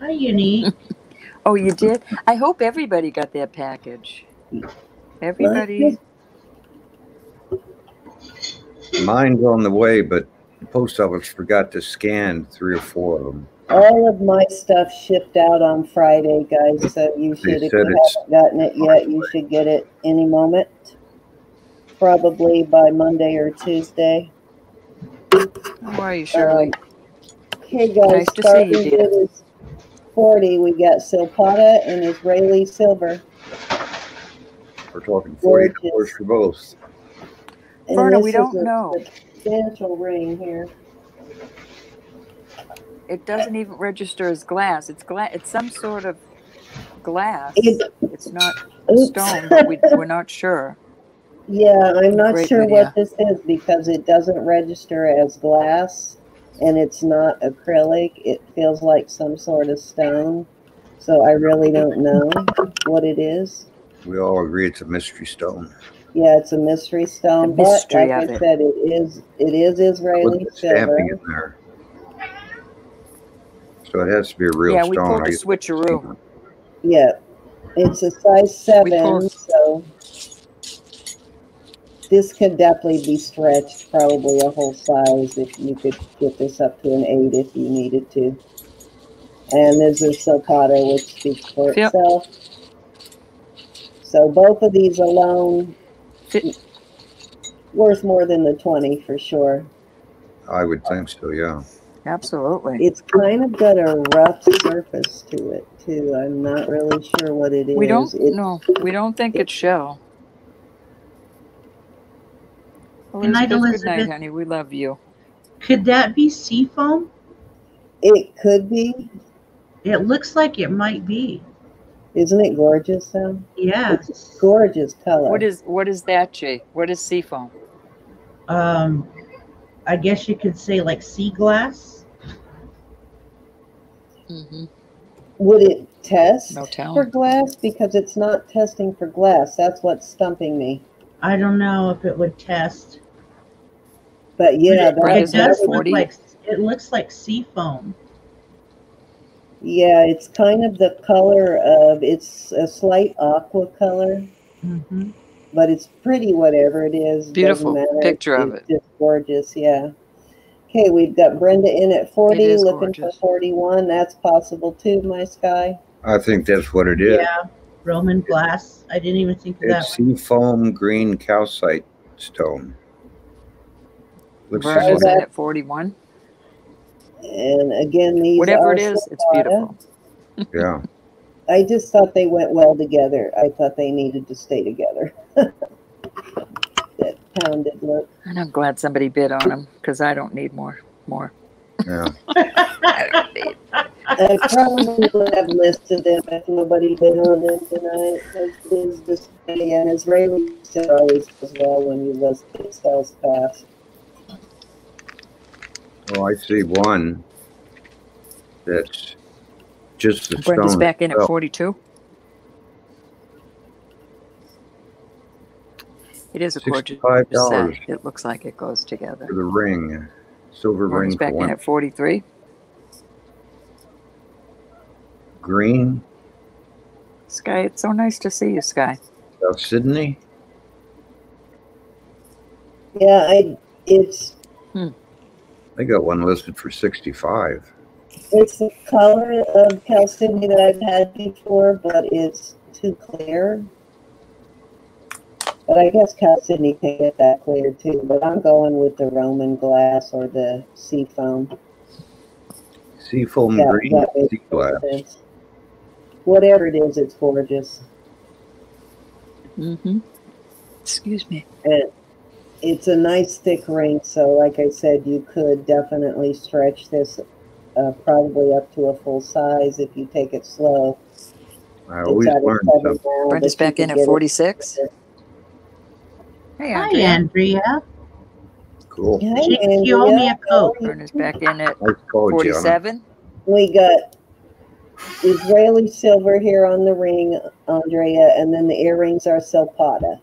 Hi, Unique. <laughs> Oh, you did? I hope everybody got their package. Everybody. Mine's on the way, but the post office forgot to scan three or four of them. All of my stuff shipped out on Friday, guys, so you should, if you haven't gotten it yet, you should get it any moment. Probably by Monday or Tuesday. How are you, Shirley? Okay, guys, Nice to see you, starting dear. bid is forty. We got Silpada and Israeli silver. We're talking forty dollars for both. And Verna, we don't a know. Substantial ring here. It doesn't even register as glass. It's glass. It's some sort of glass. It- It's not Oops. stone, but we, we're not <laughs> sure. Yeah, I'm not Great sure video. what this is because it doesn't register as glass and it's not acrylic. It feels like some sort of stone. So I really don't know what it is. We all agree it's a mystery stone. Yeah, it's a mystery stone, The but mystery like I it. said, it is it is Israeli stamping silver. in there. So it has to be a real yeah, we stone. pulled I a guess- switcheroo. Yeah, it's a size seven, pulled- so this could definitely be stretched, probably a whole size if you could get this up to an eight if you needed to. And there's a Silpada, which speaks for Yep. itself. So both of these alone Fi- worth more than the twenty for sure. I would think so, yeah. Absolutely. It's kind of got a rough surface to it too. I'm not really sure what it is. We don't It- no, we don't think it's shell. Good night, Elizabeth, good night, honey. We love you. Could that be seafoam? It could be. It looks like it might be. Isn't it gorgeous though? Yes. Gorgeous color. What is what is that, Jay? What is seafoam? Um, I guess you could say like sea glass. Mm-hmm. Would it test No for telling. glass? Because it's not testing for glass. That's what's stumping me. I don't know if it would test. But yeah, But Right, it, that does a look like it looks like sea foam. yeah, it's kind of the color of it's a slight aqua color, hmm but it's pretty whatever it is. Beautiful matter. picture of it. just gorgeous, yeah. Okay, we've got Brenda in at forty, is looking gorgeous. for forty-one. That's possible too, my sky. I think that's what it is. Yeah, Roman glass. I didn't even think of that. It's sea foam green calcite stone. Looks just Verna's that- in at 41. And again, these Whatever are it is, it's beautiful. yeah. <laughs> I just thought they went well together. I thought they needed to stay together. <laughs> that pounded look. And I'm glad somebody bid on them because I don't need more. More. Yeah. <laughs> I don't need. I probably would have listed them if nobody bid on them tonight. It is display and Israeli still always does well when you list it sells fast. Oh, I see one that's just the Brenda's stone. back in at itself. 42. It is a gorgeous Sixty-five set. It looks like it goes for together. the ring, silver Brenda's ring for back in one. at 43. Green, Sky, it's so nice to see you, Sky. South Sydney. Yeah, I it's hmm. They got one listed for sixty-five. it's the color of Chalcedony that I've had before, but it's too clear. But I guess Chalcedony can get that clear too. But I'm going with the Roman glass or the sea foam. Seafoam Yeah, green, that sea glass. sense. Whatever it is, it's gorgeous. Mm-hmm. Excuse me. And it's a nice thick ring, so like I said, you could definitely stretch this uh, probably up to a full size if you take it slow. I It's always learn seven something. now, Brenda's back in at get it- 46. Hey, Hi, Andrea. Andrea. Cool. Hi, She, she owed me a Andrea. coat. Brenda's back in at Nice call, 47. We got Israeli silver here on the ring, Andrea, and then the earrings are Silpada.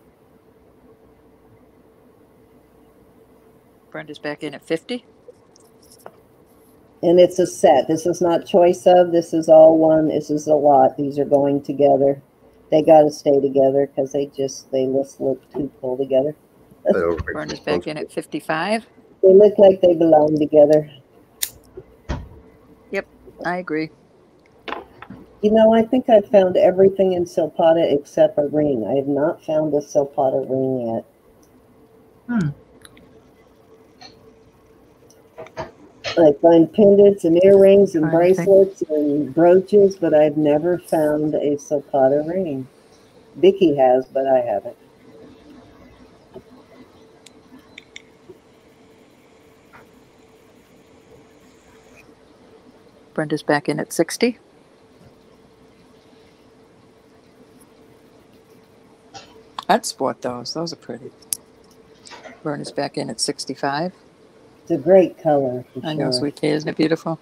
Brenda's back in at 50. And it's a set. This is not choice of. This is all one. This is a lot. These are going together. They got to stay together because they just they just look too pull together. That'll make Brenda's back in at 55. They look like they belong together. Yep, I agree. You know, I think I've found everything in Silpada except a ring. I have not found a Silpada ring yet. Hmm. I find pendants and earrings and bracelets and brooches, but I've never found a Silpada ring. Vicki has, but I haven't. Brenda's back in at 60. I'd sport those. Those are pretty. Verna's back in at 65. It's a great color. I know, sure. sweet tea. Isn't it beautiful?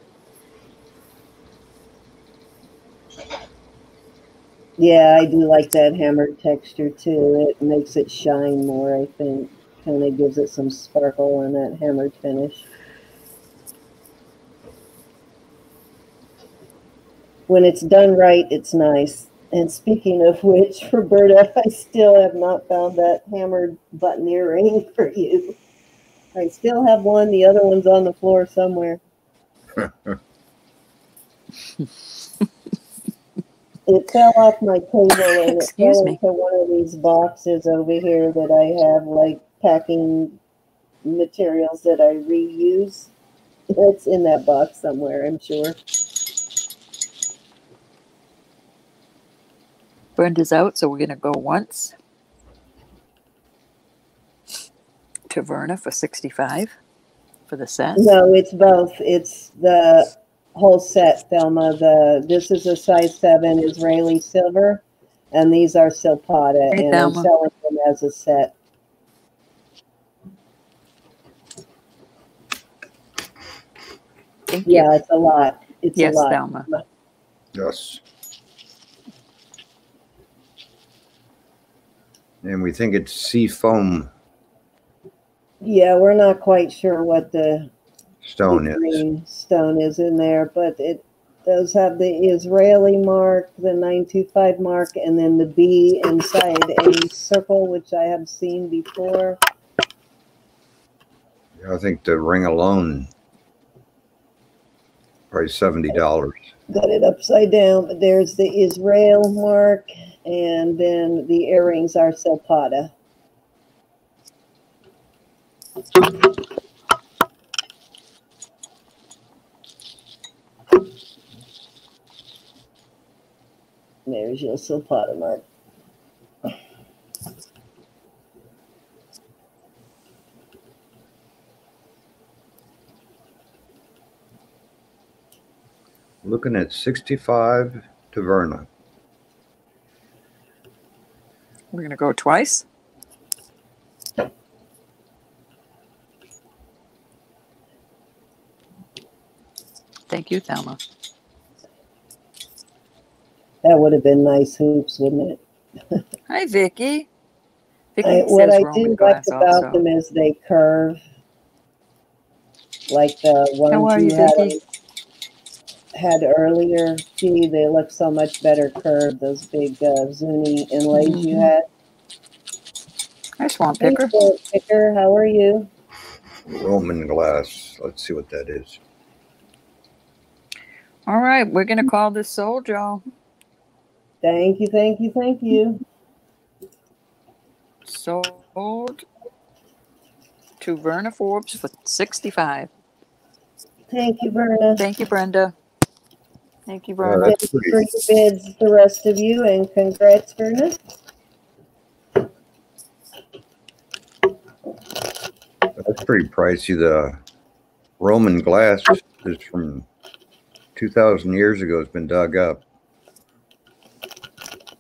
Yeah, I do like that hammered texture too. It makes it shine more, I think. Kind of gives it some sparkle on that hammered finish. When it's done right, it's nice. And speaking of which, <laughs> Roberta, I still have not found that hammered button earring <laughs> for you. I still have one. The other one's on the floor somewhere. <laughs> It fell off my table and it Excuse fell me. into one of these boxes over here that I have like packing materials that I reuse. It's in that box somewhere, I'm sure. Brenda's out, so we're going to go once to Verna for 65 for the set. No, it's both. It's the whole set, Thelma. The this is a size seven Israeli silver, and these are Silpada, Hey, and I'm selling them as a set. Thank you. Yeah, it's a lot. It's yes, a lot. Thelma. Yes. And we think it's sea foam Yeah, we're not quite sure what the stone the is. stone is in there, but it does have the Israeli mark, the 925 mark, and then the B inside a circle, which I have seen before. I think the ring alone, probably seventy dollars. Got it upside down, but there's the Israel mark, and then the earrings are Silpada. There's your Silpada mark. Looking at sixty-five to Verna. We're going to go twice. Thank you, Thelma. That would have been nice hoops, wouldn't it? Hi, Vicki. Vicki I, what I do like about also. them is they curve, like the How are ones you, you had, Vicki? had earlier. Gee, they look so much better curved. Those big uh, Zuni inlays you Mhm. had. Hi, Swamp Hey, Picker. Phil Picker, how are you? Roman glass. Let's see what that is. All right, we're going to call this sold, y'all. Thank you, thank you, thank you. Sold to Verna Forbes for 65 Thank you, Verna. Thank you, Brenda. Thank you, Yeah, Verna. that's pretty. for your bids, the rest of you, and congrats, Verna. That's pretty pricey. The Roman glass is from two thousand years ago. It's been dug up,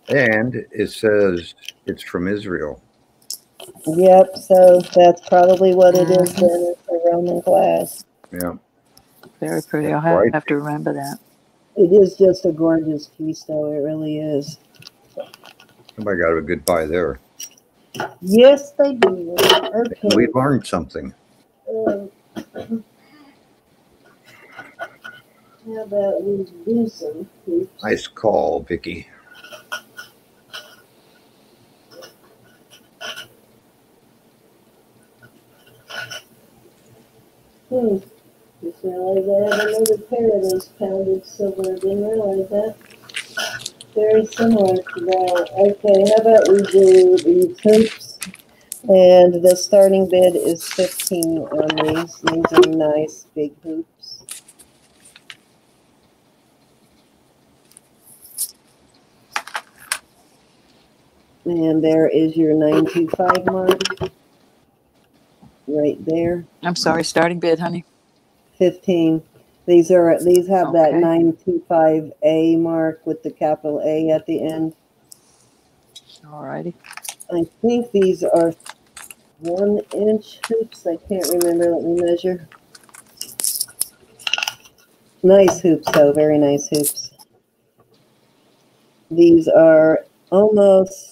and it says it's from Israel. Yep, so that's probably what it is Mhm. then, it's a Roman glass. Yeah. Very pretty. I'll have, Right. have to remember that. It is just a gorgeous piece, though. It really is. Somebody got a good buy there. Yes, they do. Okay. We learned something. Um, how about we do some hoops? Nice call, Vicki. Hmm. Just realized I have another pair of those pounded silver. I Didn't realize that. Very similar to that. Okay, how about we do these hoops? And the starting bid is fifteen on these. These are nice big hoops. And there is your nine two five mark. Right there. I'm sorry, starting bid, honey. Fifteen. These are, these have that nine two five A mark with the capital A at the end. All righty. I think these are one inch hoops. I can't remember. Let me measure. Nice hoops, though. Very nice hoops. These are almost,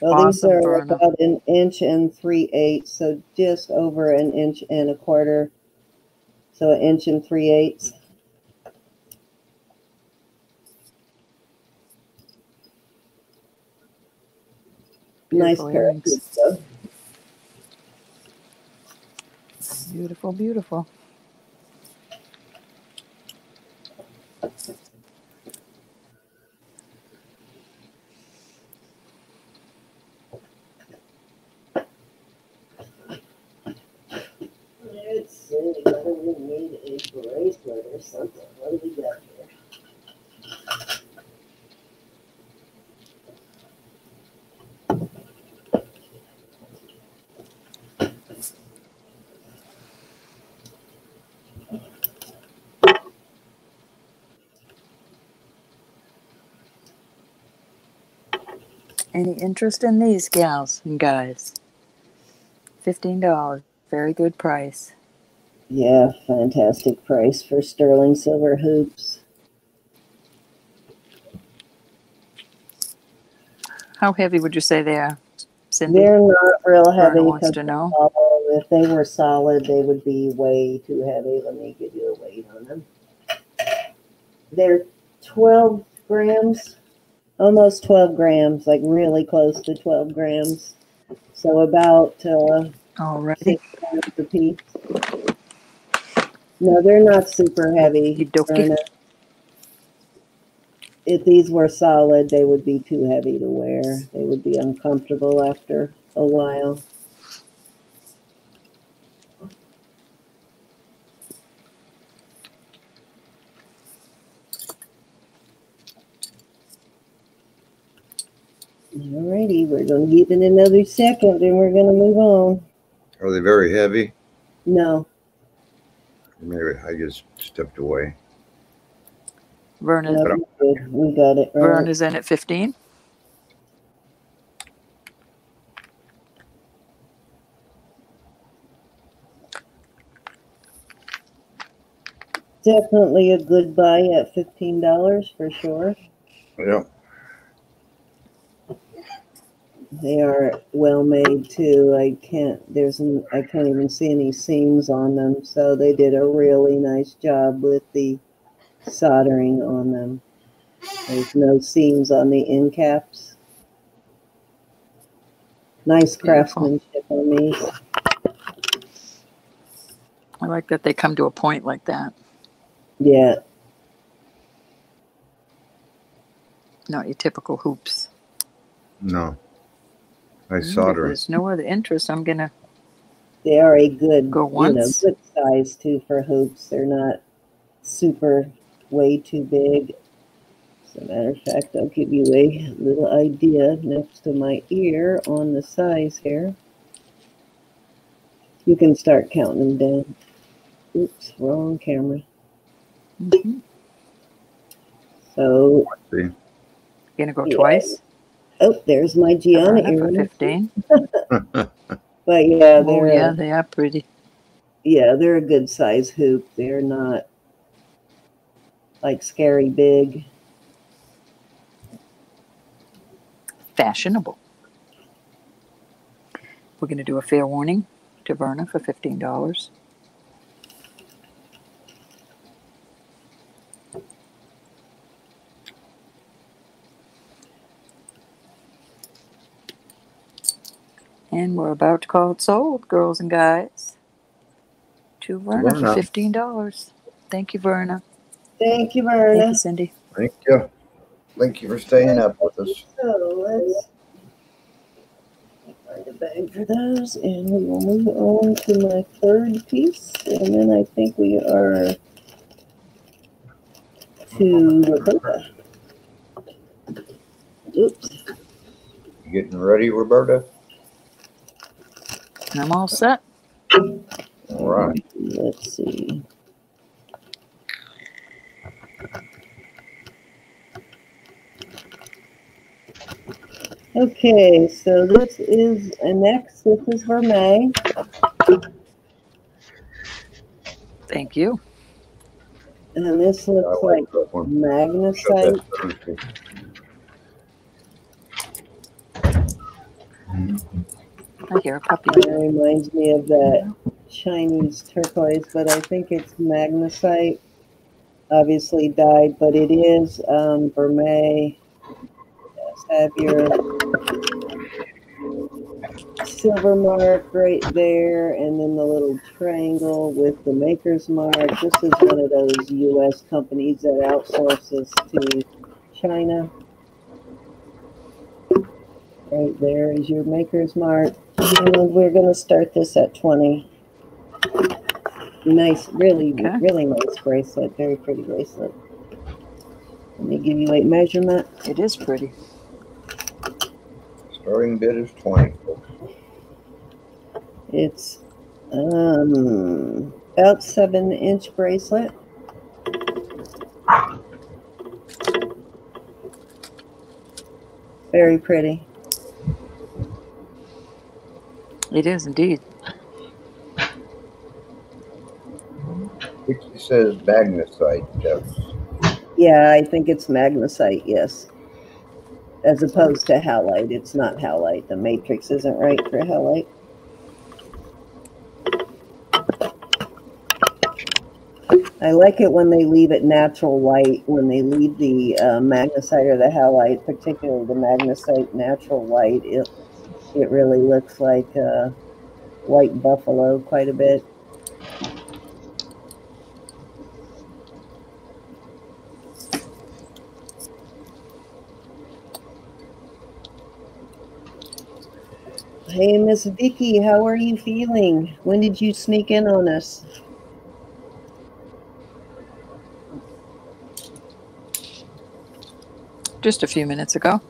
well, these Awesome, are about an inch and three eighths, so just over an inch and a quarter. So an inch and three eighths. Nice pair of earrings. hoops, though. Beautiful, beautiful. Do we need a bracelet or something? What do we got here? Any interest in these gals and guys? Fifteen dollars. Very good price. Yeah, fantastic price for sterling silver hoops. How heavy would you say they are, Cindy? They're not real heavy. Wants to know. if they were solid, they would be way too heavy. Let me give you a weight on them. They're 12 grams, almost 12 grams, like really close to 12 grams. So about uh, Alrighty. six grams a piece. No, they're not super heavy. If these were solid, they would be too heavy to wear. They would be uncomfortable after a while. Alrighty, we're gonna give it another second, and we're gonna move on. Are they very heavy? No, Maybe I just stepped away. Verna, no, we good. we got it right. Verna's in at fifteen. Definitely a good buy at fifteen dollars for sure. Yeah. They are well made too. I can't. There's. An, I can't even see any seams on them. So they did a really nice job with the soldering on them. There's no seams on the end caps. Nice craftsmanship on these. I like that they come to a point like that. Yeah. Not your typical hoops. No. Nice Mm, If soldering. there's no other interest, I'm gonna They are a good, Go you know, once. good size too for hoops. They're not super way too big. As a matter of fact, I'll give you a little idea next to my ear on the size here. You can start counting them down. Oops, wrong camera. mhm. So, gonna go Yeah. twice. Oh, there's my Geanna for fifteen. <laughs> <laughs> But yeah, Oh yeah, they are pretty. yeah, they're a good size hoop. They're not like scary big. Fashionable. We're gonna do a fair warning to Verna for fifteen dollars. And we're about to call it sold, girls and guys. To Verna for fifteen dollars. Thank you, Verna. Thank you, Verna. Thank you, Cindy. Thank you. Thank you for staying up with us. So let's find a bag for those, and we will move on to my third piece, and then I think we are to Roberta. Oops. You getting ready, Roberta? I'm all set. All right. Let's see. Okay, so this is, and next, this is for May. Thank you. And this looks like like that one. Shut magnesite. that Thursday. I hear a puppy. It reminds me of that Chinese turquoise, but I think it's magnesite. Obviously dyed, but it is um, vermeil. Yes, have your silver mark right there, and then the little triangle with the maker's mark. This is one of those U.S. companies that outsources to China. Right there is your maker's mark. And we're gonna start this at twenty. Nice, really, Okay. really nice bracelet, very pretty bracelet. Let me give you a measurement. It is pretty. Starting bid is twenty. It's um about seven inch bracelet. Very pretty. It is indeed. It says magnesite, that's, Yeah, I think it's magnesite, yes. As opposed to howlite. It's not howlite. The matrix isn't right for howlite. I like it when they leave it natural white, when they leave the uh, magnesite or the howlite, particularly the magnesite natural white. It, it really looks like uh, white buffalo quite a bit. Hey, Miss Vicki, how are you feeling? When did you sneak in on us? Just a few minutes ago.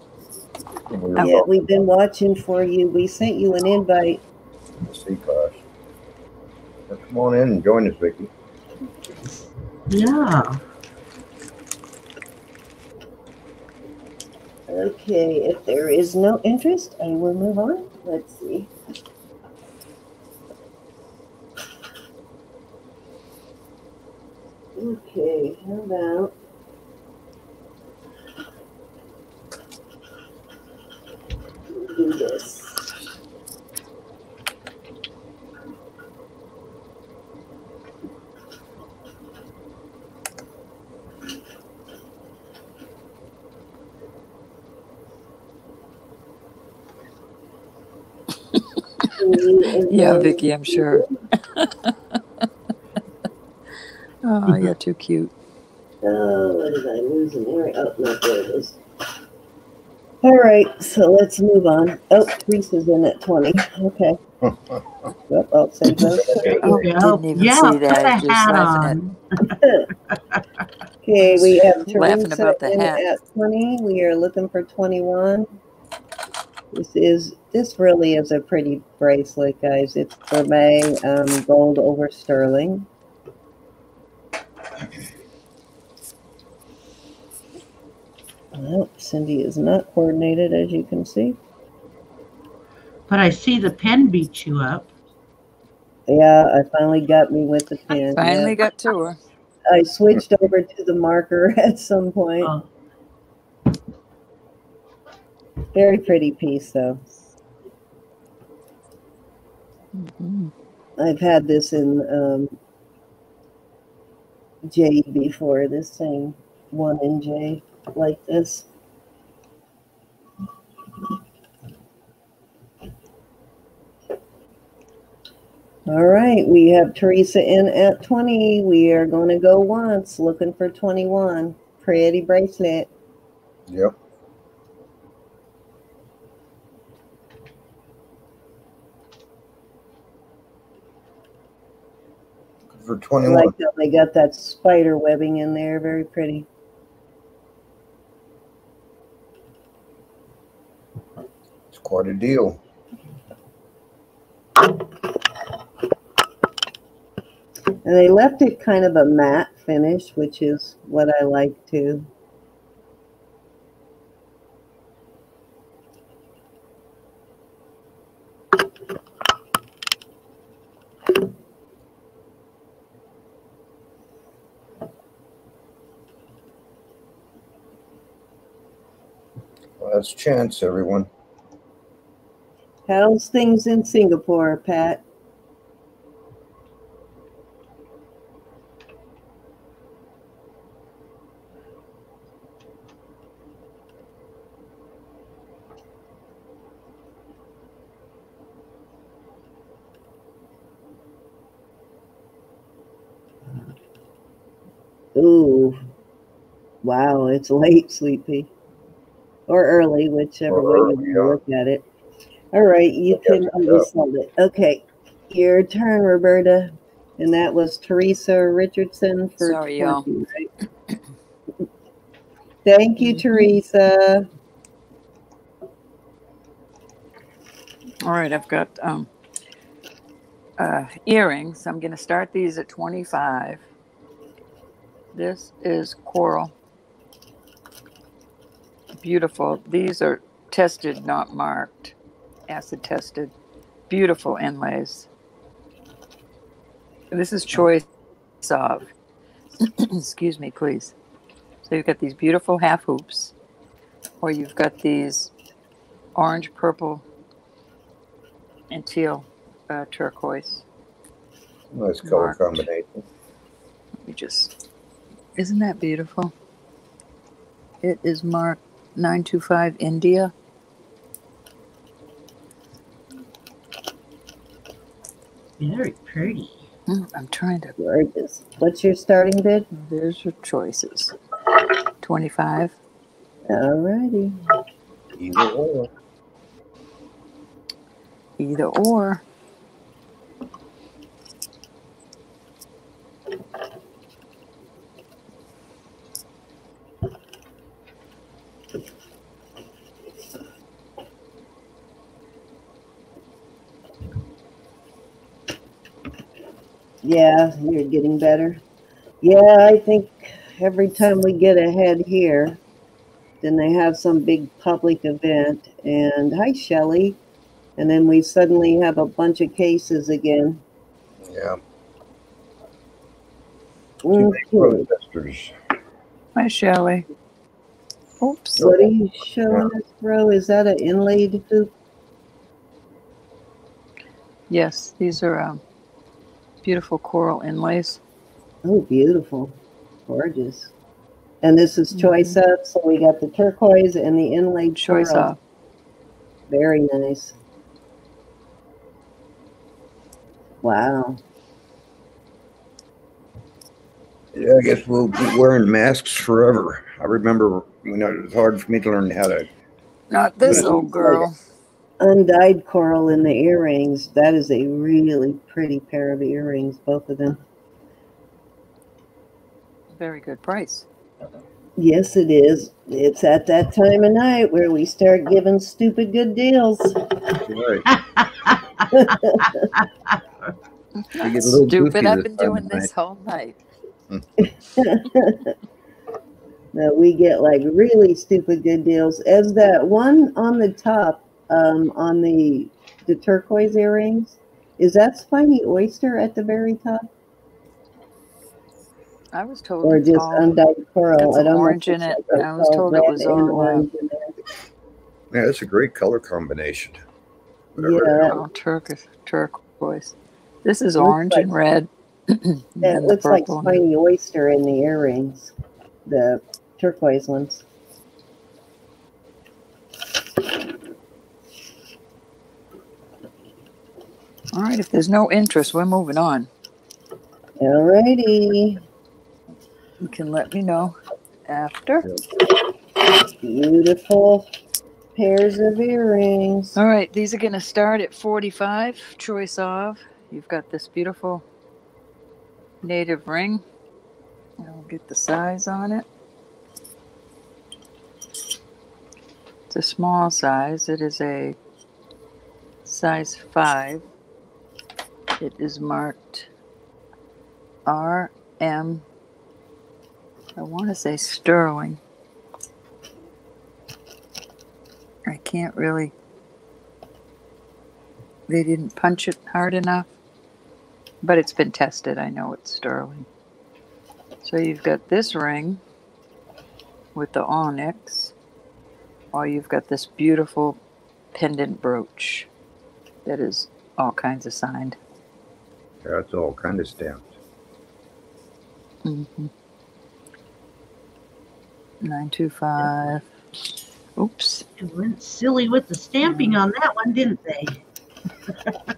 We Yeah, talking we've been watching for you. We sent you an invite. about the CCAS. Now, Come on in and join us, Vicki. Yeah. Okay, if there is no interest, I will move on. Let's see. Okay, how about do this? Yeah, Vicki, I'm sure. <laughs> oh, you're too cute. Oh, what did I lose in there? Oh, no, there it is. All right, so let's move on. Oh, Teresa's in at 20. Okay. <laughs> Yep, I'll save those. <laughs> Oh, Yeah, didn't even yeah, see that. a Just hat laughing on. <laughs> Okay, we have Laughing Teresa about the in hat. at 20. We are looking for 21. This is, this really is a pretty bracelet, guys. It's vermeil, um, gold over sterling. Well, Cindy is not coordinated, as you can see. But I see the pen beat you up. Yeah, I finally got me with the pen. Finally yeah. got to her. I switched over to the marker <laughs> at some point. Oh, Very pretty piece, though. Mhm. I've had this in um, jade before. This same one in jade like this. All right, we have Teresa in at 20. We are going to go once, looking for 21. Pretty bracelet. Yep. For I twenty-one, like how they got that spider webbing in there. Very pretty. quite a deal. And they left it kind of a matte finish, which is what I like too. Last that's chance, everyone. How's things in Singapore, Pat? Ooh, wow, it's late, sleepy, or early, whichever Or way you yeah. look at it. All right, you Look can at it. Okay, your turn, Roberta, and that was Teresa Richardson for Sorry, y'all. 20, right? Thank you, Mhm. Teresa. All right, I've got um, uh, earrings. I'm going to start these at 25. This is coral. Beautiful. These are tested, not marked, acid tested. Beautiful inlays. This is choice of. <clears throat> Excuse me, please. So you've got these beautiful half hoops, or you've got these orange, purple, and teal uh, turquoise. Nice color Marked. combination. Let me just. Isn't that beautiful? It is marked 925 India. Very pretty. Mm, I'm trying to. Gorgeous. What's your starting bid? There's your choices 25, All righty. Either or. either or. Yeah, you're getting better. Yeah, I think every time we get ahead here, then they have some big public event. And hi, Shelley. And then we suddenly have a bunch of cases again. Yeah. Too many Okay. protesters. Hi, Shelley. Oops. What are you showing us, bro? Is that an inlaid hoop? Yes, these are um, beautiful coral inlays. Oh, beautiful. Gorgeous. And this is mm-hmm. choice up. So we got the turquoise and the inlaid Choice coral. off. Very nice. Wow. Yeah, I guess we'll be wearing masks forever. I remember when it was hard for me to learn how to. Not this Yeah. old girl. Undyed coral in the earrings. That is a really pretty pair of earrings, both of them. Very good price. Yes, it is. It's at that time of night where we start giving stupid good deals. Right. <laughs> We get a little Stupid. I've been doing of this whole night. <laughs> No, we get like really stupid good deals. As that one on the top, um, on the the turquoise earrings, is that spiny oyster at the very top, I was told or it's just all- undyed coral? got some It orange in it. like I was told it was and all, uh, orange in there. Yeah, that's a great color combination. Yeah, all turquoise. Turquoise. This is orange like- <clears throat> and red. and that looks like purple. spiny oyster in the earrings, the turquoise ones. All right. If there's no interest, we're moving on. All righty. You can let me know after. beautiful pairs of earrings. All right, these are going to start at 45, choice of. You've got this beautiful native ring. I'll get the size on it. It's a small size. It is a size 5. It is marked RM. I want to say sterling. I can't really. They didn't punch it hard enough, but it's been tested. I know it's sterling. So you've got this ring with the onyx. Or you've got this beautiful pendant brooch that is all kinds of signed. That's all kind of stamped. Mm-hmm. 925. Oops. They went silly with the stamping on that one, didn't they? <laughs>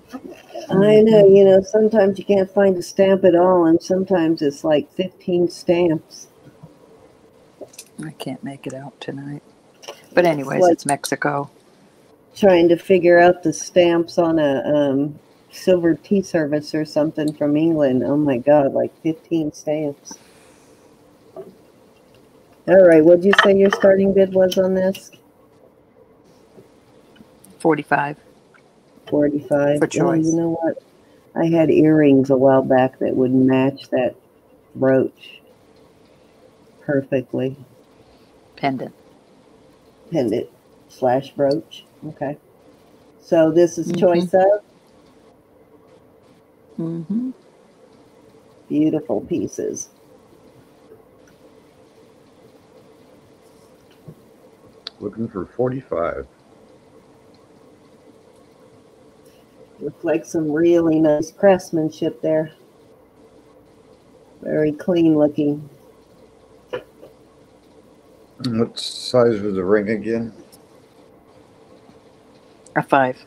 I know, you know, sometimes you can't find a stamp at all, and sometimes it's like 15 stamps. I can't make it out tonight. But anyways, What? it's Mexico. Trying to figure out the stamps on a um, silver tea service or something from England. Oh my God, like 15 stamps. All right, what'd you say your starting bid was on this? 45. 45. For choice. you know what? I had earrings a while back that would match that brooch perfectly. Pendant. Pendant slash brooch. Okay. So this is Mhm. choice of Mm-hmm. beautiful pieces. Looking for 45. Looks like some really nice craftsmanship there. Very clean looking. What size was the ring again? A five.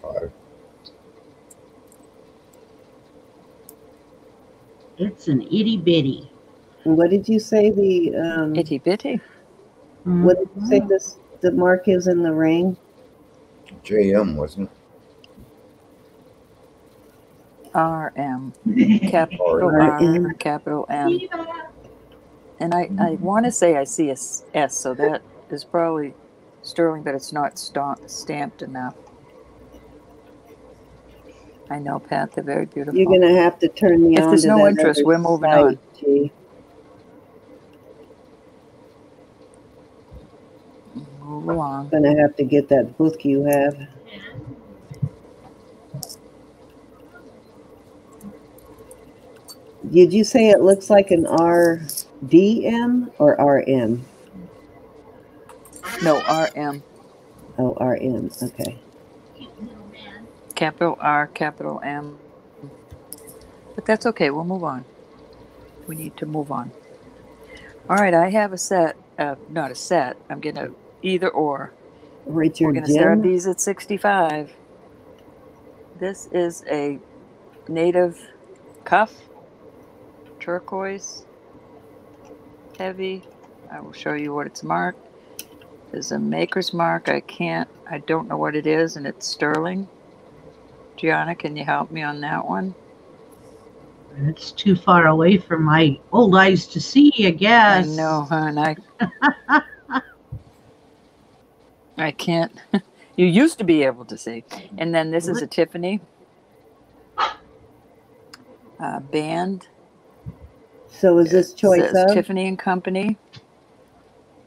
Five. It's an itty bitty. What did you say the um Itty bitty. what did you say this the mark is in the ring? JM, wasn't it? RM. <laughs> Capital RM. R, capital M. And I, I want to say I see a S, so that is probably sterling, but it's not sta- stamped enough. I know, Pat. They're very beautiful. You're gonna have to turn me If on there's to no interest, we're moving on. Move along. Gonna have to get that book you have. Did you say it looks like an RDM or RM? No, RM. Oh, RM. Okay. Capital R, capital M. But that's okay. We'll move on. We need to move on. All right, I have a set. Uh, not a set. I'm gonna either or. We're gonna start these at 65. This is a native cuff, turquoise, heavy. I will show you what it's marked. There's a maker's mark. I can't. I don't know what it is, and it's sterling. Geanna, can you help me on that one? It's too far away for my old eyes to see, I guess. I know, hon. I <laughs> I can't. <laughs> you used to be able to see. And then this is a Tiffany uh, band. So is this choice Says of? Tiffany and Company.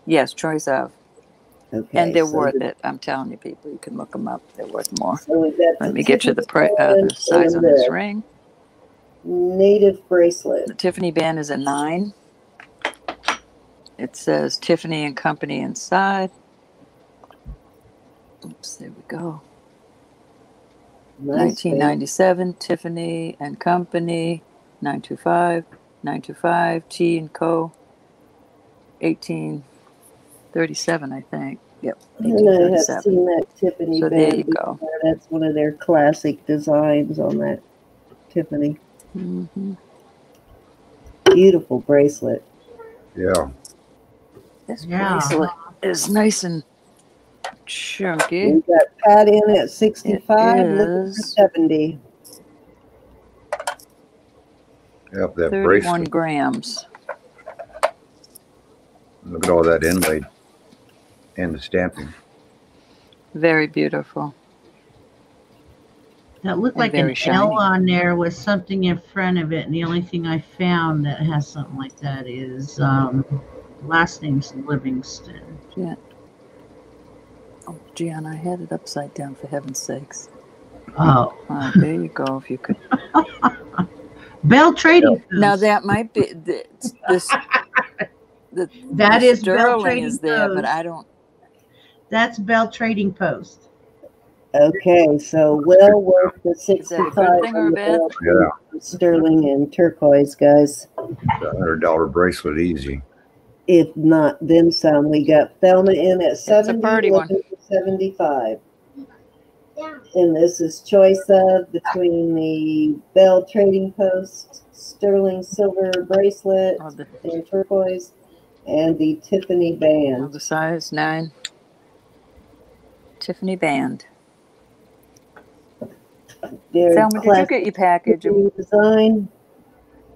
Yes, choice of. Okay. and they're so worth the- it. I'm telling you, people. You can look them up. They're worth more. So Let me get you the, pri- uh, the size on this ring. Native bracelet. The Tiffany band is a nine. It says Tiffany and Company inside. Oops, there we go. Nice band. 1997, Tiffany and Company, 925, 925, T and Co. 1837, I think. Yep, And I have seen that Tiffany So band. there you go. That's one of their classic designs on that Tiffany. Mm -hmm. Beautiful bracelet. Yeah. This Yeah. bracelet is nice and chunky. We got Pat in at 65, looking for is. 70. Yep, that 31 bracelet. grams. Look at all that inlaid. And the stamping. Very beautiful. That looked And like very an shiny. L on there with something in front of it, and the only thing I found that has something like that is um, last name's Livingston. Yeah. Oh, Gian, I had it upside down for heaven's sakes. Oh, Oh, there you go. If you could. <laughs> Bell Trading. Now that might be th- this. <laughs> The, That the is Bell sterling Trading is there, but I don't. That's Bell Trading Post. Okay, so we'll work the Is that a sixty-five thing or on a the bad? bell, Yeah, sterling and turquoise, guys. hundred dollar bracelet easy. If not, then some. We got Thelma in at a seventy, pretty one. looking for seventy-five. And this is choice of between the Bell Trading Post, sterling silver bracelet, Oh, the, and turquoise, and the Tiffany oh, band. the size nine. Tiffany band. They're Thelma, did you get your package? and design.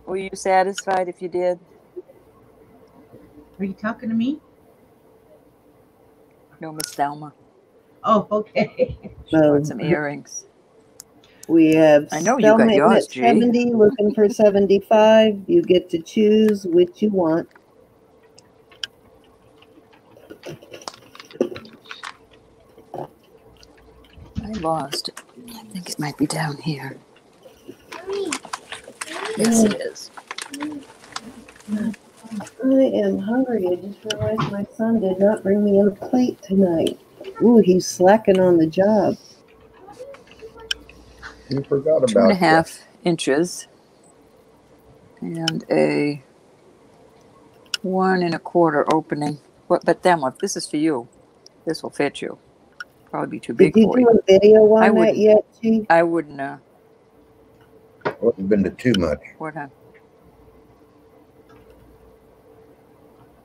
Were you satisfied if you did? Are you talking to me? No, Miss Thelma. Oh, okay. She No. Oh. bought some earrings. We have I know you Thelma got yours, at G. seventy, looking for seventy-five. You get to choose which you want. I lost. I think it might be down here. Yes, it is. I am hungry. I just realized my son did not bring me a plate tonight. Ooh, he's slacking on the job. You forgot Two about a half inches. And a one and a quarter opening. But, but Thelma, if this is for you, this will fit you. Probably be too big Did you for do you. a video I on that wouldn't. yet, Chief? I wouldn't, uh, that. Wouldn't been to too much. what, uh,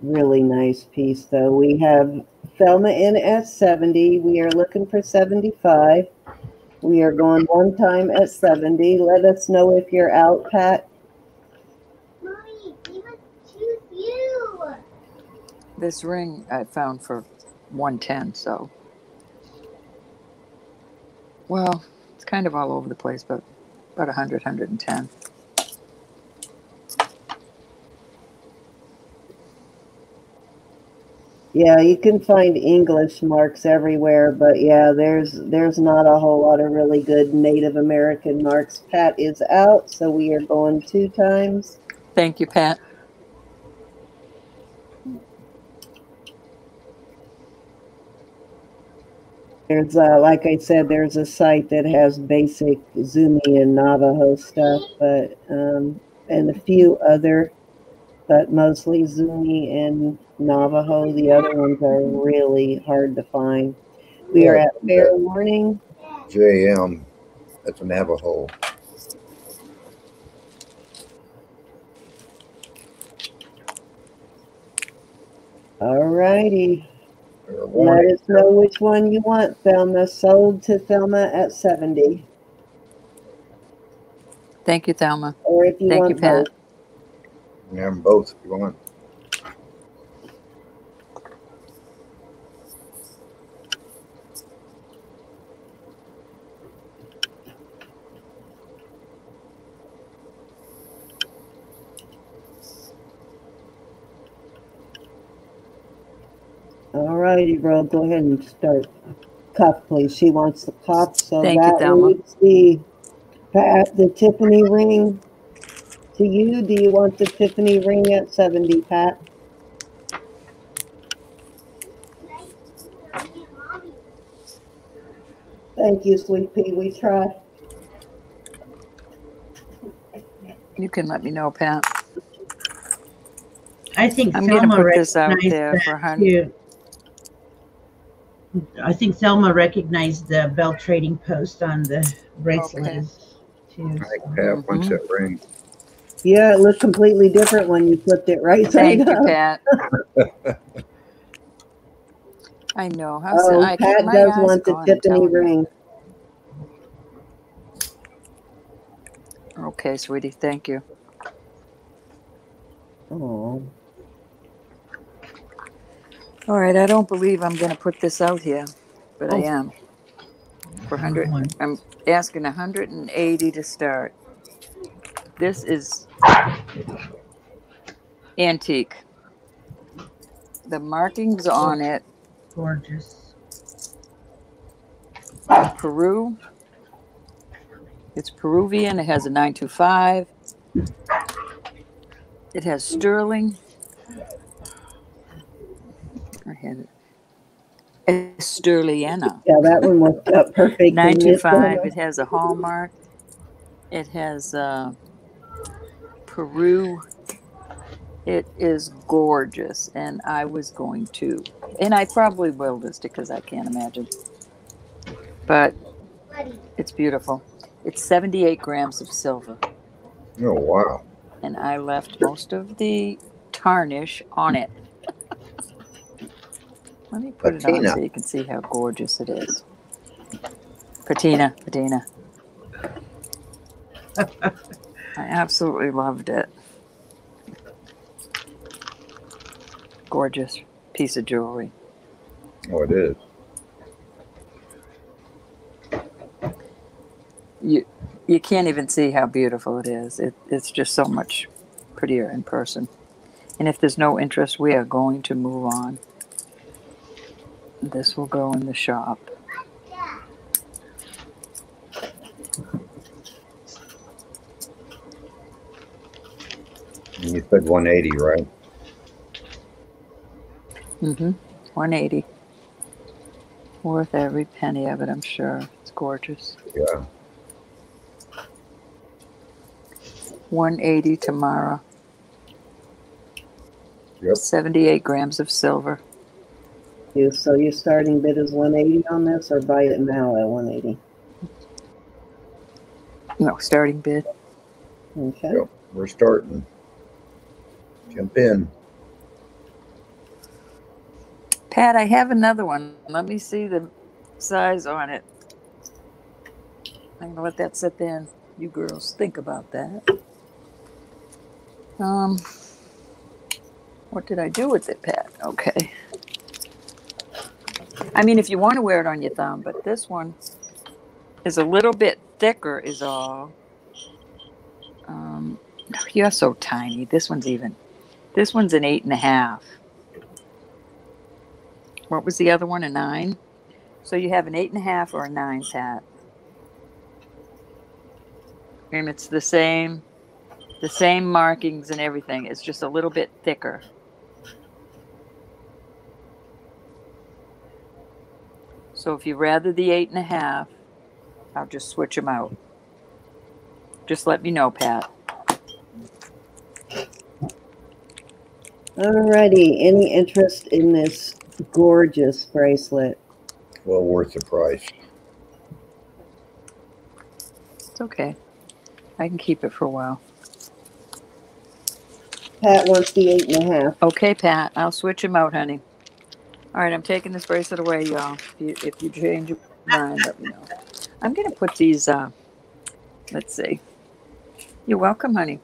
Really nice piece, though. We have Thelma in at seventy. We are looking for seventy-five. We are going one time at seventy. Let us know if you're out, Pat. Mommy, we must choose you. this ring I found for 110, so. Well, it's kind of all over the place, but about 100, 110. Yeah, you can find English marks everywhere, but yeah, there's there's not a whole lot of really good Native American marks. Pat is out, so we are going two times. Thank you, Pat. There's uh like I said, there's a site that has basic Zuni and Navajo stuff, but um and a few other but mostly Zuni and Navajo. The other ones are really hard to find. We are at fair warning. JM, that's a Navajo. All righty. Or Let us know which one you want, Thelma. Sold to Thelma at 70. Thank you, Thelma. Or if you Thank want you, Pat. both. You have them both if you want. All righty, bro. Go ahead and start. Cuff, please. She wants the cuff. So Thank that Thelma. leaves the Pat, the Tiffany ring to you. Do you want the Tiffany ring at 70, Pat? Thank you, sweet pea. We try. You can let me know, Pat. I think I'm going to put this out recognized there that for 100. too. I think Thelma recognized the Bell Trading Post on the bracelet Okay. too. I so. Pat wants that ring. Yeah, it looked completely different when you flipped it right side Thank you, up. Pat. <laughs> <laughs> I know. How's Oh, I Pat my does want the I'm Tiffany telling you. ring. Okay, sweetie. Thank you. Oh, All right. I don't believe I'm going to put this out here, but I Oh. am. For 100. I'm asking 180 to start. This is antique. The markings on it Gorgeous. Peru. It's Peruvian. It has a 925. It has sterling. I had it. A Sterliana. Yeah, that one worked out perfect. Nine two five. It It has a hallmark. It has uh, Peru. It is gorgeous, and I was going to, and I probably will list it because I can't imagine. But it's beautiful. It's seventy eight grams of silver, Oh, wow. and I left most of the tarnish on it. Let me put it on so you can see how gorgeous it is. Patina, patina. <laughs> I absolutely loved it. Gorgeous piece of jewelry. Oh, it is. You you can't even see how beautiful it is. It, it's just so much prettier in person. And if there's no interest, we are going to move on. This will go in the shop. And you said 180, right? Mm-hmm. 180. Worth every penny of it, I'm sure. It's gorgeous. Yeah. 180 tomorrow. Yep. 78 grams of silver. You, so your starting bid is one eighty on this, or buy it now at one eighty? No, starting bid. Okay. Yep. We're starting. Jump in. Pat, I have another one. Let me see the size on it. I'm gonna let that sit there and you girls think about that. Um, what did I do with it, Pat? Okay. I mean, if you want to wear it on your thumb, but this one is a little bit thicker, is all. Um, you're so tiny. This one's even. This one's an eight and a half. What was the other one? A nine? So you have an eight and a half or a nine hat. And it's the same the same markings and everything. It's just a little bit thicker. So if you rather the eight and a half, I'll just switch them out. Just let me know, Pat. Alrighty. Any interest in this gorgeous bracelet? Well worth the price. It's okay. I can keep it for a while. Pat wants the eight and a half. Okay, Pat, I'll switch him out, honey. All right, I'm taking this bracelet away, y'all. If you, if you change your mind, let me know. I'm gonna put these. Uh, let's see. You're welcome, honey.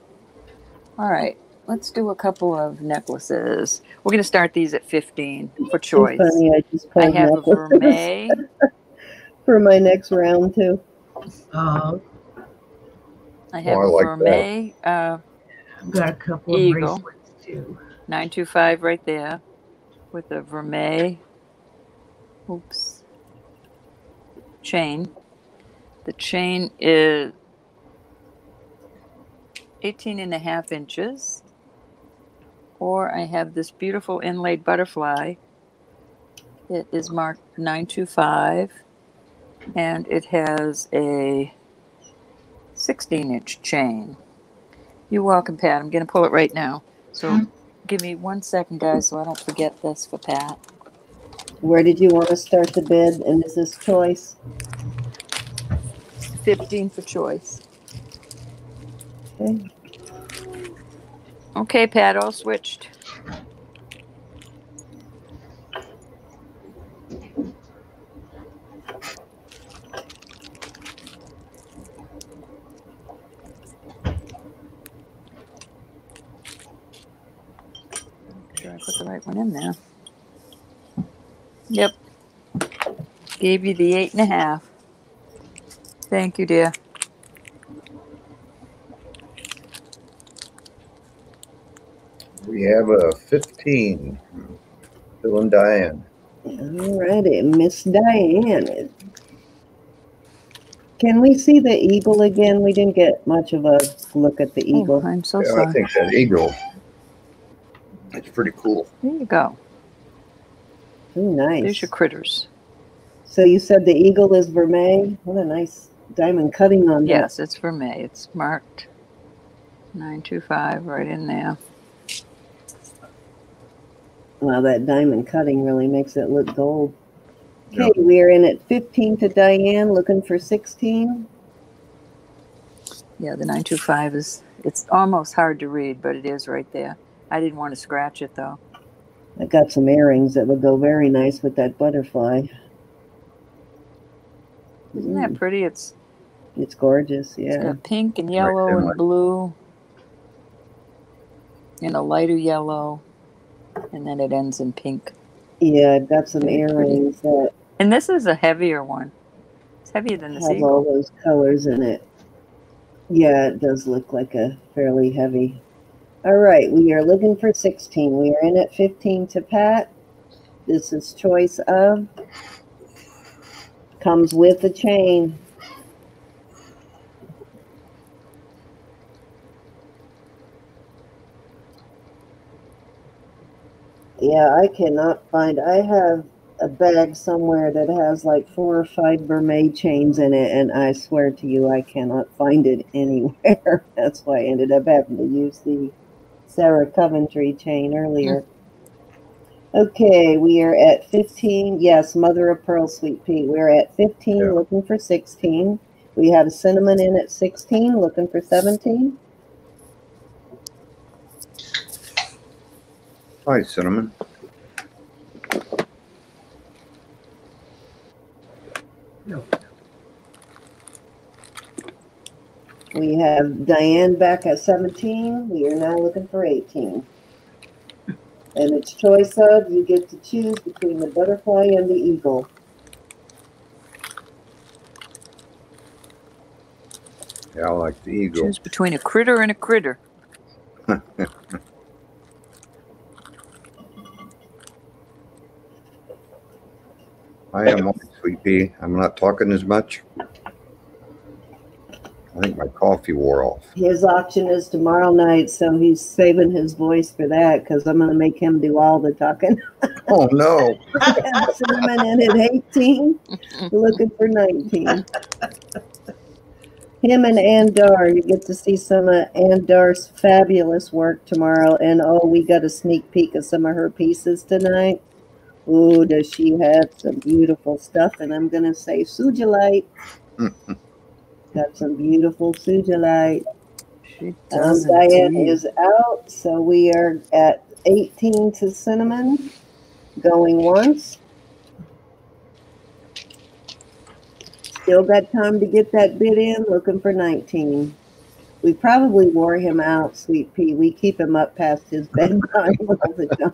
All right, let's do a couple of necklaces. We're gonna start these at 15 for It's choice. Funny, I just I pulled have a vermeil. <laughs> for my next round too. Oh, I have Oh, I a like that. vermeil. Uh, I've got a couple of Eagle. bracelets too. 925 right there with a vermeil. Oops. Chain. The chain is 18 and a half inches. Or i have this beautiful inlaid butterfly. It is marked 925 and it has a 16 inch chain. You're welcome pat. I'm going to pull it right now. So mm-hmm. Give me one second, guys, so I don't forget this for Pat. Where did you want to start the bid? And is this choice? 15 for choice. Okay. Okay, Pat, all switched. I put the right one in there. Yep. Gave you the eight and a half. Thank you, dear. We have a 15. Phil and Diane. Alrighty, Miss Diane. Can we see the eagle again? We didn't get much of a look at the eagle. Oh, eagle. I'm so Yeah, I sorry. think that eagle. It's pretty cool. There you go. Ooh, There's nice. your critters. So you said the eagle is vermeil. What a nice diamond cutting on that. Yes, it's vermeil. It's marked 925 right in there. Wow, that diamond cutting really makes it look gold. Okay, Yep. we are in at 15 to Diane, looking for 16. Yeah, the 925 is, it's almost hard to read, but it is right there. I didn't want to scratch it though. I got some earrings that would go very nice with that butterfly. Isn't that mm. pretty? It's, It's gorgeous, it's yeah. got pink and yellow there, and Mike. blue and a lighter yellow, and then it ends in pink. Yeah, I've got some Very pretty. earrings that And this is a heavier one. It's heavier than the have all those colors in it. Yeah, it does look like a fairly heavy. All right, we are looking for 16. We are in at 15 to Pat. This is choice of. Comes with a chain. Yeah, I cannot find. I have a bag somewhere that has like four or five mermaid chains in it, and I swear to you, I cannot find it <laughs> anywhere. That's why I ended up having to use the Sarah Coventry chain earlier. Mm-hmm. Okay, we are at 15. Yes, Mother of Pearl, Sweet Pea. We're at 15, Yeah. looking for 16. We have a cinnamon in at 16, looking for 17. Hi, Cinnamon. We have Diane back at 17. We are now looking for 18. And it's choice of, you get to choose between the butterfly and the eagle. Yeah, I like the eagle. Choose between a critter and a critter. <laughs> I am on Sweet Pea. I'm not talking as much. I think my coffee wore off. His auction is tomorrow night, so he's saving his voice for that because I'm going to make him do all the talking. <laughs> Oh, no. <laughs> Cinnamon in at 18, looking for 19. Him and Andar, you get to see some of Andar's fabulous work tomorrow. And oh, we got a sneak peek of some of her pieces tonight. Ooh, does she have some beautiful stuff? And I'm going to say Sugilite. <laughs> got some beautiful Sugilite. She Um, Diane is out, so we are at 18 to Cinnamon. Going once. Still got time to get that bid in, looking for 19. We probably wore him out, Sweet Pea. We keep him up past his <laughs> bedtime all the time.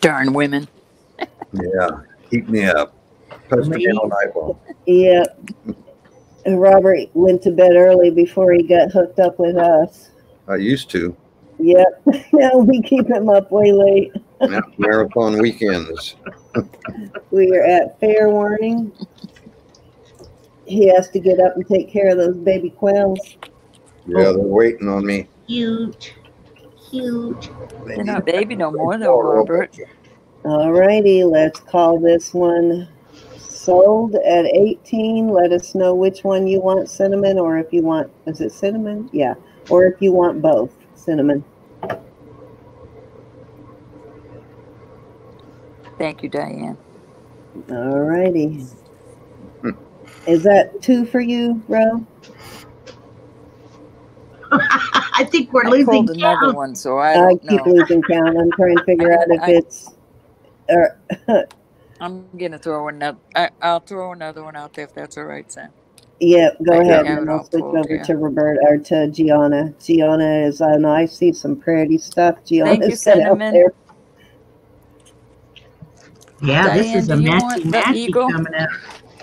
Darn women. Yeah, keep me up. Pester me all night long. Yeah. Robert went to bed early before he got hooked up with us. I used to. Yep. <laughs> Now we keep him up way late. Yeah, Marathon weekends. We are at fair warning. He has to get up and take care of those baby quails. Yeah, they're waiting on me. Cute. Cute. They They're not baby no more though, Robert. Alrighty, let's call this one sold at 18. Let us know which one you want cinnamon or if you want, is it cinnamon? Yeah. Or if you want both cinnamon. Thank you, Diane. Alrighty. Hmm. Is that two for you, Ro? <laughs> I think we're I losing pulled another count. one, so I I don't keep know. losing count. I'm trying to figure <laughs> out if I- it's, or, uh, <laughs> I'm gonna throw another. I, I'll throw another one out there if that's all right, Sam. Yeah, go I ahead, have and it I'll switch pulled, over yeah. to Robert or to Geanna. Geanna is on. I see some pretty stuff. you, Geanna's got out there. Yeah, this is a do you matchy matchy coming up.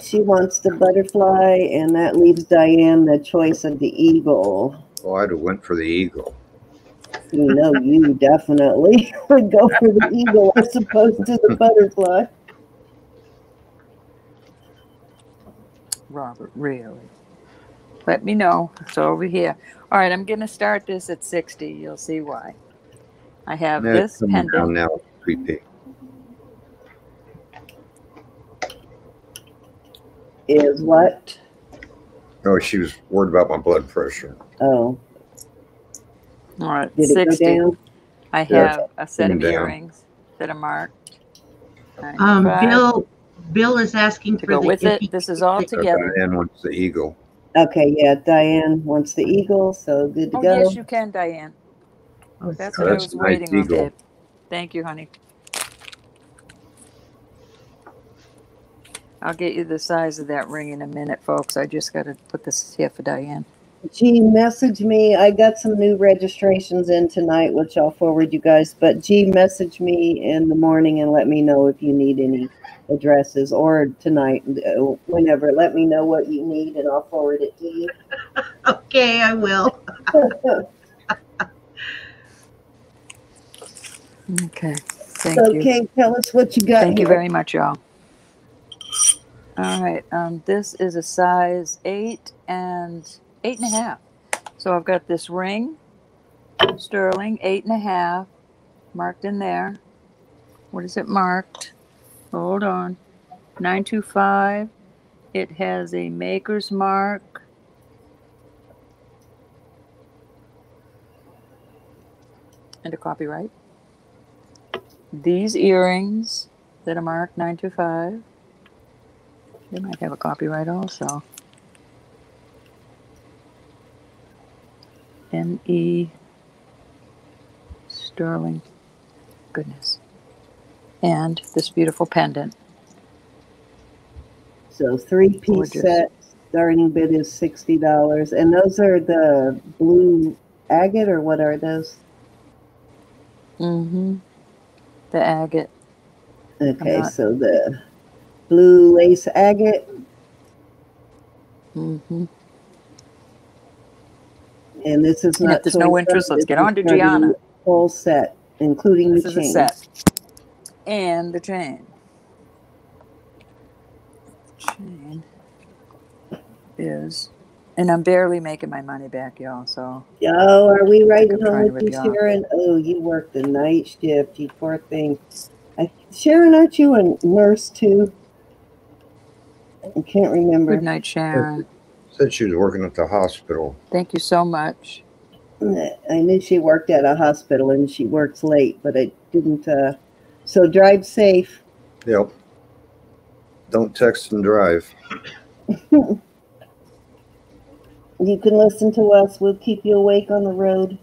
She wants the butterfly, and that leaves Diane the choice of the eagle. Oh, I'd have went for the eagle. You know, you definitely <laughs> would go for the eagle as opposed to the butterfly. Robert, really? Let me know. It's over here. All right, I'm gonna start this at 60. You'll see why. I have Yeah, this it's down pendant. now. Sweet pea. Is what? Oh, she was worried about my blood pressure. Oh, All right, did it go 60. down? I Yeah. have a set of Down. earrings that are marked. Um, Bill, Bill is asking to for go the. with it. This is all if he- together. And wants the eagle. Okay, yeah, Diane wants the eagle, so good to Oh, go. yes, you can, Diane. Oh, That's Oh, what I was nice waiting on, eagle. Dave. Thank you, honey. I'll get you the size of that ring in a minute, folks. I just got to put this here for Diane. G message me. I got some new registrations in tonight, which I'll forward you guys. But G message me in the morning and let me know if you need any addresses or tonight, uh, whenever. Let me know what you need and I'll forward it to you. <laughs> Okay, I will. <laughs> Okay. Thank you. okay, tell us what you got. Thank you very much, y'all. All right, um, this is a size eight and eight and a half. So I've got this ring, sterling, eight and a half, marked in there. What is it marked? Hold on. 925. It has a maker's mark. And a copyright. These earrings that are marked 925. They might have a copyright also. M.E. Sterling. Goodness. And this beautiful pendant. So three piece Gorgeous. set, starting bid is sixty dollars, and those are the blue agate or what are those? Mm-hmm. The agate. Okay, not- so the blue lace agate, Mm-hmm. And this is And not. if there's no interest, let's get on to Geanna. Full set, including This the chain. set. And the chain. Chain is, and I'm barely making my money back, y'all. So Oh, are we I'm home with you, you. Sharon? Oh, you work the night shift, you poor thing. I, Sharon, aren't you a nurse too? I can't remember. good night, Sharon. Said she was working at the hospital. Thank you so much. I knew she worked at a hospital and she works late, but I didn't. Uh, so drive safe. Yep. Don't text and drive. <laughs> You can listen to us. We'll keep you awake on the road.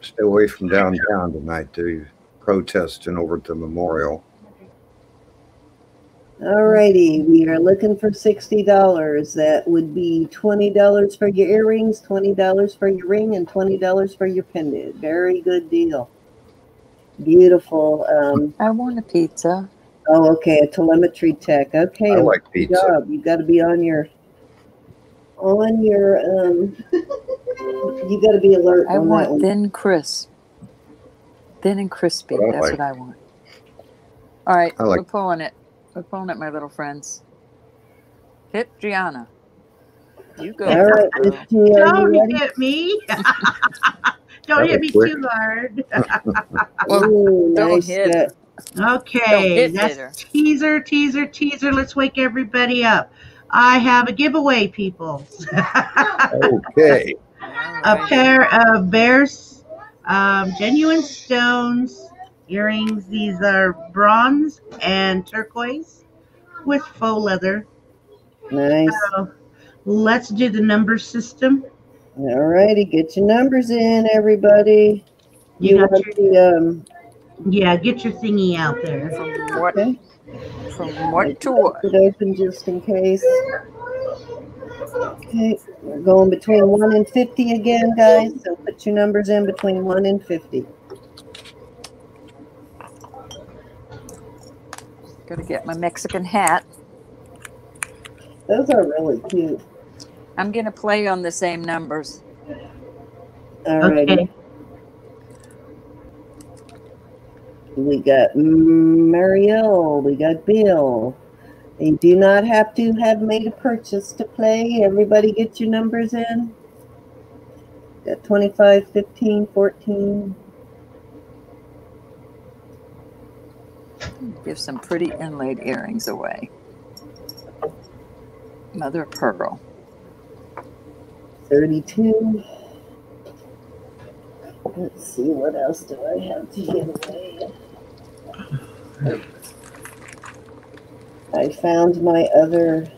Stay away from downtown tonight. They're protesting over at the memorial. Alrighty, we are looking for sixty dollars. That would be twenty dollars for your earrings, twenty dollars for your ring, and twenty dollars for your pendant. Very good deal. Beautiful. Um, I want a pizza. oh, okay, a telemetry tech. Okay, I like pizza. job. You got to be on your on your um. <laughs> you got to be alert I on want thin crisp. Thin and crispy. That's like. what I want. All right, I like- we're pulling it. We're pulling it, my little friends. Hit Geanna. You go. All right, girl. Miss G, are Don't you ready? hit me. <laughs> Don't That hit me quick. too hard. <laughs> Well, Ooh, don't nice hit set. Okay, hit that's her. teaser, teaser, teaser. Let's wake everybody up. I have a giveaway, people. Okay. A pair of Bears um, genuine stones earrings. These are bronze and turquoise with faux leather. Nice. So let's do the number system. All righty, get your numbers in, everybody. You You got want the um? Yeah, get your thingy out there. From what? Okay. From what to what? It open just in case. Okay, we're going between one and fifty again, guys. So put your numbers in between one and fifty. Gotta get my Mexican hat. Those are really cute. I'm gonna play on the same numbers. All righty. Okay. We got Mariel. We got Bill. You do not have to have made a purchase to play. Everybody get your numbers in. Got 25, 15, 14. Give some pretty inlaid earrings away. Mother of pearl. 32. Let's see, what else do I have to give away? I found my other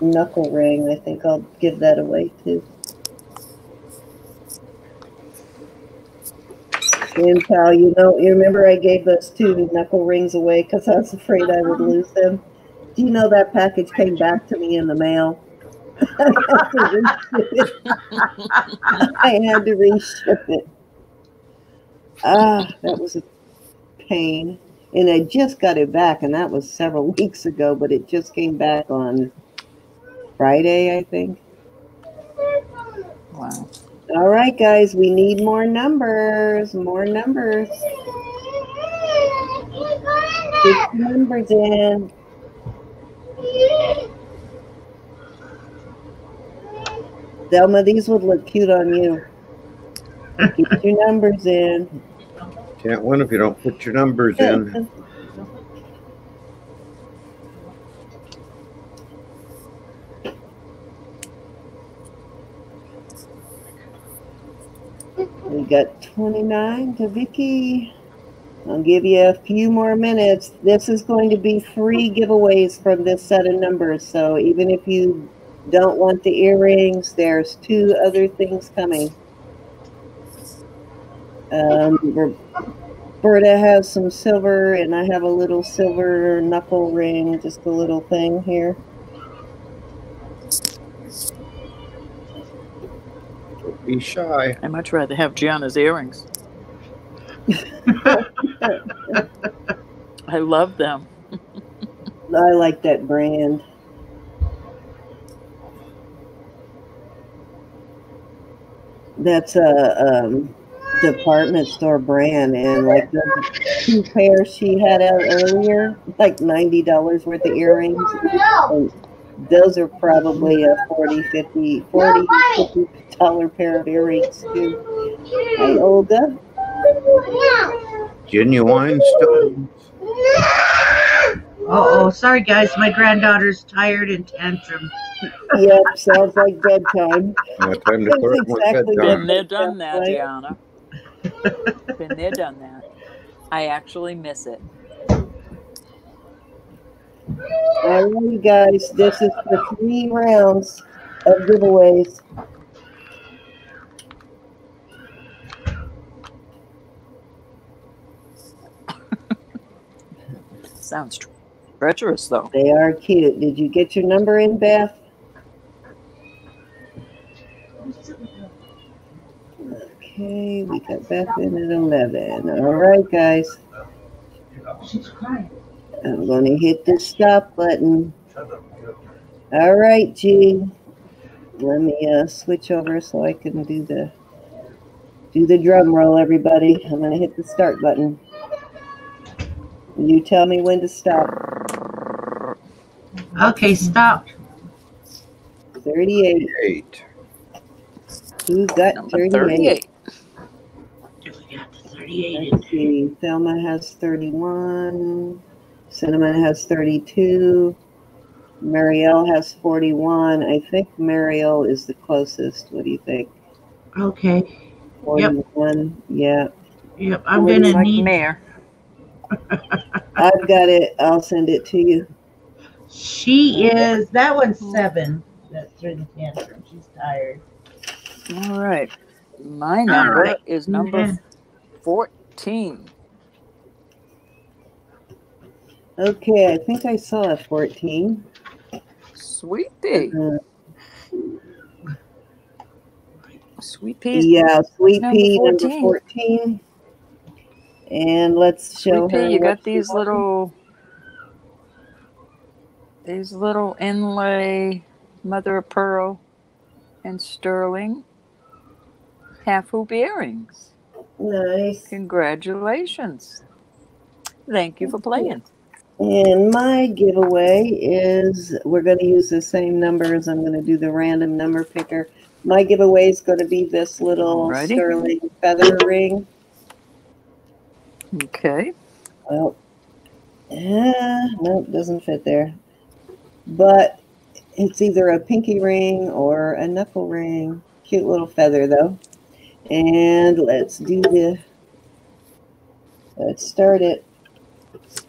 knuckle ring. I think I'll give that away too. And pal, you know, you remember I gave those two knuckle rings away because I was afraid I would lose them. Do you know that package came back to me in the mail? <laughs> I had to reship it. Ah, that was a pain. And I just got it back, and that was several <laughs> weeks ago, but it just came back on Friday, I think. Wow. All right, guys, we need more numbers. More numbers. Get your numbers in. Delma, these would look cute on you. Get your numbers in. Can't win if you don't put your numbers in. We got 29 to Vicki. I'll give you a few more minutes. This is going to be free giveaways from this set of numbers. So even if you don't want the earrings, there's two other things coming. Um, Roberta has some silver, and I have a little silver knuckle ring, just a little thing here. Be shy. I'd much rather have Geanna's earrings. <laughs> I love them. I like that brand. That's a um, department store brand, and like the two pairs she had out earlier, like ninety dollars worth of earrings. And those are probably a 40 50 40 50 dollar pair of earrings too. Hi, Olga. Genuine stones. Oh, sorry guys, my granddaughter's tired and tantrum. Yep, sounds like bedtime. Yeah, time to That's put exactly bedtime. Been there, done that, Right. Geanna. Been there, done that. I actually miss it. All right, guys, this is for three rounds of giveaways. Sounds tre- treacherous, though. They are cute. Did you get your number in, Beth? Okay, we got Beth in at 11. All right, guys. She's crying. I'm going to hit the stop button. All right, G. Let me uh, switch over so I can do the do the drum roll, everybody. I'm going to hit the start button. You tell me when to stop. Okay, stop. 38. Eight. Who's got Number 38? 38. Got 38 Let's see. Thelma has 31. Cinnamon has 32. Marielle has 41. I think Marielle is the closest. What do you think? Okay. Yep. 41. Yeah. Yep. I'm gonna Like need. mayor. <laughs> I've got it. I'll send it to you. She is. That one's seven. That's through the tantrum. She's tired. All right. My number right. is number Mhm. 14. Okay. I think I saw a 14. Sweetie. Uh, Sweet pea. yeah. Sweet Number pea number 14. 14. And let's show Sweet her. pea, you got these little, these little inlay mother of pearl and sterling half hoop earrings. Nice. Congratulations. Thank you for playing. And my giveaway is we're going to use the same numbers. I'm going to do the random number picker. My giveaway is going to be this little Alrighty. sterling feather ring. Okay. Well, Yeah, it doesn't fit there. But it's either a pinky ring or a knuckle ring. Cute little feather though. And let's do the let's start it.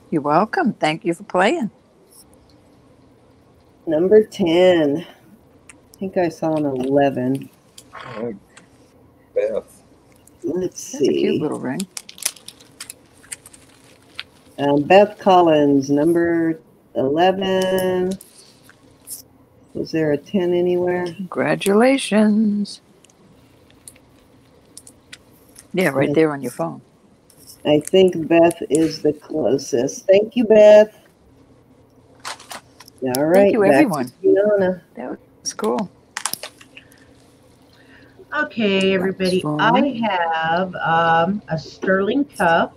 You're welcome. Thank you for playing. Number 10. I think I saw an 11. Oh, Beth. Let's That's a cute see. little ring. Um, Beth Collins, number 11. Was there a 10 anywhere? Congratulations. Yeah, right there on your phone. I think Beth is the closest. Thank you, Beth. All right. Thank you, back to everyone. Fiona. was cool. Okay, everybody. fun. I have um, a sterling cuff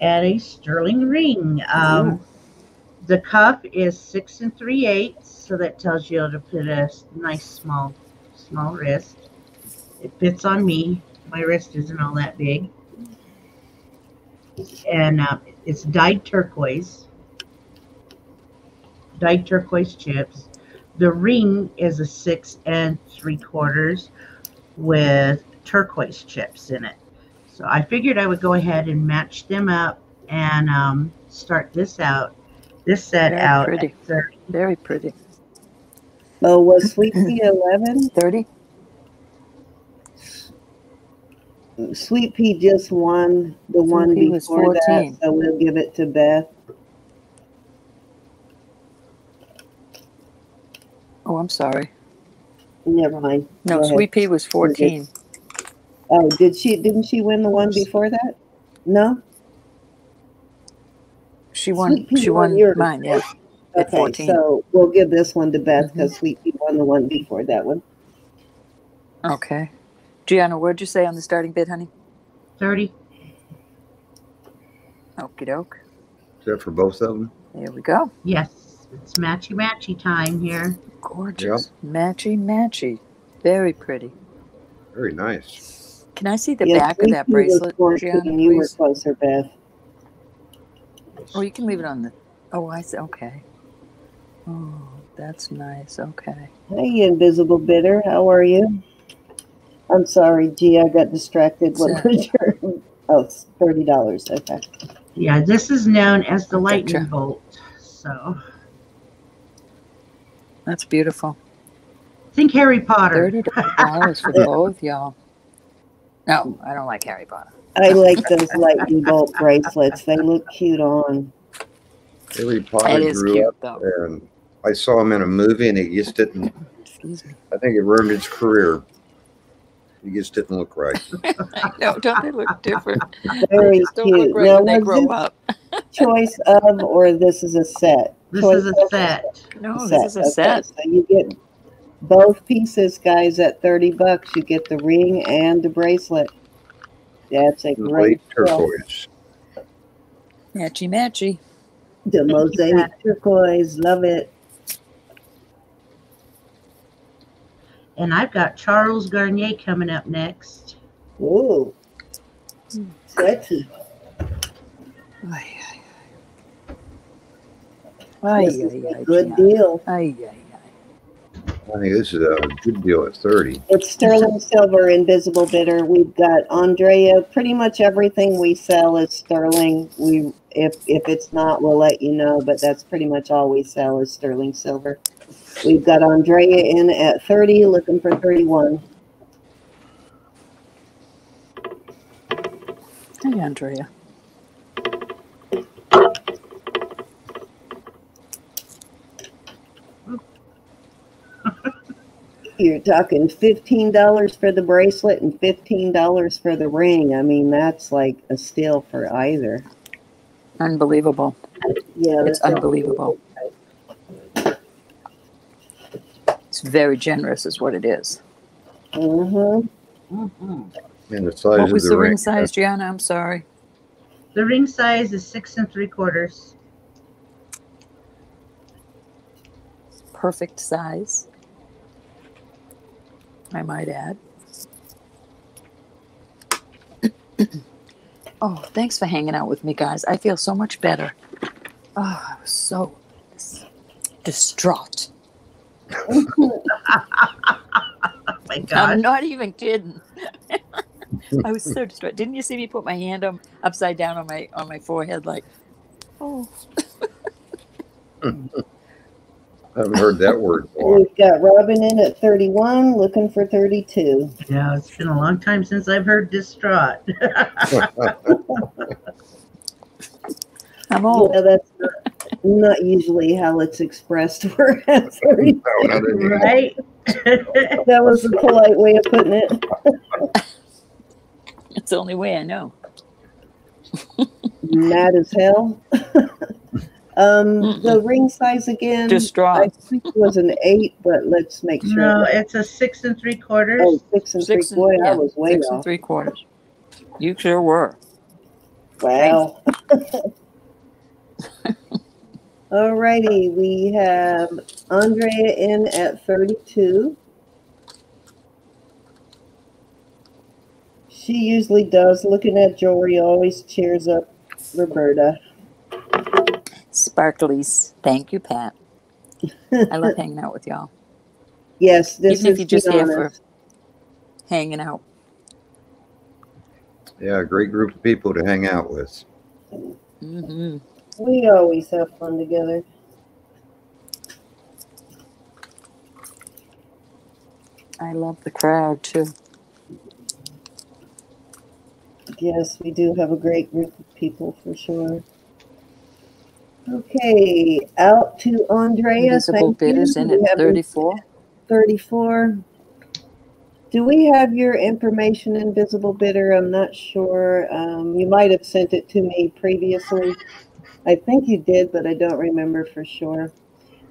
and a sterling ring. Um, the cuff is six and three eighths, so that tells you to put a nice small, small wrist. It fits on me. My wrist isn't all that big, and uh, it's dyed turquoise. Dyed turquoise chips. The ring is a six and three quarters with turquoise chips in it. So I figured I would go ahead and match them up and um, start this out. This set Very out pretty. Very pretty. Oh, was Sweet <clears throat> Pea 11? 30? Sweet Pea just won the one Pea before that, so we'll give it to Beth. Oh, I'm sorry. Never mind. No, Go ahead. Sweet Pea was 14. Oh, did she? Didn't she win the one before that? No. She won. She won won yours. mine. Yeah. Okay, so we'll give this one to Beth mm-hmm. because Sweet Pea won the one before that one. Okay. Geanna, what'd you say on the starting bid, honey? 30. Okie doke. Is that for both of them? There we go. Yes, it's matchy matchy time here. Gorgeous. Matchy, matchy. Very pretty. Very nice. Can I see the Yeah, back of Sweet that Pea was bracelet, 14, Geanna, You were please? closer, Beth. Oh, you can leave it on the. Oh, I see. Okay. Oh, that's nice. Okay. Hey, Invisible bidder, how are you? I'm sorry, G, I got distracted. What was your? Oh, it's thirty dollars. Okay. Yeah, this is known as the lightning Gotcha. bolt. So That's beautiful. I think Harry Potter. Thirty dollars for <laughs> both, y'all. No, I don't like Harry Potter. I like those lightning bolt bracelets. They look cute on. Harry Potter is grew cute up though. and I saw him in a movie and he just didn't, Excuse me. I think it ruined his career. He just didn't look right. <laughs> No, don't they look different? <laughs> Very They cute. look right Now, when they grow this up. <laughs> choice of or this is a set? This Choice is a of- set. No, this is a Okay, set. So you get both pieces, guys, at thirty bucks. You get the ring and the bracelet. That's a Late great turquoise. Matchy, matchy. The mosaic turquoise, love it. And I've got Charles Garnier coming up next. Ooh, sexy. Ay, ay, ay. This is a good ay, deal. Ay, ay, ay. I think this is a good deal at 30. It's sterling silver, invisible bidder. We've got Andrea. Pretty much everything we sell is sterling. We, if if it's not, we'll let you know. But that's pretty much all we sell is sterling silver. We've got Andrea in at thirty, looking for thirty-one. Hey, Andrea. You're talking fifteen dollars for the bracelet and fifteen dollars for the ring. I mean, that's like a steal for either. Unbelievable. Yeah, It's that's unbelievable. It's very generous, is what it is. Mm-hmm. Mhm. And the size What of was the, the ring. ring size, Geanna? I'm sorry. The ring size is six and three quarters. Perfect size. I might add. <clears throat> oh, thanks for hanging out with me, guys. I feel so much better. Oh, I was so distraught. <laughs> Oh my I'm not even kidding. <laughs> I was so distraught. Didn't you see me put my hand on, upside down on my on my forehead, like, oh, I <laughs> haven't heard that word in a while. We've got Robin in at 31, looking for 32. Yeah, it's been a long time since I've heard distraught. I'm old. Yeah, that's not, not usually how it's expressed. We're at 30. No, right? <laughs> That was a polite way of putting it. It's the only way I know. <laughs> Mad as hell. <laughs> um, the ring size again, I think it was an eight, but let's make sure. no, it's a six and three quarters. Oh, six and Six three. Boy, and, I was way six and three quarters. You sure were. Wow. Alrighty, we have Andrea in at 32. She usually does. Looking at jewelry always cheers up Roberta. Sparklies. Thank you, Pat. I love <laughs> hanging out with y'all. Yes, this Even if is you're just here for- Hanging out. Yeah, a great group of people to hang out with. hmm We always have fun together. I love the crowd too. Yes, we do have a great group of people for sure. Okay, out to Andrea. Invisible bidders in at 34. 34. Do we have your information, Invisible Bidder? I'm not sure. Um, you might have sent it to me previously. I think you did, but I don't remember for sure.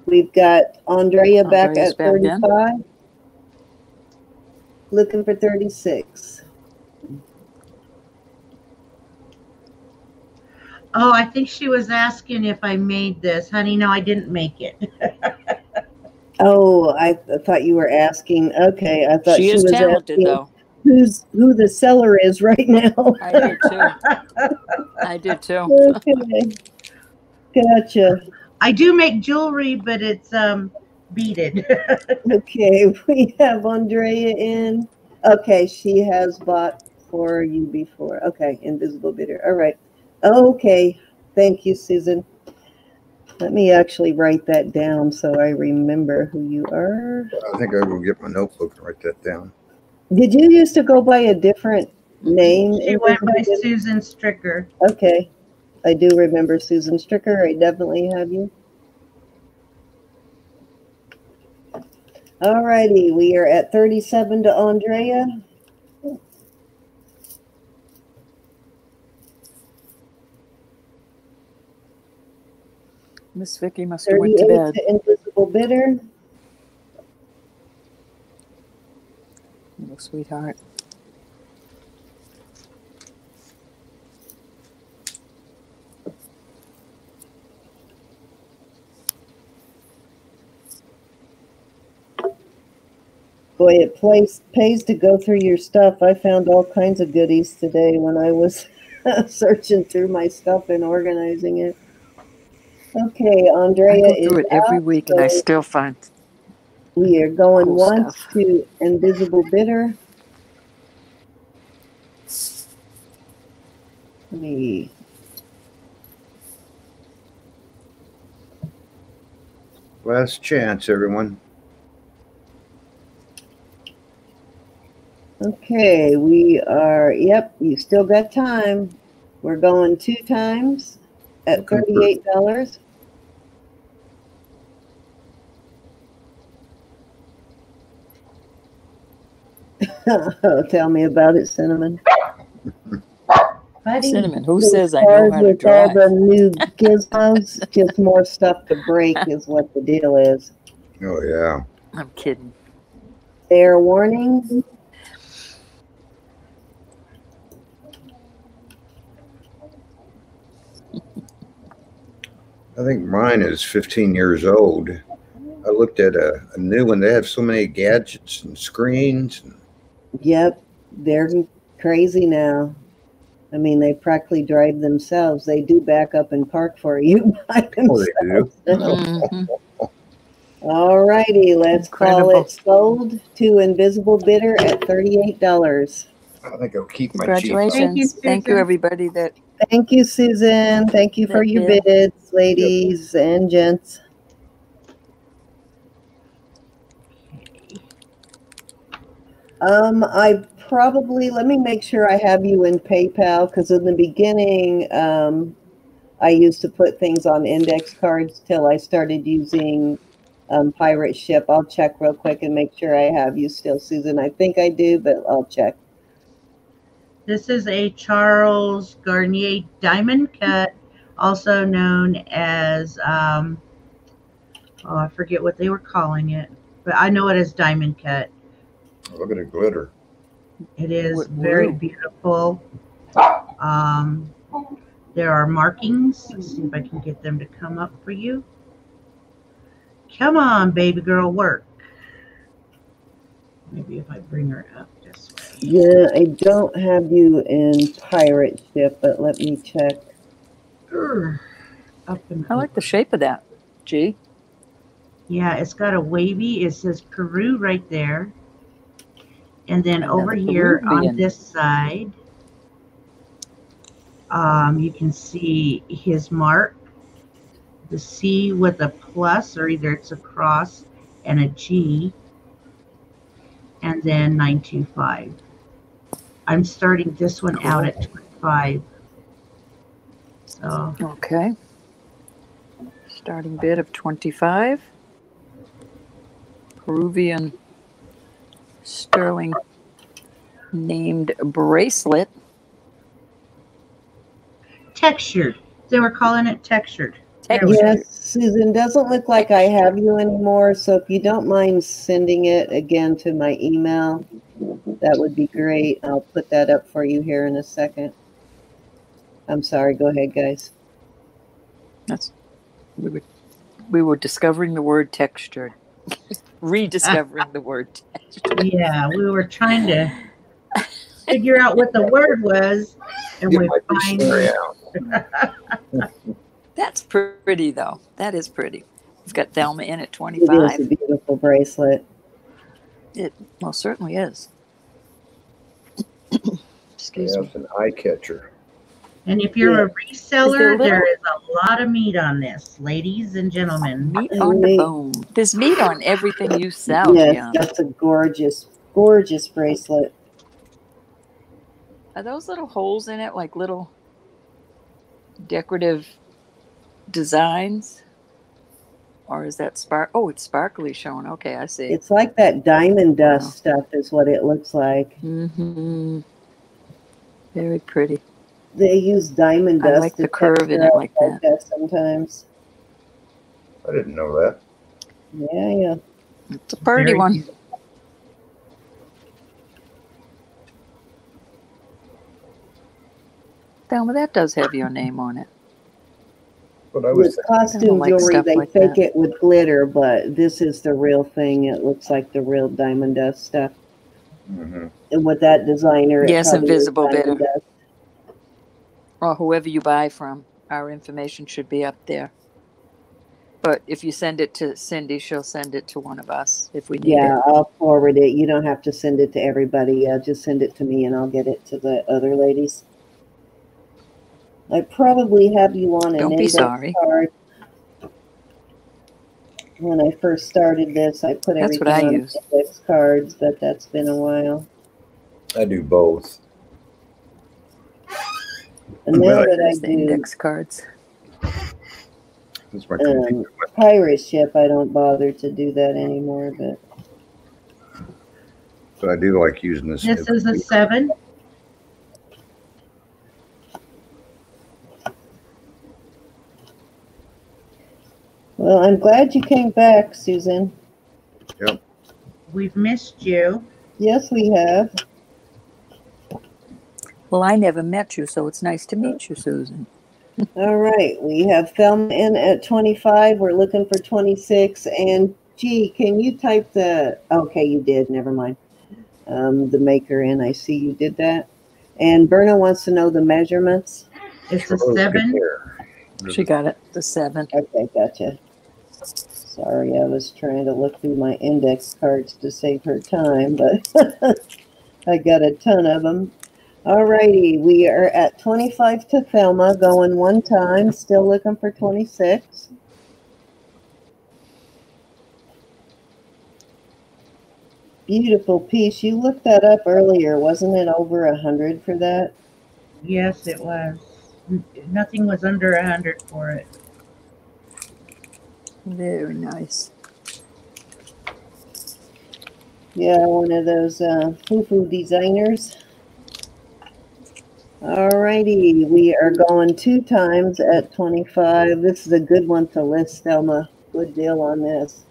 We've got Andrea back Andrea's at back in. 35. Looking for 36. Oh, I think she was asking if I made this. Honey, no, I didn't make it. <laughs> Oh, I th- thought you were asking. Okay, I thought She she, is was talented asking though. who's who the seller is right now. <laughs> I did too. I did too. okay, gotcha. I do make jewelry, but it's um beaded. <laughs> Okay, <laughs> we have Andrea in. Okay, she has bought for you before. Okay, invisible bidder. All right. Okay, thank you, Susan. Let me actually write that down so I remember who you are. I think I will get my notebook and write that down. Did you used to go by a different name? she went by Susan Stricker. Okay, I do remember Susan Stricker. I definitely have you. All righty, we are at 37 to Andrea. Miss Vicki must have went to bed. to Invisible Bidder. Oh, sweetheart. Boy, it plays, pays to go through your stuff. I found all kinds of goodies today when I was <laughs> searching through my stuff and organizing it. Okay, Andrea I Andrea go through it every out, week and I still find we are going cool once stuff. to Invisible Bidder. Let me Last chance, everyone. Okay, we are, yep, you still got time. We're going two times at thirty-eight dollars. <laughs> Tell me about it, Cinnamon. Buddy, cinnamon. Who says I know cars how to with all the new <laughs> gizmos, just more stuff to break is what the deal is. Oh, yeah. I'm kidding. Fair warning, I think mine is 15 years old. I looked at a, a new one. They have so many gadgets and screens. yep, they're crazy now. I mean, they practically drive themselves. They do back up and park for you <laughs> by Oh, they do. themselves. Mhm. All righty, let's call it sold to Invisible Bidder at thirty-eight dollars. I think I'll keep my. Congratulations. Thank you, Susan. everybody that Thank you, Susan. Thank you for Thank your you. bids, ladies and gents. Um, I probably, let me make sure I have you in PayPal, because in the beginning, um, I used to put things on index cards till I started using um, Pirate Ship. I'll check real quick and make sure I have you still, Susan. I think I do, but I'll check. This is a Charles Garnier diamond cut, also known as, um, oh, I forget what they were calling it, but I know it as diamond cut. Look at the glitter. It is What- very wow. beautiful. Um, there are markings. Let's see if I can get them to come up for you. Come on, baby girl, work. Maybe if I bring her up this way. Yeah, I don't have you in Pirate Ship, but let me check. Urgh. Up and I like the shape of that. Gee. Yeah, it's got a wavy. It says Peru right there. And then over Another here on this side, um, you can see his mark, the C with a plus, or either it's a cross and a G, and then 925. I'm starting this one out at 25. So Okay. Starting bid of 25. Peruvian sterling named bracelet. textured. They were calling it textured. There. Yes, Susan, doesn't look like I have you anymore, so if you don't mind sending it again to my email, that would be great. I'll put that up for you here in a second. I'm sorry, go ahead, guys. That's we were we were discovering the word texture, <laughs> Rediscovering the word textured. Yeah, we were trying to figure out what the word was, and Get we my dictionary finally. out. That's pretty though. That is pretty. We've got Thelma in at It is 25. a beautiful bracelet. It most certainly is. <clears throat> Excuse Yeah, me. it's an eye catcher. And if you're a Is there reseller, there is a lot of meat on this, ladies and gentlemen. Meat And on the bone. There's meat on everything you sell, Yes, Geanna. that's a gorgeous, gorgeous bracelet. Are those little holes in it like little decorative designs? Or is that spark? Oh, it's sparkly showing. Okay, I see. It's like that diamond Wow. dust stuff is what it looks like. Mm-hmm. Very pretty. They use diamond I dust. like to the curve in it texture like that sometimes. I didn't know that. Yeah, yeah. It's a pretty Very one. beautiful. Thelma, that does have your name on it. But I was With costume like jewelry, they like fake that. it with glitter, but this is the real thing. It looks like the real diamond dust stuff. Mm -hmm. And with that designer, Yes, invisible diamond bidder. dust. Or whoever you buy from. Our information should be up there. But if you send it to Cindy, she'll send it to one of us if we need Yeah, it. I'll forward it. You don't have to send it to everybody. Yeah, just send it to me, and I'll get it to the other ladies. I probably have you on an Don't be index sorry. card. When I first started this, I put That's everything what I on use. index cards, but that's been a while. I do both. And now Right. that I do index cards. Um, pirate ship, I don't bother to do that anymore. But But I do like using this. This is a seven. Well, I'm glad you came back, Susan. We've missed you. Yes, we have. Well, I never met you, so it's nice to meet you, Susan. All right, we have Thelma in at 25. We're looking for 26. And gee, can you type the? Okay, you did. Never mind. Um, the maker in. I see you did that. And Verna wants to know the measurements. It's a seven. She got it. The seven. Okay, gotcha. Sorry, I was trying to look through my index cards to save her time, but <laughs> I got a ton of them. Alrighty, we are at 25 to Thelma, going one time, still looking for 26. Beautiful piece. You looked that up earlier. Wasn't it over a hundred for that? Yes, it was. Nothing was under a hundred for it. Very nice. Yeah, one of those uh, foo-foo designers. Alrighty, we are going two times at 25. This is a good one to list, Elma. Good deal on this.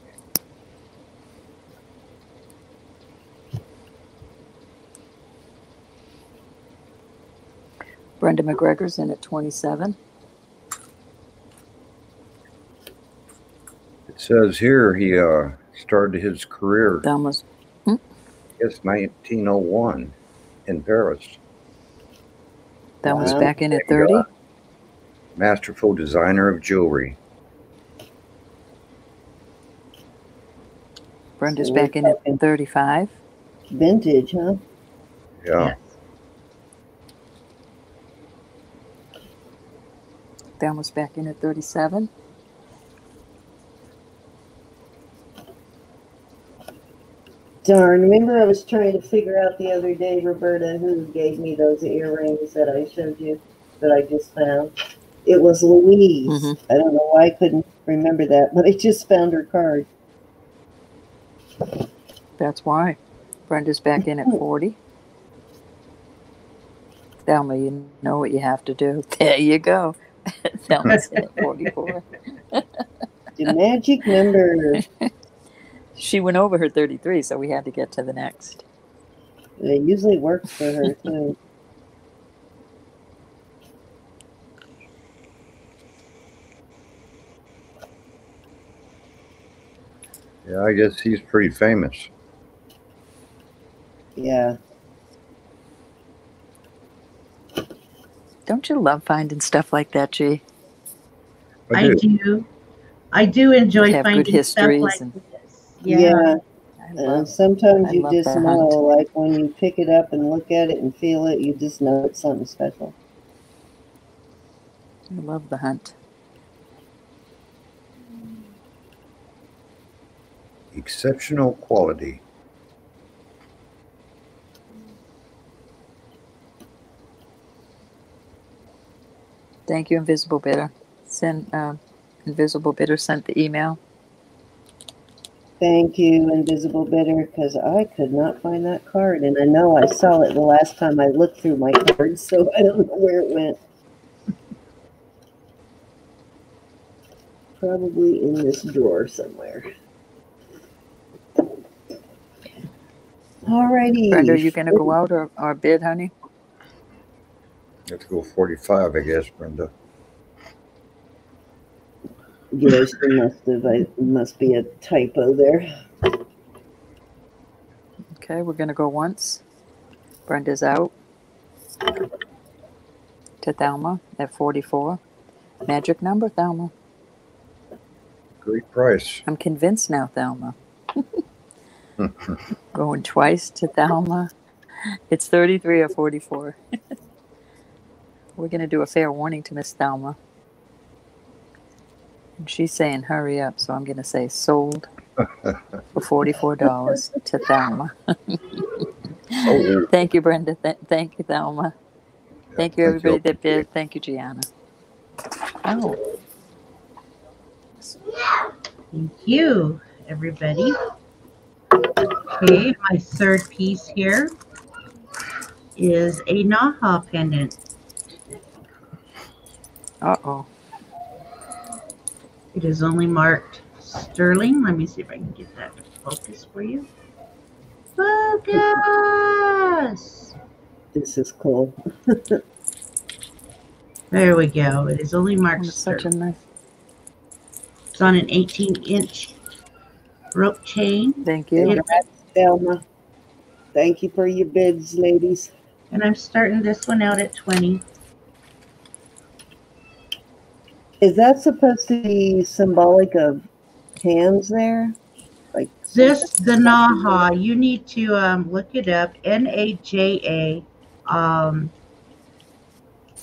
Brenda McGregor's in at 27. It says here he uh, started his career, Thelma's I guess, 1901 in Paris. Thelma's Wow. back in at 30. go. Masterful designer of jewelry. Brenda's So back in at 35. Vintage, huh? Yeah. Yes. Thelma's back in at 37. Darn, remember I was trying to figure out the other day, Roberta, who gave me those earrings that I showed you that I just found. It was Louise. Mhm. I don't know why I couldn't remember that, but I just found her card. That's why. Brenda's back in at 40. Thelma, you know what you have to do. <laughs> There you go. <laughs> Thelma's in at 44. The magic number. <laughs> She went over her 33, so we had to get to the next. It usually works for her too. Yeah, I guess he's pretty famous. Yeah. Don't you love finding stuff like that, G? I I do. do. I do enjoy finding stuff like and- this. Yeah. Yeah. I And love sometimes I you just know, hunt. like when you pick it up and look at it and feel it, you just know it's something special. I love the hunt. Exceptional quality. Thank you, Invisible Bidder. Send um, Invisible Bidder sent the email. Thank you, Invisible Bidder, because I could not find that card, and I know I saw it the last time I looked through my cards, so I don't know where it went. Probably in this drawer somewhere. Alrighty. Brenda, are you going to go out or, or bid, honey? You have to go 45, I guess, Brenda. Yes, there must have. I must be a typo there. Okay, we're going to go once. Brenda's out. To Thelma at 44. Magic number, Thelma. Great price. I'm convinced now, Thelma. <laughs> Going twice to Thelma. It's 33 or 44. <laughs> We're going to do a fair warning to Miss Thelma. And she's saying hurry up, so I'm going to say sold for $44 to Thelma. Oh, Thank you, Brenda. Th- thank you, Thelma. Thank you, everybody that bid. Thank you, Geanna. Oh, Thank you, everybody. Okay, my third piece here is a Naja pendant. uh oh. It is only marked sterling. Let me see if I can get that focus for you. Focus! This is cool. <laughs> There we go. It is only marked It's such sterling. a nice. It's on an 18 inch rope chain. Thank you. Congrats, Thelma. Thank you for your bids, ladies. And I'm starting this one out at 20. Is that supposed to be symbolic of hands there? Like This, the Naja, you need to um, look it up. N A J A. Um,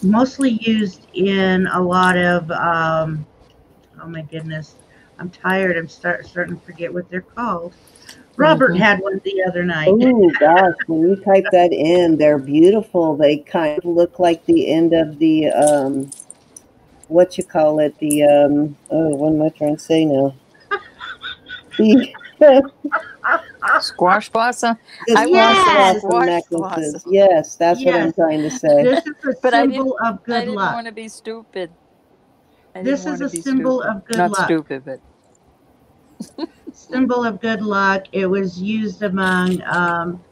mostly used in a lot of, um, oh my goodness, I'm tired. I'm start, starting to forget what they're called. Robert Mhm. had one the other night. Oh gosh, when you type that in, they're beautiful. They kind of look like the end of the um what you call it, the um oh what am I trying to say now? The, Squash blossom. the I want squash blossom squash necklaces. blossom. Yes, that's what I'm trying to say. This is a But I symbol of I good didn't luck. want to be stupid. This is a symbol stupid. of good Not luck. Not stupid, but <laughs> <laughs> symbol of good luck. It was used among um,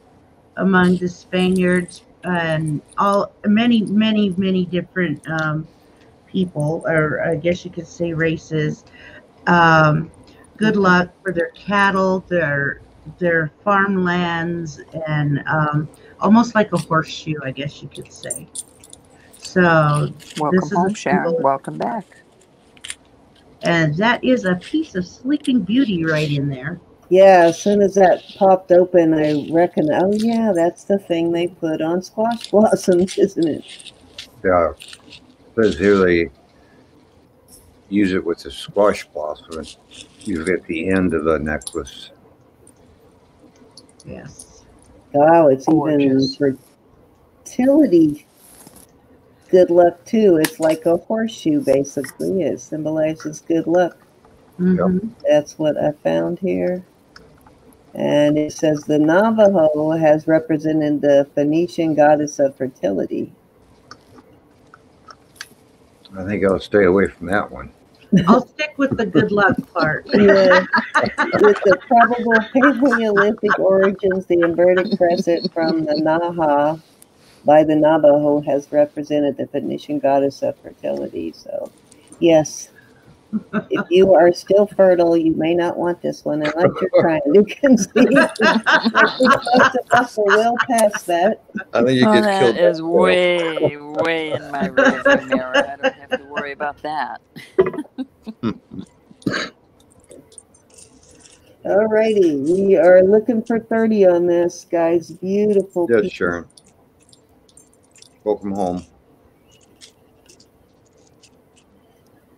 among the Spaniards and all many many many different um, people, or I guess you could say races. Um, good luck for their cattle, their their farmlands, and um, almost like a horseshoe, I guess you could say. So, welcome is home, Sharon. symbol- Welcome back. and that is a piece of sleeping beauty right in there. Yeah, as soon as that popped open, I reckon, oh yeah, that's the thing they put on squash blossoms, <laughs> isn't it? Yeah. Says here they use it with the squash blossom, and usually at the end of the necklace. Yes. Wow, it's Gorgeous. even fertility good luck too. It's like a horseshoe basically. It symbolizes good luck. Mhm. That's what I found here. And it says the Navajo has represented the Phoenician goddess of fertility. I think I'll stay away from that one. I'll stick with the good luck part. <laughs> Yeah. With the probable Paleolithic origins, the inverted crescent from the Naja by the Navajo has represented the Phoenician goddess of fertility. So, yes, if you are still fertile, you may not want this one unless you're trying to conceive. I think most of us are well past that. I think you Oh, get that killed. is by- way, way in my rearview mirror. I don't have to worry about that. <laughs> All righty, we are looking for 30 on this, guys. Beautiful. Yes, piece. Sharon. Welcome home.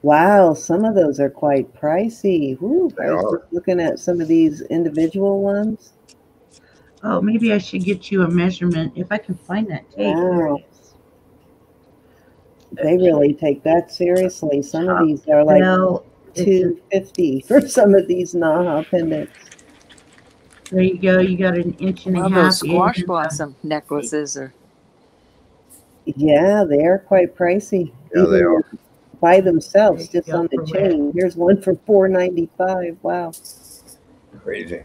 Wow, some of those are quite pricey. Whew, They I was are. looking at some of these individual ones. Oh, maybe I should get you a measurement if I can find that tape. Wow. They really take that seriously. Some of these are like Well, 250 for some of these Naja pendants. there you go. You got an inch and a Well, half. those squash in. blossom necklaces are Yeah, they are quite pricey. Yeah, they are. By themselves, just go on the for red. chain. Here's one for 495. Wow. Crazy.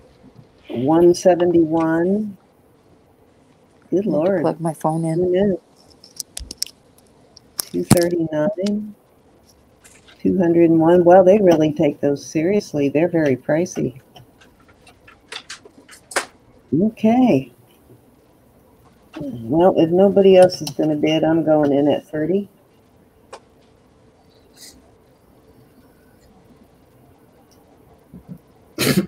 171. Good I have to lord. plug my phone in. 239. 201. Well, they really take those seriously. They're very pricey. Okay. Well, if nobody else is going to bid, I'm going in at 30. Yeah,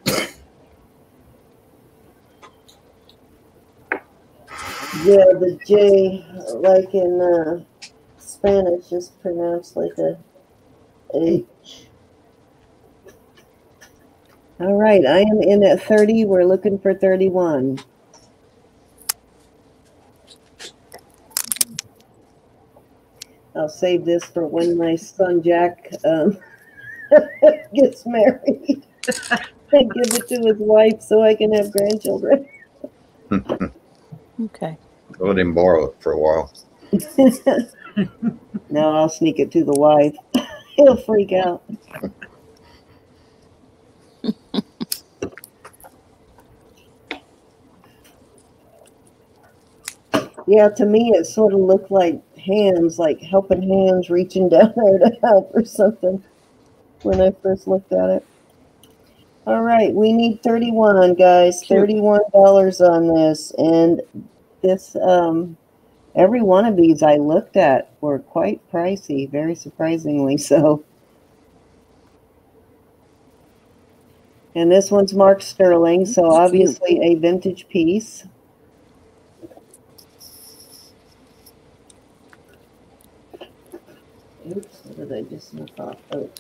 the J, like in uh, Spanish, is pronounced like a H. All right, I am in at 30. We're looking for 31. I'll save this for when my son Jack um, <laughs> gets married <laughs> <laughs> and give it to his wife so I can have grandchildren. <laughs> Okay. Let him borrow it for a while. <laughs> no, I'll sneak it to the wife. He'll freak out. yeah, to me, it sort of looked like hands, like helping hands reaching down there to help or something when I first looked at it. All right, we need 31, guys. Cute. $31 on this. And this um, every one of these I looked at were quite pricey, very surprisingly so. And this one's Mark Sterling, so That's cute. obviously a vintage piece. Oops, what did I just knock off? Oh.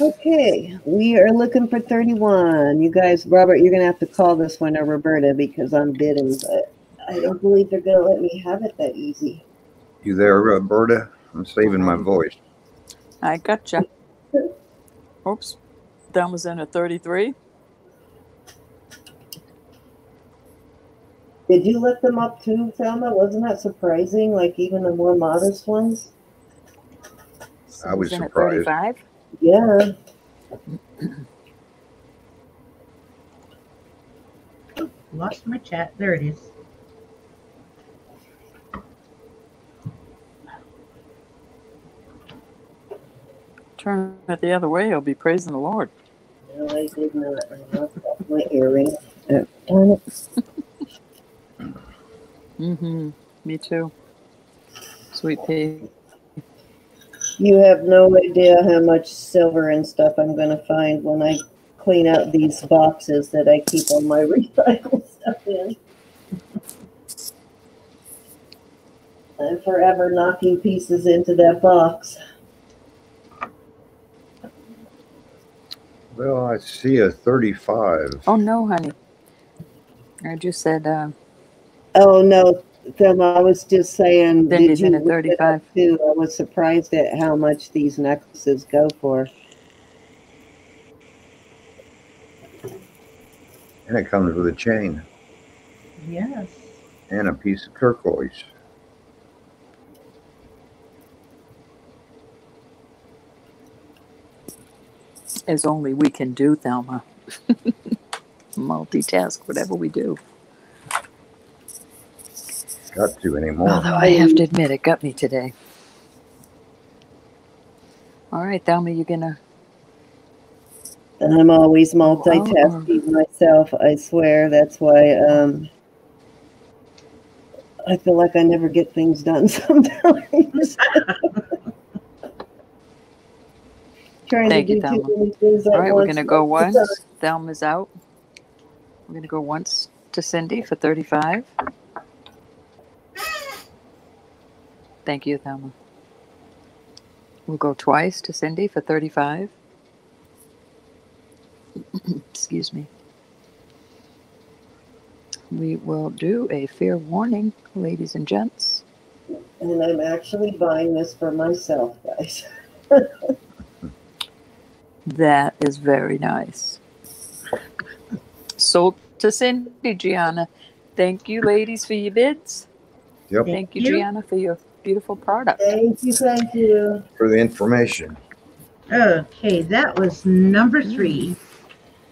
Okay, we are looking for 31. You guys, Robert, you're going to have to call this one or Roberta because I'm bidding, but I don't believe they're going to let me have it that easy. You there, Roberta? I'm saving my voice. I gotcha. Oops. Thelma's in at 33. Did you look them up too, Thelma? Wasn't that surprising? Like even the more modest ones? I was in at surprised. 35. Yeah. Lost my chat. There it is. Turn it the other way, he'll be praising the Lord. No, I did not. I knocked off my earring. Uh, darn it. Mm-hmm. Me too. Sweet pea. You have no idea how much silver and stuff I'm going to find when I clean out these boxes that I keep all my <laughs> recycled stuff in. I'm forever knocking pieces into that box. Well, I see a 35. Oh no, honey. I just said uh, Oh no, Thelma, I was just saying. did you in at look it up 35. Too? I was surprised at how much these necklaces go for. And it comes with a chain Yes. and a piece of turquoise. as only we can do, Thelma. <laughs> Multitask, whatever we do. Got to anymore. Although I have to admit, it got me today. All right, Thelma, you gonna? I'm always multitasking myself. I swear. That's why um, I feel like I never get things done <laughs> sometimes. <laughs> Trying Thank to you, do Thelma. too many things All right, we're gonna go most of the once. Thelma's out. We're gonna go once to Cindy for thirty-five. Thank you, Thelma. We'll go twice to Cindy for thirty-five. <clears throat> Excuse me. We will do a fair warning, ladies and gents. And I'm actually buying this for myself, guys. <laughs> That is very nice. Sold to Cindy, Geanna. Thank you, ladies, for your bids. Yep, Thank you, you. Geanna, for your beautiful product. Thank you, thank you. for the information. Okay, that was number three.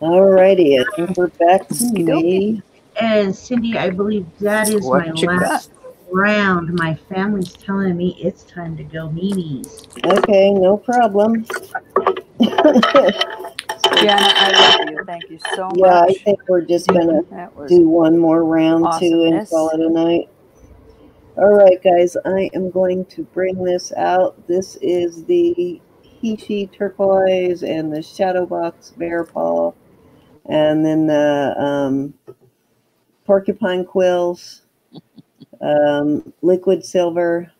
Alrighty, I think we're back to me. And Cindy, I believe that is What my you got? last round. My family's telling me it's time to go meanies. Okay, no problem. Geanna, I love you. Thank you so much. Yeah, I think we're just gonna do one more round too and call it a night. All right, guys, I am going to bring this out. This is the Heishi turquoise and the shadow box bear paw, and then the um, porcupine quills, um, liquid silver,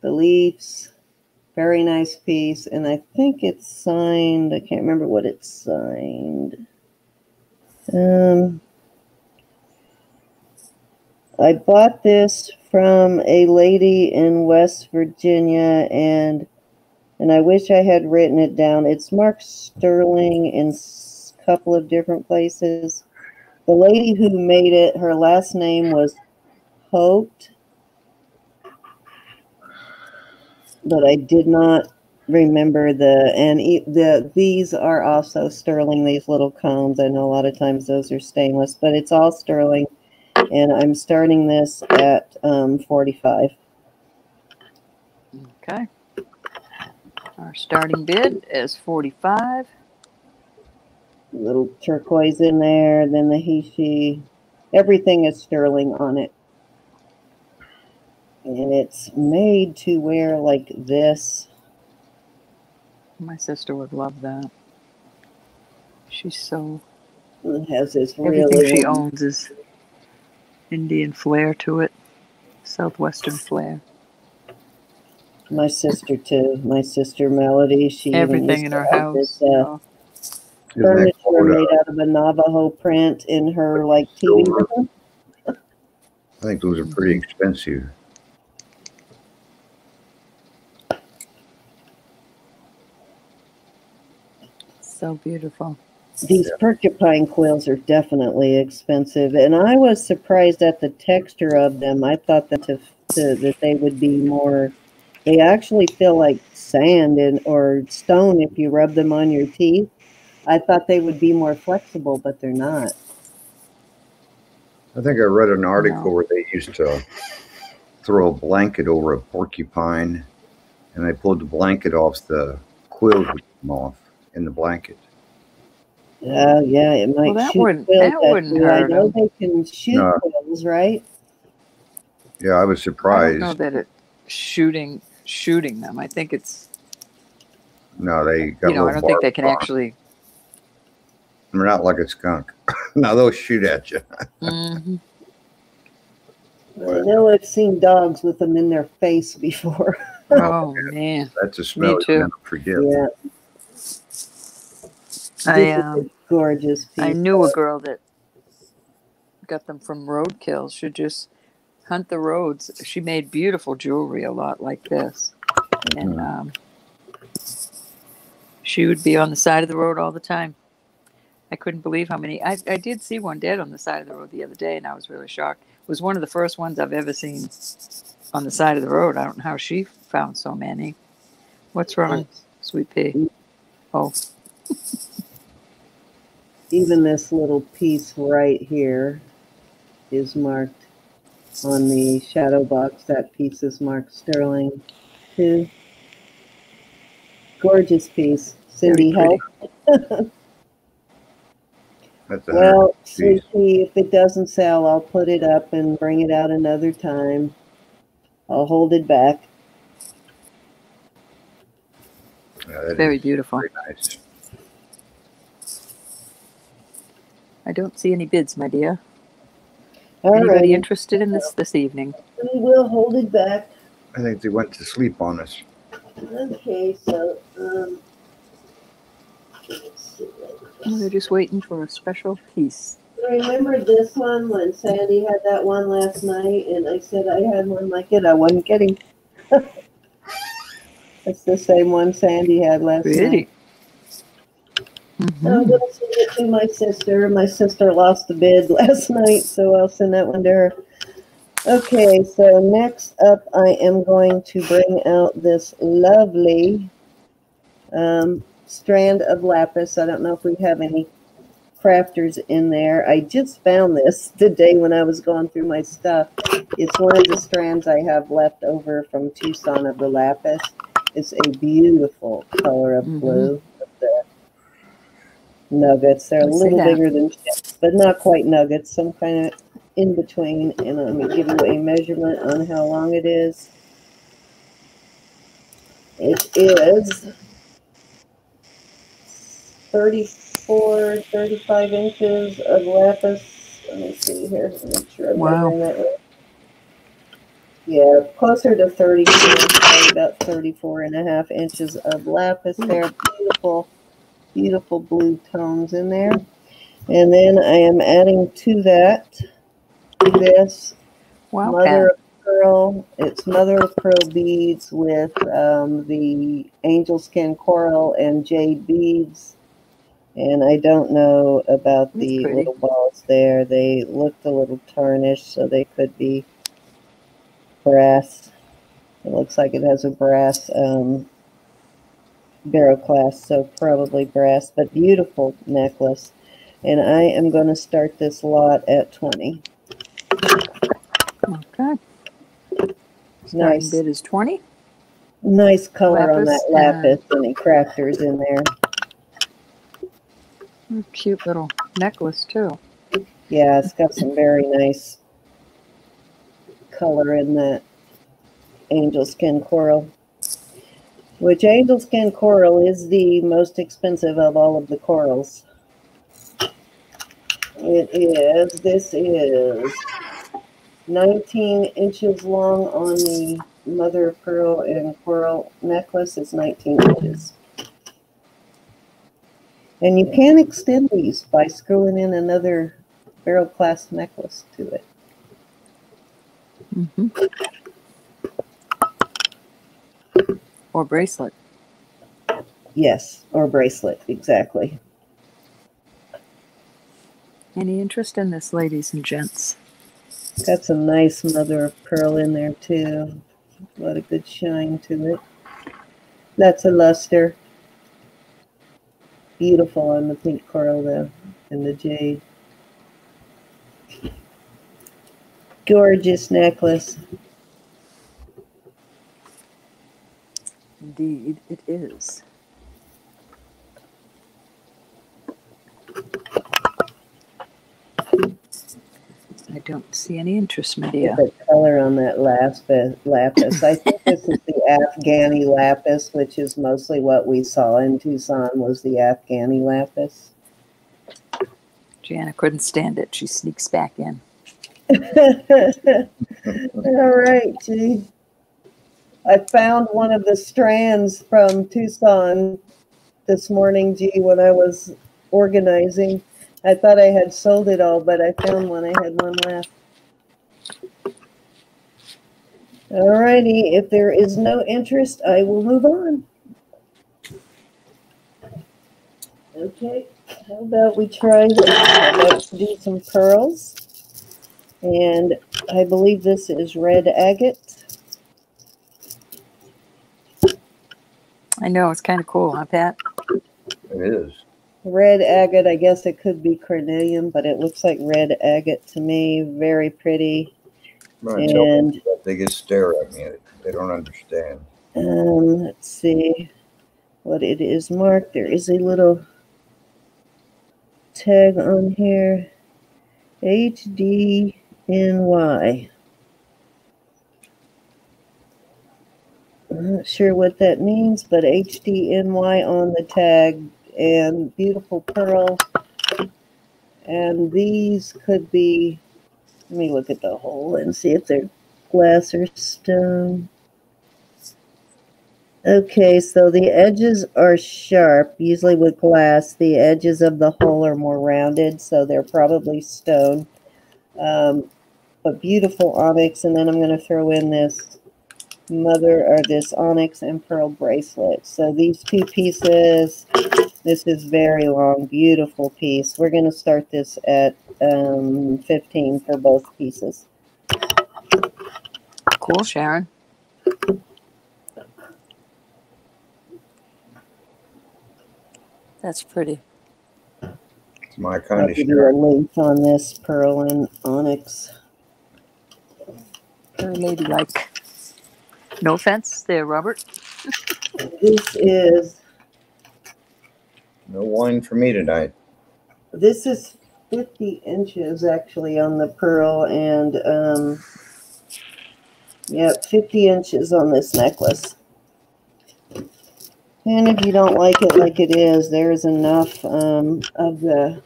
the leaves. Very nice piece, and I think it's signed. I can't remember what it's signed. Um, I bought this from a lady in West Virginia, and and I wish I had written it down. It's Mark Sterling in a couple of different places. The lady who made it, her last name was Hote, but I did not remember the and the these are also sterling. These little cones. I know a lot of times those are stainless, but it's all sterling and I'm starting this at um, 45. okay. Our starting bid is 45. Little turquoise in there, then the Heishi. Everything is sterling on it. and it's made to wear like this. My sister would love that. She's so It has this really. everything she owns is Indian flair to it, southwestern flair. my sister too. My sister Melody. She Everything in to her house. This, uh, Isn't furniture made out of a Navajo print in her like TV room. I think those are pretty expensive. so beautiful. These porcupine quills are definitely expensive, and I was surprised at the texture of them. I thought that to, to that they would be more. They actually feel like sand and or stone if you rub them on your teeth. I thought they would be more flexible, but they're not. I think I read an article No. where they used to throw a blanket over a porcupine and they pulled the blanket off the quills off in the blanket. Uh, yeah, it might Well, that shoot wouldn't- quills that wouldn't you. I know know 'em. they can shoot No. quills, right? Yeah, I was I don't surprised. know that it shooting shooting them. I think it's No, they got you know I don't think they can on 'em. actually. They're not like a skunk. <laughs> no, they'll shoot at you. Mhm. I know I've seen dogs with them in their face before. <laughs> Oh man, That's a smell too. you'll never forget. yeah, I this is um gorgeous piece. I knew a girl that got them from roadkill. She just hunt the roads. She made beautiful jewelry, a lot like this, and um, she would be on the side of the road all the time. I couldn't believe how many. I, I did see one dead on the side of the road the other day, and I was really shocked. It was one of the first ones I've ever seen on the side of the road. I don't know how she found so many. What's wrong, sweet pea? Oh, <laughs> Even this little piece right here is marked on the shadow box. That piece is marked sterling too. Gorgeous piece. Cindy help. <laughs> Well, piece. Cindy, if it doesn't sell, I'll put it up and bring it out another time. I'll hold it back. yeah, very beautiful. very nice. I don't see any bids, my dear. All Anybody right, interested in this this evening? we will hold it back. I think they went to sleep on us. Okay, so, um, let's see. Oh, they're just waiting for a special piece. I Remember this one when Sandy had that one last night and I said I had one like it, I wasn't kidding. <laughs> It's the same one Sandy had last night. Pretty. I'm Mhm. gonna send it to my sister. My sister lost the bid <laughs> last night, so I'll send that one to her. Okay, so next up, I am going to bring out this lovely um, strand of lapis. I don't know if we have any crafters in there. I just found this <laughs> today when I was going through my stuff. It's one of the strands I have left over from Tucson of the lapis. It's a beautiful color of Mhm. blue. Nuggets. They're a I see little bigger than chips, but not quite nuggets. Some kind of in between. And let me give you a measurement on how long it is. It is 34, 35 inches of lapis. Let me see here. Make sure I'm Wow. that right. Yeah, closer to 34, probably about 34 and a half inches of lapis there. Beautiful, beautiful blue tones in there. And then I am adding to that this Wow, mother of pearl. It's mother of pearl beads with um, the angel skin coral and jade beads. And I don't know about That's the pretty. little balls there. They looked a little tarnished, so they could be brass. It looks like it has a brass um, barrel clasp, so probably brass, but beautiful necklace. And I am going to start this lot at 20. Okay. Starting Nice. bid is twenty. Nice color on that Lapis, lapis and the crafters in there. Cute little necklace too. Yeah, it's got some very nice color in that. angel skin coral, which angel skin coral is the most expensive of all of the corals. It is, this is 19 inches long on the mother of pearl and coral necklace is 19 inches. And you can extend these by screwing in another barrel clasp necklace to it. hmm Or bracelet. Yes, or bracelet, exactly. Any interest in this, ladies and gents? Got some nice mother of pearl in there too. A lot of good shine to it. That's a luster. Beautiful on the pink coral though, and the jade. Gorgeous necklace. Indeed, it is. I don't see any interest, Medea. The color on that lapis, uh, lapis. I think this is the <laughs> Afghani lapis, which is mostly what we saw in Tucson was the Afghani lapis. Geanna couldn't stand it. She sneaks back in. <laughs> All right, gee. I found one of the strands from Tucson this morning, Gee, when I was organizing. I thought I had sold it all, but I found one. I had one left. All righty, if there is no interest, I will move on. Okay, how about we try about do some pearls? And I believe this is red agate. I know it's kind of cool, huh, Pat? It is. Red agate, I guess it could be carnelian, but it looks like red agate to me. Very pretty. I'm gonna tell And they just stare at me. They don't understand. um, let's see what it is marked. There is a little tag on here. HDNY. I'm not sure what that means, but HDNY on the tag and beautiful pearl. And these could be, let me look at the hole and see if they're glass or stone. Okay, so the edges are sharp. Usually with glass, the edges of the hole are more rounded, so they're probably stone. Um, but beautiful onyx, and then I'm going to throw in this mother or this onyx and pearl bracelet. So these two pieces, this is very long, beautiful piece. We're going to start this at um, 15 for both pieces. Cool, Sharon. That's pretty. It's my I'll kind of give you a link on this pearl and onyx. Very ladylike. No offense there, Robert. This is No wine for me tonight. this is 50 inches actually on the pearl and um yep 50 inches on this necklace and if you don't like it like it is there's enough um of the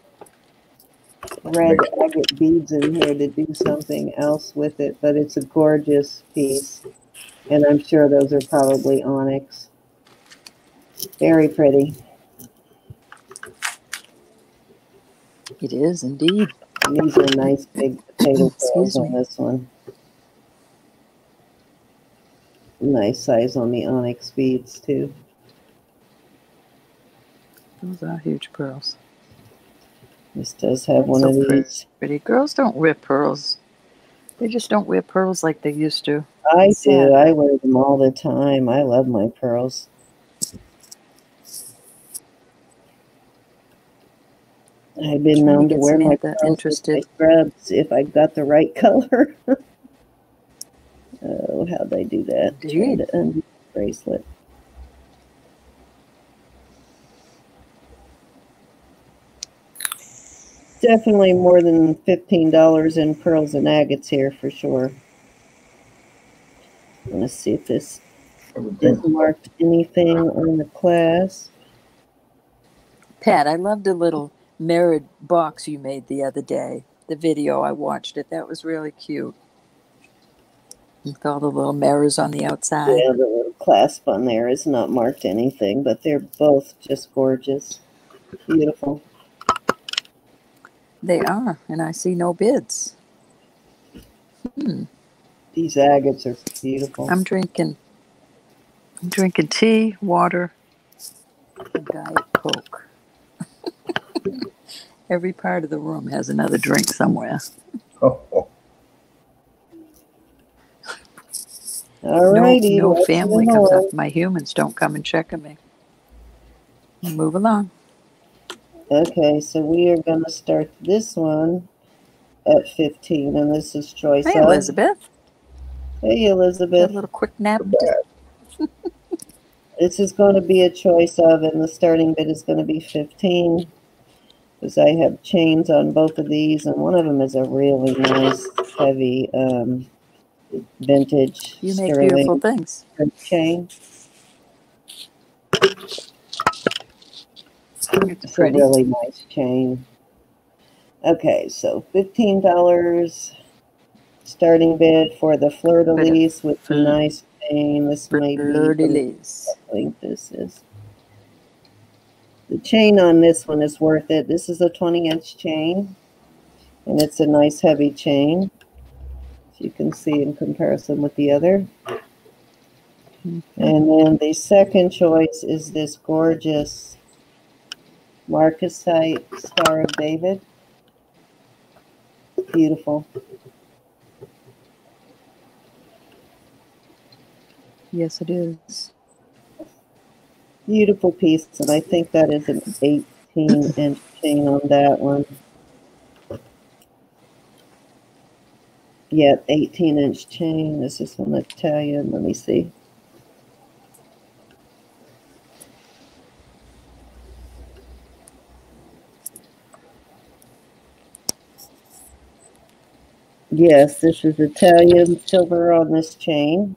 red agate beads in here to do something else with it but it's a gorgeous piece and i'm sure those are probably onyx very pretty It is indeed. These are nice big <coughs> potato pearls on this one. Nice size on the onyx beads too. Those are huge pearls. This does have one So of pretty. these. Pretty girls don't wear pearls. They just don't wear pearls like they used to. I do. sad. I wear them all the time. I love my pearls. I've been known to wear my pearls with interested. my scrubs if I've got the right <laughs> color. oh, how'd I do that? Trying Indeed. to undo the bracelet. Definitely more than fifteen dollars in pearls and agates here for sure. to see if this I would think is marked anything on the class. Pat, I loved the little mirrored box you made the other day. The video, I watched it. That was really cute. With all the little mirrors on the outside. Yeah, the little clasp on there is not marked anything, but they're both just gorgeous. Beautiful. They are, and I see no bids. Hmm. These agates are beautiful. I'm drinking. I'm drinking tea, water, and diet coke. <laughs> Every part of the room has another drink somewhere. Oh, <laughs> oh, All No, righty. no family comes up. My humans don't come and check on me. Move along. Okay, so we are going to start this one at 15, and this is choice Hey, of. Elizabeth. Hey, Had a Elizabeth. little quick nap. <laughs> This is going to be a choice of, and the starting bid is going to be 15. Because I have chains on both of these, and one of them is a really nice, heavy, um, vintage You make beautiful things. chain. It's It's a pretty. really nice chain. Okay, so fifteen dollars starting bid for the fleur de lis with nice chain. This may be Fleur de lis. length this is. The chain on this one is worth it. This is a twenty inch chain and it's a nice heavy chain. As you can see in comparison with the other. Mhm. And then the second choice is this gorgeous Marcasite Star of David. Beautiful. Yes, it is. Beautiful piece. And I think that is an 18 <laughs> inch chain on that one. Yep, 18 inch chain. This is from Italian. Let me see. Yes, this is Italian silver on this chain.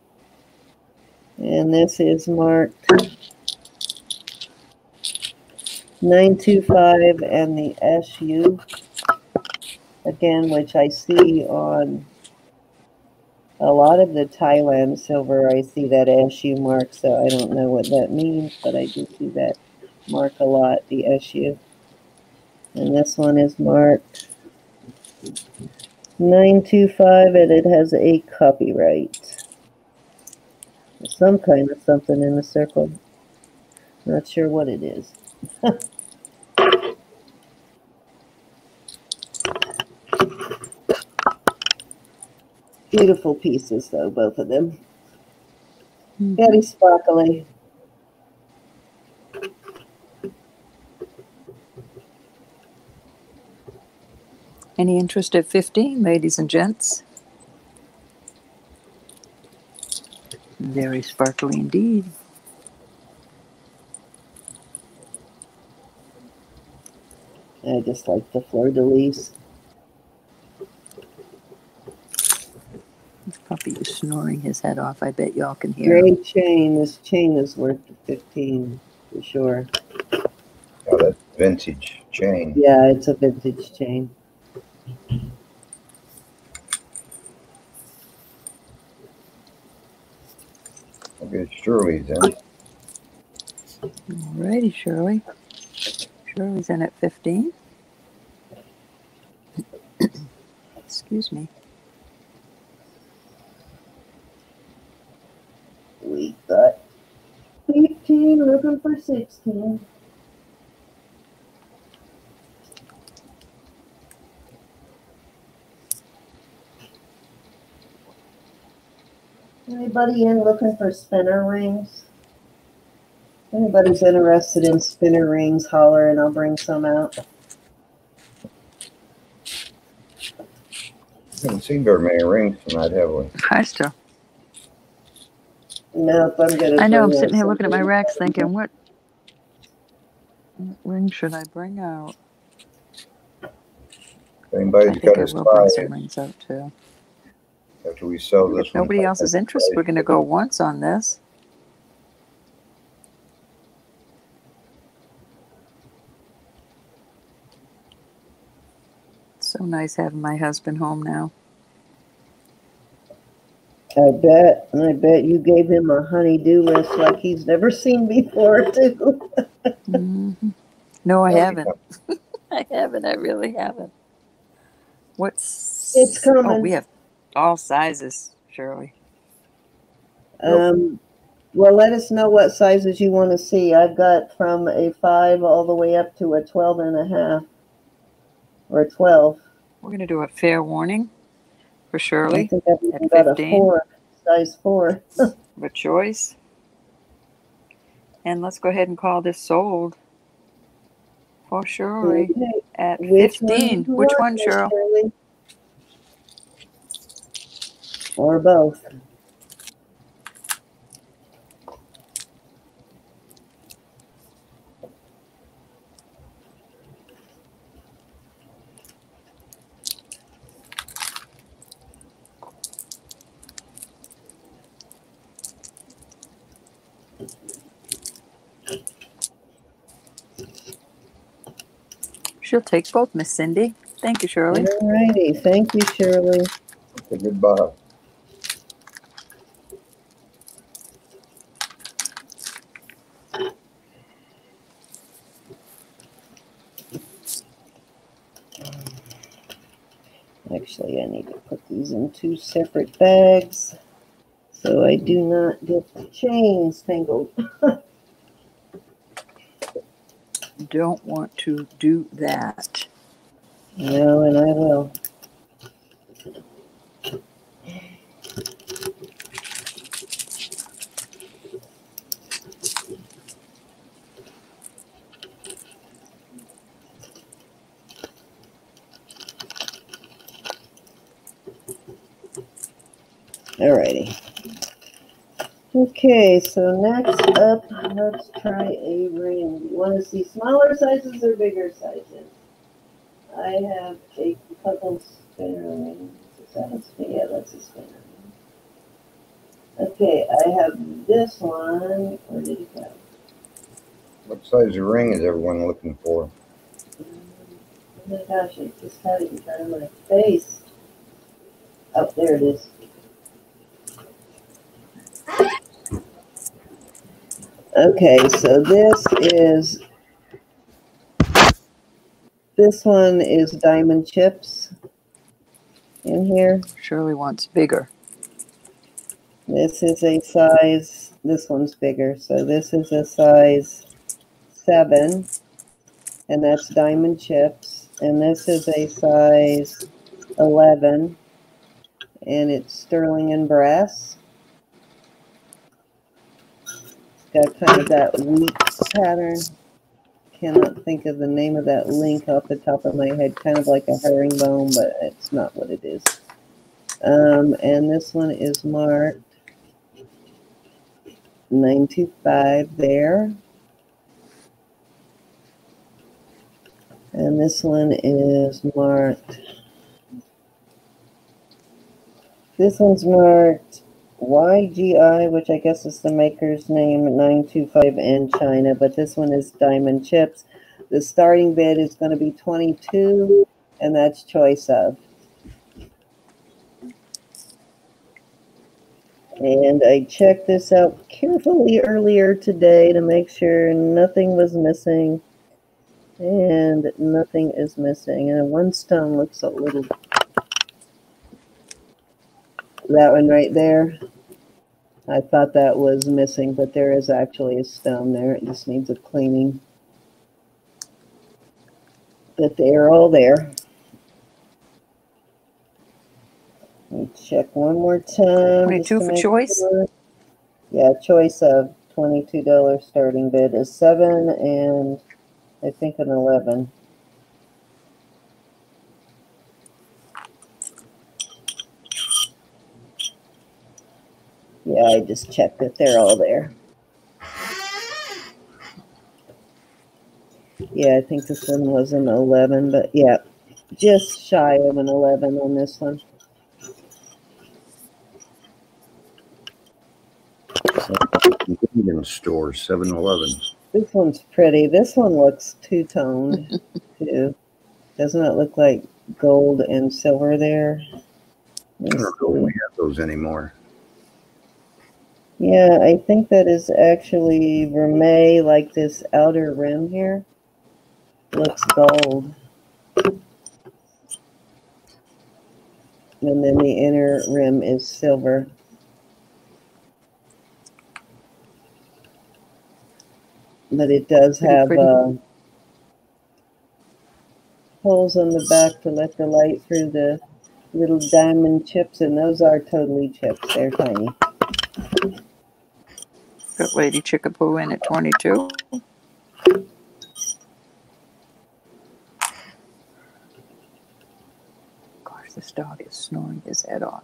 And this is marked 925 and the SU. Again, which I see on a lot of the Thailand silver. I see that SU mark, so I don't know what that means, but I do see that mark a lot, the SU. And this one is marked 925 and it has a copyright. Some kind of something in the circle. Not sure what it is. <laughs> Beautiful pieces, though, both of them. Mhm. Very sparkly. Any interest at 15, ladies and gents? Very sparkly indeed. I just like the fleur de lis. This puppy is snoring his head off. I bet y'all can hear him. Great chain. This chain is worth the 15 for sure. Oh, that's vintage chain. Yeah, it's a vintage chain. Okay, Shirley's in. Alrighty, Shirley. Shirley's in at 15. Excuse me. We got 15 looking for 16. Anybody in looking for spinner rings? Anybody's interested in spinner rings, holler and I'll bring some out. Haven't seen very many rings tonight, have we? Hi, still. Nope, I'm gonna. I know. I'm sitting here looking at my racks thinking, what, what ring should I bring out? If I anybody's think got I a will bring some rings out too. After we sell this If one. nobody else is interested, we're gonna go once on this. So nice having my husband home now. I bet, I bet you gave him a honey-do list like he's never seen before <laughs> too. Mhm. No, I haven't. <laughs> I haven't. I really haven't. What's It's coming? Oh, coming. we have all sizes, Shirley. Um, well, let us know what sizes you want to see. I've got from a five all the way up to a 12 and a half or a 12. We're gonna do a fair warning for I Shirley think I've even at got a 15. four, size four. <laughs> of a choice. And let's go ahead and call this sold for Shirley Okay, at Which 15. you Which one, Miss Cheryl? Shirley? Or both. She'll take both, Miss Cindy. Thank you, Shirley. All righty. Thank you, Shirley. Okay, Goodbye. Actually, I need to put these in two separate bags so I do not get the chains tangled. <laughs> Don't want to do that. No, and I will. Alrighty. Okay, so next up, let's try a ring. You want to see smaller sizes or bigger sizes? I have a couple spinner rings. Is that a spin? Yeah, that's a spinner ring. Okay, I have this one. Where did it go? What size of ring is everyone looking for? Oh my gosh, I just had it in front of my face. Oh, there it is. Okay, so this is, this one is diamond chips in here. Shirley wants bigger. This is a size, this one's bigger, so this is a size seven, and that's diamond chips. And this is a size eleven, and it's sterling and brass. It's got kind of that wheat pattern. Cannot think of the name of that link off the top of my head, kind of like a herringbone, but it's not what it is. Um, and this one is marked 925 there. And this one is marked. This one's marked YGI, which I guess is the maker's name, 925 in China, but this one is Diamond Chips. The starting bid is going to be 22, and that's choice of. And I checked this out carefully earlier today to make sure nothing was missing. And nothing is missing. And one stone looks a little that one right there. I thought that was missing, but there is actually a stone there. It just needs a cleaning. But they are all there. Let me check one more time. 22 for choice? Sure. Yeah, choice of $22 starting bid is 7 and I think an 11. I just check that they're all there. Yeah, I think this one was an 11, but yeah, just shy of an 11 on this one. Convenience store, 7 Eleven. This one's pretty. This one looks two toned, <laughs> too. Doesn't it look like gold and silver there? I don't know if we have those anymore. Yeah, I think that is actually vermeil, like this outer rim here. Looks gold. And then the inner rim is silver. But it does Pretty have uh, holes on the back to let the light through the little diamond chips, and those are totally chips. They're tiny. Got Lady Chickapoo in at 22. Gosh, this dog is snoring his head off.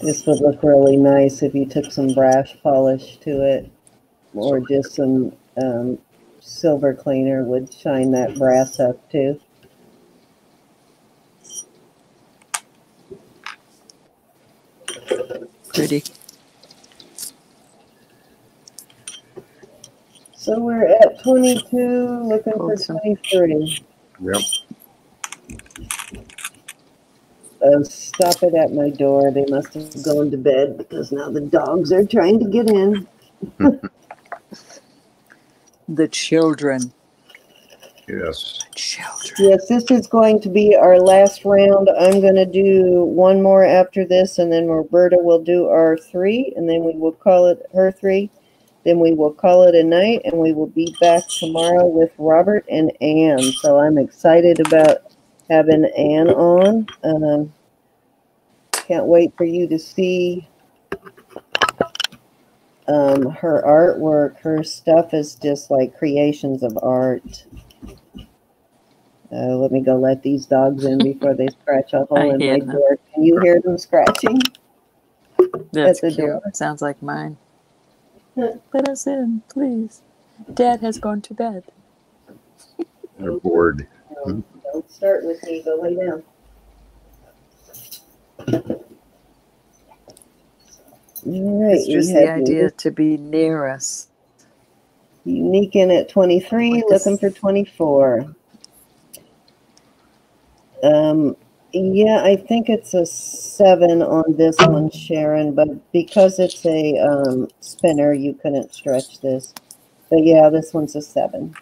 This would look really nice if you took some brass polish to it, or just some um, silver cleaner would shine that brass up too. Pretty. So we're at 22, looking for Awesome. 23. Yep. Uh, stop it at my door. They must have gone to bed because now the dogs are trying to get in. <laughs> The children. Yes. Children. Yes, this is going to be our last round. I'm going to do one more after this, and then Roberta will do our three, and then we will call it her three. Then we will call it a night, and we will be back tomorrow with Robert and Ann. So I'm excited about having Ann on. Um, can't wait for you to see um, her artwork. Her stuff is just like creations of art. Uh, let me go let these dogs in before they scratch a hole I in my them. door. Can you hear them scratching? That's the cute. door. Sounds like mine. Let us in, please. Dad has gone to bed. They're bored. No, don't start with me. Go lay down. All right. It's just the idea to be near us. Unique in at 23, looking for 24. Um, yeah, I think it's a seven on this one, Sharon, but because it's a um, spinner, you couldn't stretch this. But yeah, this one's a seven.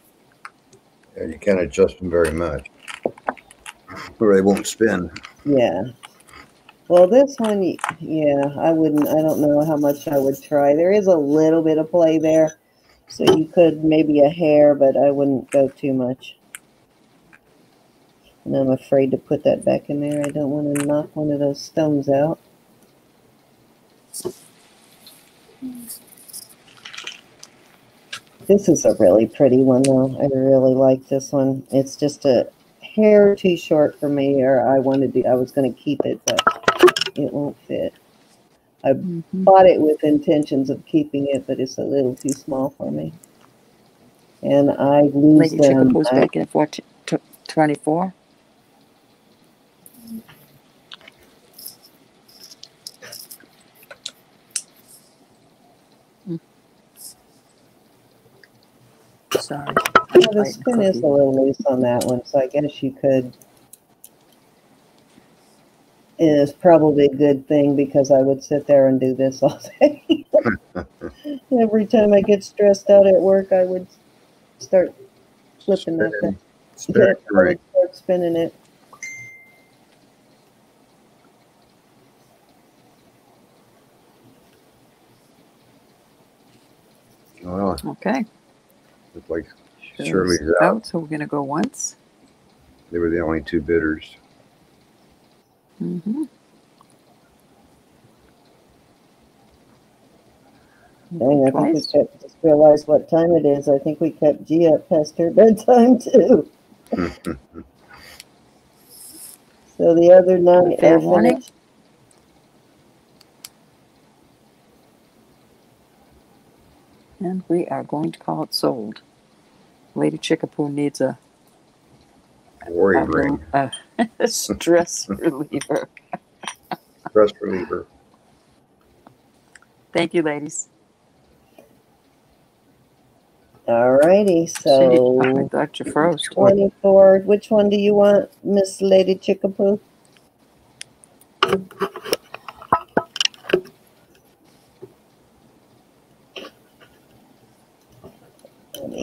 And you can't adjust them very much. Or they won't spin. Yeah. Well, this one, yeah, I wouldn't, I don't know how much I would try. There is a little bit of play there. So you could maybe a hair, but I wouldn't go too much. And I'm afraid to put that back in there. I don't want to knock one of those stones out. This is a really pretty one though. I really like this one. It's just a hair too short for me or I wanted to, I was going to keep it, but it won't fit. Mhm. Bought it with intentions of keeping it, but it's a little too small for me. And I lose Lady them. Chickapoo's I- back in 14, 24. Sorry. Yeah, the Right, spin is a little loose on that one, so I guess you could. It is probably a good thing because I would sit there and do this all <laughs> day. <laughs> Every time I get stressed out at work, I would start flipping that thing. Spin. Spin it right. start spinning it. Well, Okay. It's like Shirley's Shirley's out. out, so we're going to go once. They were the only two bidders. Mm-hmm. Dang, I think we Twice. kept, just realized what time it is. I think we kept G up past her <laughs> bedtime too. <laughs> So the other nine Fair are warning. And we are going to call it sold. Lady Chickapoo needs a, Worry a, ring. <laughs> a Stress <laughs> reliever. Stress reliever. Thank you, ladies. All righty, so I thought you froze. 24, which one do you want, Miss Lady Chickapoo?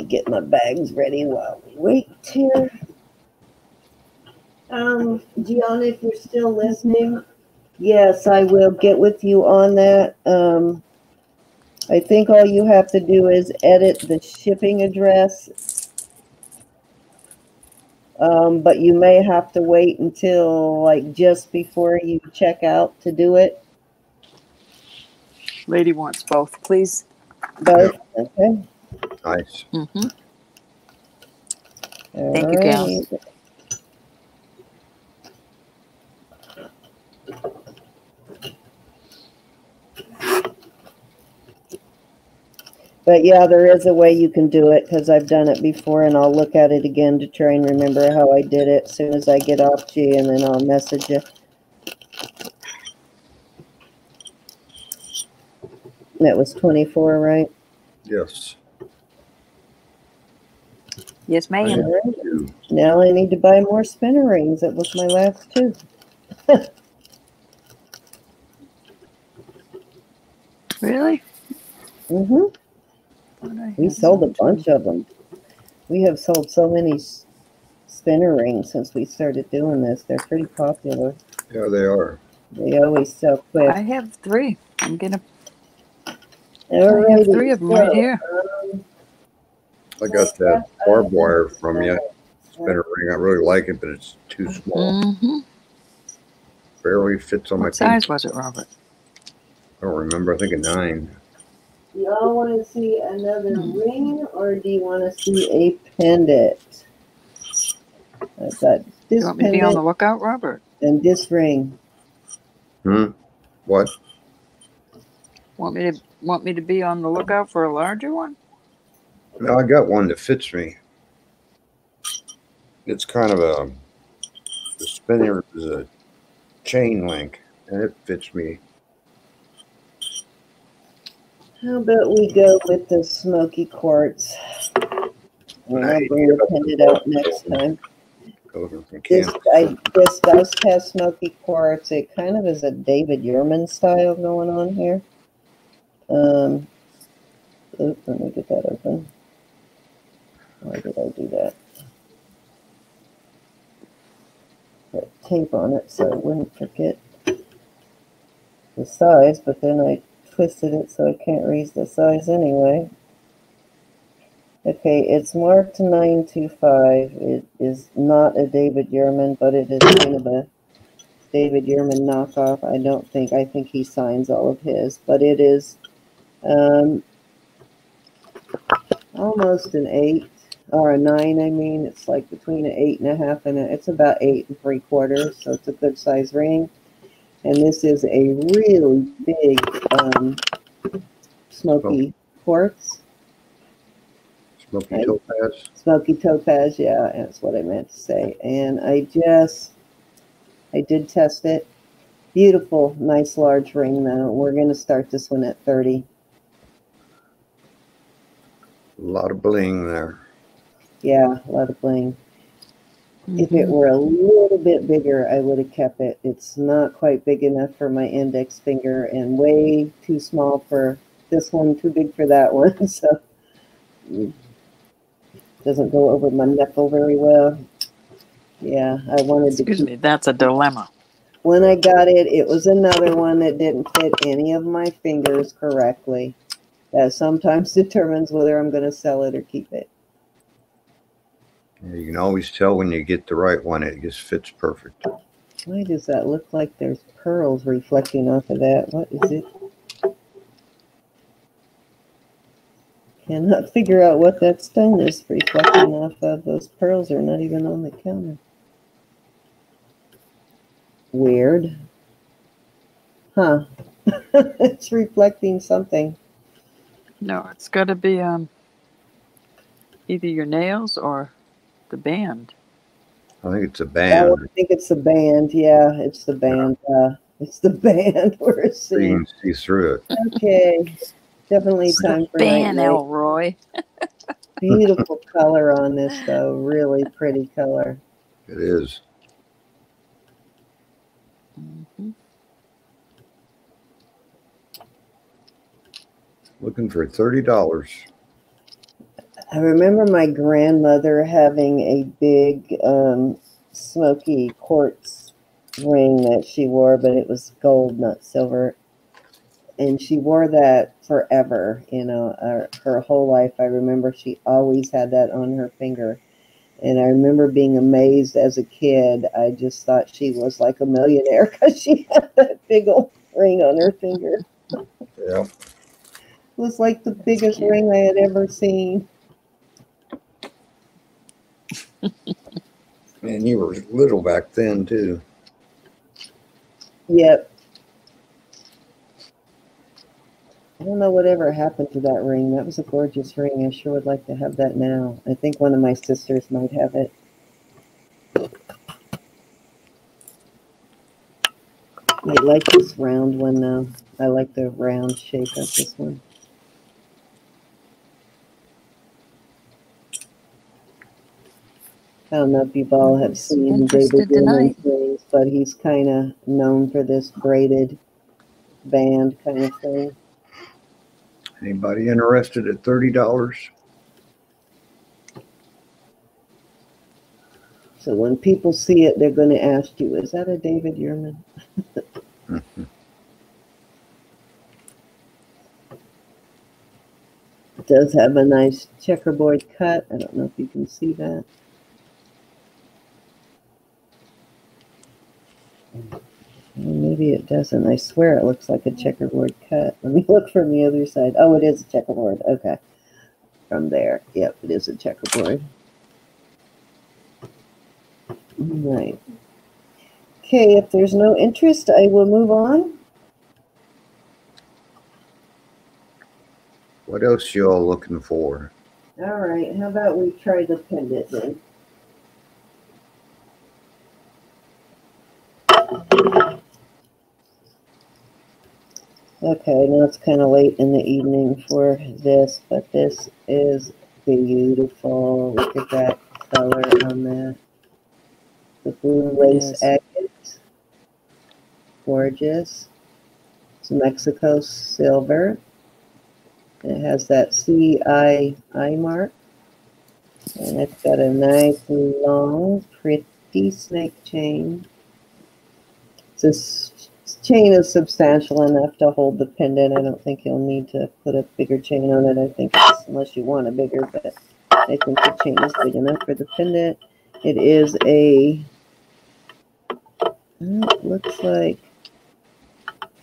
Get my bags ready while we wait here. Um, Geanna, if you're still listening, yes, I will get with you on that. Um, I think all you have to do is edit the shipping address. Um, but you may have to wait until like just before you check out to do it. Lady wants both, please. Both, okay. Nice. Mm-hmm. Thank you, Cal. Alright. But yeah, there is a way you can do it because I've done it before and I'll look at it again to try and remember how I did it as soon as I get off G and then I'll message you. That was 24, right? Yes. Yes, ma'am. Alright. Now I need to buy more spinner rings. That was my last two. <laughs> Really? hmm We sold a bunch of them. We have sold so many spinner rings since we started doing this. They're pretty popular. Yeah, they are. They always sell quick. I have three. I'm gonna. I have three of them right here. um, I got that barbed wire from you. Spinner ring. I really like it, but it's too small. Mm-hmm. Barely fits on my What size finger. was it, Robert? I don't remember. I think a nine. Do y'all want to see another Hmm. ring or do you want to see a pendant? I've got You this want me to be on the lookout, Robert? and this ring. Hmm. What? Want me to want me to be on the lookout for a larger one? No, I got one that fits me. It's kind of a the spinner is a chain link, and it fits me. How about we go with the smoky quartz? And I'll bring the pendant out next time. This, I, this does have smoky quartz. It kind of is a David Yurman style going on here. Um, oop, let me get that open. Why did I do that? Put tape on it so I wouldn't forget the size, but then I twisted it so I can't raise the size anyway. Okay, it's marked 925. It is not a David Yurman, but it is kind of a David Yurman knockoff. I don't think, I think he signs all of his, but it is um, almost an eight or a nine. I mean, it's like between an eight and a half and a, it's about eight and three quarters, so it's a good size ring. And this is a really big um, smoky quartz. Smoky topaz. Smoky topaz, yeah, that's what I meant to say. And I just, I did test it. Beautiful, nice large ring though. We're going to start this one at 30. A lot of bling there. Yeah, a lot of bling. If it Mhm. were a little bit bigger, I would have kept it. It's not quite big enough for my index finger and way too small for this one, too big for that <laughs> one. So, mm, doesn't go over my knuckle very well. Yeah, I wanted to Excuse me, that's a dilemma. When I got it, it was another one that didn't fit any of my fingers correctly. That sometimes <laughs> determines whether I'm going to sell it or keep it. You can always tell when you get the right one. It just fits perfect. Why does that look like there's pearls reflecting off of that? What is it? Cannot figure out what that stone is reflecting off of. Those pearls are not even on the counter. Weird. Huh. <laughs> it's reflecting something. No, it's got to be um either your nails or the band. I think it's a Oh, band. I think it's the band. Yeah, it's the band. Uh, it's the <laughs> band we're So you seeing. can see through it. Okay, definitely time for night Ban night. Elroy. <laughs> Beautiful color on this though. Really pretty color. It is. Mhm. Looking for thirty dollars. I remember my grandmother having a big um, smoky quartz ring that she wore, but it was gold, not silver. And she wore that forever, you know, her, her whole life. I remember she always had that on her finger. And I remember being amazed as a kid. I just thought she was like a millionaire <laughs> because she had that big old ring on her finger. Yeah. It was like the biggest ring I had ever seen. <laughs> And you were little back then too. Yep. I don't know whatever happened to that ring. That was a gorgeous ring. I sure would like to have that now. I think one of my sisters might have it. I like this round one though. I like the round shape of this one. I don't know if you've all have Some seen David Gilman's tonight. rings, but he's kind of known for this braided band kind of thing. Anybody interested at thirty dollars? So when people see it, they're going to ask you, "Is that a David Yurman?" <laughs> It does have a nice checkerboard cut. I don't know if you can see that. Maybe it doesn't. I swear it looks like a checkerboard cut. Let me <laughs> look from the other side. Oh, it is a checkerboard. Okay. From there. Yep, it is a checkerboard. All right. Okay, if there's no interest, I will move on. What else you all looking for? All right, how about we try the pendant then? Okay, now it's kind of late in the evening for this, but this is beautiful. Look at that color on that. The blue lace Yes. agate. Gorgeous. It's Mexico silver. It has that CI eye mark. And it's got a nice long, pretty snake chain. This chain is substantial enough to hold the pendant. I don't think you'll need to put a bigger chain on it. I think it's, unless you want a bigger, but I think the chain is big enough for the pendant. It is a, it looks like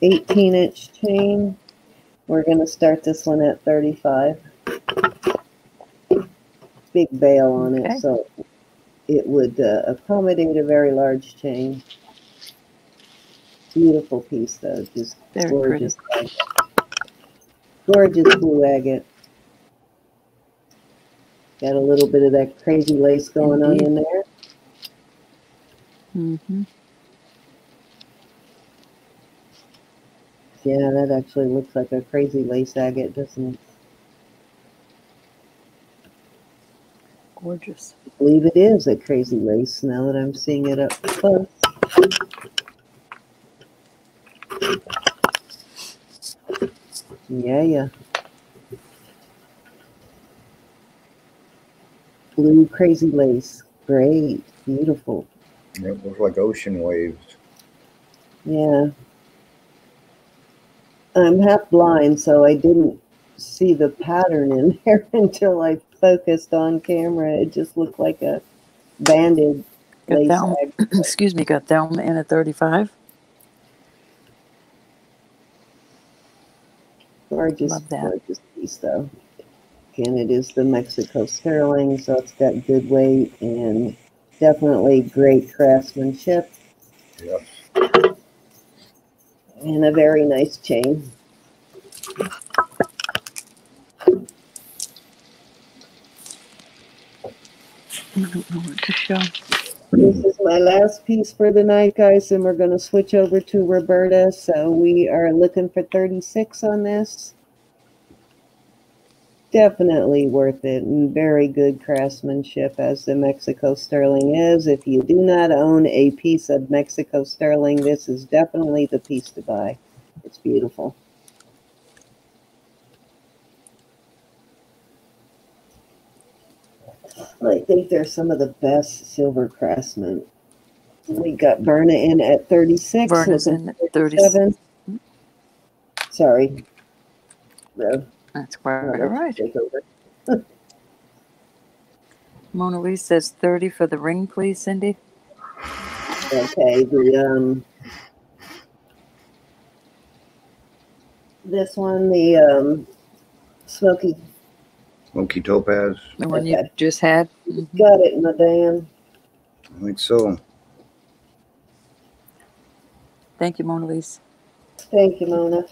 18 inch chain. We're gonna start this one at 35. Big bail on Okay. it, so it would uh, accommodate a very large chain. Beautiful piece though, just Very gorgeous. agate. Gorgeous blue agate. Got a little bit of that crazy lace going on in there. Mm-hmm. Yeah, that actually looks like a crazy lace agate, doesn't it? Gorgeous. I believe it is a crazy lace now that I'm seeing it up close. Yeah, yeah. Blue crazy lace. Great. Beautiful. It looks like ocean waves. Yeah. I'm half blind, so I didn't see the pattern in <laughs> there until I focused on camera. It just looked like a banded Got lace Thelma, <clears throat> excuse me, got Thelma in at 35. Gorgeous, Love that. gorgeous piece, though. Again, it is the Mexico sterling, so it's got good weight and definitely great craftsmanship Yep. and a very nice chain. I don't know what to show. This mm-hmm. is my last piece for the night, guys, and we're gonna switch over to Roberta. So we are looking for thirty-six on this. Definitely worth it and very good craftsmanship as the Mexico sterling is. If you do not own a piece of Mexico sterling, this is definitely the piece to buy. It's beautiful. I think they're some of the best silver craftsmen. We got Verna in at 36. Verna's in at for 37. Sorry. No, That's quite no, all that's right. take over. <laughs> Mona Lee says 30 for the ring, please, Cindy. Okay, the um this one, the um smoky Smoky Topaz. The one you just had. Mhm. got it, madame. I think so. Thank you, Mona Lisa. Thank you, Mona.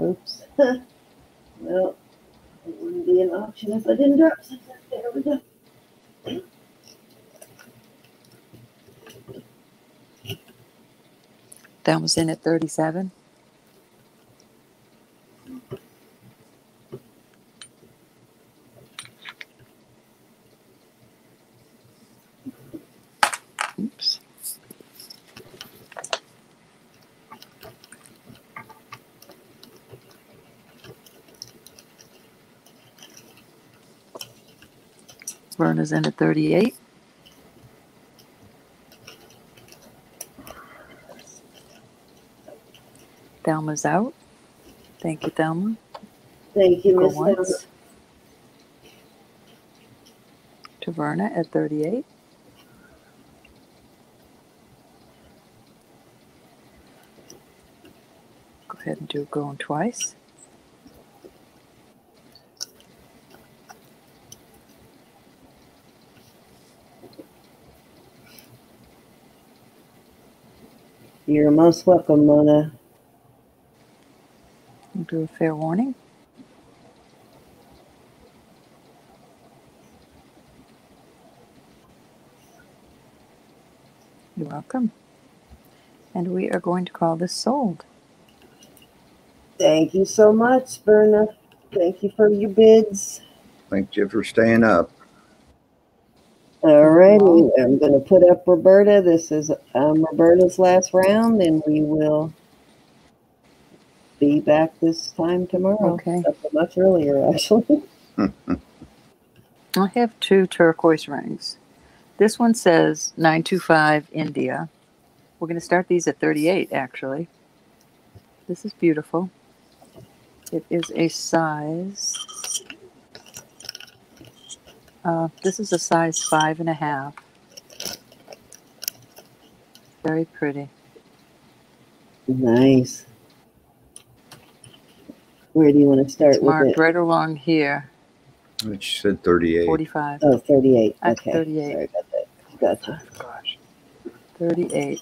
Oops. <laughs> well, it wouldn't be an option if I didn't drop something. There we go. That was in at 37. Verna's in at 38. Thelma's out. Thank you, Thelma. Thank you, Miss Thelma. once. To Verna at 38. Go ahead and do going twice. You're most welcome, Mona. Do a fair warning. You're welcome. And we are going to call this sold. Thank you so much, Verna. Thank you for your bids. Thank you for staying up. All righty, I'm gonna put up Roberta. This is um, Roberta's last round, and we will be back this time tomorrow. Okay. Much earlier, actually. <laughs> I have two turquoise rings. This one says 925 India. We're going to start these at 38 actually. This is beautiful. It is a size. Uh, this is a size five and a half. Very pretty. Nice. Where do you want to start It's with marked it? right along here, It said 38. 45. Oh, 38. At Okay. 38. Sorry about that. Gotcha. Gosh. 38.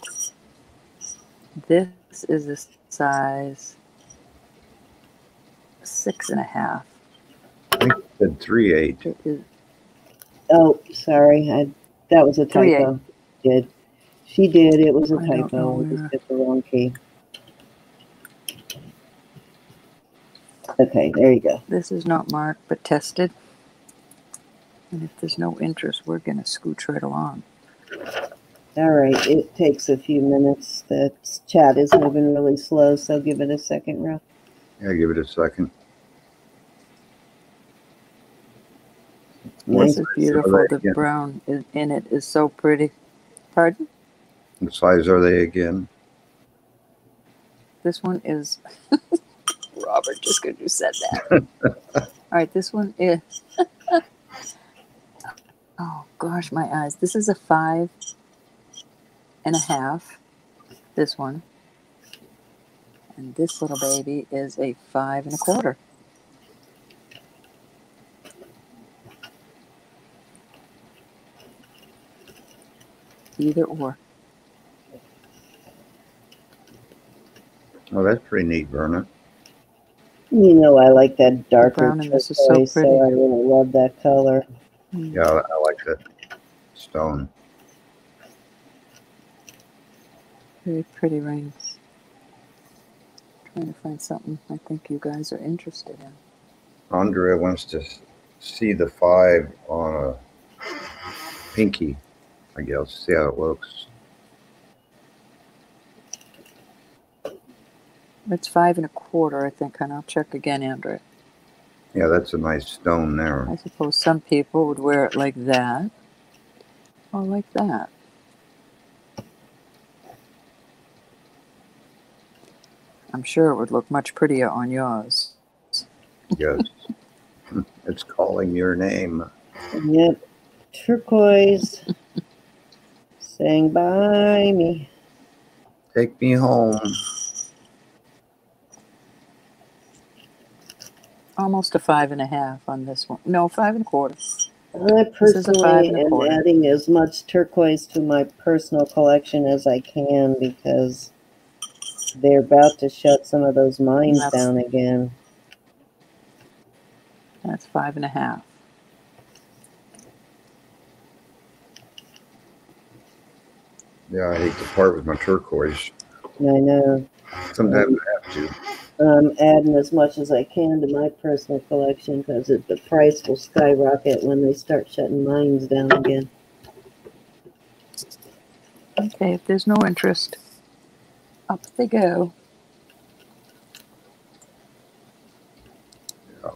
This is a size six and a half. It said 38. It is- Oh, sorry. I that was a Three typo. Did she did? It was a I typo. We just hit the wrong key. Okay, there you go. This is not marked but tested. And if there's no interest, we're going to scooch right along. All right, it takes a few minutes. The chat is moving really slow, so give it a second, Ralph. Yeah, give it a second. This size beautiful. The again? brown in it is so pretty. Pardon? What size are they again? This one is. <laughs> Robert, just because you said that. <laughs> All right, this one is. <laughs> oh gosh, my eyes. This is a five and a half. This one. And this little baby is a five and a quarter. Either or. Oh, that's pretty neat, Verna. You know, I like that darker brown in this is so turquoise, so, pretty. I really love that color. Hmm. Yeah, I I like that stone. Very pretty rings. Trying to find something I think you guys are interested in. Andrea wants to see the five on a pinky, I guess, see how it looks. It's five and a quarter, I think, and I'll check again, Andrea. Yeah, that's a nice stone there. I suppose some people would wear it like that or like that. I'm sure it would look much prettier on yours. Yes. <laughs> it's calling your name. Yep. Turquoise. Saying bye me. Take me home. Almost a five and a half on this one. No, five and a quarter. I This is a five personally am adding as much turquoise to my personal collection as I can because they're about to shut some of those mines That's- down again. That's five and a half. Yeah, I hate to part with my turquoise. I know. Sometimes I have to. I'm adding as much as I can to my personal collection because the price will skyrocket when they start shutting mines down again. Okay, if there's no interest, up they go. Yeah.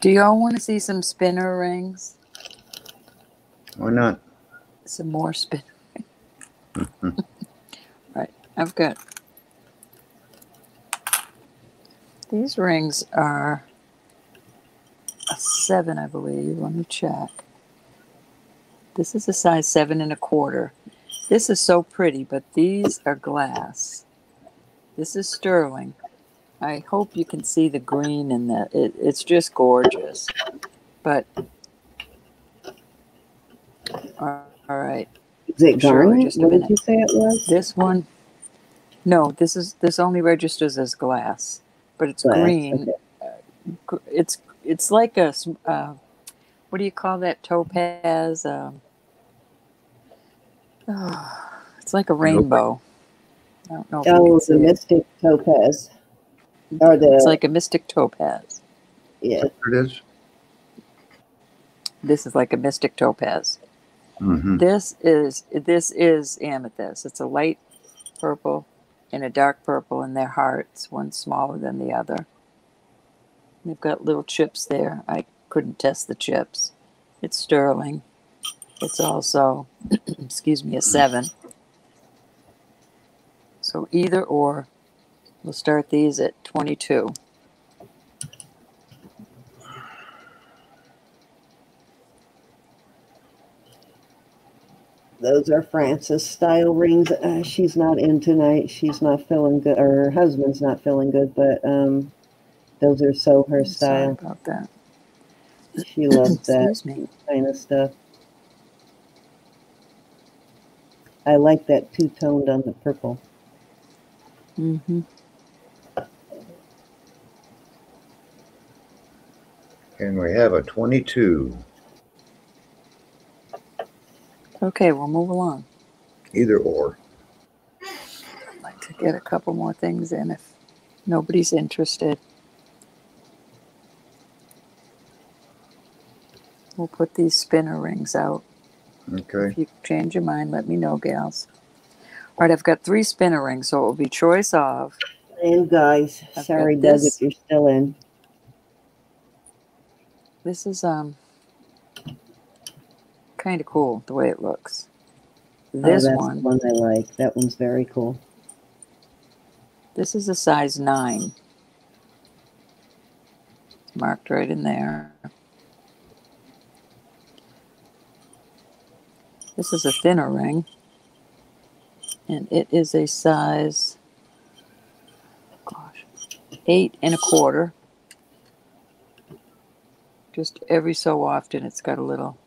Do y'all want to see some spinner rings? Why not? Some more spin. <laughs> right, I've got. These rings are a seven, I believe. Let me check. This is a size seven and a quarter. This is so pretty, but these are glass. This is sterling. I hope you can see the green in that. It, it's just gorgeous. But all all right, Is it Sure, garnet? just what did you say it was? this one. No, this is this only registers as glass, but it's Glass, green. okay. It's it's like a uh, what do you call that topaz? Um, <sighs> it's like a rainbow. I don't know if you Oh, can the see it. mystic topaz. Or the It's like a mystic topaz. yeah. There it is. This is like a mystic topaz. Mm-hmm. This is this is amethyst. It's a light purple and a dark purple, and they're hearts. one smaller than the other. They've got little chips there. I couldn't test the chips. It's sterling. It's also, <clears throat> excuse me, a seven. So either or. We'll start these at twenty-two. Those are Frances style rings. Uh, she's not in tonight. She's not feeling good, or her husband's not feeling good. But um, those are so her I'm sorry style. about that. She loves <coughs> that kind of stuff. I like that two toned on the purple. Mm-hmm. And we have a 22. Okay, we'll move along. Either or. I'd like to get a couple more things in if nobody's interested. We'll put these spinner rings out. Okay. If you change your mind, let me know, gals. All right, I've got three spinner rings, so it will be choice of. And guys, I've sorry, got Doug, this. if you're still in. This is um kind of cool the way it looks. Oh, This that's one, one I like. That one's very cool. this is a size nine. It's marked right in there. This is a thinner ring, and it is a size, gosh, eight and a quarter. Just every so often, it's got a little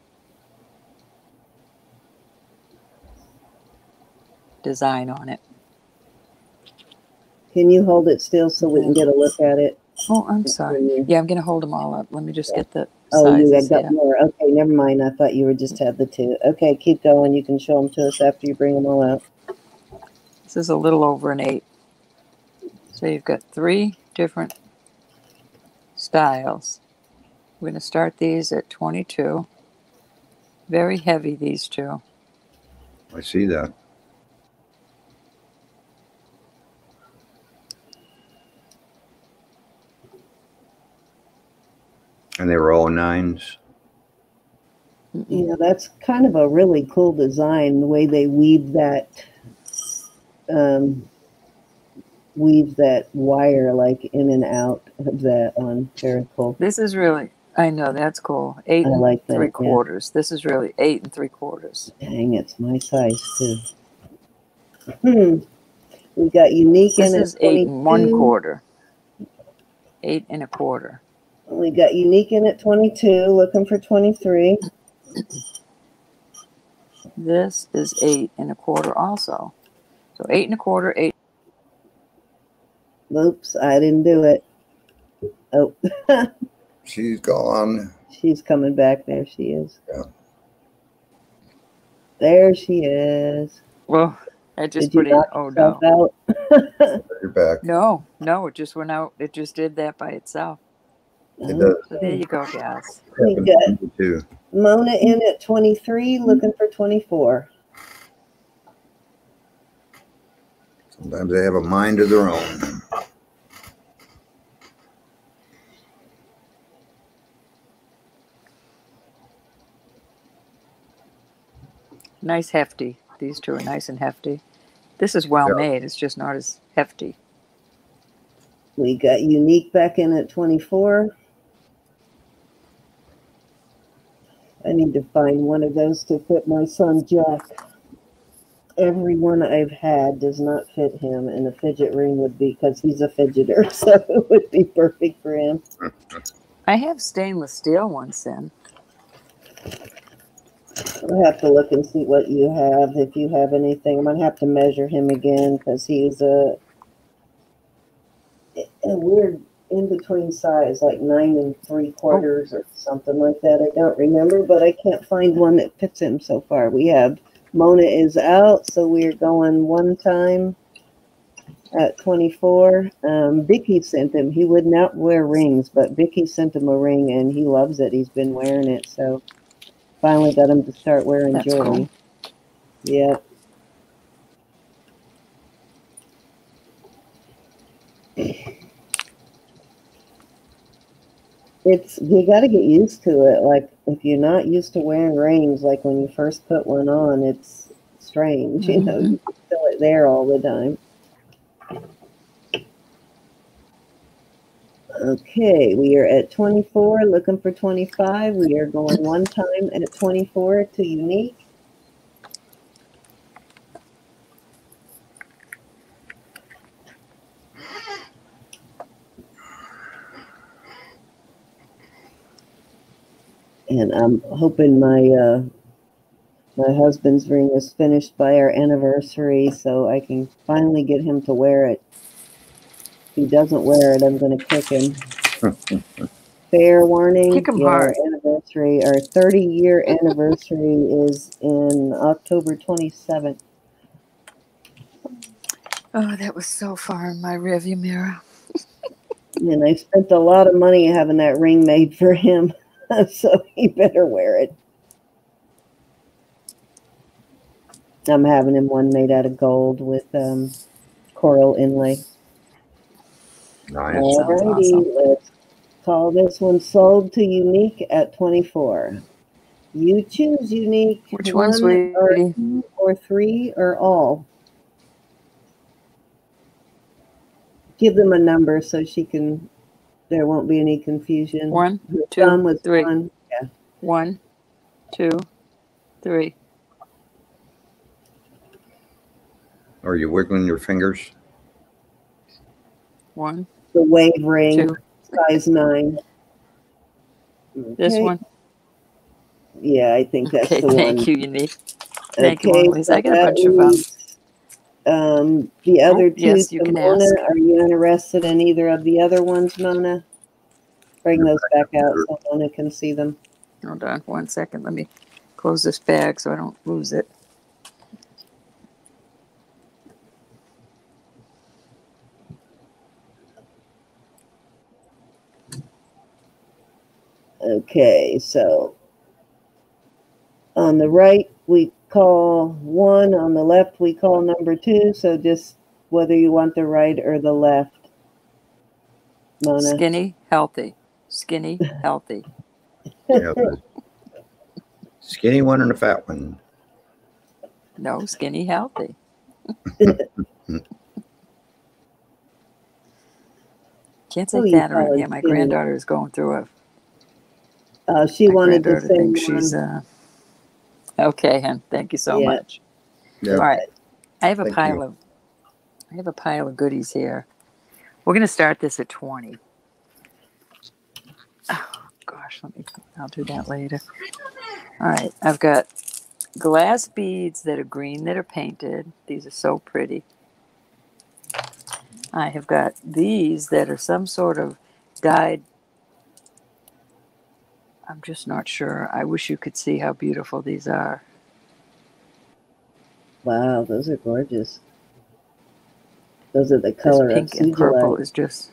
design on it. Can you hold it still so we can get a look at it? Oh, I'm sorry. Yeah, I'm going to hold them all up. Let me just get the Oh, you had got Yeah. more. Okay, never mind. I thought you were just had the two. Okay, keep going. You can show them to us after you bring them all out. This is a little over an eight. So you've got three different styles. We're going to start these at 22. Very heavy, these two. I see that. And they were all nines. You know, that's kind of a really cool design, the way they weave that, um, weave that wire like in and out of that on. Very cool. This is really, I know, that's cool. Eight I and like that. three yeah. quarters. This is really eight and three quarters. Dang, it's my size too. Hmm. We got unique This in is eight and one quarter. Eight and a quarter. We got unique in at 22, looking for 23. This is eight and a quarter also. So eight and a quarter, eight. Oops, I didn't do it. Oh, <laughs> She's gone. she's coming back. There she is. Yeah. There she is. Well, I just Did put in, knock oh no. yourself out? <laughs> You're back. No, no, it just went out. It just did that by itself. It mm-hmm. does. So there you go, guys. We happen got to me Too. Mona in at 23, mm-hmm. looking for 24. Sometimes they have a mind of their own. Nice hefty. These two are nice and hefty. This is well Yeah. made. It's just not as hefty. We got unique back in at 24. I need to find one of those to fit my son Jack. Every one I've had does not fit him, and a fidget ring would be because he's a fidgeter, <laughs> so it would be perfect for him. I have stainless steel ones then. I'll have to look and see what you have. If you have anything, I'm gonna have to measure him again because he's a a weird in between size, like nine and three quarters or something like that. I don't remember, but I can't find one that fits him so far. We have Mona is out, so we're going one time at 24. Um, Vicki sent him. He would not wear rings, but Vicki sent him a ring and he loves it. He's been wearing it, so finally got him to start wearing That's jewelry. cool. Yep. It's you got to get used to it. Like if you're not used to wearing rings, like when you first put one on, it's strange. You know, mm-hmm. you feel it there all the time. Okay, we are at 24, looking for 25. We are going one time at 24 to unique. And I'm hoping my uh, my husband's ring is finished by our anniversary, so I can finally get him to wear it. If he doesn't wear it, I'm going to kick him. <laughs> Fair warning. Kick him yeah, our hard. anniversary, our 30 year anniversary is in October 27th. Oh, that was so far in my rearview mirror. And I spent a lot of money having that ring made for him, <laughs> so he better wear it. I'm having him one made out of gold with um, coral inlay. Nice. Sounds Alrighty, awesome. let's call this one sold to unique at 24. You choose unique. Which one, one or two or three or all. Give them a number so she can. There won't be any confusion. One, Her two, thumb was three. one. one, two, three. Are you wiggling your fingers? One, The wave ring, two. size nine. This one. Yeah, I think that's Okay, the thank one. you, Unique. Thank you, Okay, Mona Lisa. so I got a bunch of, um, leaves, Um, the other Oh, two, yes, you to can Mona, ask. are you interested in either of the other ones, Mona? bring those back out so Mona can see them. Hold on one second. Let me close this bag so I don't lose it. Okay, so on the right, we call one. On the left, we call number two. So just whether you want the right or the left. Mona. Skinny, healthy. Skinny, healthy. Yeah, Skinny one and a fat one. No, skinny, healthy. <laughs> Can't say that you fat around here. My skinny. granddaughter is going through a. Uh, she my wanted to granddaughter same thinks one. she's uh. Okay, hen. Thank you so Yeah. much. Yeah. All right. I have a Thank pile you. of I have a pile of goodies here. We're gonna start this at 20. Oh gosh, let me I'll do that later. All right, I've got glass beads that are green that are painted. These are so pretty. I have got these that are some sort of dyed. I'm just not sure. I wish you could see how beautiful these are. Wow, those are gorgeous. Those are the This color of pink and purple is just.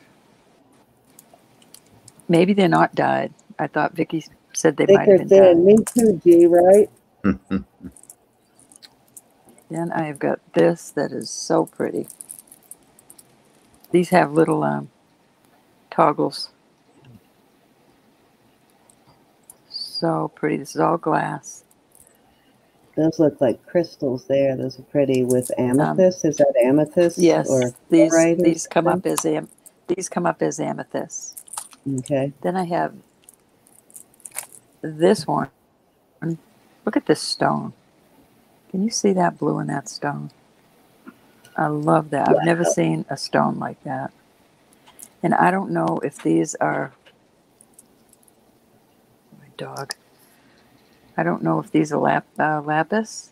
Maybe they're not dyed. I thought Vicki said they Thick might have been dyed. Me too, G, right? <laughs> Then I have got this that is so pretty. These have little um, toggles. So pretty. This is all glass. Those look like crystals there. Those are pretty with amethyst. is that amethyst? Um, Yes, Or these these come up as am- these come up as amethyst. Okay. Then I have this one. Look at this stone. Can you see that blue in that stone? I love that. I've never seen a stone like that. And I don't know if these are dog. I don't know if these are lap, uh, lapis.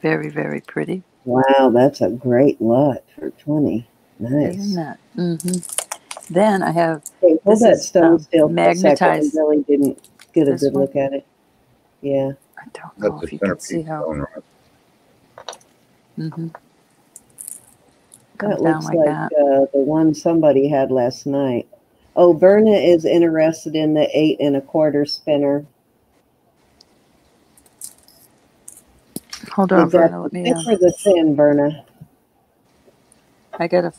Very, very pretty. Wow, that's a great lot for 20. Nice. Isn't that? Mm-hmm. Then I have Hey, hold This that is, stone um, still for a second. I magnetized- really didn't get a This good one? look at it. Yeah. I don't know That's if you can see how. Mm-hmm. That looks like like that. uh, the one somebody had last night. Oh, Verna is interested in the eight and a quarter spinner. Hold on, Is that Brenda. Let the me. thick Uh, or the thin, Verna? I got a.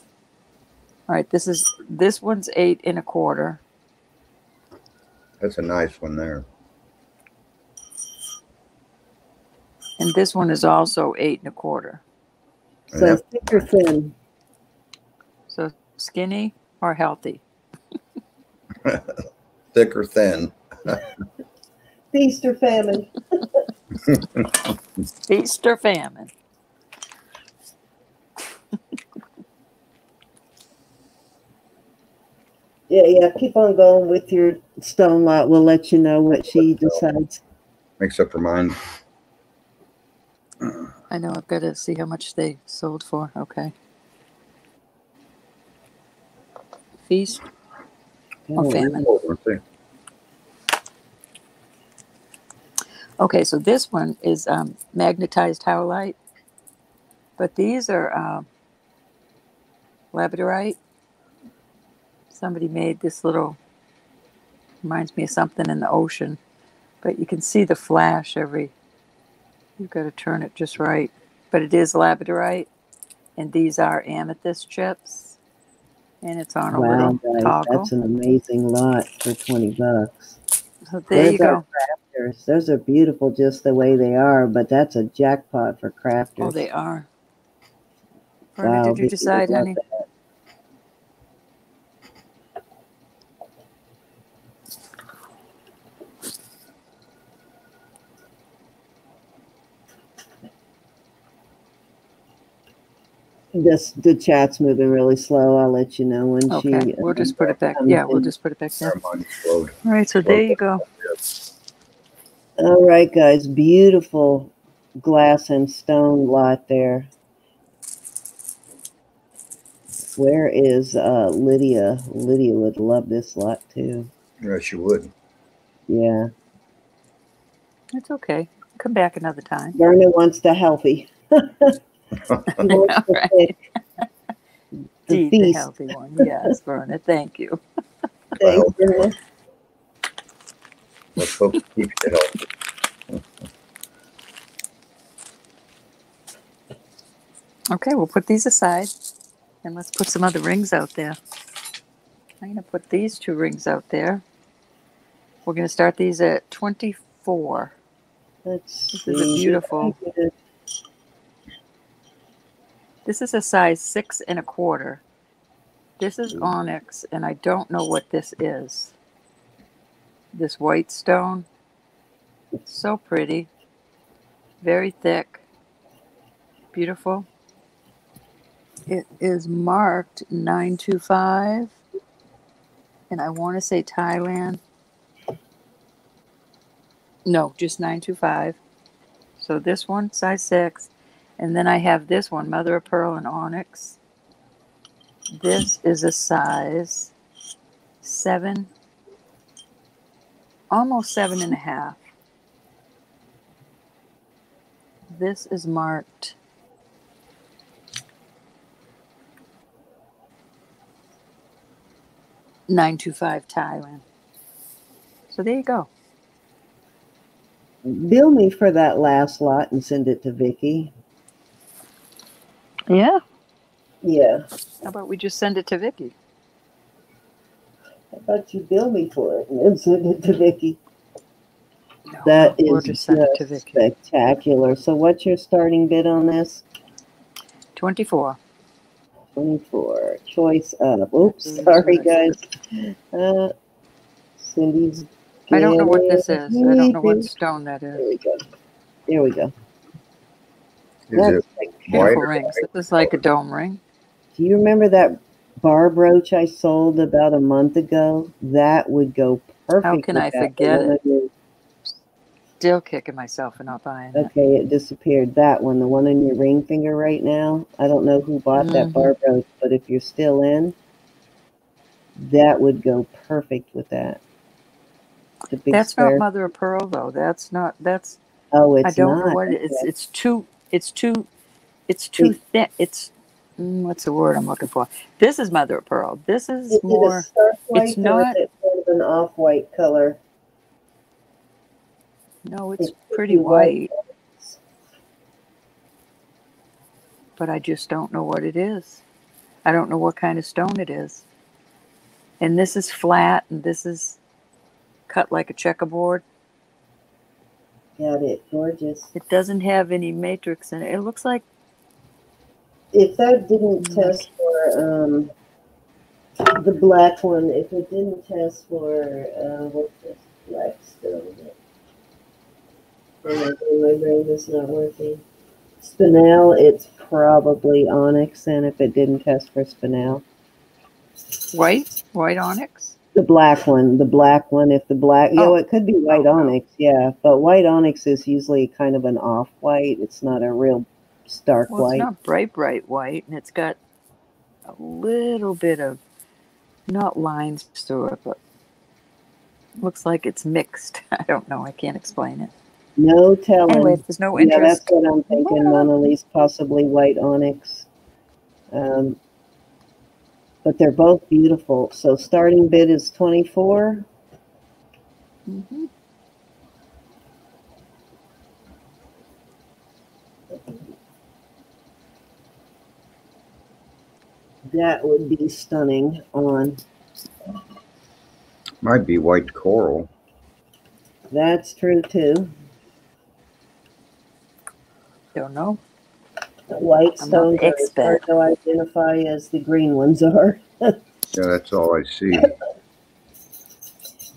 All right, this is this one's eight and a quarter, That's a nice one there. and this one is also eight and a quarter. So that- thick or thin? So skinny or healthy? <laughs> thick or thin. <laughs> Feast or famine? <laughs> Feast or famine? Yeah, yeah. Keep on going with your stone lot. We'll let you know what she decides. Makes up her mind. I know. I've got to see how much they sold for. Okay. Feast or Oh, famine? Okay, so this one is um, magnetized howlite, but these are um, labradorite. Somebody made this little, reminds me of something in the ocean, but you can see the flash every, you've got to turn it just right. But it is labradorite, and these are amethyst chips, and it's on a Wow, little guys, toggle. that's an amazing lot for 20 bucks. So there you Those are go. crafters. Those are beautiful just the way they are, but that's a jackpot for crafters. Oh, they are. Wow, did you decide, honey? that. This the chat's moving really slow. I'll let you know when Okay, she. we'll um, just put it back. comes Yeah, we'll just put it back there. Our mind explode. All right, so there you go. All right, guys. Beautiful glass and stone lot there. Where is uh, Lydia? Lydia would love this lot too. Yes, she would. Yeah. It's okay. Come back another time. Verna wants the healthy. <laughs> <laughs> He wants <laughs> the Right. thick. The Eat the healthy one. Yes, Verna. Thank you. <laughs> Thanks, you. Let's hope it keeps it healthy. Okay, we'll put these aside and let's put some other rings out there. I'm going to put these two rings out there. We're going to start these at 24. Let's This is a beautiful- This is a size six and a quarter. This is onyx, and I don't know what this is. This white stone. So pretty. Very thick. Beautiful. It is marked 925. And I want to say Thailand. No, just 925. So this one, size six. And then I have this one, mother of pearl and onyx. This is a size seven, almost seven and a half. This is marked nine two five Thailand. So there you go. Bill me for that last lot and send it to Vicki. Yeah. Yeah. How about we just send it to Vicki? How about you bill me for it and then send it to Vicki? No, That we'll just send it to just Vicki. spectacular. So what's your starting bid on this? Twenty four. 24. Choice up. Oops, Mm, sorry guys. Uh, Cindy's. I don't know what this is. I don't know what stone that is. There is. we go. There we go. Is That's it like- Beautiful White or rings. This is like a dome ring. do you remember that bar brooch I sold about a month ago? That would go perfect. How can I forget it? your- Still kicking myself for not buying it. Okay, it disappeared. That one, the one on your ring finger right now. I don't know who bought that Mhm. bar brooch, but if you're still in, that would go perfect with that. The big That's square. not mother of pearl though. That's not. That's. oh, it's I don't not. know what it is. Okay. It's too. It's too. It's too It- thin. It's. mm, What's the word I'm looking for? This is mother of pearl. This is Is more. white or not- it kind of an off-white color? No, it's it's pretty pretty white. white, but I just don't know what it is. I don't know what kind of stone it is. And this is flat, and this is cut like a checkerboard. Got it. Gorgeous. It doesn't have any matrix in it. It looks like If that didn't Mm, test for um, the black one, if it didn't test for uh, what's this black stone? Oh my brain is not working. Spinel, it's probably onyx, and if it didn't test for spinel, white, white onyx. the black one, the black one, if the black, you know, Oh. it could be white Oh, onyx, yeah, but white onyx is usually kind of an off white. It's not a real stark Well, it's white. not bright, bright white, and it's got a little bit of not lines through it, but looks like it's mixed. <laughs> I don't know. I can't explain it. No telling. Anyway, there's no interest. Yeah, that's what I'm thinking, Mona Lisa, possibly white onyx. Um, but they're both beautiful. So starting bid is twenty-four. Mhm. That would be stunning on. might be white coral. That's true too. don't know. The White I'm not stones the are as hard to identify as the green ones are. <laughs> Yeah, that's all I see.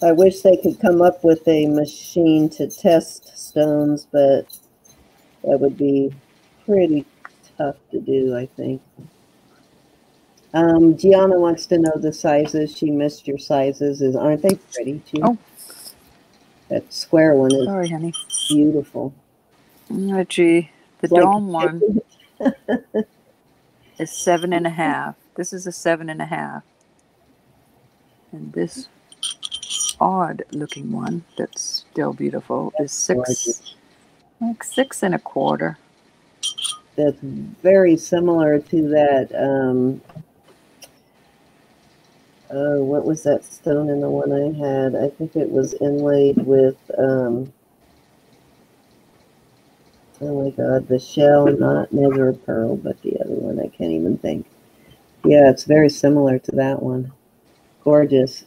I wish they could come up with a machine to test stones, but that would be pretty tough to do, I think. Um, Geanna wants to know the sizes. She missed your sizes. Is aren't they pretty too? Oh. That square one is Sorry, honey. beautiful. Oh, gee, the like- dome one <laughs> is seven and a half. This is a seven and a half. And this odd looking one that's still beautiful is six, gorgeous. like six and a quarter. That's very similar to that. Um, oh, what was that stone in the one I had? I think it was inlaid with. Um, oh my God, the shell, not mother of pearl, but the other one. I can't even think. Yeah, it's very similar to that one. Gorgeous.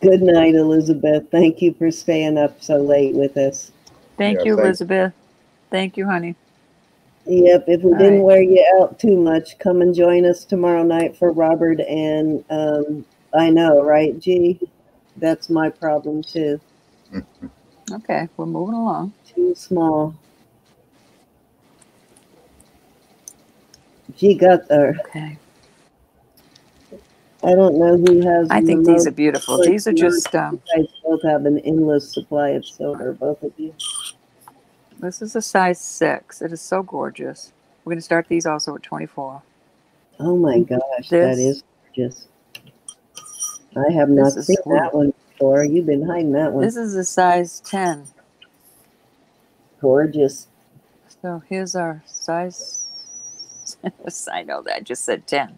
Good night, Elizabeth. Thank you for staying up so late with us. Thank Yeah, you, thank- Elizabeth. Thank you, honey. Yep, if we All didn't right. wear you out too much, come and join us tomorrow night for Robert and um I know, right, G? That's my problem too. <laughs> Okay, we're moving along. Too small. G got there. Okay. I don't know who has. I think these are beautiful. These are just, um, You guys both have an endless supply of silver, both of you. This is a size six. It is so gorgeous. We're going to start these also at 24. Oh my mm-hmm. gosh, that This- is just. I have not seen sweet. that one before. You've been hiding that one. This is a size 10. Gorgeous. So here's our <laughs> size. I know that I just said 10. I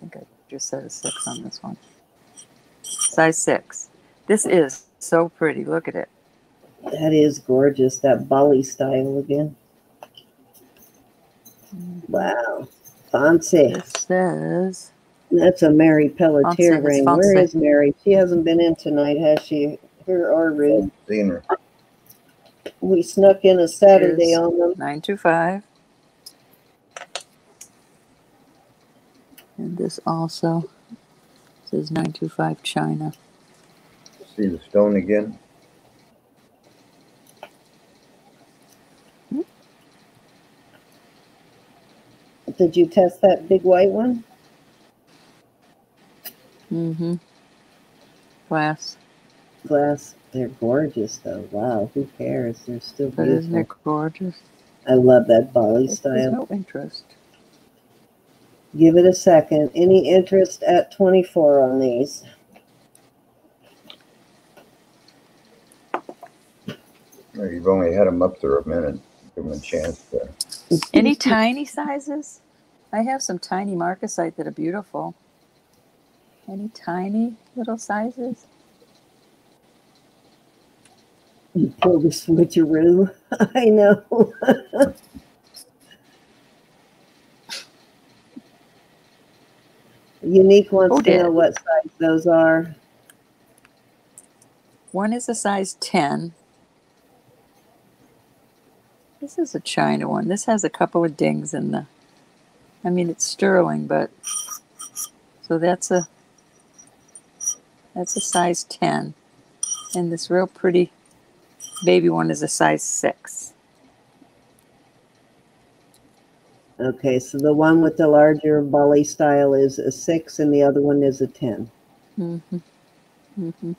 think I just said a 6 on this one. Size 6. This is so pretty. Look at it. That is gorgeous. That Bali style again. Wow. Fancy. This says, That's a Mary Pelletier Fancy, ring. Where fancy. is Mary? She hasn't been in tonight, has she? Her or Ruth? Seeing her. We snuck in a Saturday Is- on them. 925. And this also says 925 China. See the stone again? Did you test that big white one? Mm-hmm. Glass. Glass. They're gorgeous though. Wow, who cares? They're still But isn't it gorgeous? I love that Bali There's style. no interest. Give it a second. Any interest at 24 on these? You've only had them up there a minute. Give them a chance to. Any tiny sizes? I have some tiny marcasite that are beautiful. Any tiny little sizes? You pull the switcheroo. <laughs> I know. Unique wants Who to know what size those are. One is a size 10. This is a China one. This has a couple of dings in the. I mean, it's sterling, but. So that's a. That's a size 10. And this real pretty baby one is a size 6. Okay, so the one with the larger Bali style is a six and the other one is a 10. Mm-hmm. Mm-hmm.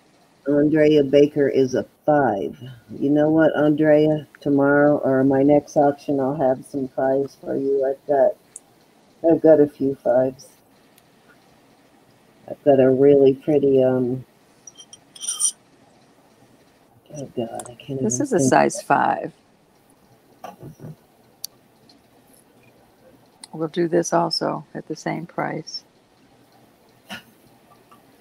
Andrea Baker is a five. You know what, Andrea? Tomorrow or my next auction, I'll have some fives for you. I've got, I've got a few fives. I've got a really pretty um. Oh God, I can't. This even is a size 5. We'll do this also at the same price.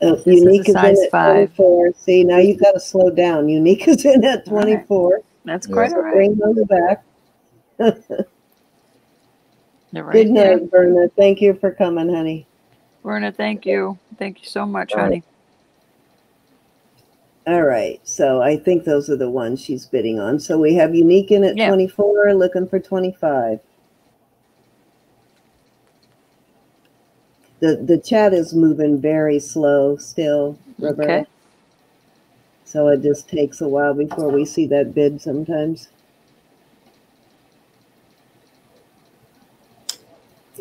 Oh, This is a unique is, size in at five. 24. See, now you've got to slow down. Unique is in at All right. 24. That's Yeah. quite So all right. bring those back. <laughs> They're right Good there. night, Verna. Thank you for coming, honey. Verna, thank you. Thank you so much, All right. honey. All right, so I think those are the ones she's bidding on. So we have unique in at Yeah. 24, looking for 25. The the chat is moving very slow still, Roberta. Okay. So it just takes a while before we see that bid sometimes.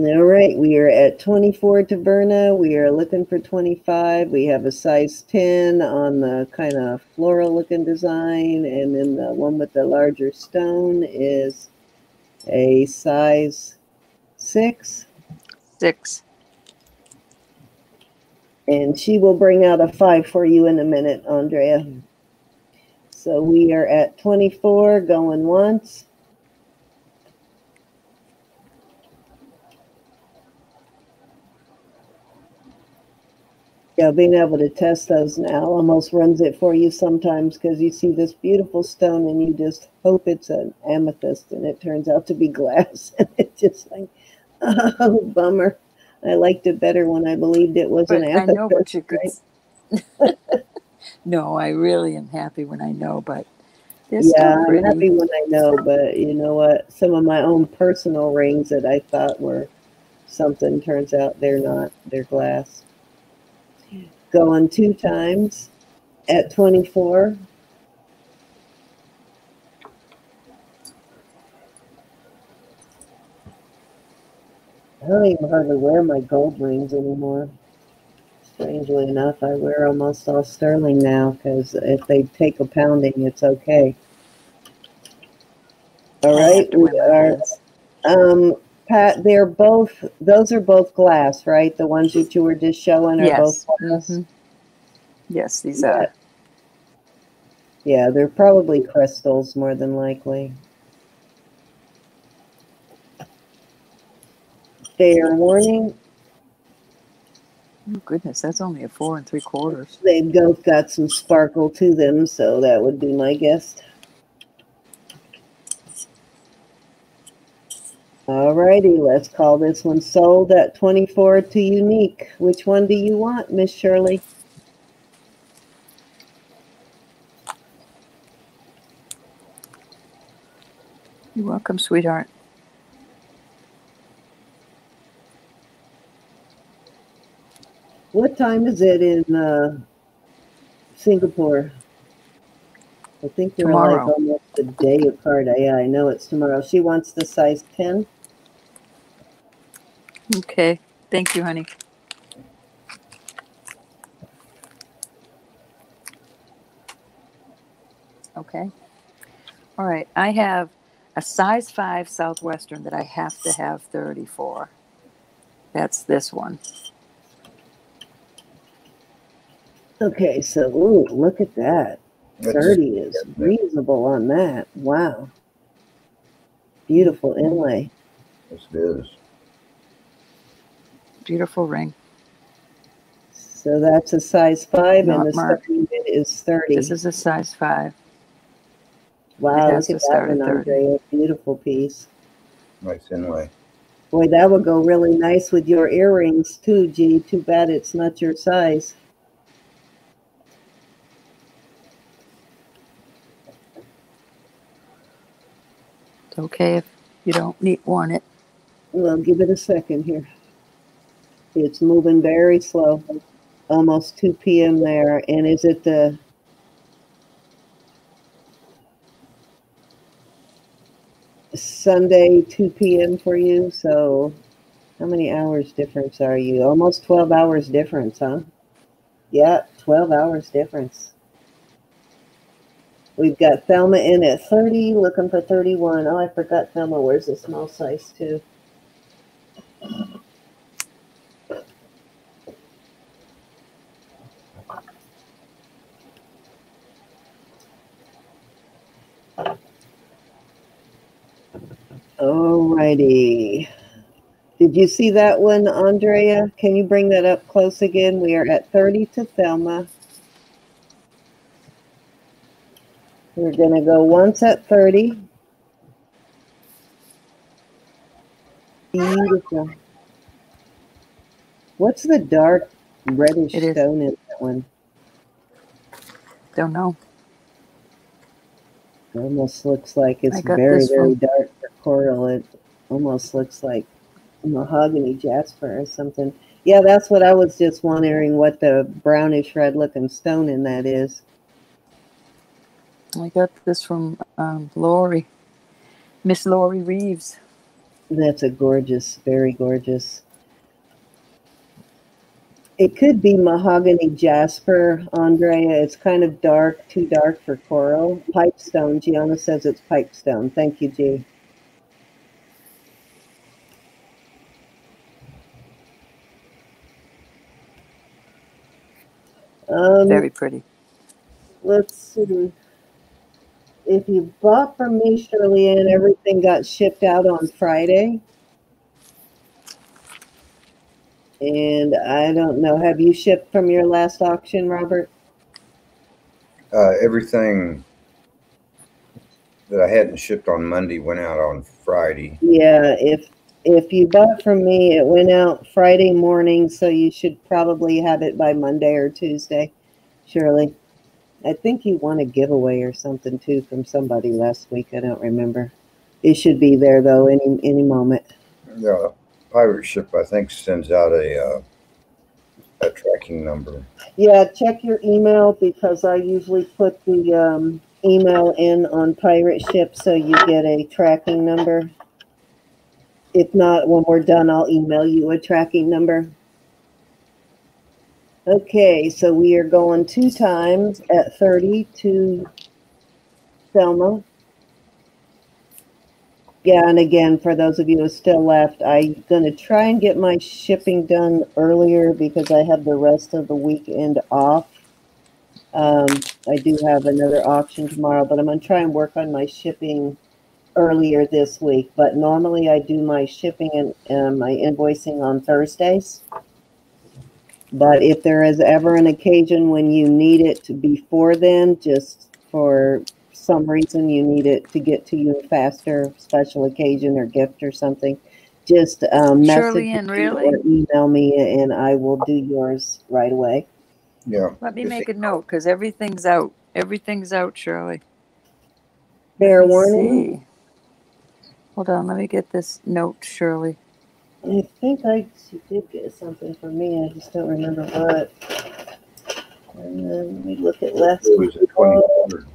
All right, we are at 24 to Verna. We are looking for 25. We have a size 10 on the kind of floral looking design, and then the one with the larger stone is a size six, Six. and she will bring out a five for you in a minute, Andrea. So we are at 24 going once. Yeah, being able to test those now almost runs it for you sometimes because you see this beautiful stone and you just hope it's an amethyst and it turns out to be glass. <laughs> and it's just like, oh, bummer. I liked it better when I believed it was But an amethyst. I know, but you could. right? <laughs> no, I really am happy when I know, but Yeah, I'm happy when I know, but you know what? Some of my own personal rings that I thought were something turns out they're not. They're glass. Going two times at 24. I don't even hardly wear my gold rings anymore. Strangely enough, I wear almost all sterling now because if they take a pounding, it's okay. All right, we are. Um, Pat, they're both. Those are both glass, right? The ones that you were just showing are Yes. both glass. mhm. Yes, these Yeah. are. Yeah, they're probably crystals more than likely. Fair warning: Oh, goodness, that's only a four and three quarters. they've both got some sparkle to them, so that would be my guess. Alrighty, let's call this one sold at 24 to unique. Which one do you want, Miss Shirley? You're welcome, sweetheart. What time is it in uh, Singapore? I think they're like Tomorrow. almost a day apart. Yeah, I know it's tomorrow. She wants the size 10. Okay. Thank you, honey. Okay. All right. I have a size five Southwestern that I have to have 30 for. That's this one. Okay, so ooh, look at that. That's- 30 is reasonable on that. Wow. Beautiful inlay. Yes, it is. Beautiful ring. So that's a size 5 Not and the marked. starting bid is 30. This is a size five. wow, it has look at to that one, 30. Andrea. Beautiful piece. Nice inlay. Boy, that would go really nice with your earrings too, G. Too bad it's not your size. It's okay if you don't need want it. Well, give it a second here. It's moving very slow. Almost 2 p.m. there. And is it the Sunday 2 p.m. for you? So how many hours difference are you? Almost 12 hours difference, huh? Yeah, 12 hours difference. We've got Thelma in at 30, looking for 31. Oh, I forgot Thelma wears a small size too. Alrighty. Did you see that one, Andrea? Can you bring that up close again? We are at 30 to Thelma. We're gonna go once at 30. Beautiful. What's the dark reddish It is. stone in that one? Don't know. It almost looks like it's very, very dark coral. It almost looks like mahogany jasper or something. Yeah, that's what I was just wondering what the brownish red looking stone in that is. I got this from um, Lori, Miss Lori Reeves. That's a gorgeous, very gorgeous. It could be mahogany jasper, Andrea. It's kind of dark, too dark for coral. Pipestone. Geanna says it's pipestone. Thank you, G. Um, Very pretty. let's see. If you bought from me, Shirley Ann, everything got shipped out on Friday. And I don't know, have you shipped from your last auction, Robert? Uh, everything that I hadn't shipped on Monday went out on Friday. Yeah, if if you bought from me, it went out Friday morning, so you should probably have it by Monday or Tuesday, Shirley. I think you won a giveaway or something too from somebody last week. I don't remember. It should be there though any any moment. Yeah, pirate ship I think sends out a uh, a tracking number. Yeah, check your email because I usually put the um, email in on Pirate Ship so you get a tracking number. If not, when we're done, I'll email you a tracking number. Okay, so we are going two times at 30 to Thelma. Yeah, and again, for those of you who are still left, I'm going to try and get my shipping done earlier because I have the rest of the weekend off. Um, I do have another auction tomorrow, but I'm going to try and work on my shipping earlier this week. But normally I do my shipping and uh, my invoicing on Thursdays. But if there is ever an occasion when you need it before then, just for some reason you need it to get to you faster, special occasion or gift or something, just um, message me really? or email me and I will do yours right away. Yeah. Let me make a note because everything's out. Everything's out, Shirley. Fair Let me warning. see. Hold on, let me get this note, Shirley. I think I she did get something from me. I just don't remember what. And then let me look at last It was the week. 23rd.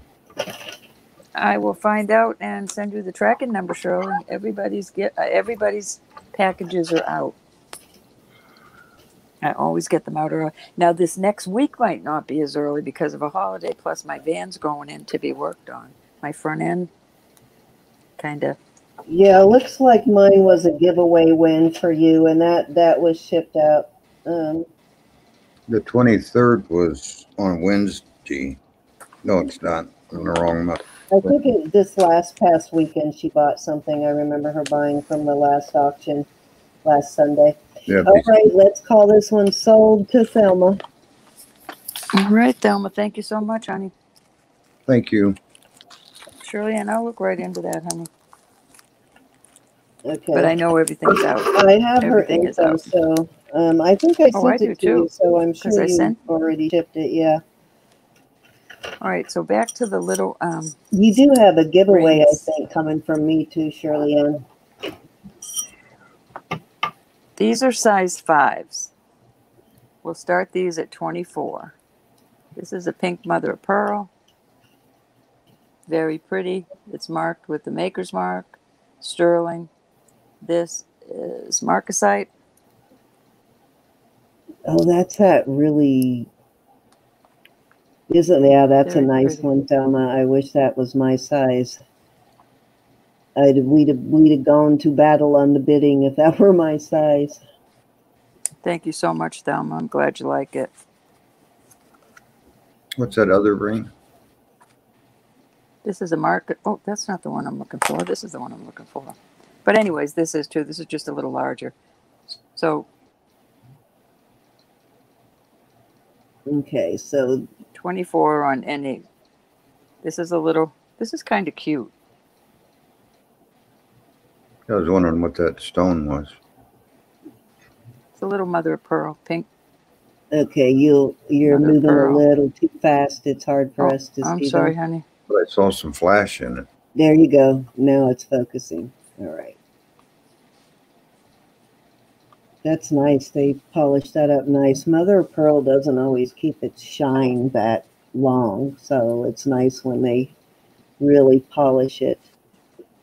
I will find out and send you the tracking number, Shirley. Everybody's get uh, everybody's packages are out. I always get them out early. Now this next week might not be as early because of a holiday. Plus my van's going in to be worked on. My front end, kind of. Yeah, looks like mine was a giveaway win for you, and that that was shipped out. Um, The 23rd was on Wednesday. No, it's not. I'm in the wrong month. I think it, this last past weekend she bought something. I remember her buying from the last auction last Sunday. Yeah, All right, let's call this one sold to Thelma. All right, Thelma. Thank you so much, honey. thank you. Shirley, and I'll look right into that, honey. Okay. But I know everything's out. I have her Everything is info, out. so um, I think I Oh, I sent it to you, too, so I'm sure I you sent- already shipped it. Yeah, All right, so back to the little um you do have a giveaway, I think, coming from me too, Shirley Ann. These are size fives. We'll start these at 24. This is a pink mother of pearl. Very pretty. It's marked with the maker's mark, sterling. This is marcasite. Oh, that's that really. Isn't yeah, that's Very a nice pretty. one, Thelma. I wish that was my size. I'd we'd have, we'd have gone to battle on the bidding if that <laughs> were my size. Thank you so much, Thelma. I'm glad you like it. What's that other ring? This is a market. Oh, that's not the one I'm looking for. This is the one I'm looking for. But anyways, this is too. This is just a little larger. So Okay, so 24 on any. This is a little. This is kind of cute. I was wondering what that stone was. It's a little mother of pearl, pink. okay, you you're Mother moving a little too fast. It's hard for Oh, us to I'm see. sorry, them. honey. But I saw some flash in it. There you go. Now it's focusing. All right. That's nice. They polished that up nice. Mother of pearl doesn't always keep its shine that long, so it's nice when they really polish it.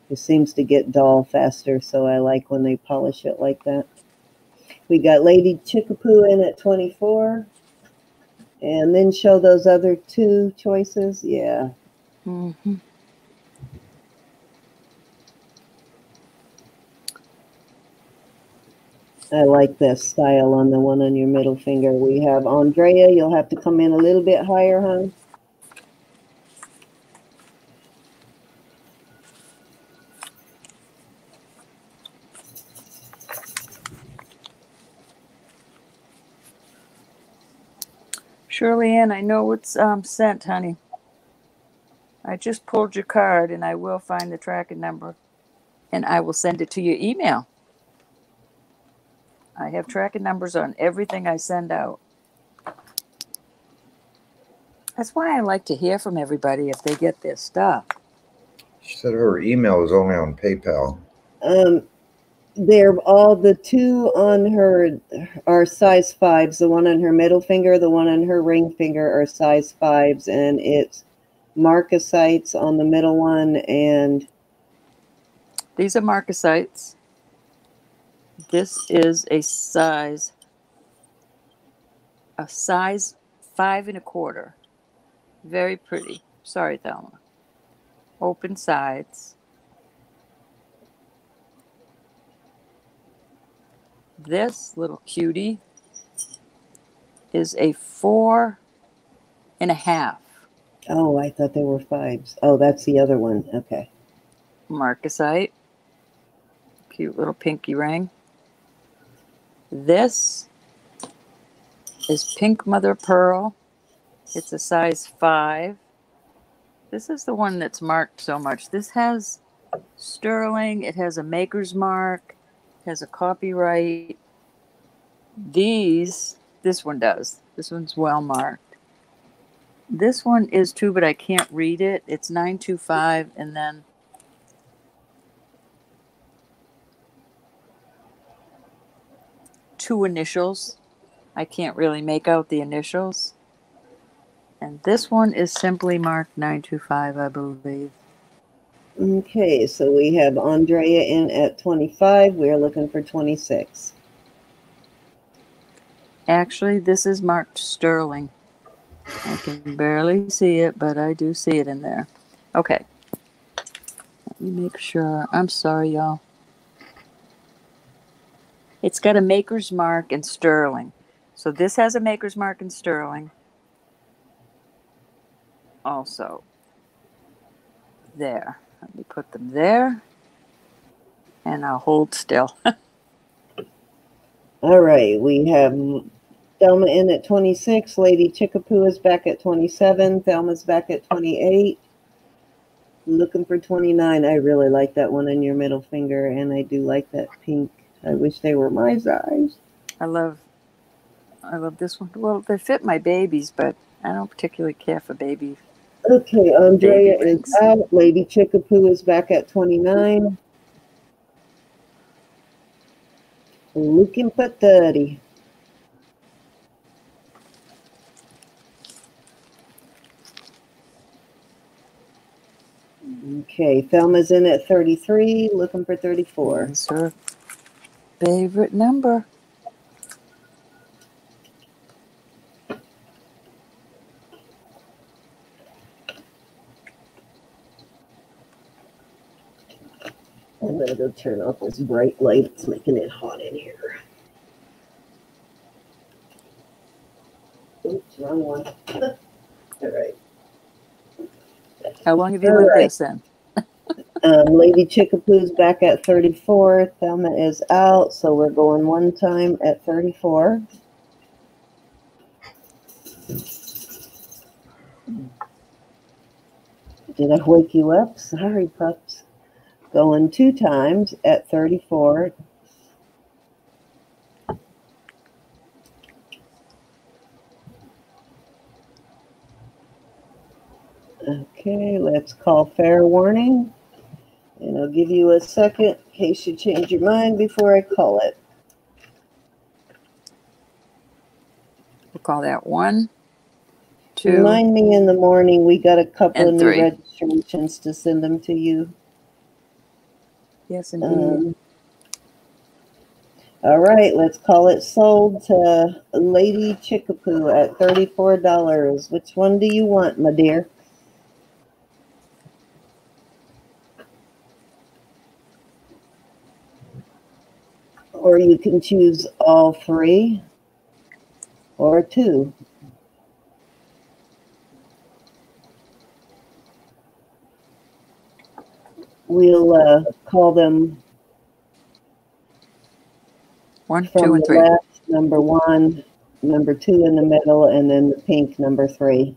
It seems to get dull faster, so I like when they polish it like that. We got Lady Chickapoo in at 24. And then show those other two choices. Yeah. hmm I like this style on the one on your middle finger. We have Andrea. You'll have to come in a little bit higher, huh? Shirley Ann, I know it's um, sent, honey. I just pulled your card and I will find the tracking number and I will send it to your email. I have tracking numbers on everything I send out. That's why I like to hear from everybody if they get their stuff. She said her email is only on PayPal. Um, they're all the two on her are size fives. The one on her middle finger, the one on her ring finger are size fives, and it's marcasites on the middle one and These are marcasites. This is a size, a size five and a quarter. Very pretty. Sorry, Thelma. Open sides. This little cutie is a four and a half oh, I thought they were fives. Oh, that's the other one. Okay. marcasite. Cute little pinky ring. This is pink mother pearl. It's a size five. This is the one that's marked so much. This has sterling. It has a maker's mark. Has a copyright. These, this one does. This one's well marked. This one is too, but I can't read it. It's 925 and then two initials. I can't really make out the initials. And this one is simply marked 925, I believe. Okay, so we have Andrea in at 25. We're looking for 26. Actually, this is marked sterling. I can barely see it, but I do see it in there. Okay. Let me make sure. I'm sorry, y'all. It's got a maker's mark in sterling. So this has a maker's mark in sterling. Also, there. Let me put them there. And I'll hold still. <laughs> All right, we have Thelma in at 26. Lady Chickapoo is back at 27. Thelma's back at 28. Looking for 29. I really like that one on your middle finger, and I do like that pink. I wish they were my size. I love I love this one. Well, they fit my babies, but I don't particularly care for babies. Okay, Andrea Baby is out. Lady Chickapoo is back at 29. Looking for 30. Okay, Thelma's in at 33, looking for 34. It's her favorite number. I'm gonna go turn off this bright light. It's making it hot in here. Oops, wrong one. <laughs> All right. How long have you All lived right. this in? Um, Lady Chickapoo's back at 34. Thelma is out, so we're going one time at 34. Did I wake you up? Sorry, pups. Going two times at 34. Okay, let's call fair warning. And I'll give you a second in case you change your mind before I call it. We'll call that one, two. Remind me in the morning, we got a couple of new registrations to send them to you. Yes, indeed. Um, all right, let's call it sold to Lady Chickapoo at thirty-four dollars. Which one do you want, my dear? Or you can choose all three or two. We'll uh, call them One, two, and three. left, number one, number two in the middle, and then the pink number three.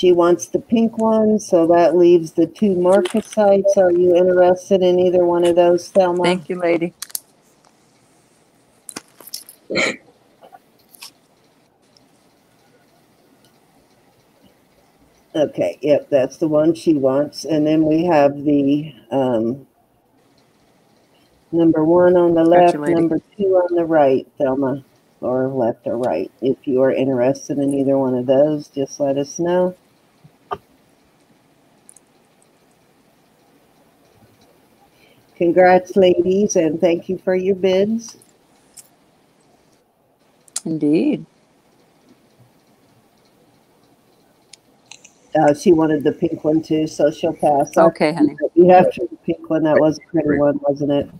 She wants the pink one, so that leaves the two marcasites. Are you interested in either one of those, Thelma? Thank you, lady. Okay, yep, that's the one she wants. And then we have the um, number one on the left, number two on the right, Thelma, or left or right. If you are interested in either one of those, just let us know. Congrats, ladies, and thank you for your bids. Indeed. Uh, she wanted the pink one too, so she'll pass. Okay, honey. You have to the pink one. That was a pretty one, wasn't it?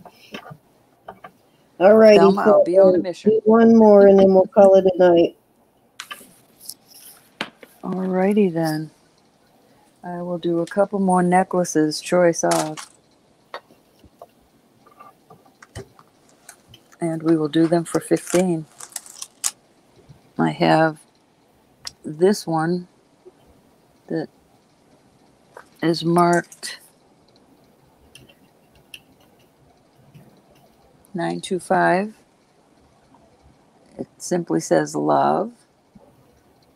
All righty. Thelma, I'll be on a mission. One more and then we'll call it a night. Alrighty then. I will do a couple more necklaces, choice of. And we will do them for 15. I have this one that is marked 925. It simply says love.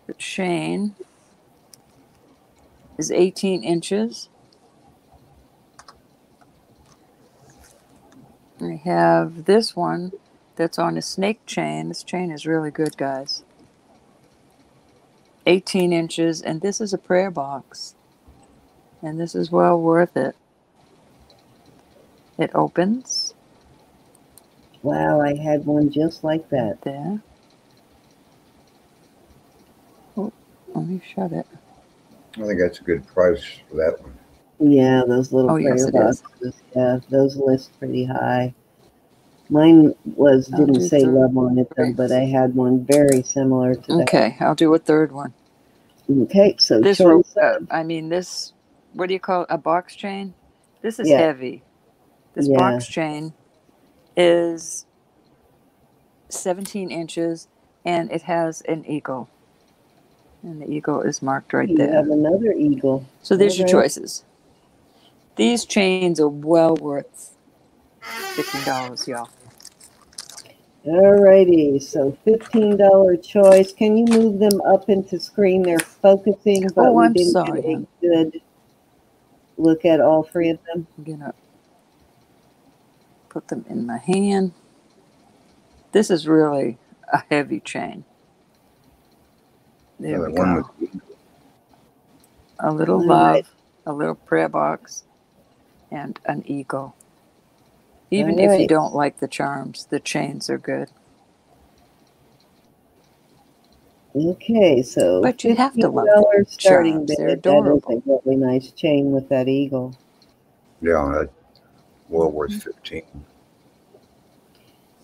The chain is 18 inches. I have this one that's on a snake chain. This chain is really good, guys. 18 inches, and this is a prayer box. And this is well worth it. It opens Wow, I had one just like that. there. Oh, let me shut it. I think that's a good price for that one. Yeah, those little Oh, yes, prayer is. boxes. Yeah, those list pretty high. Mine was I'll didn't say love on it though, but I had one very similar to that. Okay, I'll do a third one. Okay, so This rope, uh, I mean, this, what do you call it? A box chain? This is Yeah. heavy. This Yeah. box chain is 17 inches and it has an eagle. And the eagle is marked right you there. have another eagle. So there's your choices. These chains are well worth $15, y'all. Alrighty, so fifteen dollar choice. Can you move them up into screen? They're focusing, but Oh, we I'm didn't sorry, get a good look at all three of them. I'm gonna put them in my hand. This is really a heavy chain. There Yeah, we go. A little love, right. a little prayer box, and an eagle. Even All if you don't like the charms, the chains are good. Okay, so But you have to love $15 starting charms. They're That is a really nice chain with that eagle. yeah, well worth fifteen.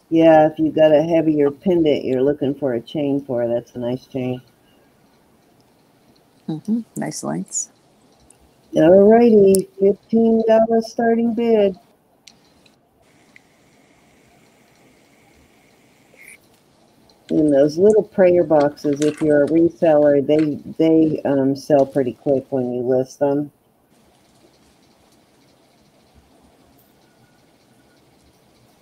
Yeah, if you got a heavier pendant you're looking for a chain for, that's a nice chain. Mm -hmm. Nice lengths. Alrighty, fifteen dollar starting bid. And those little prayer boxes, if you're a reseller, they they um, sell pretty quick when you list them.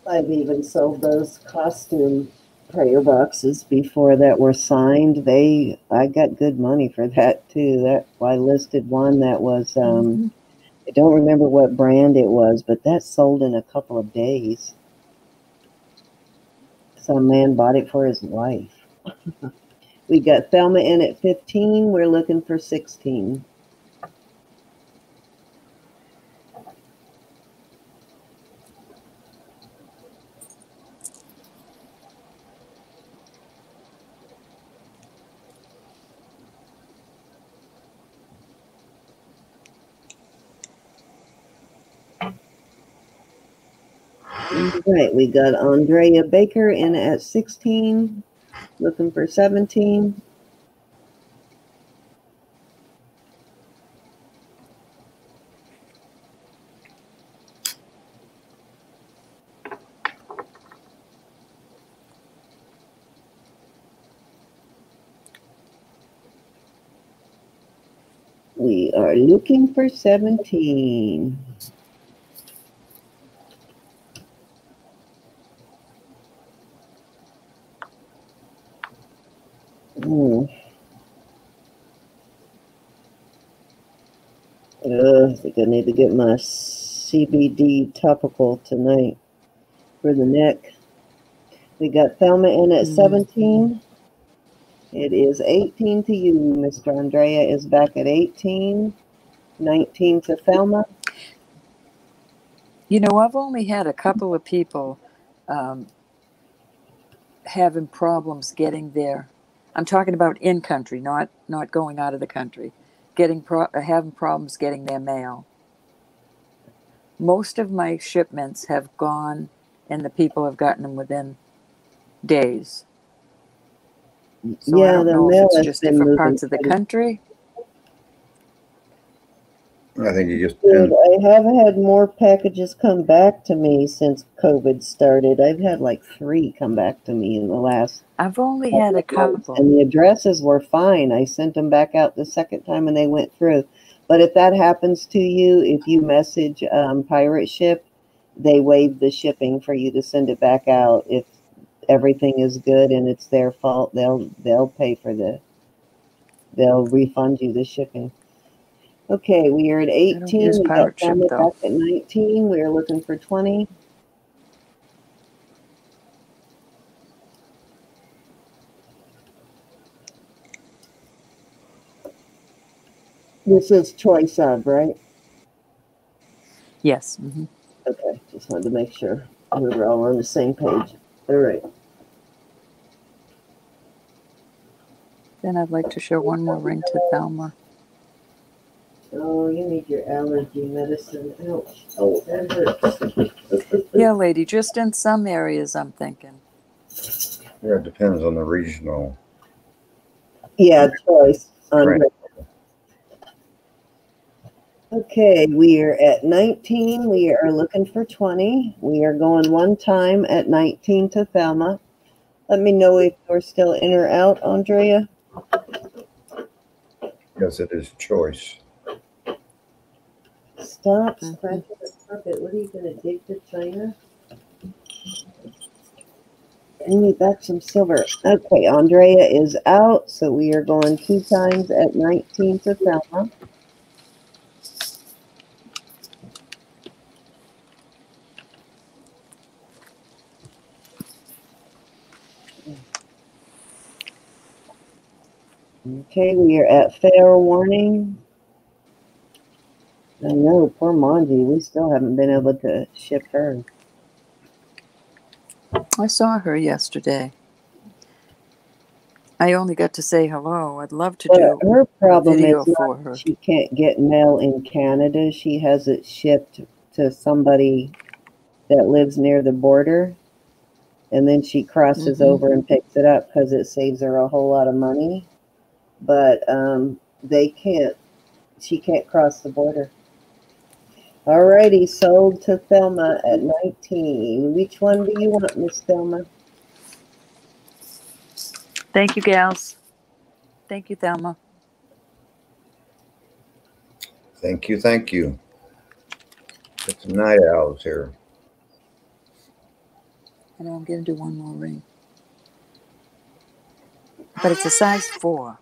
I've even sold those costume prayer boxes before that were signed. They I got good money for that too. That I listed one that was um, Mhm. I don't remember what brand it was, but that sold in a couple of days. Some man bought it for his wife. <laughs> we got Thelma in at 15. We're looking for 16. Right, we got Andrea Baker in at 16, looking for 17. We are looking for 17. Hmm. Uh, I think I need to get my CBD topical tonight for the neck. We got Thelma in at Mhm. 17. It is 18 to you. Mr. Andrea is back at 18. 19 to Thelma. You know, I've only had a couple of people um, having problems getting there. I'm talking about in country, not not going out of the country. Getting pro- uh, having problems getting their mail. Most of my shipments have gone, and the people have gotten them within days. So yeah, the mail has just been different moving parts of the country. I think you just good. I have had more packages come back to me since COVID started. I've had like three come back to me in the last I've only had a couple months, couple. and the addresses were fine. I sent them back out the second time and they went through. But if that happens to you, if you message um, Pirate Ship, they waive the shipping for you to send it back out. If everything is good and it's their fault, they'll they'll pay for the they'll refund you the shipping. Okay, we are at 18. We got Pirate Ship, Thelma though. back at 19. We are looking for 20. This is choice of, right? Yes. hmm Okay, just wanted to make sure we were all on the same page. All right. Then I'd like to show one more ring to Thelma. Oh, you need your allergy medicine. Ouch. Oh, that hurts. <laughs> Yeah, lady, just in some areas, I'm thinking. Yeah, it depends on the regional. Yeah, choice. on Right. Okay, we are at 19. We are looking for 20. We are going one time at 19 to Thelma. Let me know if you're still in or out, Andrea. Yes, it is choice. Stop Mhm. scratching the carpet. What are you going to dig to China? I need back some silver. Okay, Andrea is out, so we are going two times at 19 to Thelma. Okay, we are at fair warning. I know, poor Manji. We still haven't been able to ship her. I saw her yesterday. I only got to say hello. I'd love to But do her problem video is for her. she can't get mail in Canada. She has it shipped to somebody that lives near the border. And then she crosses Mhm. over and picks it up because it saves her a whole lot of money. But um, they can't, she can't cross the border. Alrighty, sold to Thelma at 19. Which one do you want, Miss Thelma? Thank you, gals. Thank you, Thelma. Thank you, thank you. Get some night owls here. I know I'm going to do one more ring. But it's a size four.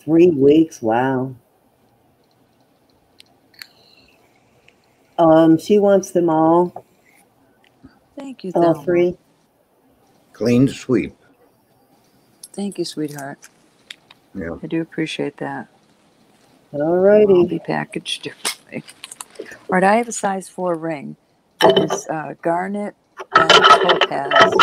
Three weeks. Wow. Um, she wants them all, Thank you, all Thelma. three. Clean sweep. Thank you, sweetheart. Yeah. I do appreciate that. I'll be packaged <laughs> differently. All right, I have a size four ring that is uh, garnet and topaz.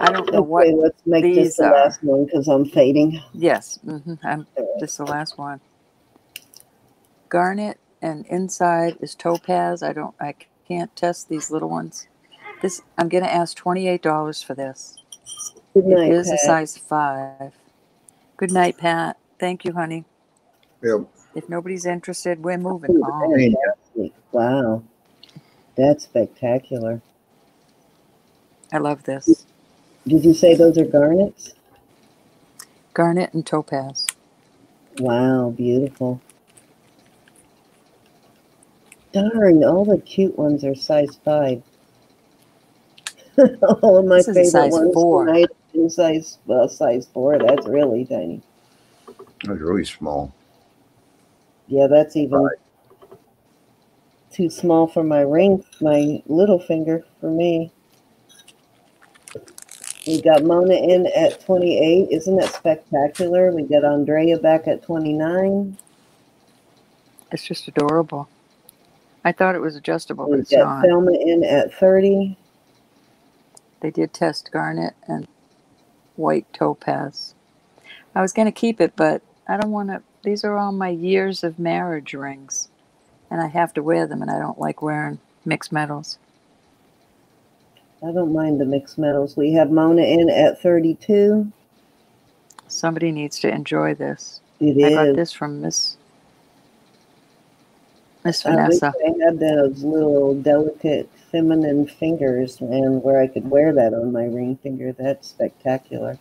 I don't know what Okay, let's make this the are. last one because I'm fading. Yes, hmm I'm, this is the last one. Garnet and inside is topaz. I don't, I can't test these little ones. This, I'm gonna ask twenty-eight dollars for this. Good It night, is a size five. Good night, Pat. Thank you, honey. Yep. If nobody's interested, we're moving Ooh, on. fantastic. Wow. That's spectacular. I love this. Did you say those are garnets? Garnet and topaz. Wow, beautiful. Darn, all the cute ones are size five. <laughs> all of my This is favorite size ones four. tonight in size well, size four. That's really tiny. That's really small. Yeah, that's even too small for my ring, my little finger for me. We got Mona in at 28. Isn't that spectacular? We got Andrea back at 29. It's just adorable. I thought it was adjustable, but We it's not. Thelma in at 30. They did test garnet and white topaz. I was going to keep it, but I don't want to. These are all my years of marriage rings, and I have to wear them, and I don't like wearing mixed metals. I don't mind the mixed metals. We have Mona in at 32. Somebody needs to enjoy this. It I got this from Miss Miss I wish Vanessa. I had those little delicate feminine fingers and where I could wear that on my ring finger. That's spectacular.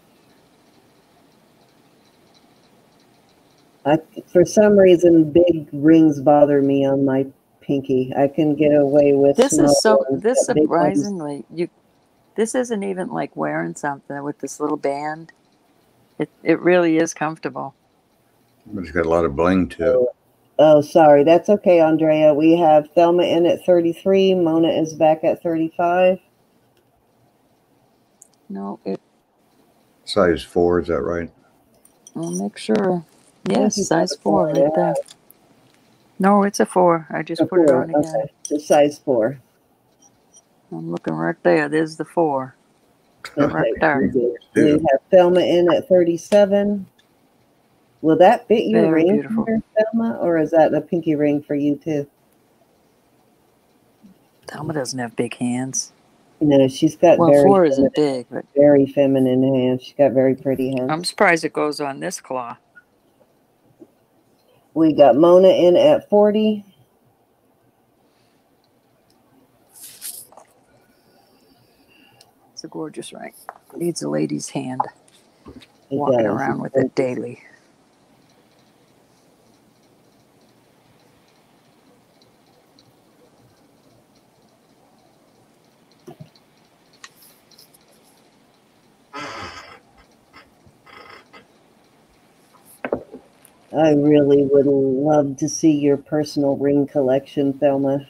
I, for some reason, big rings bother me on my pinky. I can get away with This is so. ones, This but ones- surprisingly, you. This isn't even like wearing something with this little band. It it really is comfortable. But it's got a lot of bling to it. Oh, sorry. That's okay, Andrea. We have Thelma in at 33. Mona is back at 35. No, it. Size four, is that right? I'll make sure. Yes, size four four, right there. No, it's a four. I just A put it on again. Okay. The size four. I'm looking right there. There's the four. Okay, Right there. We have Thelma in at 37. Will that fit your Very ring, beautiful. Thelma, or is that a pinky ring for you too? Thelma doesn't have big hands. No, she's got Well, very, four feminine, isn't big, but very feminine hands. She's got very pretty hands. I'm surprised it goes on this claw. we got Mona in at 40. It's a gorgeous ring. Needs a lady's hand. It Walking does. around with it daily. I really would love to see your personal ring collection, Thelma.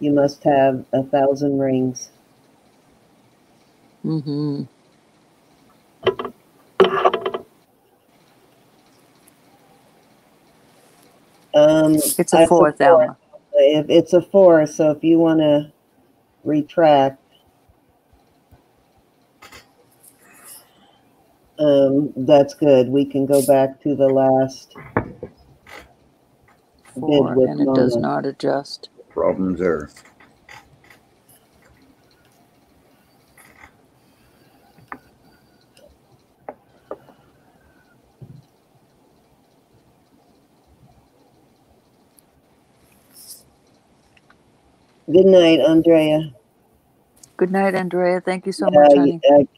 You must have a thousand rings. Mm-hmm. Um, It's a four, Thelma. If it's a four, so if you want to retract, um, that's good. We can go back to the last. Four, with and it does Mona. not adjust. Problems there. Good night, Andrea. Good night, Andrea. Thank you so Yeah, much, I- honey. I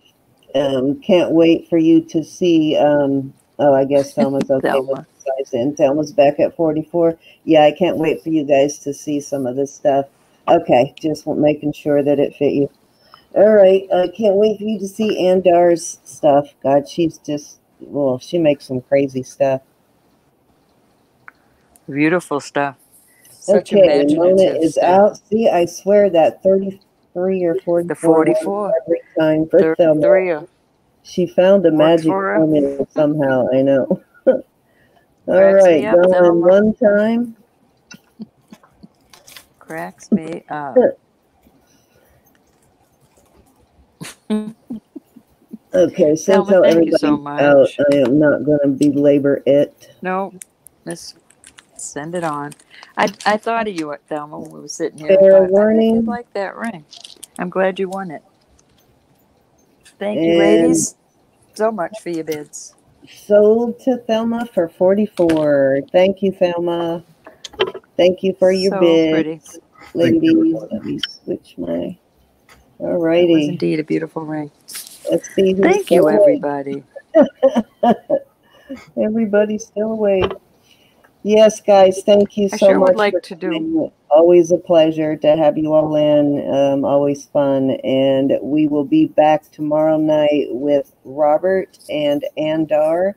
um, can't wait for you to see. Um, oh, I guess <laughs> Thelma's okay with Thelma. the size. And Thelma's back at 44. Yeah, I can't wait for you guys to see some of this stuff. Okay, just making sure that it fit you. All right, I can't wait for you to see Andar's stuff. God, she's just, well, she makes some crazy stuff. Beautiful stuff. Such okay, Mona is out. See, I swear that 33 or 44. The 44. Every time for Thelma. Thirty-three. of- She found a Works magic for formula somehow. I know. <laughs> All Cracks right, going one time. Cracks me up. Okay, <laughs> since how thank you so out. I am not going to belabor it. No, Miss Send it on. I I thought of you at Thelma when we were sitting here. Fair I thought, I warning. did like that ring. I'm glad you won it. Thank you, ladies, so much for your bids. Sold to Thelma for 44. Thank you, Thelma. Thank you for your so bid, pretty. Ladies. Let me switch my. All righty. indeed a beautiful ring. Let's see who's Thank you, awake. everybody. <laughs> Everybody's still awake. Yes, guys, thank you I so sure much. would like to do. Always a pleasure to have you all in. Um, always fun. And we will be back tomorrow night with Robert and Andar.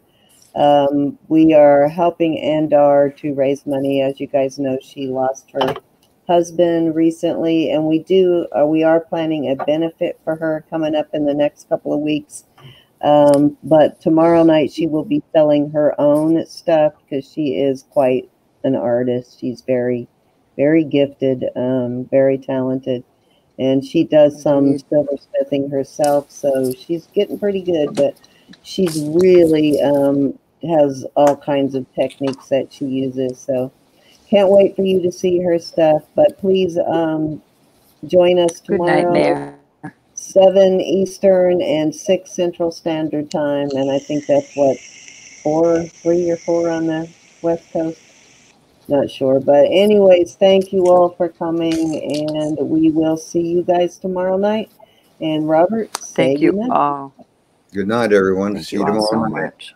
Um, we are helping Andar to raise money. As you guys know, she lost her husband recently, and we do uh, we are planning a benefit for her coming up in the next couple of weeks. Um, but tomorrow night she will be selling her own stuff because she is quite an artist. She's very, very gifted, um, very talented, and she does some silversmithing herself. So she's getting pretty good, but she's really um, has all kinds of techniques that she uses. So can't wait for you to see her stuff. But please um, join us Good tomorrow. night, Mayor. Seven Eastern and six Central Standard Time, and I think that's what four, three or four on the West Coast. Not sure, but anyways, thank you all for coming, and we will see you guys tomorrow night. And Robert, Thank you goodnight. all. Good night, everyone. Thank See you you all so tomorrow night. much.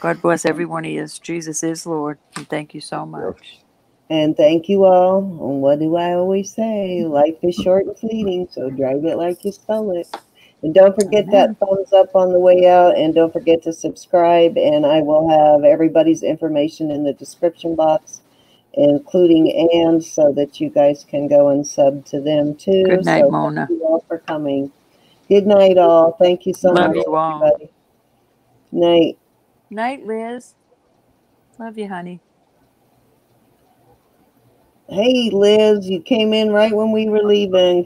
God bless every one of you. Jesus is Lord. And thank you so much. And thank you all. And what do I always say? Life is short and fleeting, so drive it like you spell it. And don't forget that thumbs up on the way out. And don't forget to subscribe. And I will have everybody's information in the description box, including Ann, so that you guys can go and sub to them too. Good night, so Mona. Thank you all for coming. Good night, all. Thank you so Love much. you all. everybody. Night. Night, Liz. Love you, honey. Hey, Liz, you came in right when we were leaving.